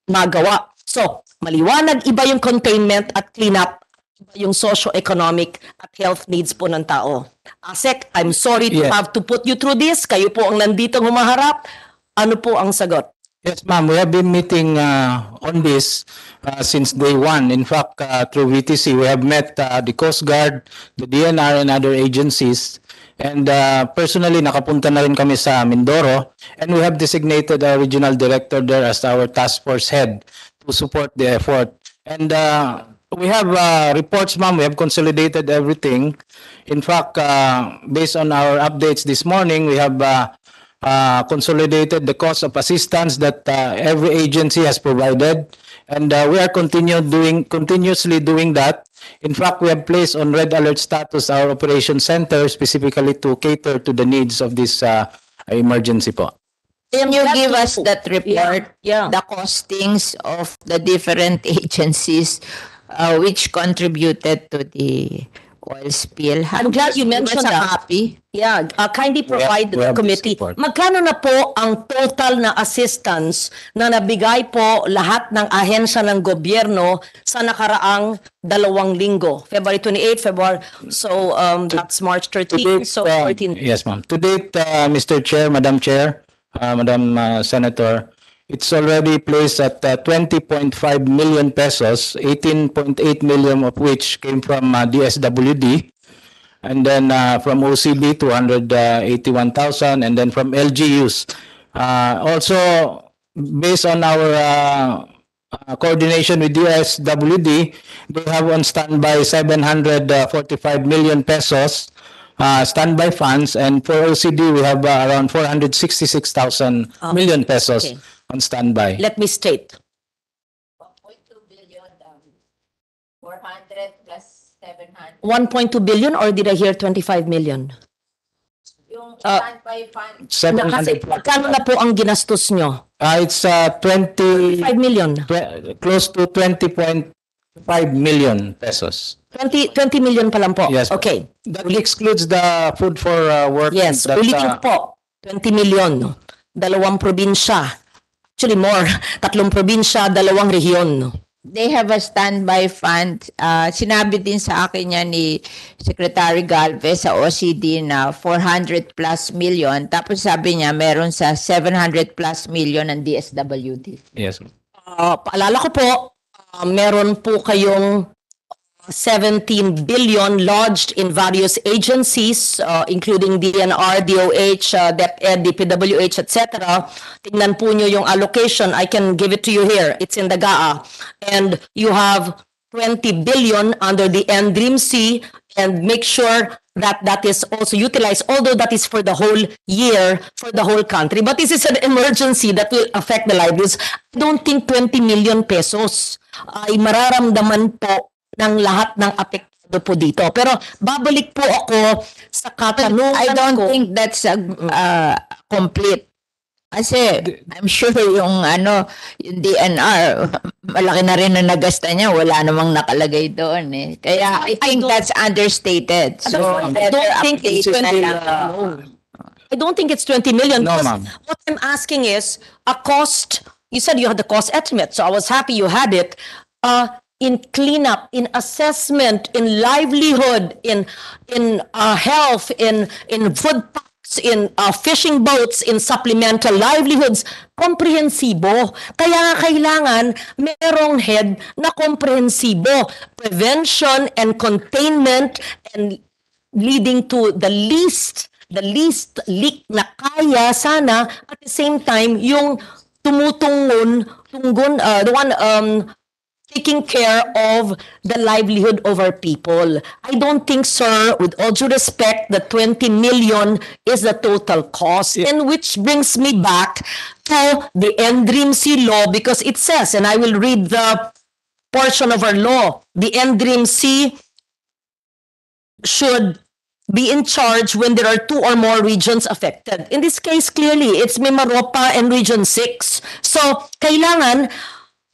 magawa. So, maliwanag iba yung containment at cleanup, iba yung socio-economic at health needs po ng tao. Asek, I'm sorry to Yes. have to put you through this. Kayo po ang nandito humaharap. Ano po ang sagot? Yes, ma'am. We have been meeting uh, on this uh, since day one. In fact, uh, through VTC, we have met uh, the Coast Guard, the DNR, and other agencies. And uh, personally, nakapunta na rin kami sa Mindoro and we have designated our regional director there as our task force head to support the effort. And uh, we have uh, reports, ma'am. We have consolidated everything. In fact, uh, based on our updates this morning, we have uh, uh, consolidated the cost of assistance that uh, every agency has provided. And uh, we are continue doing, continuously doing that. In fact, we have placed on red alert status our operation center specifically to cater to the needs of this uh, emergency po. Can you give us that report? Yeah. The costings of the different agencies uh, which contributed to the oil spill. I'm glad you mentioned that. copy. Yeah, uh, kindly provide we the have this committee. report. Magkano na po ang total na assistance na nabigay po lahat ng ahensya ng gobyerno sa nakaraang dalawang linggo? February 28, February, so um, that's March 13, so Uh, 14. Yes, ma'am. To date, uh, Mr. Chair, Madam Chair, uh, Madam uh, Senator, it's already placed at uh, 20.5 million pesos, 18.8 million of which came from uh, DSWD, and then uh, from OCB, 281,000, and then from LGUs. Uh, Also, based on our uh, uh, coordination with DSWD, they have on standby 745 million pesos uh, standby funds, and for OCD, we have uh, around 466,000 Ah, pesos okay. On standby. Let me state. 400 plus 700. 1.2 billion or did I hear 25 million? Yung Uh, standby fund, Na kasi 700 magkano na po ang ginastos nyo? Uh, it's uh, 20, 5 million. close to 20.5 million pesos. 20, 20 million pa lang po. Yes. po. Okay. That excludes the food for uh, work. Yes, that, ulitin uh, po. 20 million. Dalawang probinsya. Actually more. Tatlong probinsya, dalawang rehiyon. they have a standby fund. Uh, sinabi din sa akin yan ni Secretary Galvez sa OCD na 400 plus million. Tapos sabi niya meron sa 700 plus million ng DSWD. Yes. Uh, paalala ko po, uh, meron po kayong 17 billion lodged in various agencies, uh, including DNR, DOH, uh, DepEd, DPWH, etc. Tingnan po nyo yung allocation. I can give it to you here. It's in the GAA. And you have 20 billion under the NDRIMC and make sure that that is also utilized, although that is for the whole year, for the whole country. But this is an emergency that will affect the livelihoods. I don't think 20 million pesos ay mararamdaman po ng lahat ng apektado po dito. Pero babalik po ako sa katanungan I don't ko. think that's a, uh, complete. Kasi I'm sure yung ano, yung DNR, malaki na rin na nagasta niya, wala namang nakalagay doon eh. Kaya I think that's understated. I So, don't, I don't think it's update 20 na lang. million. I don't think it's 20 million. No, because ma'am. What I'm asking is a cost. You said you had the cost estimate, so I was happy you had it. Uh, in cleanup, in assessment, in livelihood, in in uh, health, in in food packs, in uh, fishing boats, in supplemental livelihoods, komprehensibo. Kaya nga kailangan merong head na komprehensibo. Prevention and containment and leading to the least the least leak na kaya sana at the same time yung tumutungon tunggon uh, the one um taking care of the livelihood of our people. I don't think, sir, with all due respect, the 20 million is the total cost. And which brings me back to the NDRIMC law because it says, and I will read the portion of our law, the NDRIMC should be in charge when there are two or more regions affected. In this case, clearly, it's Mimaropa and Region 6. So, kailangan,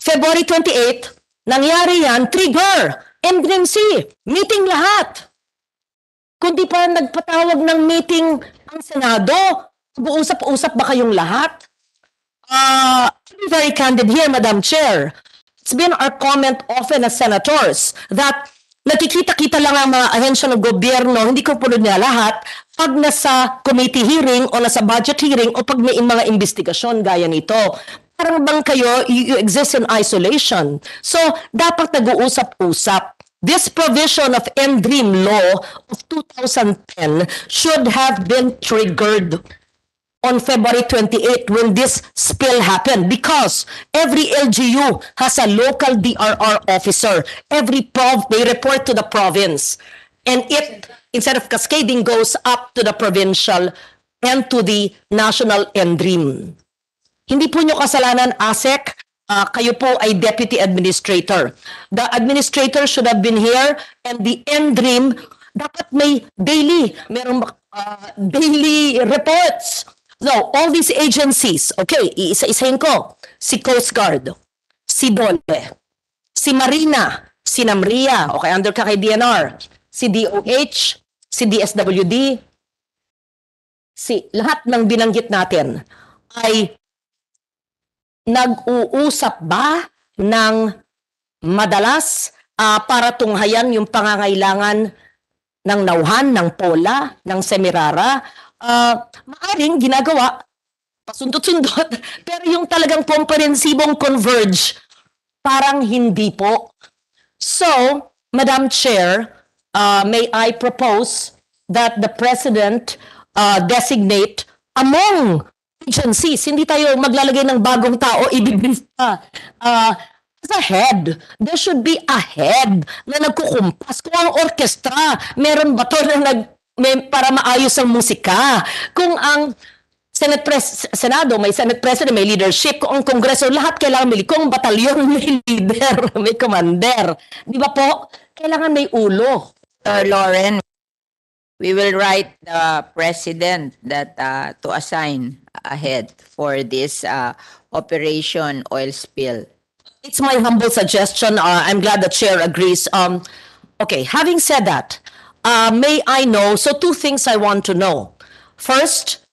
February 28, nangyari yan, trigger, MDMC, meeting lahat. Kundi pa nagpatawag ng meeting ang Senado, mag-uusap-usap ba kayong lahat? Uh, to be very candid here, Madam Chair, it's been our comment often as senators that nakikita-kita lang ang mga ahensya ng gobyerno, hindi ko punod niya lahat, pag nasa committee hearing o nasa budget hearing o pag may mga investigasyon gaya nito. Parang bang kayo, you, exist in isolation. So, dapat nag-uusap-usap. this provision of NDREAM law of 2010 should have been triggered on February 28 when this spill happened because every LGU has a local DRR officer. Every prov, they report to the province. And it, instead of cascading, goes up to the provincial and to the national NDREAM. Hindi po nyo kasalanan, ASEC. Ah, kayo po ay deputy administrator. The administrator should have been here and the NDREAM dapat may daily, merong ah, daily reports. So, all these agencies, okay, iisa-isahin ko. Si Coast Guard, si DOLE, si Marina, si NAMRIA, okay, under ka kay DNR, si DOH, si DSWD, si lahat ng binanggit natin ay nag-uusap ba ng madalas ah, para tunghayan yung pangangailangan ng nauhan, ng pola, ng semirara? Ah, maaring ginagawa, pasundot-sundot, pero yung talagang komprehensibong converge, parang hindi po. So, Madam Chair, uh, may I propose that the President uh, designate among agencies, hindi tayo maglalagay ng bagong tao, ibibrief pa. Uh, as a head, there should be a head na nagkukumpas. Kung ang orkestra, meron ba to na nag, may, para maayos ang musika? Kung ang Senate Pres Senado, may Senate President, may leadership. Kung ang Kongreso, lahat kailangan may Kung batalyon, may leader, may commander. Di ba po? Kailangan may ulo. Sir Lauren, we will write the president that uh, to assign ahead for this uh, operation oil spill. It's my humble suggestion. Uh, I'm glad the chair agrees. Um, okay, having said that, uh, may I know, so two things I want to know. First,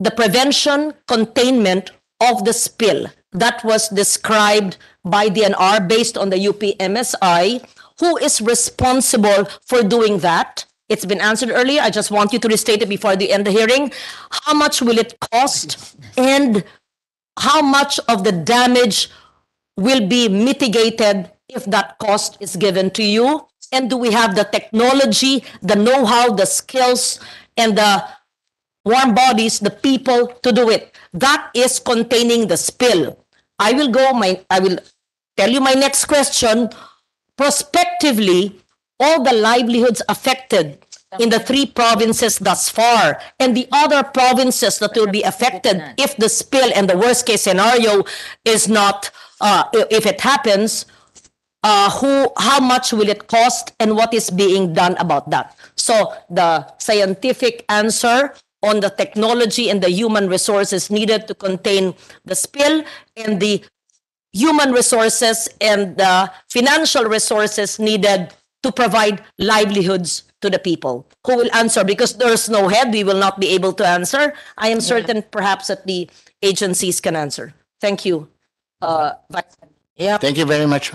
the prevention containment of the spill that was described by DNR based on the UPMSI. Who is responsible for doing that? It's been answered earlier. I just want you to restate it before the end of the hearing. How much will it cost? And how much of the damage will be mitigated if that cost is given to you? And do we have the technology, the know-how, the skills, and the warm bodies, the people to do it? That is containing the spill. I will go, my, I will tell you my next question. Prospectively, all the livelihoods affected in the three provinces thus far and the other provinces that will be affected if the spill and the worst case scenario is not, uh, if it happens uh, who how much will it cost and what is being done about that? So the scientific answer on the technology and the human resources needed to contain the spill and the human resources and the financial resources needed to provide livelihoods to the people who will answer. Because there's no head we will not be able to answer. I am certain perhaps that the agencies can answer. Thank you uh yeah. Thank you very much.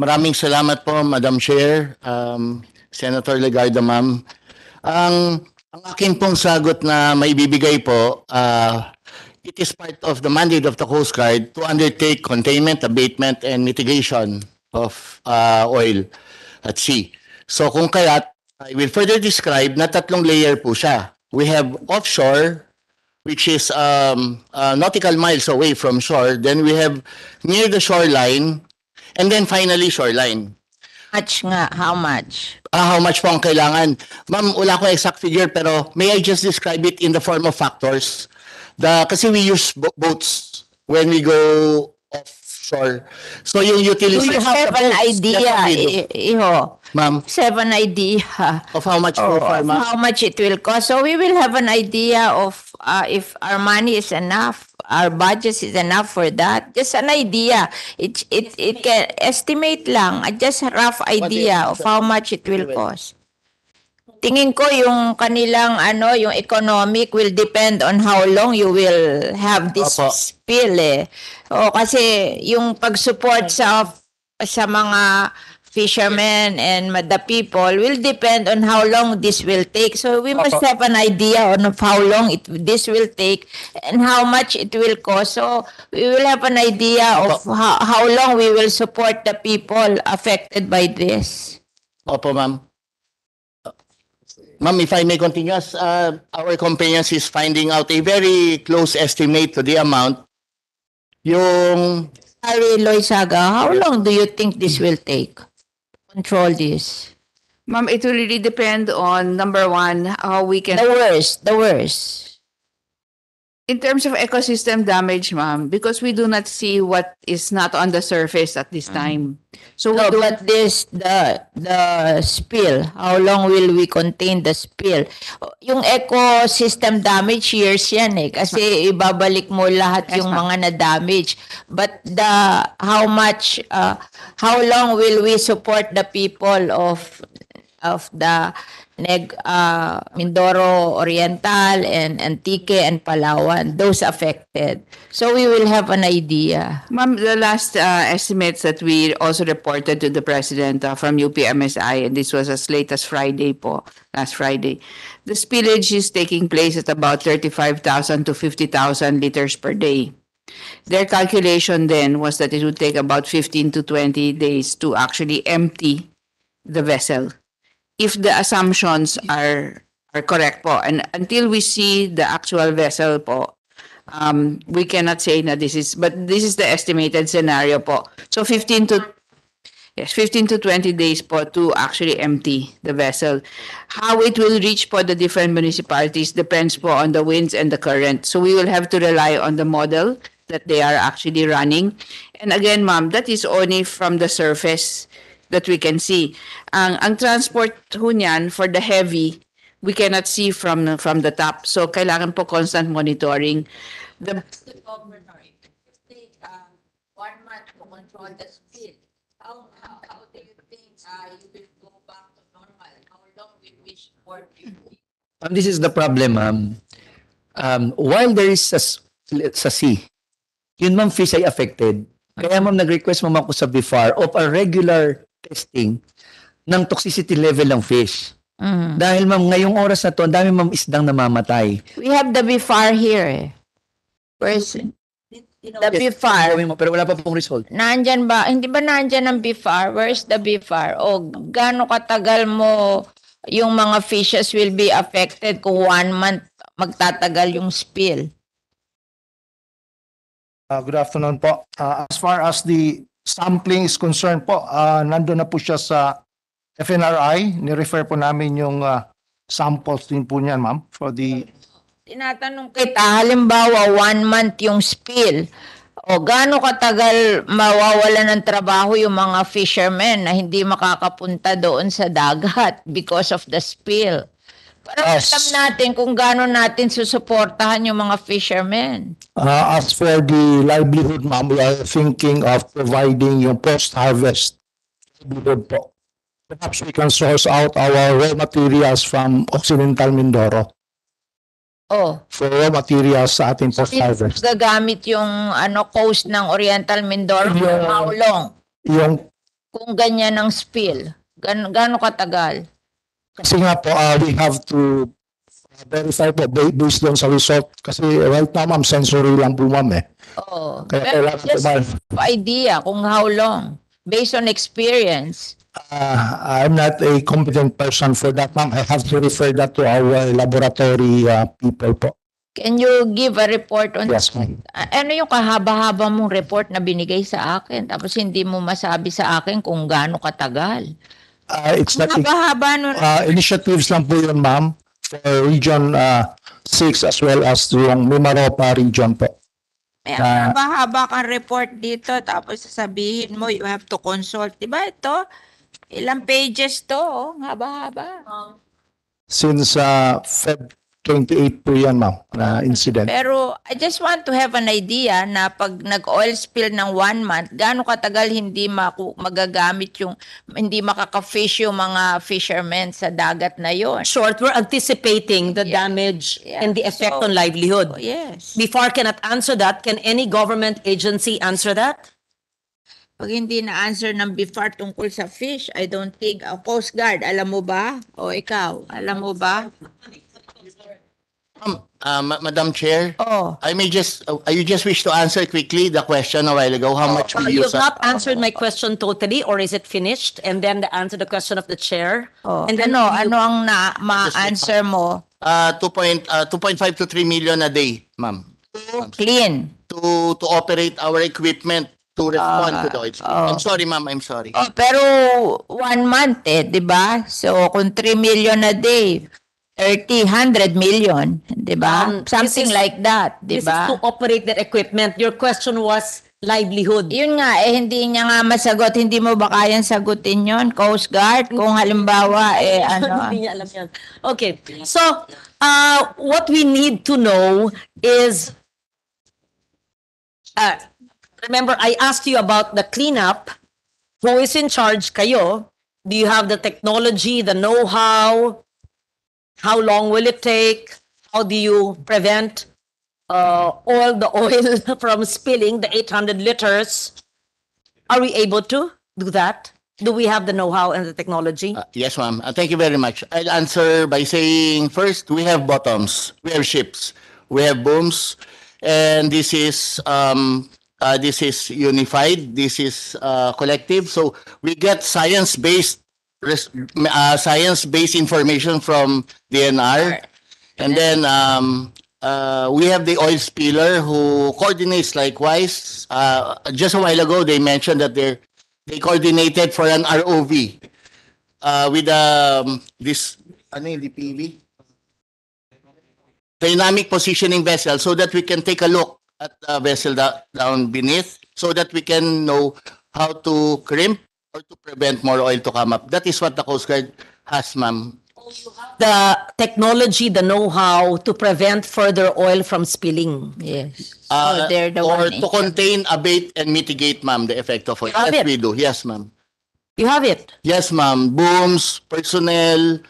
Maraming salamat po, Madam Chair, um, Senator Legarda, ma'am. Ang, ang akin pong sagot na maibibigay po, uh, it is part of the mandate of the Coast Guard to undertake containment, abatement, and mitigation of uh, oil at sea. So kung kaya't, I will further describe na tatlong layer po siya. We have offshore, which is um, uh, nautical miles away from shore. Then we have near the shoreline, and then finally shoreline. Much nga, how much? Ah, how much po ang kailangan? Ma'am, wala ko exact figure, pero may I just describe it in the form of factors? The, kasi we use bo- boats when we go offshore. So yung Do utilization... you have an idea, iho? Ma'am, Have an idea of how much Oh, for ma'am? how much it will cost. So we will have an idea of uh, if our money is enough, our budget is enough for that. Just an idea. It it it can estimate lang, just a rough idea of how much it will cost. Tingin ko yung kanilang ano, yung economic will depend on how long you will have this Opo. spill eh. O kasi yung pag-support sa sa mga fishermen and the people will depend on how long this will take. So we must Opo. have an idea on how long it this will take and how much it will cost. So we will have an idea of how, how long we will support the people affected by this. Opo, ma'am. Ma'am, if I may continue, as, uh, our compliance is finding out a very close estimate to the amount. Yung Harry Loisaga, how long do you think this will take? Control this. Ma'am, it will really depend on, number one, how we can... The worst, the worst. In terms of ecosystem damage, ma'am, because we do not see what is not on the surface at this time. So we No, do but this, the, the spill, how long will we contain the spill? Yung ecosystem damage, years yan eh. Kasi ibabalik mo lahat yung mga na-damage. But the, how much, uh, how long will we support the people of, of the Neg, uh, Mindoro Oriental and Antique and Palawan, those affected. So we will have an idea. Ma'am, the last uh, estimates that we also reported to the President uh, from UPMSI, and this was as late as Friday po, last Friday, the spillage is taking place at about 35,000 to 50,000 liters per day. Their calculation then was that it would take about 15 to 20 days to actually empty the vessel. If the assumptions are are correct po, and until we see the actual vessel po, um, we cannot say na this is, but this is the estimated scenario po. So 15 to, yes, 15 to 20 days po to actually empty the vessel. How it will reach po the different municipalities depends po on the winds and the current. So we will have to rely on the model that they are actually running. And again, ma'am, that is only from the surface that we can see. Ang, ang transport ho niyan for the heavy, we cannot see from from the top. So kailangan po constant monitoring. The one month to control the spill. How, how, how think uh, will go back to normal? How long will we support? Um, this is the problem, ma'am. Um, while there is s- sa sea, yun ma'am fish ay affected. Kaya ma'am nag-request ma'am ako sa BIFAR of a regular testing ng toxicity level ng fish. Mhm. Dahil ma'am, ngayong oras na to, ang dami ma'am isdang namamatay. We have the BIFAR here eh. Where's the mo, Pero wala pa pong result. Nandyan ba? Hindi ba nandyan ang BIFAR? Where's the BIFAR? O gaano katagal mo yung mga fishes will be affected kung one month magtatagal yung spill? Uh, good afternoon po. Uh, as far as the sampling is concerned po, uh, nandun na po siya sa FNRI. Ni-refer po namin yung uh, samples din po niyan, ma'am, for the Tinatanong kita, halimbawa one month yung spill, o gaano katagal mawawala ng trabaho yung mga fishermen na hindi makakapunta doon sa dagat because of the spill? Para alam natin kung gaano natin susuportahan yung mga fishermen. Uh, as for the livelihood, ma'am, we are thinking of providing yung post-harvest livelihood po. Perhaps we can source out our raw materials from Occidental Mindoro Oh, for raw materials sa ating post-harvest. gagamit yung ano coast ng Oriental Mindoro for Yung- how long? Yung Kung ganyan ang spill, gan gaano katagal? Kasi nga po, uh, we have to uh, verify po ba- based doon sa result. Kasi right now, ma'am, sensory lang po, ma'am eh. Oh, Kaya pero kailangan just po, ma'am, idea kung how long based on experience. uh, I'm not a competent person for that, ma'am. I have to refer that to our laboratory uh, people po. Can you give a report on Yes, ma'am. Ano yung kahaba-haba mong report na binigay sa akin tapos hindi mo masabi sa akin kung gaano katagal? Uh, it's not haba-haba nun. uh, initiatives lang po yun, ma'am, for Region uh, 6 as well as yung Mimaropa region po. May Ah. haba-haba kang report dito tapos sasabihin mo you have to consult. Diba ito? Ilang pages to? oh. Haba-haba. Since uh, Feb 28 po yan, ma'am, na incident. Pero I just want to have an idea na pag nag-oil spill ng one month, gaano katagal hindi maku- magagamit yung, hindi makaka-fish yung mga fishermen sa dagat na yon. Short, we're anticipating the damage and the effect on livelihood. yes. Before cannot answer that, can any government agency answer that? Pag hindi na-answer ng BIFAR tungkol sa fish, I don't think, uh, Coast Guard, alam mo ba? O ikaw, alam mo ba? Uh, Ma- Madam Chair? Oh. I may just, uh, you just wish to answer quickly the question a while ago, how much Uh, we use? You've not answered my question totally, or is it finished? And then answer the question of the chair? Oh, And then ano, you- ano ang na, ma-answer mo? Uh, two point, uh, 2.5 to 3 million a day, ma'am. Clean. To, to operate our equipment to respond to the oil spill. oh. I'm sorry, ma'am, I'm sorry. Oh, pero one month eh, di ba? So kung 3 million a day, 30, 100 million, di ba? Um, Something is- like that, di This is ba? to operate that equipment. Your question was livelihood. Yun nga, eh, hindi niya nga masagot. Hindi mo ba kayang sagutin yon Coast Guard? Kung halimbawa, eh, ano? Hindi niya alam yan. Okay. So, uh, what we need to know is, uh, remember, I asked you about the cleanup. Who is in charge? Kayo. Do you have the technology, the know-how? How long will it take? How do you prevent uh, all the oil from spilling, the 800 liters? Are we able to do that? Do we have the know-how and the technology? Uh, Yes, ma'am. Uh, Thank you very much. I'll answer by saying first, we have bottoms, we have ships, we have booms, and this is um, uh, this is unified, this is uh, collective. So we get science-based uh, science-based information from DNR, and then um, uh, we have the oil spiller who coordinates likewise. Uh, just a while ago, they mentioned that they're they coordinated for an ROV uh, with um, this ano yung DPV? Dynamic positioning vessel so that we can take a look at the vessel da- down beneath so that we can know how to crimp or to prevent more oil to come up. That is what the Coast Guard has, ma'am. The technology, the know-how to prevent further oil from spilling. Yes. Uh, Oh, they're the or one in to contain, abate, and mitigate, ma'am, the effect of oil. Have Yes, it. we do. Yes, ma'am. You have it. Yes, ma'am. Booms, personnel,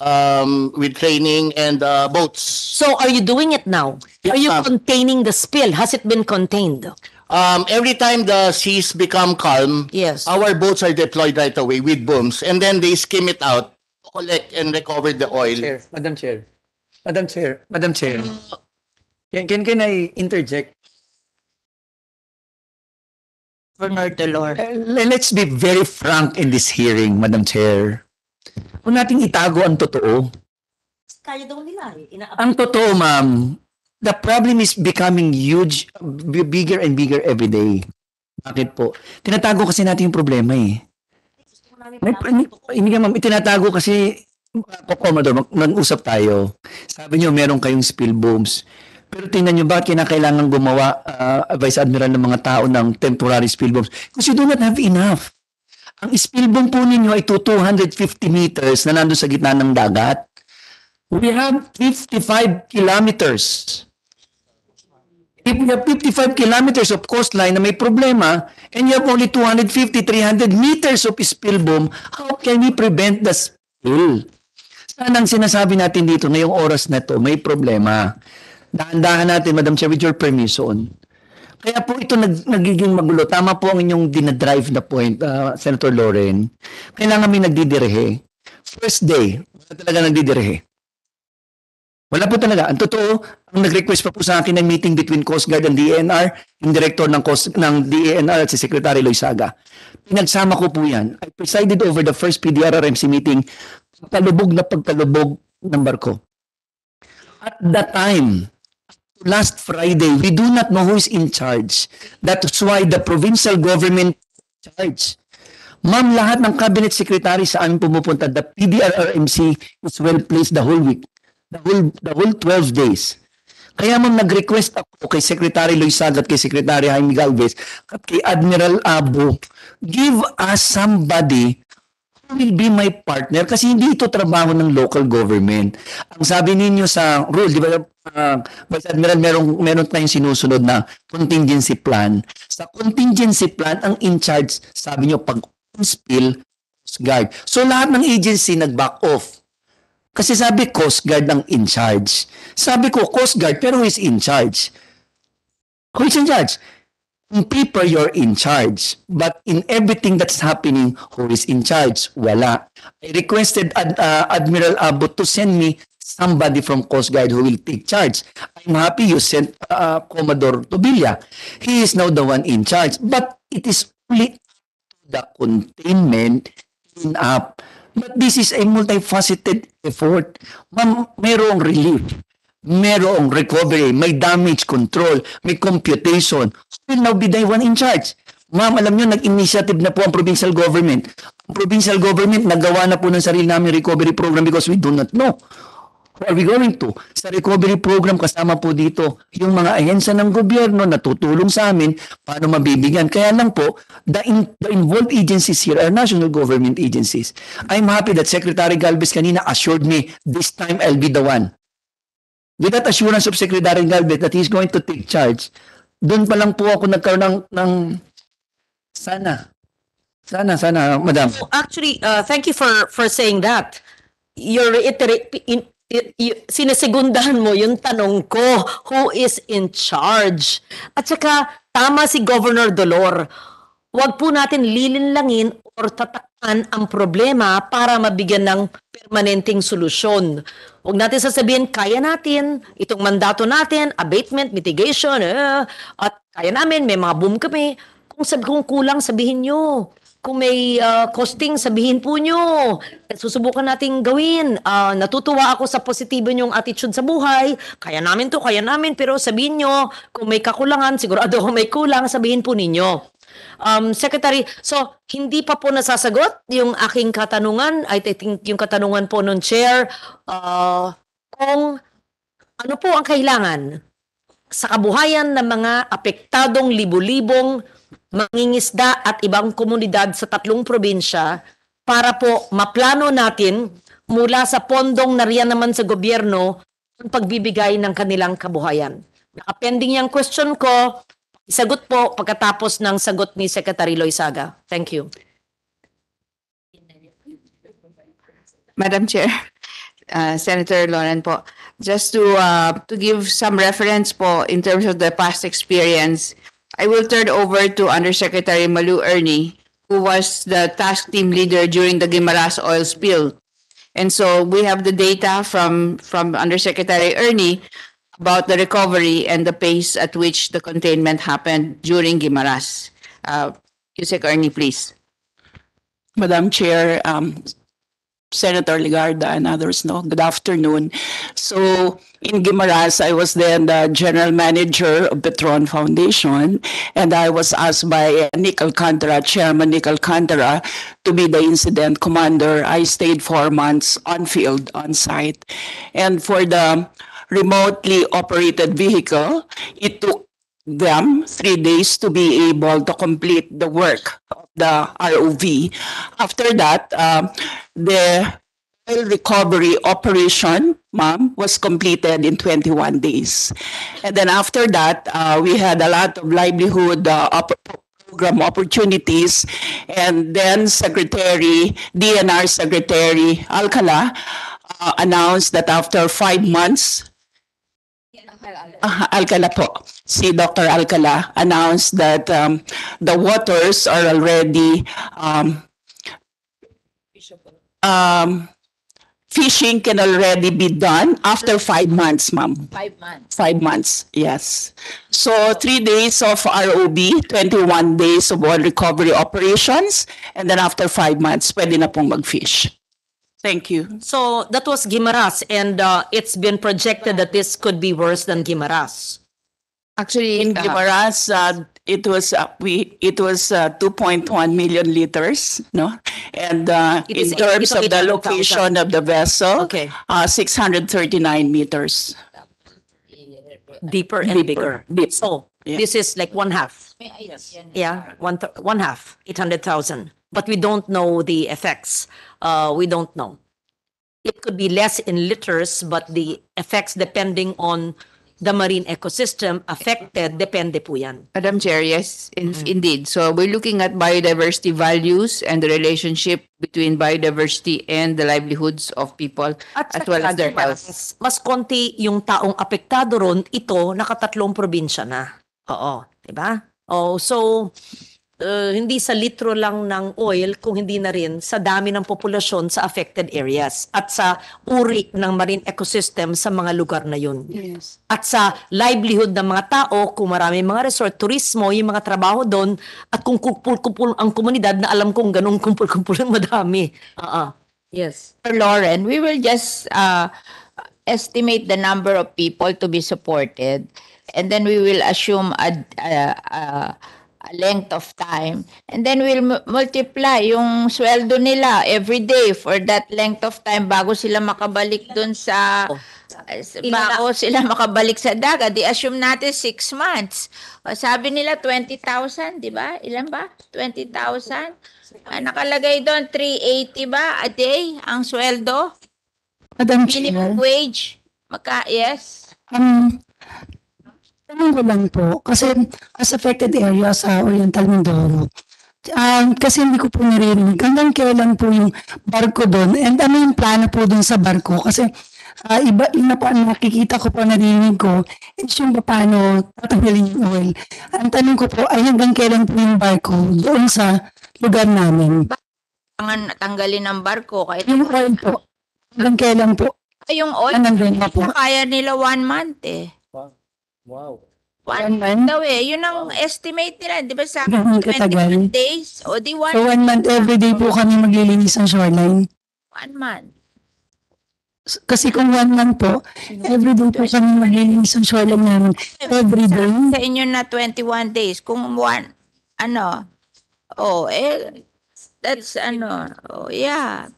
um, with training, and uh, boats. So are you doing it now? Are you containing the spill? Has it been contained? Um, every time the seas become calm, yes, our boats are deployed right away with booms, and then they skim it out, collect and recover the oil. Chair, Madam Chair. Madam Chair, Madam Chair. Can, can, can I interject? Governor Dolor. Le- Let's be very frank in this hearing, Madam Chair. Huwag nating itago ang totoo. Kaya daw nila. eh. Ina- Ang totoo, ma'am, the problem is becoming huge, b- bigger and bigger every day. Bakit po? Tinatago kasi natin yung problema eh. Hindi, hindi nga ma'am, itinatago kasi, uh, Commodore, mag- mag-usap tayo. Sabi niyo, meron kayong spill booms. Pero tingnan niyo, bakit kinakailangan gumawa, uh, Vice Admiral, ng mga tao ng temporary spill booms? Because you do not have enough. Ang spill boom po ninyo ay to 250 meters na nandun sa gitna ng dagat. We have 55 kilometers. If we have 55 kilometers of coastline na may problema, and you have only 250, 300 meters of spill boom, how can we prevent the spill? Sana ang sinasabi natin dito ngayong oras na to, may problema. Dahan-dahan natin, Madam Chair, with your permission. Kaya po ito nag, nagiging magulo. Tama po ang inyong dinadrive na point, uh, Senator Loren. Kailangan may nagdidirehe. First day, wala talaga nagdidirehe. Wala po talaga. Ang totoo, ang nag-request pa po sa akin ng meeting between Coast Guard and DENR, yung director ng, Coast, ng DENR at si Secretary Loisaga. Pinagsama ko po yan. I presided over the first PDRRMC meeting, pagkalubog na pagkalubog ng barko. At that time, last Friday, we do not know who is in charge. That's why the provincial government charge. Ma'am, lahat ng cabinet secretary sa amin pumupunta, the PDRRMC is well placed the whole week. The whole, the whole 12 days. Kaya ma'am, nag-request ako kay Secretary Loisaga at kay Secretary Jaime Galvez at kay Admiral Abo, give us somebody who will be my partner kasi hindi ito trabaho ng local government. Ang sabi ninyo sa rule, di ba, uh, Vice Admiral, merong, meron tayong sinusunod na contingency plan. Sa contingency plan, ang in charge, sabi nyo, pag spill, Guard. So lahat ng agency nag-back off. Kasi sabi Coast Guard ang in charge. Sabi ko Coast Guard pero who is in charge? Who is in charge? On paper, you're in charge. But in everything that's happening, who is in charge? Wala. I requested Ad- uh, Admiral Abot to send me somebody from Coast Guard who will take charge. I'm happy you sent uh, Commodore Tobilla. He is now the one in charge. But it is only the containment clean up. But this is a multifaceted effort. Ma'am, merong relief, merong recovery, may damage control, may computation. Who will now be the one in charge? Ma'am, alam nyo, nag-initiative na po ang provincial government. Ang provincial government, nagawa na po ng sarili namin recovery program because we do not know. Are we going to? Sa recovery program, kasama po dito yung mga ahensya ng gobyerno na tutulong sa amin paano mabibigyan. Kaya lang po, the, in- the involved agencies here are national government agencies. I'm happy that Secretary Galvez kanina assured me this time I'll be the one. With that assurance of Secretary Galvez that he's going to take charge, doon pa lang po ako nagkaroon ng, ng sana, sana, sana, madam. Actually, uh, thank you for for saying that. You're reiterate, sinisegundahan mo yung tanong ko, who is in charge? At saka, tama si Governor Dolor. Huwag po natin lilinlangin or tatakpan ang problema para mabigyan ng permanenteng solusyon. Huwag natin sasabihin, kaya natin, itong mandato natin, abatement, mitigation, eh, at kaya namin, may mga boom kami. Kung, sab- kung kulang, sabihin nyo. Kung may ah, costing, sabihin po nyo. Susubukan nating gawin. Ah, natutuwa ako sa positibo nyong attitude sa buhay. Kaya namin to, kaya namin. Pero sabihin nyo, kung may kakulangan, sigurado kung may kulang, sabihin po ninyo. Um, Secretary, so hindi pa po nasasagot yung aking katanungan. I think yung katanungan po ng chair, ah, kung ano po ang kailangan sa kabuhayan ng mga apektadong libu-libong mangingisda at ibang komunidad sa tatlong probinsya para po maplano natin mula sa pondong nariyan naman sa gobyerno ang pagbibigay ng kanilang kabuhayan. Nakapending yung question ko, isagot po pagkatapos ng sagot ni Secretary Loisaga. Thank you. Madam Chair, uh, Senator Lauren po, just to uh, to give some reference po in terms of the past experience, I will turn over to Undersecretary Malu Ernie, who was the task team leader during the Guimaras oil spill. And so we have the data from from Undersecretary Ernie about the recovery and the pace at which the containment happened during Guimaras. Uh, Yusek Ernie, please. Madam Chair, um, Senator Ligarda and others, no, good afternoon. So in Guimaras, I was then the general manager of Petron Foundation, and I was asked by uh, Nick Alcantara, Chairman Nick Alcantara, to be the incident commander. I stayed four months on field, on site. And for the remotely operated vehicle, it took them three days to be able to complete the work the ROV. After that, um, the oil recovery operation, ma'am, was completed in 21 days. And then after that, uh, we had a lot of livelihood uh, op- program opportunities. And then Secretary, DNR Secretary Alcala uh, announced that after five months, Ah, Alcala po. Si Dr. Alcala announced that um, the waters are already um, um, fishing can already be done after five months, ma'am. Five months. Five months, yes. So three days of ROB, 21 days of oil recovery operations, and then after five months, pwede na pong mag-fish. Thank you. So that was Guimaras and uh, it's been projected that this could be worse than Guimaras. Actually, In Guimaras, uh, it was, uh, we, it was uh, 2.1 million liters, no? And uh, in is- terms ito of the 800,000. location of the vessel, Okay. uh, 639 meters. Deeper and bigger. So Yeah. this is like one half. Yeah, one, th- one half, 800,000. But we don't know the effects. Uh, we don't know. It could be less in liters, but the effects depending on the marine ecosystem affected, depende po yan. Madam Chair, yes, in- indeed. So we're looking at biodiversity values and the relationship between biodiversity and the livelihoods of people At as well as their health. Mas, mas konti yung taong apektado ron, ito nakatatlong probinsya na. Oo, 'di ba? Oh, so uh, hindi sa litro lang ng oil kung hindi na rin sa dami ng populasyon sa affected areas at sa uri ng marine ecosystem sa mga lugar na yun. Yes. At sa livelihood ng mga tao, kung marami mga resort, turismo, yung mga trabaho doon, at kung kupul-kupul ang komunidad na alam kong ganun kumpul-kumpul ang madami. Ah. Yes. Sir Lauren, we will just uh, estimate the number of people to be supported, and then we will assume a, a, a, a length of time, and then we'll mu- multiply yung sweldo nila every day for that length of time bago sila makabalik dun sa bago sila makabalik sa dagat. Di assume natin six months. O, sabi nila 20,000, di ba? Ilan ba? 20,000? Ah, nakalagay doon 380 ba a day ang sweldo? Madam Minimum Chair. wage. Maka, yes. Um, tanong ko lang po, kasi as affected area sa Oriental Mindoro, um, kasi hindi ko po naririnig hanggang kailan po yung barko doon and ano yung plano po doon sa barko kasi ah, iba yung na po ang nakikita ko po narinig ko is yung paano tatanggalin yung oil. Ang tanong ko po ay hanggang kailan po yung barko doon sa lugar namin. Kailangan tanggalin ng barko. Kahit Yung oil po, hanggang kailan po? Ay, yung oil, Ano po? kaya nila one month eh. Wow. One month daw eh. Yun ang estimate nila. Di ba sa Ganun 21 katagal. days? O di one, So one month everyday po kami maglilinis ng shoreline. one month. Kasi kung one month po, everyday po kami maglilinis ng shoreline namin. Everyday. Sa inyo na 21 days. Kung one, ano, oh, eh, that's ano, oh, yeah.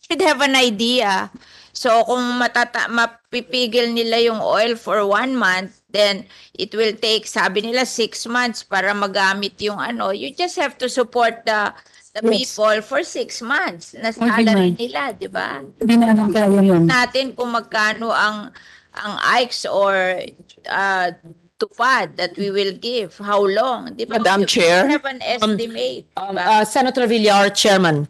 Should have an idea. So, kung matata mapipigil nila yung oil for one month, then it will take, sabi nila, six months para magamit yung ano. You just have to support the the Yes. people for six months na salary nila, di ba? Hindi namin kaya yun. natin kung magkano ang ang Ikes or uh, tupad that we will give. How long? Di ba? Madam Chair, have an estimate. Um, uh, Senator Villar, Chairman,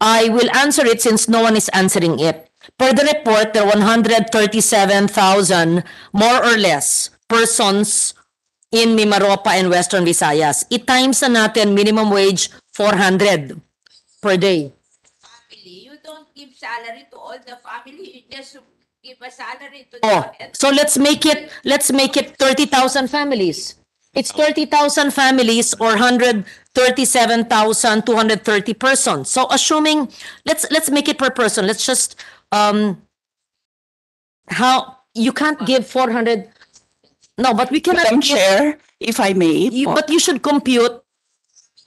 I will answer it since no one is answering it. Per the report, there are 137,000 more or less persons in Mimaropa and Western Visayas. I-times na natin minimum wage 400 per day. family. You don't give salary to all the family. You just give a salary to Oh, the so let's make it, let's make it 30,000 families. It's 30,000 families or 137,230 persons. So assuming, let's, let's make it per person. Let's just, um, how, you can't give 400, no, but we cannot. Madam Chair, if I may. You, po. but you should compute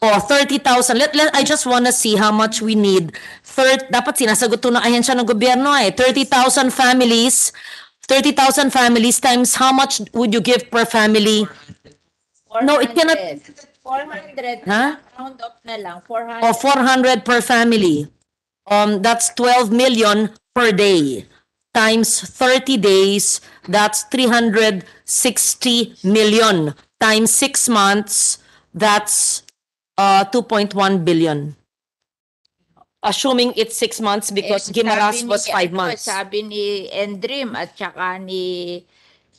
Oh, 30,000. Let, let, I just wanna see how much we need. Third, dapat sinasagot to ng ahensya ng gobyerno eh. 30,000 families, 30,000 families times how much would you give per family? No, it cannot, 400. Huh? Round up na lang. 400. or 400 per family. Um, that's 12 million per day. Times 30 days, that's 360 million. Times 6 months, that's uh, 2.1 billion. Assuming it's 6 months because Eh, Gimaras was ni- 5 ano, months. Sabi ni Endrim at saka ni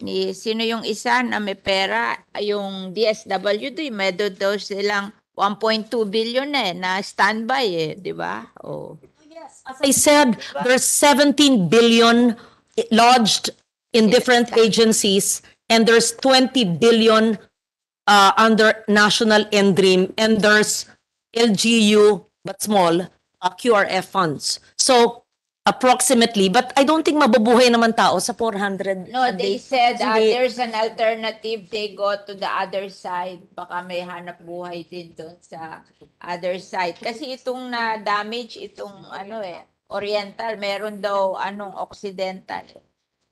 ni sino yung isa na may pera, yung DSWD, doon daw silang 1.2 billion eh, na standby eh, di ba? Oh. As I said, there's 17 billion lodged in different agencies and there's 20 billion uh, under national NDREAM and there's LGU, but small, uh, QRF funds. So approximately, but I don't think mabubuhay naman tao sa 400. No, a day. they said uh, Hindi. there's an alternative. They go to the other side. Baka may hanap buhay din doon sa other side. Kasi itong na damage, itong ano eh, oriental, meron daw anong occidental.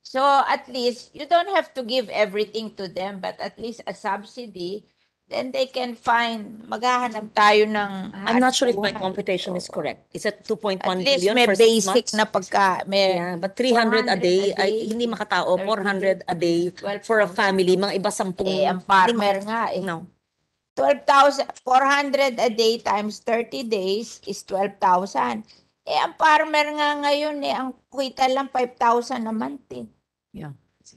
So at least, you don't have to give everything to them, but at least a subsidy, then they can find, maghahanap tayo ng I'm not sure if my computation is correct. Is it 2.1 At least billion may for six basic months? na pagka, may Yeah, but 300 a day, 400 a ay day. hindi makatao. 400 a day for a family, mga iba sampung. Eh, ang farmer nga eh. No. 12,000, 400 a day times 30 days is 12,000. Eh, ang farmer nga ngayon eh, ang kita lang 5,000 a month eh. Yeah.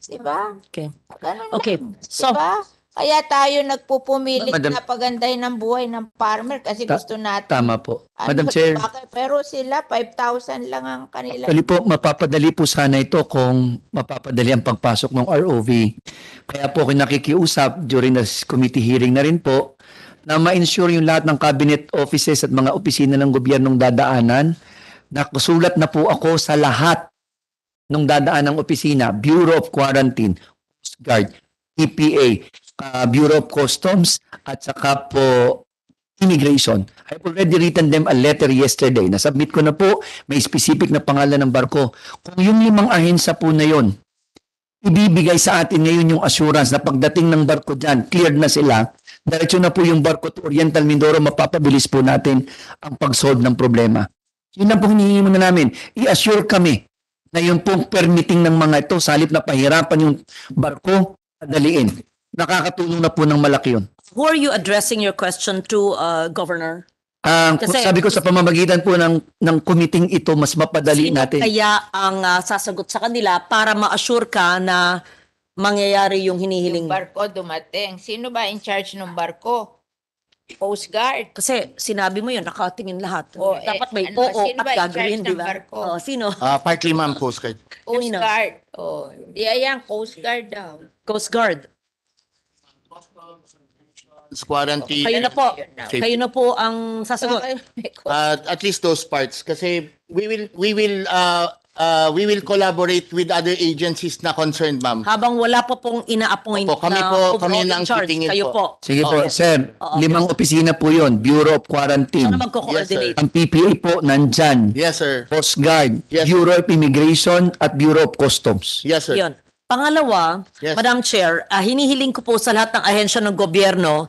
Diba? Okay. Ganun Okay. lang. So, diba? Kaya tayo nagpupumilit Madam- na pagandahin ang buhay ng farmer kasi Ta- gusto natin. Tama po. Ano, Madam Chair, bakit? Pero sila, 5,000 lang ang kanila. actually po, mapapadali po sana ito kung mapapadali ang pagpasok ng ROV. Kaya po nakikiusap during the committee hearing na rin po na ma-ensure yung lahat ng cabinet offices at mga opisina ng gobyernong dadaanan Nakasulat na po ako sa lahat ng dadaan ng opisina, Bureau of Quarantine, Coast Guard, EPA, uh, Bureau of Customs, at saka po Immigration. I've already written them a letter yesterday. Nasubmit ko na po, may specific na pangalan ng barko. Kung yung limang ahensya po na yon, ibibigay sa atin ngayon yung assurance na pagdating ng barko dyan, cleared na sila, diretso na po yung barko to Oriental Mindoro, mapapabilis po natin ang pag-solve ng problema. Yun lang po hinihingi muna namin. I-assure kami na yung pong permitting ng mga ito, sa halip na pahirapan yung barko, padaliin. Nakakatulong na po ng malaki yun. Who are you addressing your question to, uh, Governor? Ang Kasi- sabi ko sa pamamagitan po ng ng committing ito mas mapadali natin. Kaya ang uh, sasagot sa kanila para ma-assure ka na mangyayari yung hinihiling Yung barko dumating. Sino ba in charge ng barko? Coast Guard. Kasi sinabi mo yun, nakatingin lahat. O, Dapat eh, may ano, oo sino at ba in gagawin, charge di ng ba? barko? Oh, sino? Ah, partly ma'am, Coast Guard. Coast Guard. Oh, di ayan, Coast Guard daw. Coast Guard. Quarantine. Kayo na po. Safety. Kayo na po ang sasagot. Uh, at least those parts kasi we will we will uh, uh, we will collaborate with other agencies na concerned ma'am. Habang wala pa pong ina-appoint Opo, kami na po, kami na ang titingin kayo po. po. Sige po, Okay. sir. Oo. Limang opisina po yon Bureau of Quarantine. Sana magko-coordinate. Ang PPA po nandyan. Yes, sir. Coast Guard, Bureau of Immigration at Bureau of Customs. Yes, Yun. Pangalawa, Yes. Madam Chair, ah, hinihiling ko po sa lahat ng ahensya ng gobyerno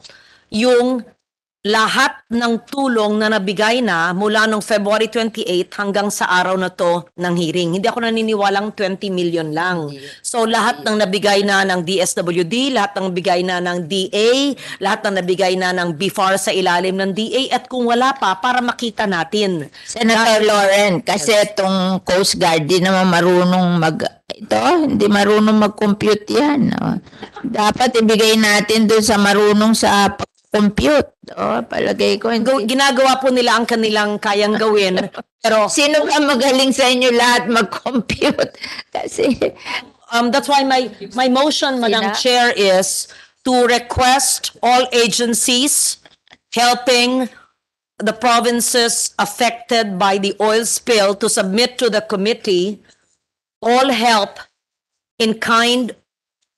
yung lahat ng tulong na nabigay na mula nung February 28 hanggang sa araw na to ng hearing. Hindi ako naniniwalang 20 million lang. So lahat ng nabigay na ng DSWD, lahat ng nabigay na ng DA, lahat ng nabigay na ng BFAR sa ilalim ng DA at kung wala pa para makita natin. Senator Lauren, kasi itong Coast Guard, di naman marunong mag... Ito, hindi marunong mag-compute yan. oh. Dapat ibigay natin doon sa marunong sa compute. Oh, palagay ko. Hindi. Ginagawa po nila ang kanilang kayang gawin. Pero Sino ba magaling sa inyo lahat mag-compute? Kasi Um, that's why my, my motion, Madam Sina? Chair, is to request all agencies helping the provinces affected by the oil spill to submit to the committee all help in kind,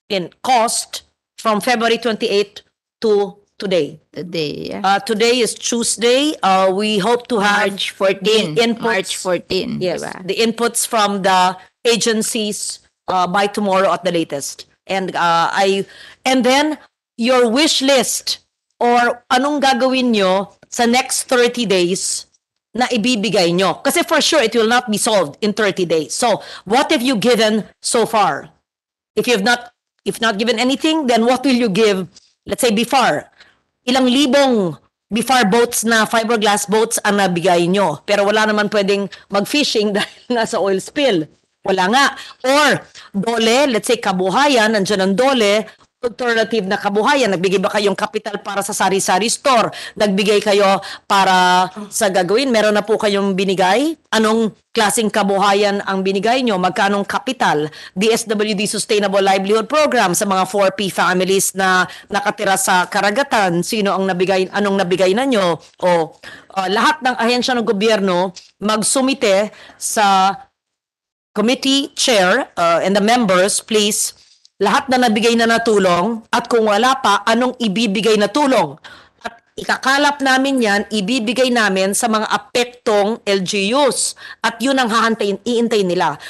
in cost from February 28 to today. today, yeah. Uh, today is Tuesday. Uh, we hope to have March 14. the inputs, March 14. Yes, diba? the inputs from the agencies uh, by tomorrow at the latest. And uh, I and then your wish list or anong gagawin nyo sa next 30 days na ibibigay nyo. Kasi for sure, it will not be solved in 30 days. So, what have you given so far? If you have not, if not given anything, then what will you give, let's say, before? Ilang libong before boats na fiberglass boats ang nabigay nyo. Pero wala naman pwedeng mag-fishing dahil nga sa oil spill. Wala nga. Or, dole, let's say kabuhayan, nandiyan ang dole, alternative na kabuhayan. Nagbigay ba kayong capital para sa sari-sari store? Nagbigay kayo para sa gagawin? Meron na po kayong binigay? Anong klaseng kabuhayan ang binigay nyo? Magkanong capital? DSWD Sustainable Livelihood Program sa mga 4P families na nakatira sa karagatan. Sino ang nabigay, anong nabigay na nyo? O uh, lahat ng ahensya ng gobyerno magsumite sa committee chair uh, and the members, please, lahat na nabigay na na tulong at kung wala pa, anong ibibigay na tulong? At ikakalap namin yan, ibibigay namin sa mga apektong LGUs. At yun ang hahantayin, iintay nila.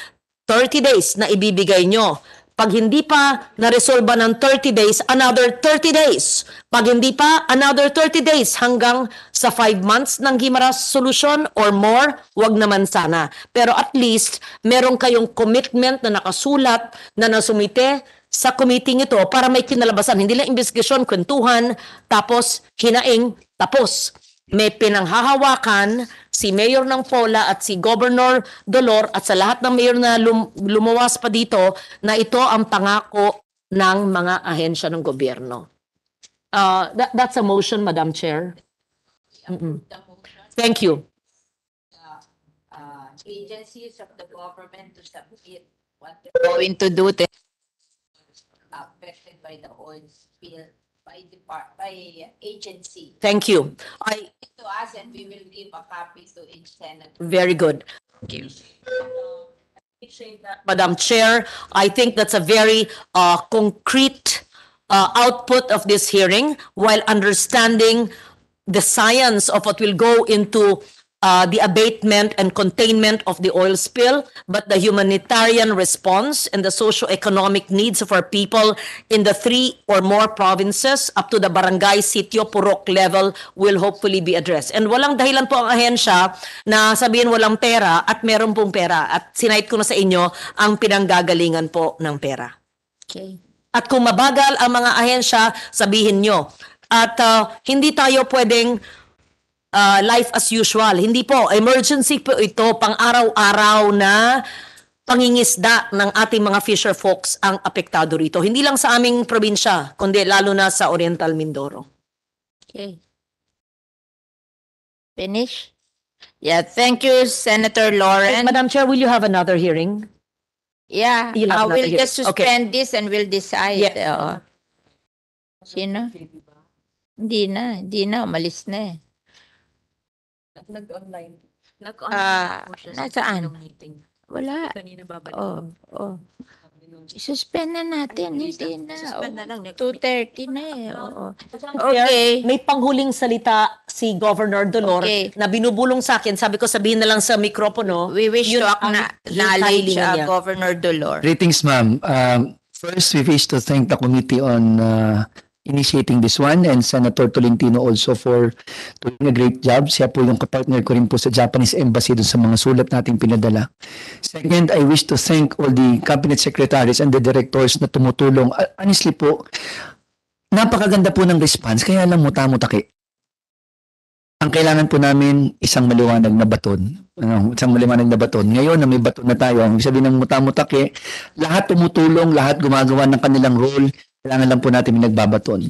30 days na ibibigay nyo. Pag hindi pa na-resolve ng 30 days, another 30 days. Pag hindi pa, another 30 days hanggang sa 5 months ng Gimaras solution or more, wag naman sana. Pero at least, meron kayong commitment na nakasulat na nasumite sa committee ito para may kinalabasan. Hindi lang investigasyon, kwentuhan, tapos hinaing, tapos. May pinanghahawakan si Mayor ng Pola at si Governor Dolor at sa lahat ng mayor na lum- lumuwas pa dito na ito ang pangako ng mga ahensya ng gobyerno. Uh, that, that's a motion, Madam Chair. Mm-mm. Thank you. uh, agencies of the government to submit what they're going to do by the oil spill by depart, by agency. Thank you. I, To us and we will give a copy to each senator. very good. Madam Chair, I think that's a very uh, concrete uh, output of this hearing while understanding the science of what will go into uh, the abatement and containment of the oil spill, but the humanitarian response and the socio-economic needs of our people in the three or more provinces up to the barangay, sitio, purok level will hopefully be addressed. And walang dahilan po ang ahensya na sabihin walang pera at meron pong pera. At sinayit ko na sa inyo ang pinanggagalingan po ng pera. Okay. At kung mabagal ang mga ahensya, sabihin nyo. At uh, hindi tayo pwedeng uh, life as usual. Hindi po. Emergency po ito, pang araw-araw na pangingisda ng ating mga fisher folks ang apektado rito. Hindi lang sa aming probinsya, kundi lalo na sa Oriental Mindoro. Okay. Finish? Yeah, thank you, Senator Lauren. Madam Chair, will you have another hearing? Yeah, You'll have uh, we'll another just hearing. Okay. suspend this and we'll decide. Yeah. uh, Sino? Hindi na, hindi na, umalis na eh. Nag-online. Ah, nasaan? Wala. Oh, oh. Suspend na natin, hindi na. Suspend na lang. 2.30 na eh. Oo. Okay. May panghuling salita si Governor Dolor Okay. na binubulong sa akin. Sabi ko sabihin na lang sa mikropono. We wish Yun to ang acknowledge kahilingan uh, niya. Governor Dolor. Greetings, ma'am. Um, first, we wish to thank the committee on uh, initiating this one and Senator Tolentino also for doing a great job. Siya po yung kapartner ko rin po sa Japanese Embassy dun sa mga sulat nating pinadala. Second, I wish to thank all the cabinet secretaries and the directors na tumutulong. Uh, Honestly po, napakaganda po ng response, kaya lang muta-mutaki. Ang kailangan po namin isang maliwanag na baton. Ano, isang maliwanag na baton. Ngayon na may baton na tayo, ang sabihin ng muta-mutaki, lahat tumutulong, lahat gumagawa ng kanilang role, kailangan lang po natin may nagbabaton.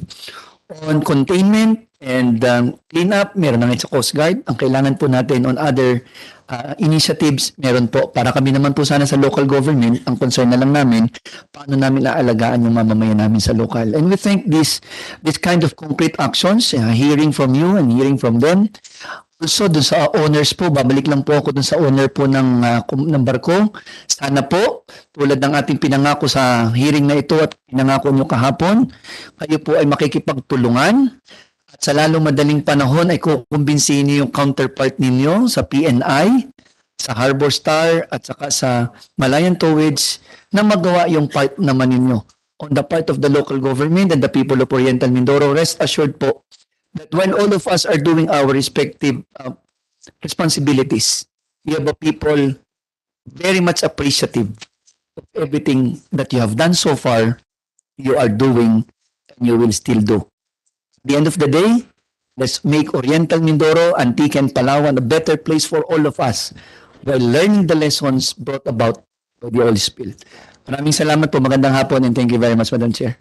On containment and um, cleanup, meron na ngayon sa Coast Guard. Ang kailangan po natin on other uh, initiatives, meron po. Para kami naman po sana sa local government, ang concern na lang namin, paano namin aalagaan yung mamamayan namin sa local. And we think this this kind of concrete actions, uh, hearing from you and hearing from them, also dun sa owners po, babalik lang po ako dun sa owner po ng, uh, ng barko. Sana po, tulad ng ating pinangako sa hearing na ito at pinangako nyo kahapon, kayo po ay makikipagtulungan at sa lalong madaling panahon ay kukumbinsihin niyo yung counterpart ninyo sa PNI, sa Harbor Star at saka sa Malayan Towage na magawa yung part naman ninyo. On the part of the local government and the people of Oriental Mindoro, rest assured po that when all of us are doing our respective uh, responsibilities, we have a people very much appreciative of everything that you have done so far, you are doing, and you will still do. At the end of the day, let's make Oriental Mindoro, Antique, and Palawan a better place for all of us while learning the lessons brought about by the oil spill. Maraming salamat po. Magandang hapon and thank you very much, Madam Chair.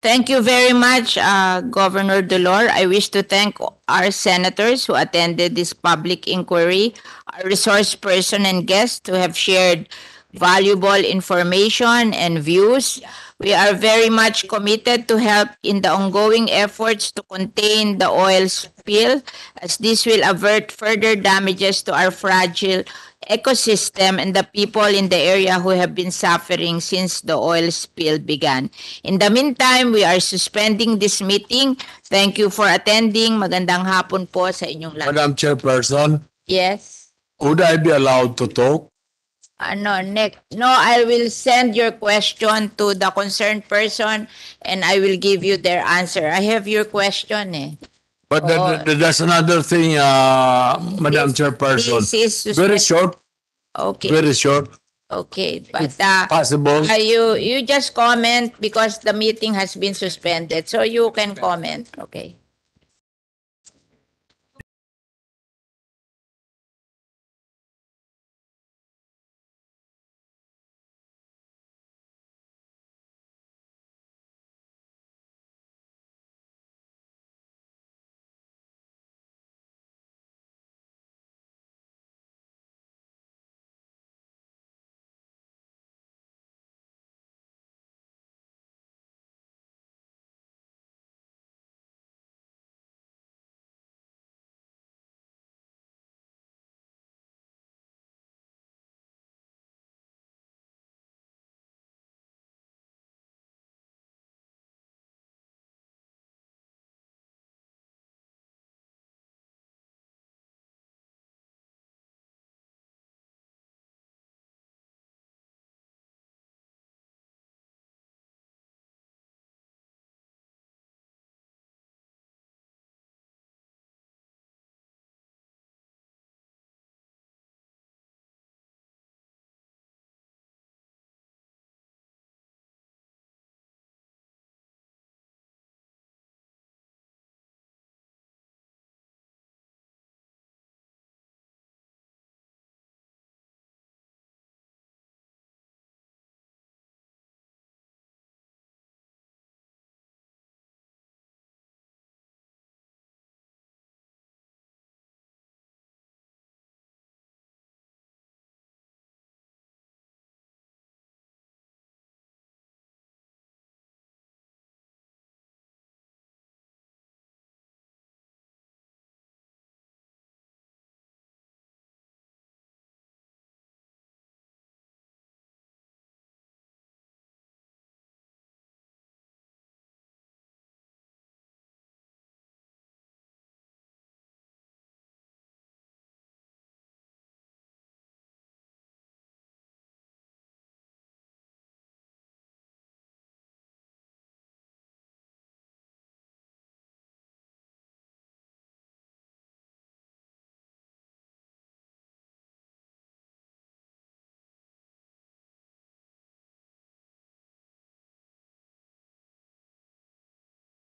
Thank you very much, uh, Governor Dolor. I wish to thank our senators who attended this public inquiry, our resource person and guests who have shared valuable information and views. We are very much committed to help in the ongoing efforts to contain the oil spill as this will avert further damages to our fragile ecosystem and the people in the area who have been suffering since the oil spill began. In the meantime, we are suspending this meeting. Thank you for attending. Magandang hapon po sa inyong lahat. Madam Chairperson, Yes. would I be allowed to talk? Ano, next. No, I will send your question to the concerned person and I will give you their answer. I have your question eh. But that, Oh. that- that's another thing, uh, Madam Chairperson. This is Very short, Okay. very short, Okay, but uh, possible. uh, you you just comment because the meeting has been suspended, so you can comment. Okay.